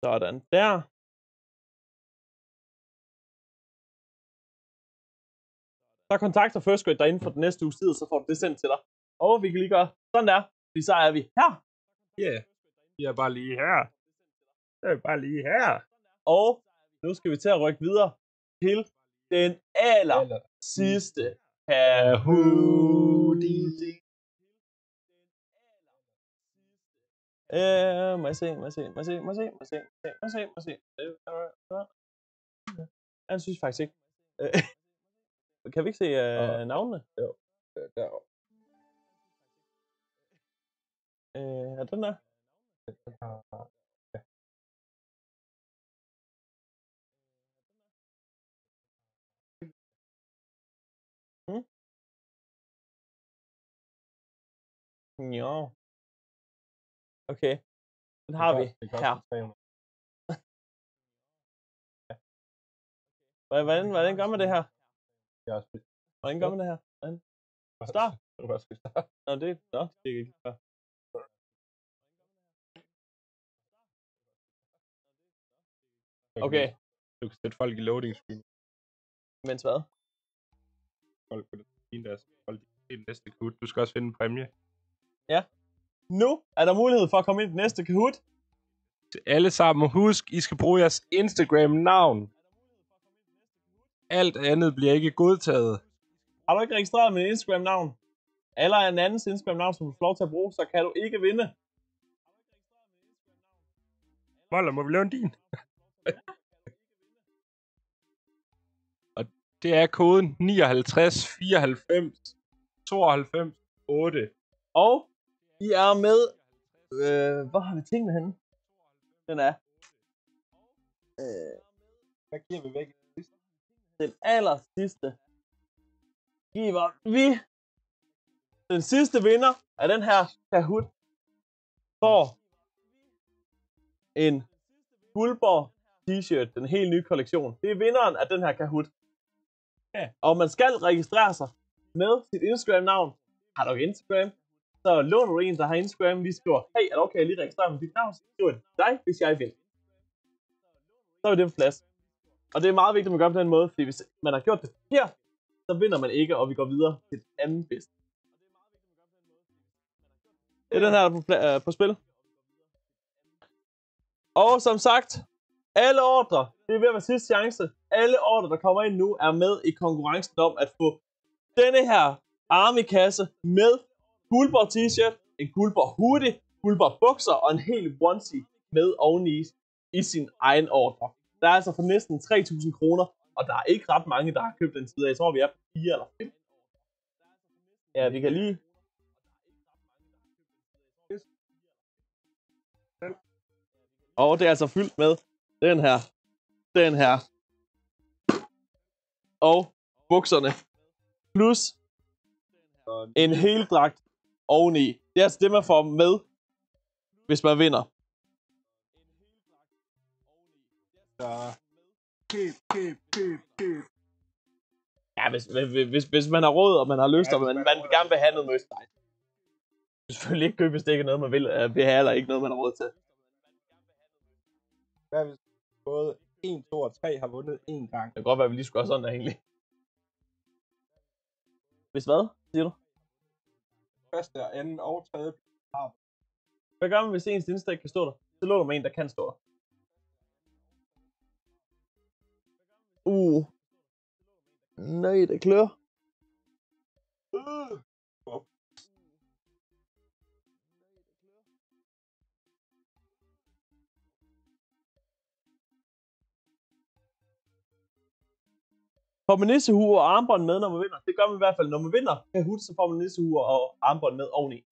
Sådan der. Så kontakter First Grade dig inden for den næste uge tid, så får du det sendt til dig. Og vi kan lige gøre sådan der, fordi så er vi her. Ja, yeah. vi er bare lige her. Jeg er bare lige her. Og nu skal vi til at rykke videre til den aller sidste Kahoot. Øh, må jeg se, må jeg se, må jeg se, må jeg se, må jeg se, må jeg se, må jeg se, må jeg se. Han synes faktisk ikke. Kan vi ikke se øh, navnene? Jo. Derovre. Øh, er den der? Mm. Jo. Okay. Den har vi her. 300. Hvordan, hvordan, hvordan gør man det her? Er også fedt. Hvordan gør man det her? Hvordan? Start. Du kan også starte. Nå, det, nå, det er ikke klar. Okay, Du kan sætte folk i loading screen. mens hvad? Folk på fine deres folk i næste kut. Du skal også finde en præmie. Nu er der mulighed for at komme ind i den næste Kahoot. Til alle sammen, husk, I skal bruge jeres Instagram-navn. Alt andet bliver ikke godtaget. Har du ikke registreret mit Instagram-navn? Eller en andens Instagram-navn, som du får lov til at bruge, så kan du ikke vinde. Voller, må vi lave en din? Og det er koden 59 94 92 8. Og I er med... Øh, hvor har vi tingene henne? Den er... Øh, Hvad giver vi væk? Den aller sidste giver vi den sidste vinder af den her Kahoot får en Guldborg t-shirt, den helt nye kollektion. Det er vinderen af den her Kahoot. Ja. Og man skal registrere sig med sit Instagram-navn. Har du Instagram? Så låner du en, der har Instagram, lige skriver, hey, er det okay, jeg lige registrerer med dit navn? Så skriver dig, hvis jeg vil. Så er det på plads. Og det er meget vigtigt, at man gør på den måde, fordi hvis man har gjort det her, så vinder man ikke, og vi går videre til den anden bedste. Det er den her, der er på, øh, på spil. Og som sagt, alle ordre, det er ved at være sidste chance. Alle ordre, der kommer ind nu, er med i konkurrencen om at få denne her Army-kasse med Guldborg t-shirt, en Guldborg hoodie, Guldborg bukser og en hel onesie med oveni i sin egen ordre. Der er altså for næsten 3.000 kroner, og der er ikke ret mange, der har købt den tid. Jeg tror, vi er på 4 eller 5. Ja, vi kan lige... Og det er altså fyldt med den her, den her, og bukserne, plus en hel dragt oveni. Det er altså det, man får med, hvis man vinder. Køb, køb, køb, køb. Ja, hvis, hvis, hvis, hvis man har råd, og man har lyst, og man, man gerne vil have noget merchandise. Selvfølgelig ikke købe, hvis det ikke er noget, man vil, uh, vil have, eller ikke noget, man har råd til. Hvad hvis både 1, 2 og 3 har vundet én gang? Det kan godt være, at vi lige skulle have sådan der egentlig. Hvis hvad, siger du? Første, og anden og tredje har Hvad gør man, hvis ens Insta ikke kan stå der? Så låner man en, der kan stå der. Uh. Nej, det klør. Øh. Får man nissehue og armbånd med, når man vinder? Det gør man i hvert fald, når man vinder Kahoot, så får man nissehue og armbånd med oveni.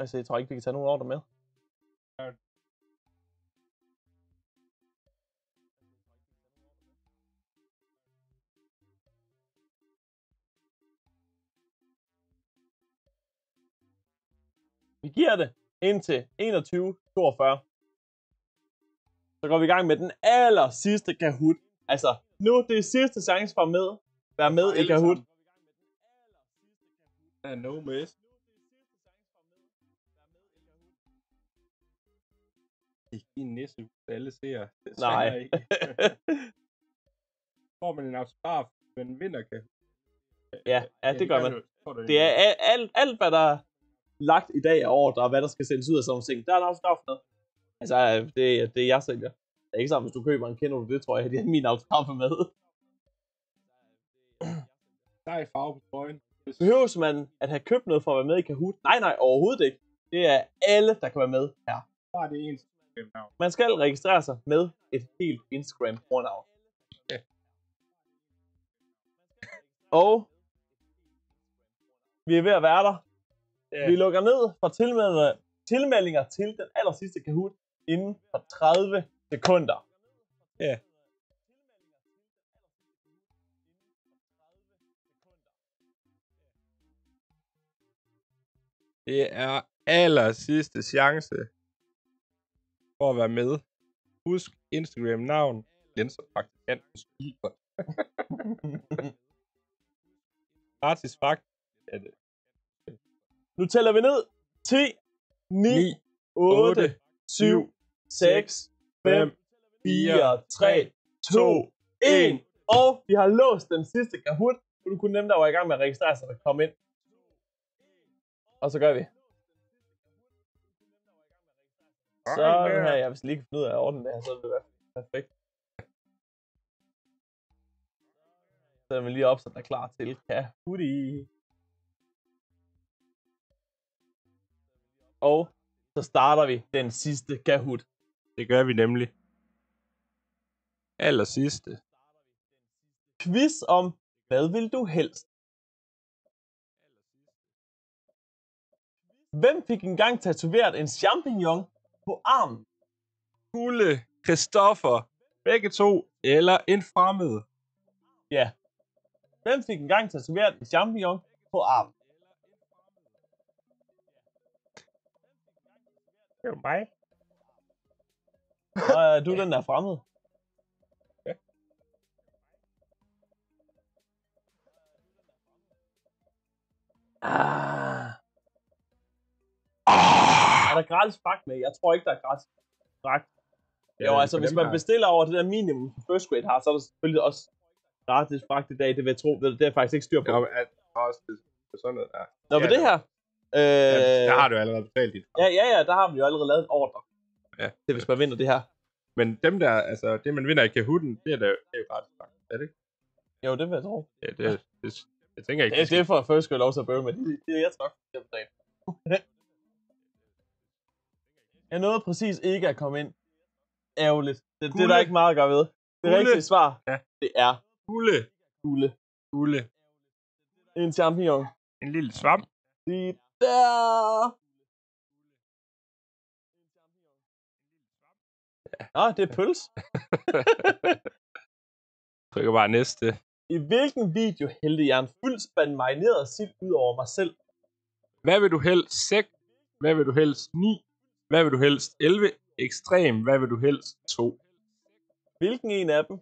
Altså, jeg tror ikke, vi kan tage nogen ordre med. Ja. Vi giver det indtil 21.42. Så går vi i gang med den aller sidste Kahoot. Altså, nu det er sidste chance for at med, være med i Kahoot. er no miss. Ikke en nisse, alle ser. Det Nej. sandrer ikke. Får man en autograf, men vinder kan. ja, ja, det gør man. Det er alt, alt, hvad der er lagt i dag af året, og hvad der skal sendes ud af sådan nogle ting. Der er en autograf med. Altså, det, det er jeg sælger. Det er ikke sådan, hvis du køber en kender du det, tror jeg, det er min autograf med. Sej farve på trøjen. Behøves man at have købt noget for at være med i Kahoot? Nej, nej, overhovedet ikke. Det er alle, der kan være med her. Bare det ens navn. Man skal registrere sig med et helt Instagram-fornavn. Ja. Og vi er ved at være der. Ja. Vi lukker ned for tilmeldinger, tilmeldinger til den aller sidste Kahoot inden for 30 sekunder. Ja. Det er aller sidste chance for at være med. Husk Instagram-navn. Jens og praktikanten Spilbert. Gratis fakt. Ja, det. Nu tæller vi ned. 10, 9, 8, 7, 6, 5, 4, 3, 2, 1. Og vi har låst den sidste Kahoot. Du kunne nemt være i gang med at registrere sig og komme ind. Og så gør vi. Så her, jeg hvis lige kan finde ud af orden det her, så vil det være perfekt. Så er vi lige opsat og klar til Kahooti. Og så starter vi den sidste Kahoot. Det gør vi nemlig. Aller sidste. Quiz om, hvad vil du helst? Hvem fik engang tatoveret en champignon på armen? Kulle, Christoffer, begge to, eller en fremmed. Ja. Hvem fik engang tatoveret en champignon på armen? Det er jo mig. Og er du den der fremmed? Ja. Ah. Er der gratis fragt med? Jeg tror ikke, der er gratis fragt. Jo, altså hvis man bestiller over det der minimum, first grade har, så er der selvfølgelig også gratis fragt i dag. Det vil jeg tro, det er jeg faktisk ikke styr på. Jo, at også det, det sådan noget der. Nå, Ja, men det her... Øh, Ja, der har du allerede betalt dit. Ja, ja, ja, der har vi jo allerede lavet en ordre. Ja. Det hvis man vinder det her. Men dem der, altså det man vinder i Kahooten, det er, da, det er jo gratis fragt. Er det ikke? Jo, det vil jeg tro. Ja, det, det, jeg tænker ikke. Det, det er for at først lov til at bøve med. Det, det er jeg nok. Jeg betale. Jeg nåede præcis ikke at komme ind. Ærgerligt. Det, det er der ikke meget at gøre ved. Det Gulde. rigtige svar, Ja. det er Gulde. gulde. Gulde. En champignon. En lille svamp. Lige der. Nå, det er pøls. Trykker bare næste. I hvilken video hældte jeg en fuld spand marineret sild ud over mig selv? Hvad vil du helst? 6. Hvad vil du helst? 9. Hvad vil du helst? 11. Ekstrem. Hvad vil du helst? 2. Hvilken en af dem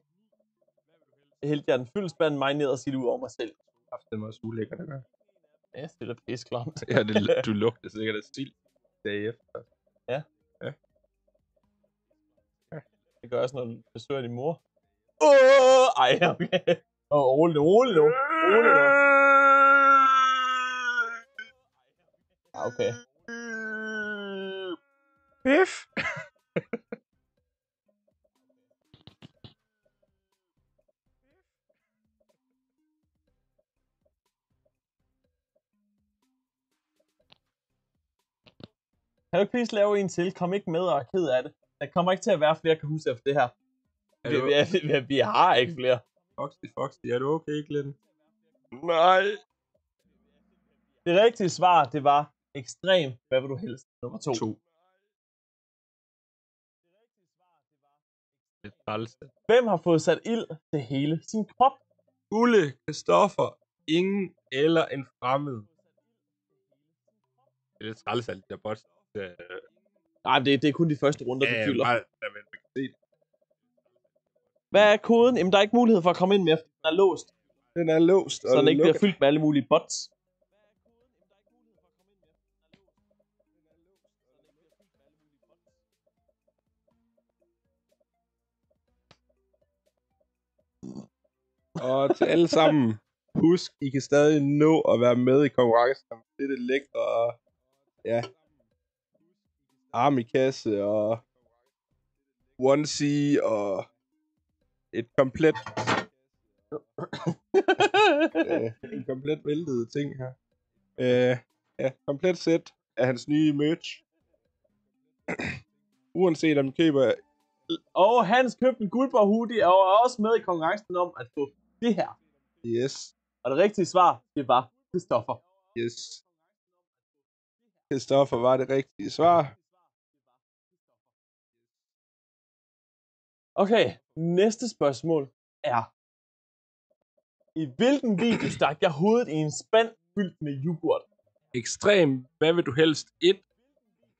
hældte jeg en fuld spand marineret sild ud over mig selv? Det er også ulækkert at gøre. Ja, det er da pisklamt. Ja, det, du lugter sikkert af sild dage efter. Ja. Ja. Det gør også, når du besøger din mor. Åh, ej, okay. Åh, rolig nu, rolig nu. Rolig nu. Ja, okay. Biff. Kan du ikke please lave en til? Kom ikke med og er ked af det. Der kommer ikke til at være flere kahus efter det her. Er Vi, du- vi, vi, vi har ikke flere. Foxy, Foxy, er du okay, Glenn? Nej. Det rigtige svar, det var ekstrem. Hvad vil du helst? Nummer to. To. Lidt træls. Hvem har fået sat ild til hele sin krop? Ulle, Christoffer, ingen eller en fremmed. Det er lidt træls, alt det der bot. Øh, Nej, det, det er kun de første runder, ja, vi ja, fylder. ja, men man kan se det. Hvad er koden? Jamen, der er ikke mulighed for at komme ind med, den er låst. Den er låst Så den ikke bliver fyldt med alle mulige bots. Og til alle sammen, husk, I kan stadig nå at være med i konkurrencen. Det er det lækre, ja, arm i kasse og onesie og et komplet øh, en komplet væltet ting her. Øh, ja, komplet sæt af hans nye merch. Uanset om køber... Og Hans købte en guldbar hoodie og er også med i konkurrencen om at få det her. Yes, Og det rigtige svar, det var Christoffer. yes. Christoffer var det rigtige svar. Okay, næste spørgsmål er. I hvilken video stak jeg hovedet i en spand fyldt med yoghurt? Ekstrem. Hvad vil du helst? 1.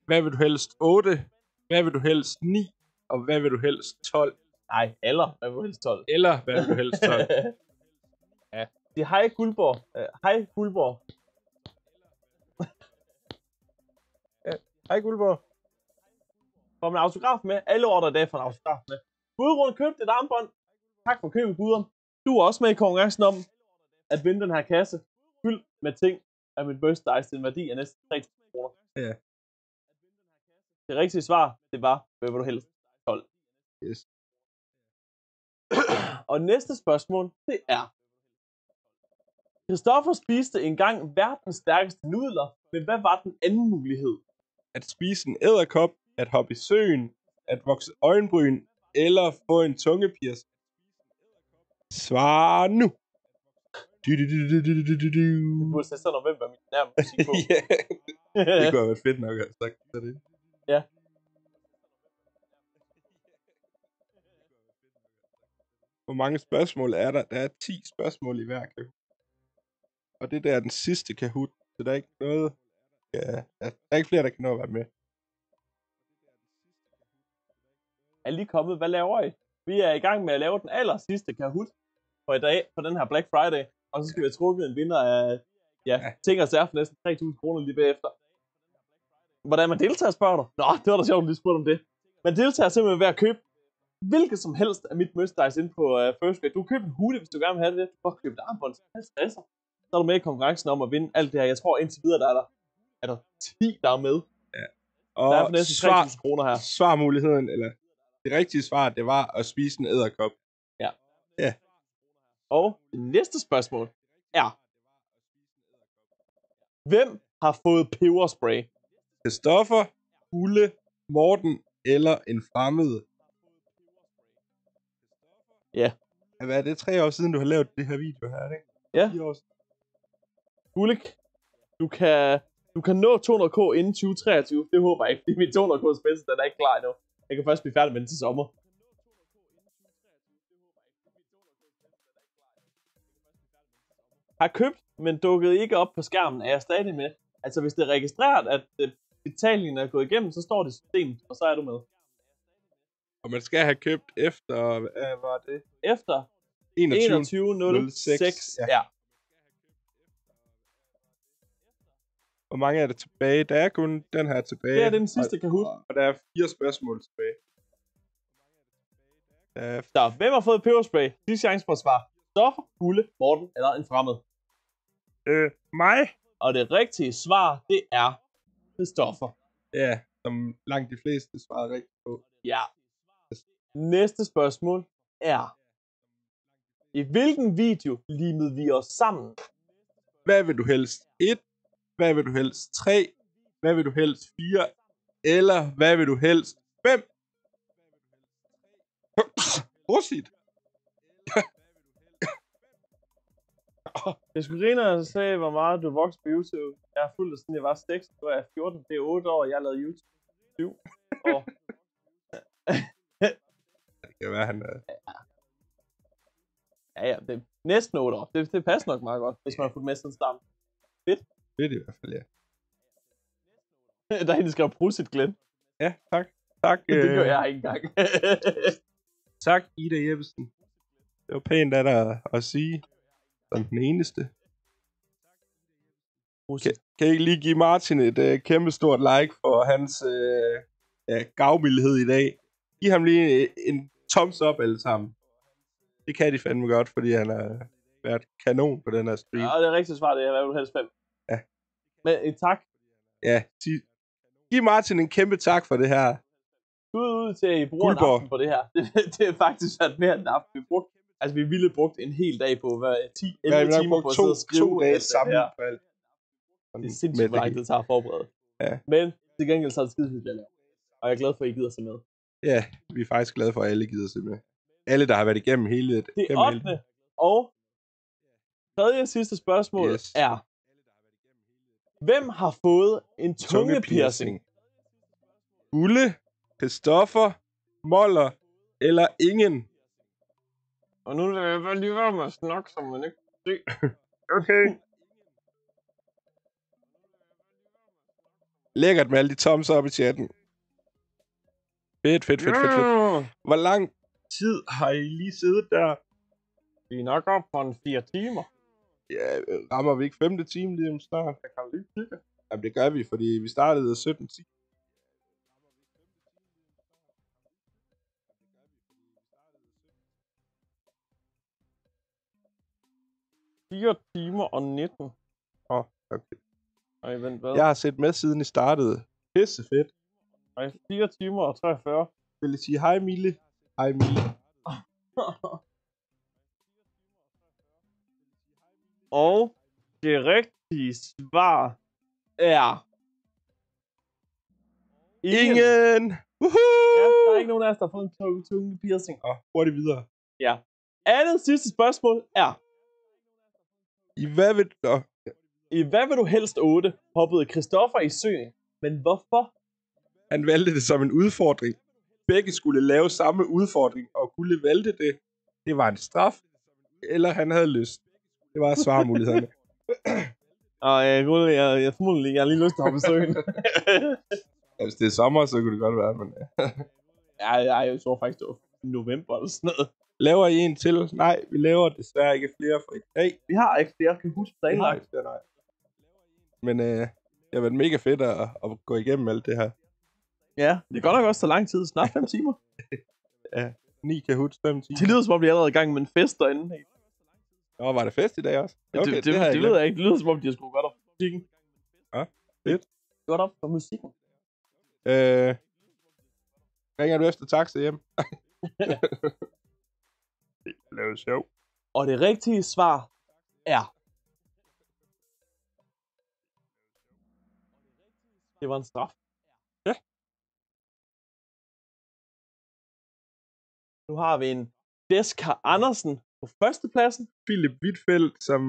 Hvad vil du helst? 8. Hvad vil du helst? 9. Og hvad vil du helst? 12. Nej, eller hvad du helst 12? Eller hvad du helst? 12. ja. Det er hej Guldborg. Uh, hej Guldborg. Hej Guldborg. Får man autograf med? Alle ordre i dag får en autograf med. Gudrun købte et armbånd. Tak for købet, Gudrun. Du er også med i konkurrencen om at vinde den her kasse fyldt med ting af mit birthday til en værdi af næsten 3.000 kroner. Ja. Det rigtige svar, det var, hvad vil du helst? 12. Yes. Og næste spørgsmål, det er. Christoffer spiste engang verdens stærkeste nudler, men hvad var den anden mulighed? At spise en æderkop, at hoppe i søen, at vokse øjenbryn, eller få en tungepiercing. Svar nu. Du, du, du, du, du, du, du, du. Burde sætte sig november mit nærmest musik på. ja, det kunne have været fedt nok at have sagt det. Ja. Hvor mange spørgsmål er der? Der er 10 spørgsmål i hver kahoot. Og det der er den sidste kahoot, så der er ikke noget... Ja, der er ikke flere, der kan nå at være med. Er lige kommet, hvad laver I? Vi er i gang med at lave den aller sidste Kahoot for i dag, på den her Black Friday. Og så skal vi have trukket en vinder af ja, ja. ting og sager for næsten 3.000 kroner lige bagefter. Hvordan man deltager, spørger du? Nå, det var da sjovt, at lige spurgte om det. Man deltager simpelthen ved at købe hvilket som helst af mit merchandise ind på uh, First Grade. Du kan købe en hoodie, hvis du gerne vil have det. Du kan købe et armbånd til 50 Så er du med i konkurrencen om at vinde alt det her. Jeg tror indtil videre, der er der, er der 10, der er med. Ja. Der er for næsten 3.000 kroner her. Svarmuligheden, eller det rigtige svar, det var at spise en æderkop. Ja. Ja. Og det næste spørgsmål er, hvem har fået peberspray? Christoffer, Ulle, Morten eller en fremmed? Ja. Hvad er det? Tre år siden, du har lavet det her video her, er det ikke? Ja. Fire år siden. Du kan, du kan nå 200k inden 2023. Det håber jeg ikke, fordi min 200k spidse, den er ikke klar endnu. Jeg kan først blive færdig med den til sommer. Har købt, men dukket ikke op på skærmen, er jeg stadig med. Altså hvis det er registreret, at øh, betalingen er gået igennem, så står det i systemet, og så er du med. Og man skal have købt efter, hvad var det? Efter 21.06. ja. ja. Hvor mange er der tilbage? Der er kun den her tilbage. Det er den sidste Kahoot. Og, og der er fire spørgsmål tilbage. Der er Så, hvem har fået peberspray? Sidste chance for at svare. Stoffer, Bulle, Morten eller en fremmed? Øh, mig? Og det rigtige svar, det er Christoffer. Ja, som langt de fleste svarede rigtigt på. Ja. Næste spørgsmål er, i hvilken video limede vi os sammen? Hvad vil du helst? 1. Hvad vil du helst? 3. Hvad vil du helst? 4. Eller hvad vil du helst? 5. Prosit. Jeg skulle grine og sagde, hvor meget du voksede på YouTube. Jeg fulgt dig siden jeg var 6, nu er jeg 14, det er 8 år, jeg har lavet YouTube. 7 år. Det kan være, han er... Ja, ja, det er næsten 8 år. Det, det passer nok meget godt, hvis man har fulgt med siden starten. Fedt. Fedt i hvert fald, ja. Der er en, der skriver Prusit Glenn. Ja, tak. Tak. Det gør øh, jeg ikke engang. Tak, Ida Jeppesen. Det var pænt af dig at sige, som den eneste. Kan, kan I ikke lige give Martin et uh, kæmpe stort like for hans uh, ja, gavmildhed i dag? Giv ham lige en, en thumbs up alle sammen. Det kan de fandme godt, fordi han har været kanon på den her stream. Ja, det er rigtigt svar, det er, hvad vil du helst 5? Ja. Men en tak. Ja, sig, giv Martin en kæmpe tak for det her. Skud ud til, at I bruger en Guldborg. aften på det her. Det, det er faktisk været mere end en aften. Vi brugte Altså, vi ville brugt en hel dag på, hvad, 10, 11 Ja, timer på at to, sidde og skrive. to dage sammen her. på alt. Det er sindssygt, hvor lang det tager at forberede. Ja. Men til gengæld så er det skide hyggeligt at lave. Og jeg er glad for, at I gider se med. Ja, vi er faktisk glade for, at alle gider se med. Alle, der har været igennem hele det. Det 8. og tredje og sidste spørgsmål Yes. er, hvem har fået en tungepiercing? Ulle, Christoffer, Moller eller ingen? Og nu vil jeg bare lige være med at snakke, som man ikke kan se. Okay. Lækkert med alle de thumbs op i chatten. Fedt, fedt, fedt, fedt, fedt. Hvor lang tid har I lige siddet der? Vi er nok op på en fire timer. Ja, rammer vi ikke femte time lige om snart? Jeg kan lige kigge. Jamen, det gør vi, fordi vi startede 17.10. Fire timer og 19. Åh, oh, okay. Ej, vent, hvad? Jeg har set med siden I startede. Pisse fedt. Ej, 4 timer og 43. Vil I sige hej, Mille? Hej, Mille. og det rigtige svar er... Ingen! Ja, der er ikke nogen af os, der har fået en tunge, tunge piercing. Og hurtigt videre. Ja. Andet sidste spørgsmål er... I hvad vil... Nå, I hvad vil du helst 8? Hoppede Christoffer i søen. Men hvorfor? Han valgte det som en udfordring. Begge skulle lave samme udfordring, og Gulle valgte det. Det var en straf, eller han havde lyst. Det var svarmulighederne. Og jeg, jeg, jeg, jeg, formodentlig, jeg har lige lyst til at hoppe i søen. ja, hvis det er sommer, så kunne det godt være, men... ja, jeg, jeg tror faktisk, det var november eller sådan noget. Laver I en til? Nej, vi laver desværre ikke flere for i dag. Vi har ikke flere, kan huske planlagt. flere, nej. Men øh, det har været mega fedt at, at gå igennem alt det her. Ja, det går nok også så lang tid. Snart 5 timer. Ja, 9 Kahoot, 5 timer. Det lyder som om, vi er allerede i gang med en fest derinde. Nå, var det fest i dag også? Okay, det, det, det, det, jeg ved jeg ikke. Det lyder som om, de har skruet godt op for musikken. Ja, fedt. Godt op for musikken. Øh, ringer du efter taxa hjem? Lav sjov. Og det rigtige svar er... Det var en straf. Nu har vi en Deska Andersen på førstepladsen. Philip Wittfeldt som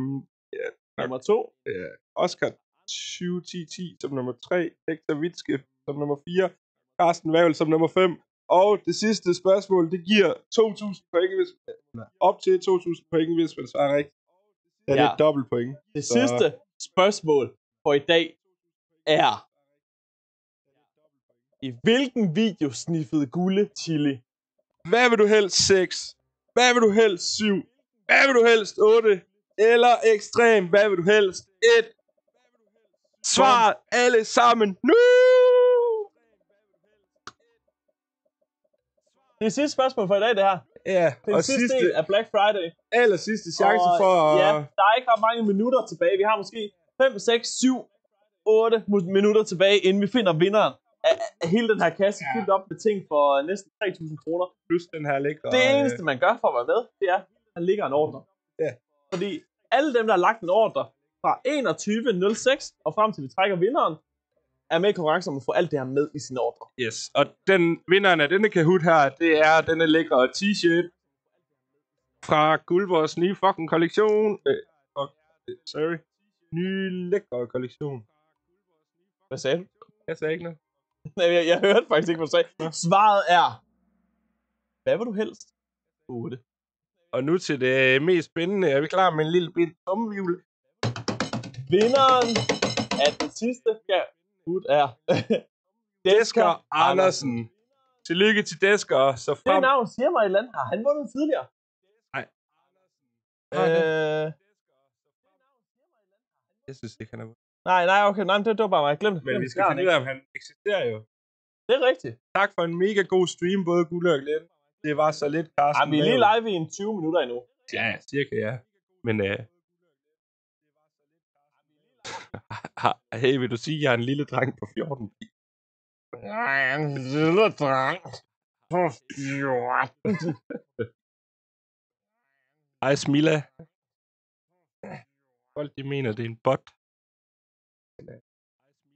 ja, Nummer to. ja, Oscar 2010 som nummer 3, Hector Witzke som nummer 4, Carsten Wavel som nummer 5, og det sidste spørgsmål, det giver 2.000 point, hvis, op til 2.000 point, hvis man svarer rigtigt. Ja, det er Ja. dobbelt point. Det Så- sidste spørgsmål for i dag er... I hvilken video sniffede Gulle chili? Hvad vil du helst 6? Hvad vil du helst 7? Hvad vil du helst 8? Eller ekstrem? Hvad vil du helst 1? Svar alle sammen nu! Det er sidste spørgsmål for i dag, det her. Ja, Det er og sidste, sidste, af Black Friday. aller sidste chance Og, for at... Ja, der er ikke ret mange minutter tilbage. Vi har måske 5, 6, 7, 8 mu- minutter tilbage, inden vi finder vinderen hele den her kasse, ja. fyldt op med ting for næsten 3.000 kroner. Plus den her lækre... Det eneste, man gør for at være med, det er, at der ligger en ordre. Ja. Fordi alle dem, der har lagt en ordre fra 21.06 og frem til vi trækker vinderen, er med i konkurrence om at få alt det her med i sin ordre. Yes, og den vinderen af denne Kahoot her, det er denne lækre t-shirt fra Guldborgs nye fucking kollektion. Øh, fuck, øh, sorry. Nye lækre kollektion. Hvad sagde du? Jeg sagde ikke noget. Nej, jeg, jeg hørte faktisk ikke, hvad du sagde. Svaret er... Hvad vil du helst? 8. Og nu til det mest spændende. Er vi klar med en lille bit tommelhjul? Vinderen af den sidste Kahoot er... Desker Andersen. Tillykke til Desker. Så Det frem... navn siger mig et eller andet. Har han vundet tidligere? Nej. Øh, Jeg synes ikke, han er nej, nej, okay. Nej, men det, det var bare mig. Glem det. Men vi skal finde ud af, om han eksisterer jo. Det er rigtigt. Tak for en mega god stream, både Gulle og Glenn. Det var så lidt, Carsten. Ej, vi er lige live i en 20 minutter endnu. Ja, cirka ja. Men øh... hey, vil du sige, at jeg er en lille dreng på 14? Jeg er en lille dreng på 14. Hej Smilla. Folk de mener, det er en bot.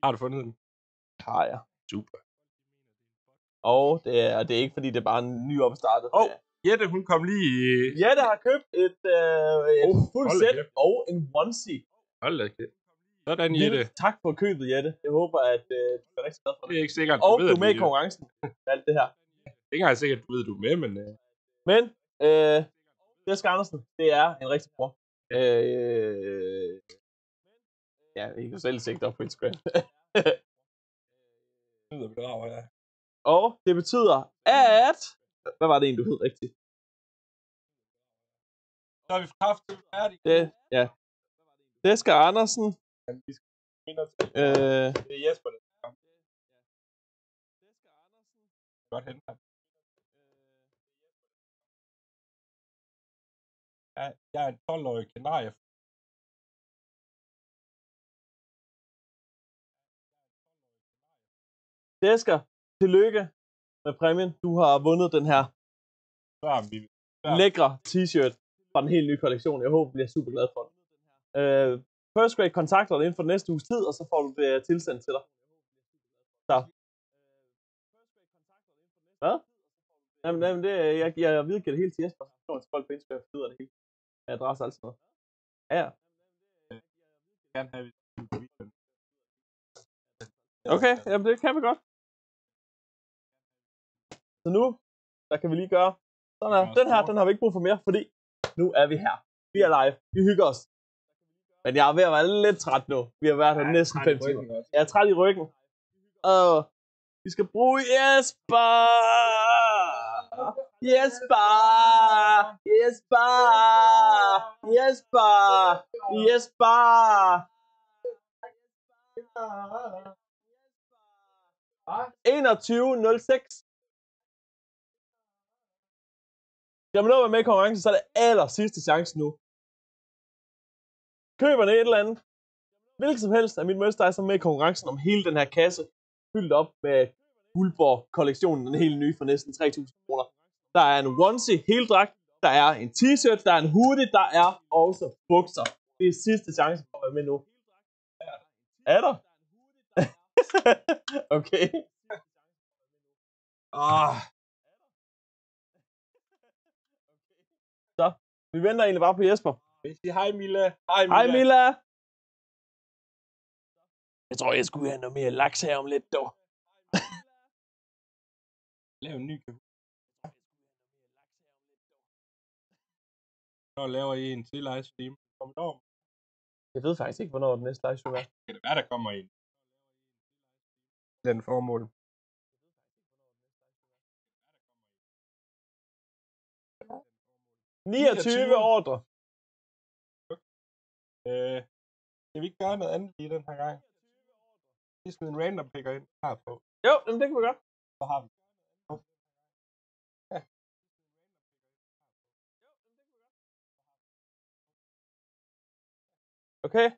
Har du fundet den? Har jeg. Super. Og det er, det er ikke, fordi det er bare en ny opstartet. Åh, oh, Jette, hun kom lige. Jette har købt et, øh, et Oh, da sæt og en onesie. Hold da kæft. Sådan, Jette. Vildt Tak for købet, Jette. Jeg håber, at øh, du er rigtig glad for Det det. er ikke sikkert, Og ved, du er med i konkurrencen. med Alt det her. Det er ikke sikkert, du ved, du er med, men... Øh, Men, øh, Jessica Andersen, det er en rigtig bror. Øh, ja, I kan selv se det op på Instagram. nyder bedrager, ja. og det betyder, at... Hvad var det egentlig, du hed rigtigt? Så er vi haft færdig. Det, ja. Jessica Andersen. Vi skal. Øh, Det er Jesper, der skal. Godt hente ham. Ja, jeg er en 12-årig kanarie. Jessica, tillykke med præmien. Du har vundet den her Så er vi... Ja. lækre t-shirt fra den helt nye kollektion. Jeg håber, du bliver super glad for den. Øh, First Grade kontakter dig inden for den næste uges tid, og så får du det tilsendt til dig. Så. Hvad? Jamen, jamen det, jeg, jeg, jeg videregiver det hele til Jesper. Så kommer folk på Instagram, og det hele. Adresse og alt sådan noget. Ja, ja. Okay, jamen det kan vi godt. Så nu, der kan vi lige gøre. Sådan her. Den her, den har vi ikke brug for mere, fordi nu er vi her. Vi er live. Vi hygger os. Men jeg er ved at være lidt træt nu. Vi har været her Ja, næsten træt i 5 timer. Jeg er træt i ryggen. Og vi skal bruge Jesper! Jesper! Jesper! Jesper! Jesper! 21.06. Skal man nå at være med i konkurrencen, så er det aller sidste chance nu. Køber et eller andet, hvilket som helst af mit merchandise, er med i konkurrencen om hele den her kasse, fyldt op med Guldborg-kollektionen, den helt nye for næsten 3.000 kroner. Der er en onesie, heldragt, der er en t-shirt, der er en hoodie, der er også bukser. Det er sidste chance for at være med nu. Er der? okay. Ah, vi venter egentlig bare på Jesper. vil I sige hej Mila? Hej Mila. Hej Mila. Jeg tror, jeg skulle have noget mere laks her om lidt, dog. Lav en ny kahoot. Når laver I en til livestream? Kom et år. Jeg ved faktisk ikke, hvornår den næste livestream er. Kan det være, der kommer en? Den formål. – 29 ordre. Øh, skal vi ikke gøre noget andet lige den her gang? Vi smider en random picker ind her på. Jo, jamen, det kan vi godt. Så har vi. Ja. Okay.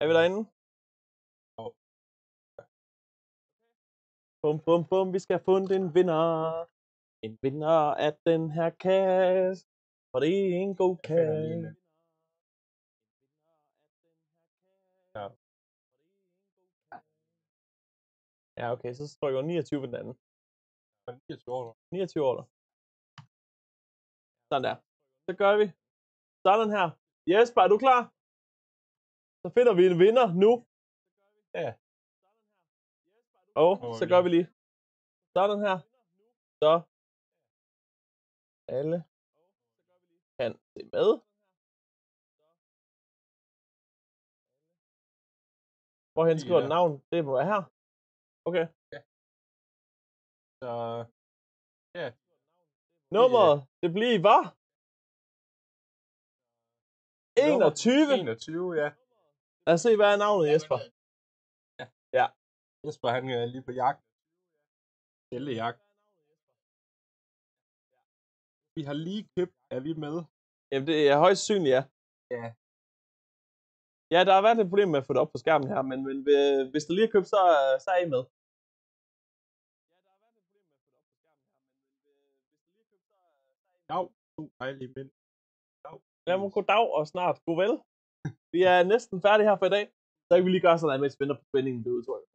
Er vi derinde? Bum, bum, bum. Vi skal have fundet en vinder. En vinder af den her kasse. For det er en god kasse. Ja. Ja, okay. Så trykker jeg 29 på den anden. 29 år. 29 år. Sådan der. Så gør vi. Sådan her. Jesper, er du klar? Så finder vi en vinder nu. Ja. Og Åh, så gør vi lige. Sådan her. Så. Alle kan se med. Hvorhen skriver den navn? Det må være her. Okay. Så ja. Nummeret, det bliver, var? 21. 21, ja. Lad os se, hvad er navnet, Jesper? Jesper, han er lige på jagt. Jagt. Vi har lige købt, er vi med? Jamen, det er højst synligt, ja. Ja. Ja, der har været et problem med at få det op på skærmen her, men, men hvis der lige er købt, så, så er I med. Ja, To dejlige mænd. Jamen, goddag og snart god vel. Vi er næsten færdige her for i dag. Så kan vi lige gøre sådan, mens vi venter på spændingen bliver udtrukket.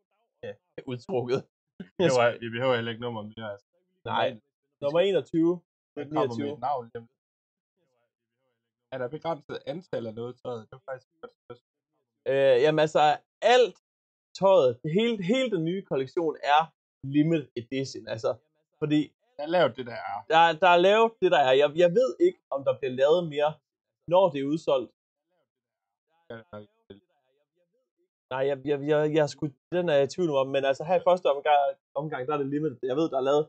Ja, udtrukket. Vi behøver, vi behøver heller ikke nummer mere. Altså. Nej, nummer 21. Med 29. et navn hjem. Er der begrænset antal af noget tøjet? Det er faktisk godt. Øh, jamen altså, alt tøjet, det hele, hele den nye kollektion er limited edition. Altså, fordi Der er lavet det, der er. der, der er lavet det, der er. Jeg, jeg ved ikke, om der bliver lavet mere, når det er udsolgt. Nej, jeg, jeg, jeg, jeg er sgu, den er jeg i tvivl om, men altså her i første omgang, omgang der er det limited. Jeg ved, der er lavet,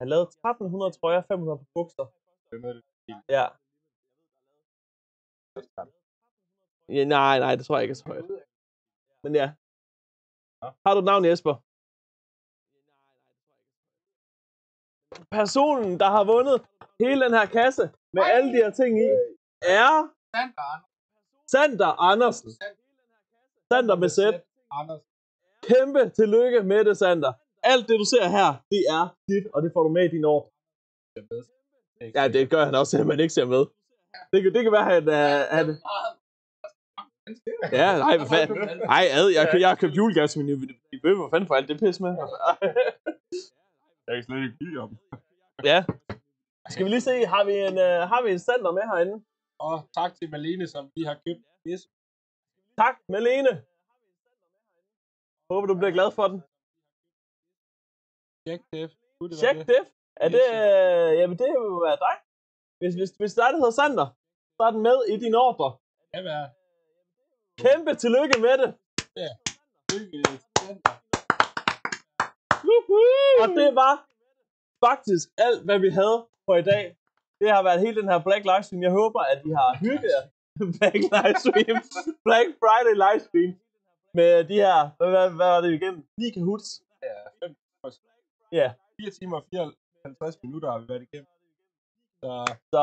er lavet 1300 trøjer, 500 på bukser. Ja. ja. Nej, nej, det tror jeg ikke er så højt. Men ja. Har du et navn, Jesper? Personen, der har vundet hele den her kasse med alle de her ting i, er Sander Andersen. Sander med sæt. Kæmpe tillykke med det, Sander. Alt det, du ser her, det er dit, og det får du med i din år. Ja, det gør han også, at man ikke ser med. Det kan, det kan være, at han... Uh, han ja, nej, hvad fanden. Nej, ad, jeg, jeg har købt julegave til min nevø. Hvad fanden for alt det pis med? Jeg kan slet ikke lide om. ja. Skal vi lige se, har vi en, uh, har vi en Sander med herinde? Og tak til Malene, som vi har købt. Yes. Tak, Malene. Håber, du bliver glad for den. Check det. Check det. Er det, øh, jamen det vil være dig. Hvis, hvis, hvis der er, der hedder Sander, så er den med i din ordre. Ja, hvad? Kæmpe tillykke med det. Ja. Lykke Og det var faktisk alt, hvad vi havde for i dag. Det har været hele den her Black Livestream. Jeg håber, at I har hygget jer. Black Livestream. Black Friday Livestream. Med de her, hvad, hvad, hvad var det igennem? 9 kahoots. Ja, 5 Ja. 4 timer og 54 minutter har vi været igennem. Så Så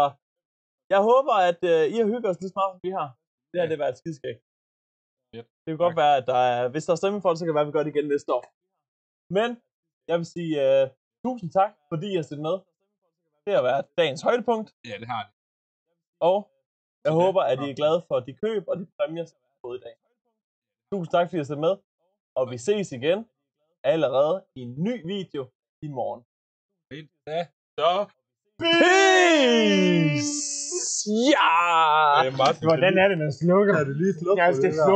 jeg håber, at øh, I har hygget os lige så meget, som vi har. Det har det været et skidskægt. Fedt. Det kan godt være, at der er, hvis der er stemme for det, så kan det være, at vi gør det igen næste år. Men jeg vil sige uh, tusind tak, fordi I har set med. Det har været dagens højdepunkt. ja, det har det. Og jeg håber, at I er glade for de køb og de præmier, som vi har fået i dag. Tusind tak, fordi I har set med. Og vi ses igen allerede i en ny video i morgen. Ja, så Peace! Ja! Hvordan er det, man slukker? Kan du lige slukke Jeg for skal det slukke.